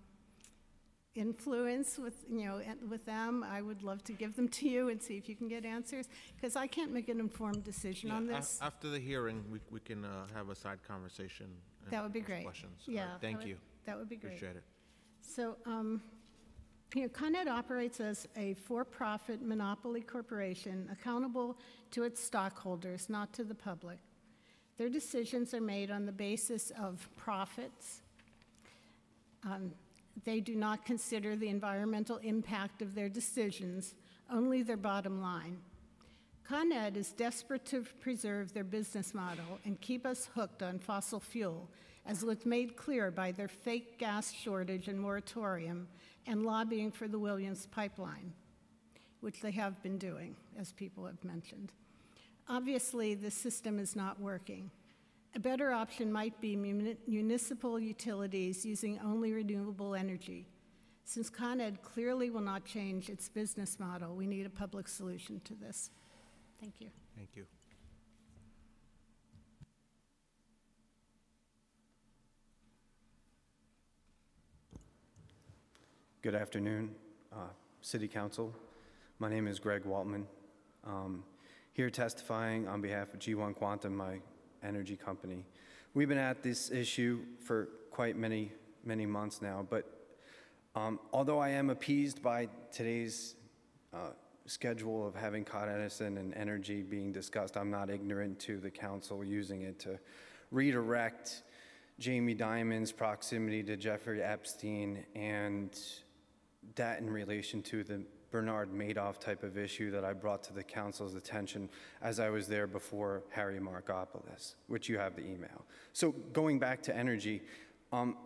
influence with, you know, with them, I would love to give them to you and see if you can get answers, because I can't make an informed decision on Yeah, af- this. After the hearing, we, we can uh, have a side conversation. and That would be ask great. Questions. All right, Yeah. that Thank would- you. That would be great. Appreciate it. So, um, you know, Con Ed operates as a for-profit monopoly corporation accountable to its stockholders, not to the public. Their decisions are made on the basis of profits. Um, they do not consider the environmental impact of their decisions, only their bottom line. Con Ed is desperate to preserve their business model and keep us hooked on fossil fuel, as was made clear by their fake gas shortage and moratorium and lobbying for the Williams pipeline, which they have been doing, as people have mentioned. Obviously, the system is not working. A better option might be municipal utilities using only renewable energy. Since Con Ed clearly will not change its business model, we need a public solution to this. Thank you. Thank you. Good afternoon, uh, City Council. My name is Greg Waltman. Um, Here testifying on behalf of G1 Quantum, my energy company. We've been at this issue for quite many, many months now, but um, although I am appeased by today's uh, schedule of having Con Edison and energy being discussed, I'm not ignorant to the council using it to redirect Jamie Dimon's proximity to Jeffrey Epstein and that in relation to the Bernard Madoff type of issue that I brought to the council's attention as I was there before Harry Markopolos, which you have the email. So going back to energy, um,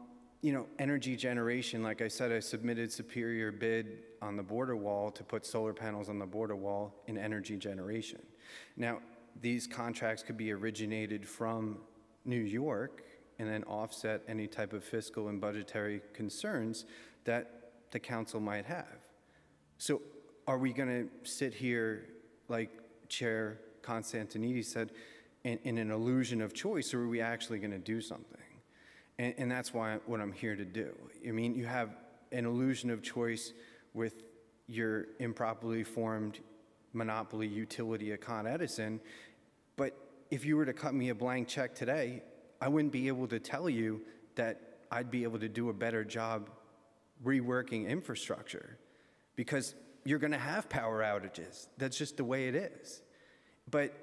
you know, energy generation, like I said, I submitted superior bid on the border wall to put solar panels on the border wall in energy generation. Now, these contracts could be originated from New York and then offset any type of fiscal and budgetary concerns that the council might have. So are we going to sit here, like Chair Constantinides said, in, in an illusion of choice, or are we actually going to do something? And, and that's why what I'm here to do. I mean, you have an illusion of choice with your improperly formed monopoly utility at Con Edison, but if you were to cut me a blank check today, I wouldn't be able to tell you that I'd be able to do a better job reworking infrastructure because you're going to have power outages. That's just the way it is. But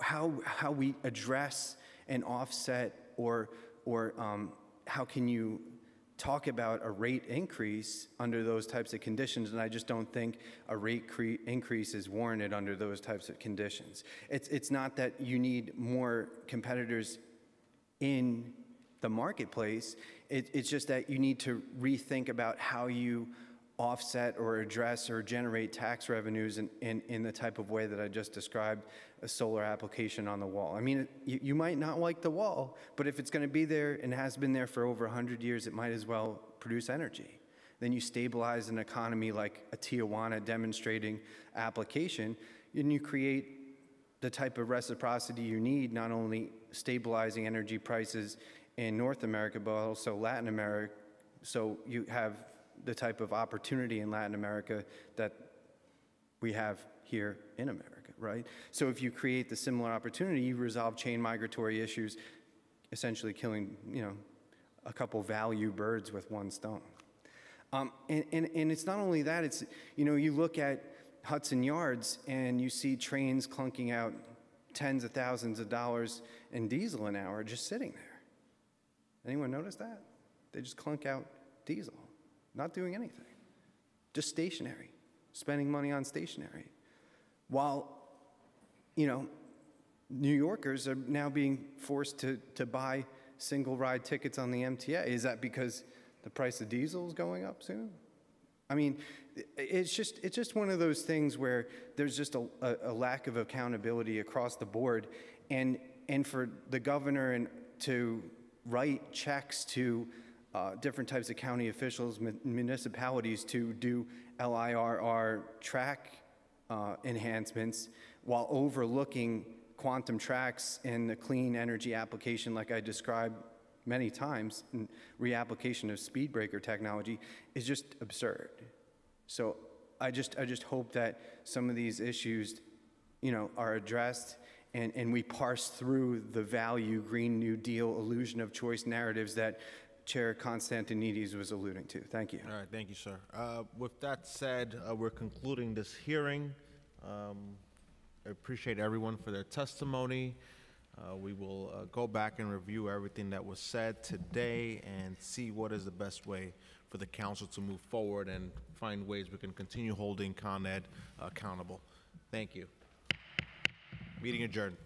how, how we address and offset or, or um, how can you talk about a rate increase under those types of conditions, and I just don't think a rate cre- increase is warranted under those types of conditions. It's, it's not that you need more competitors in the marketplace, it, it's just that you need to rethink about how you offset or address or generate tax revenues in, in, in the type of way that I just described a solar application on the wall. I mean, you, you might not like the wall, but if it's going to be there and has been there for over 100 years, it might as well produce energy. Then you stabilize an economy like a Tijuana demonstrating application, and you create the type of reciprocity you need, not only stabilizing energy prices in North America, but also Latin America. So you have the type of opportunity in Latin America that we have here in America, right? So if you create the similar opportunity, you resolve chain migratory issues, essentially killing, you know, a couple value birds with one stone. Um, and, and, and it's not only that, it's, you know, you look at Hudson Yards and you see trains clunking out tens of thousands of dollars in diesel an hour just sitting there. Anyone notice that? They just clunk out diesel not doing anything, just stationary, spending money on stationary. While, you know, New Yorkers are now being forced to, to buy single ride tickets on the MTA. Is that because the price of diesel is going up soon? I mean, it's just, it's just one of those things where there's just a, a, a lack of accountability across the board. And, and for the governor and to write checks to uh, different types of county officials, municipalities to do LIRR track uh, enhancements while overlooking quantum tracks in the clean energy application like I described many times, and reapplication of speed breaker technology is just absurd. So I just, I just hope that some of these issues, you know, are addressed and, and we parse through the value Green New Deal illusion of choice narratives that Chair Constantinides was alluding to. Thank you. All right, thank you, sir. Uh, With that said, uh, we're concluding this hearing. Um, I appreciate everyone for their testimony. Uh, We will uh, go back and review everything that was said today and see what is the best way for the council to move forward and find ways we can continue holding Con Ed accountable. Thank you. Meeting adjourned.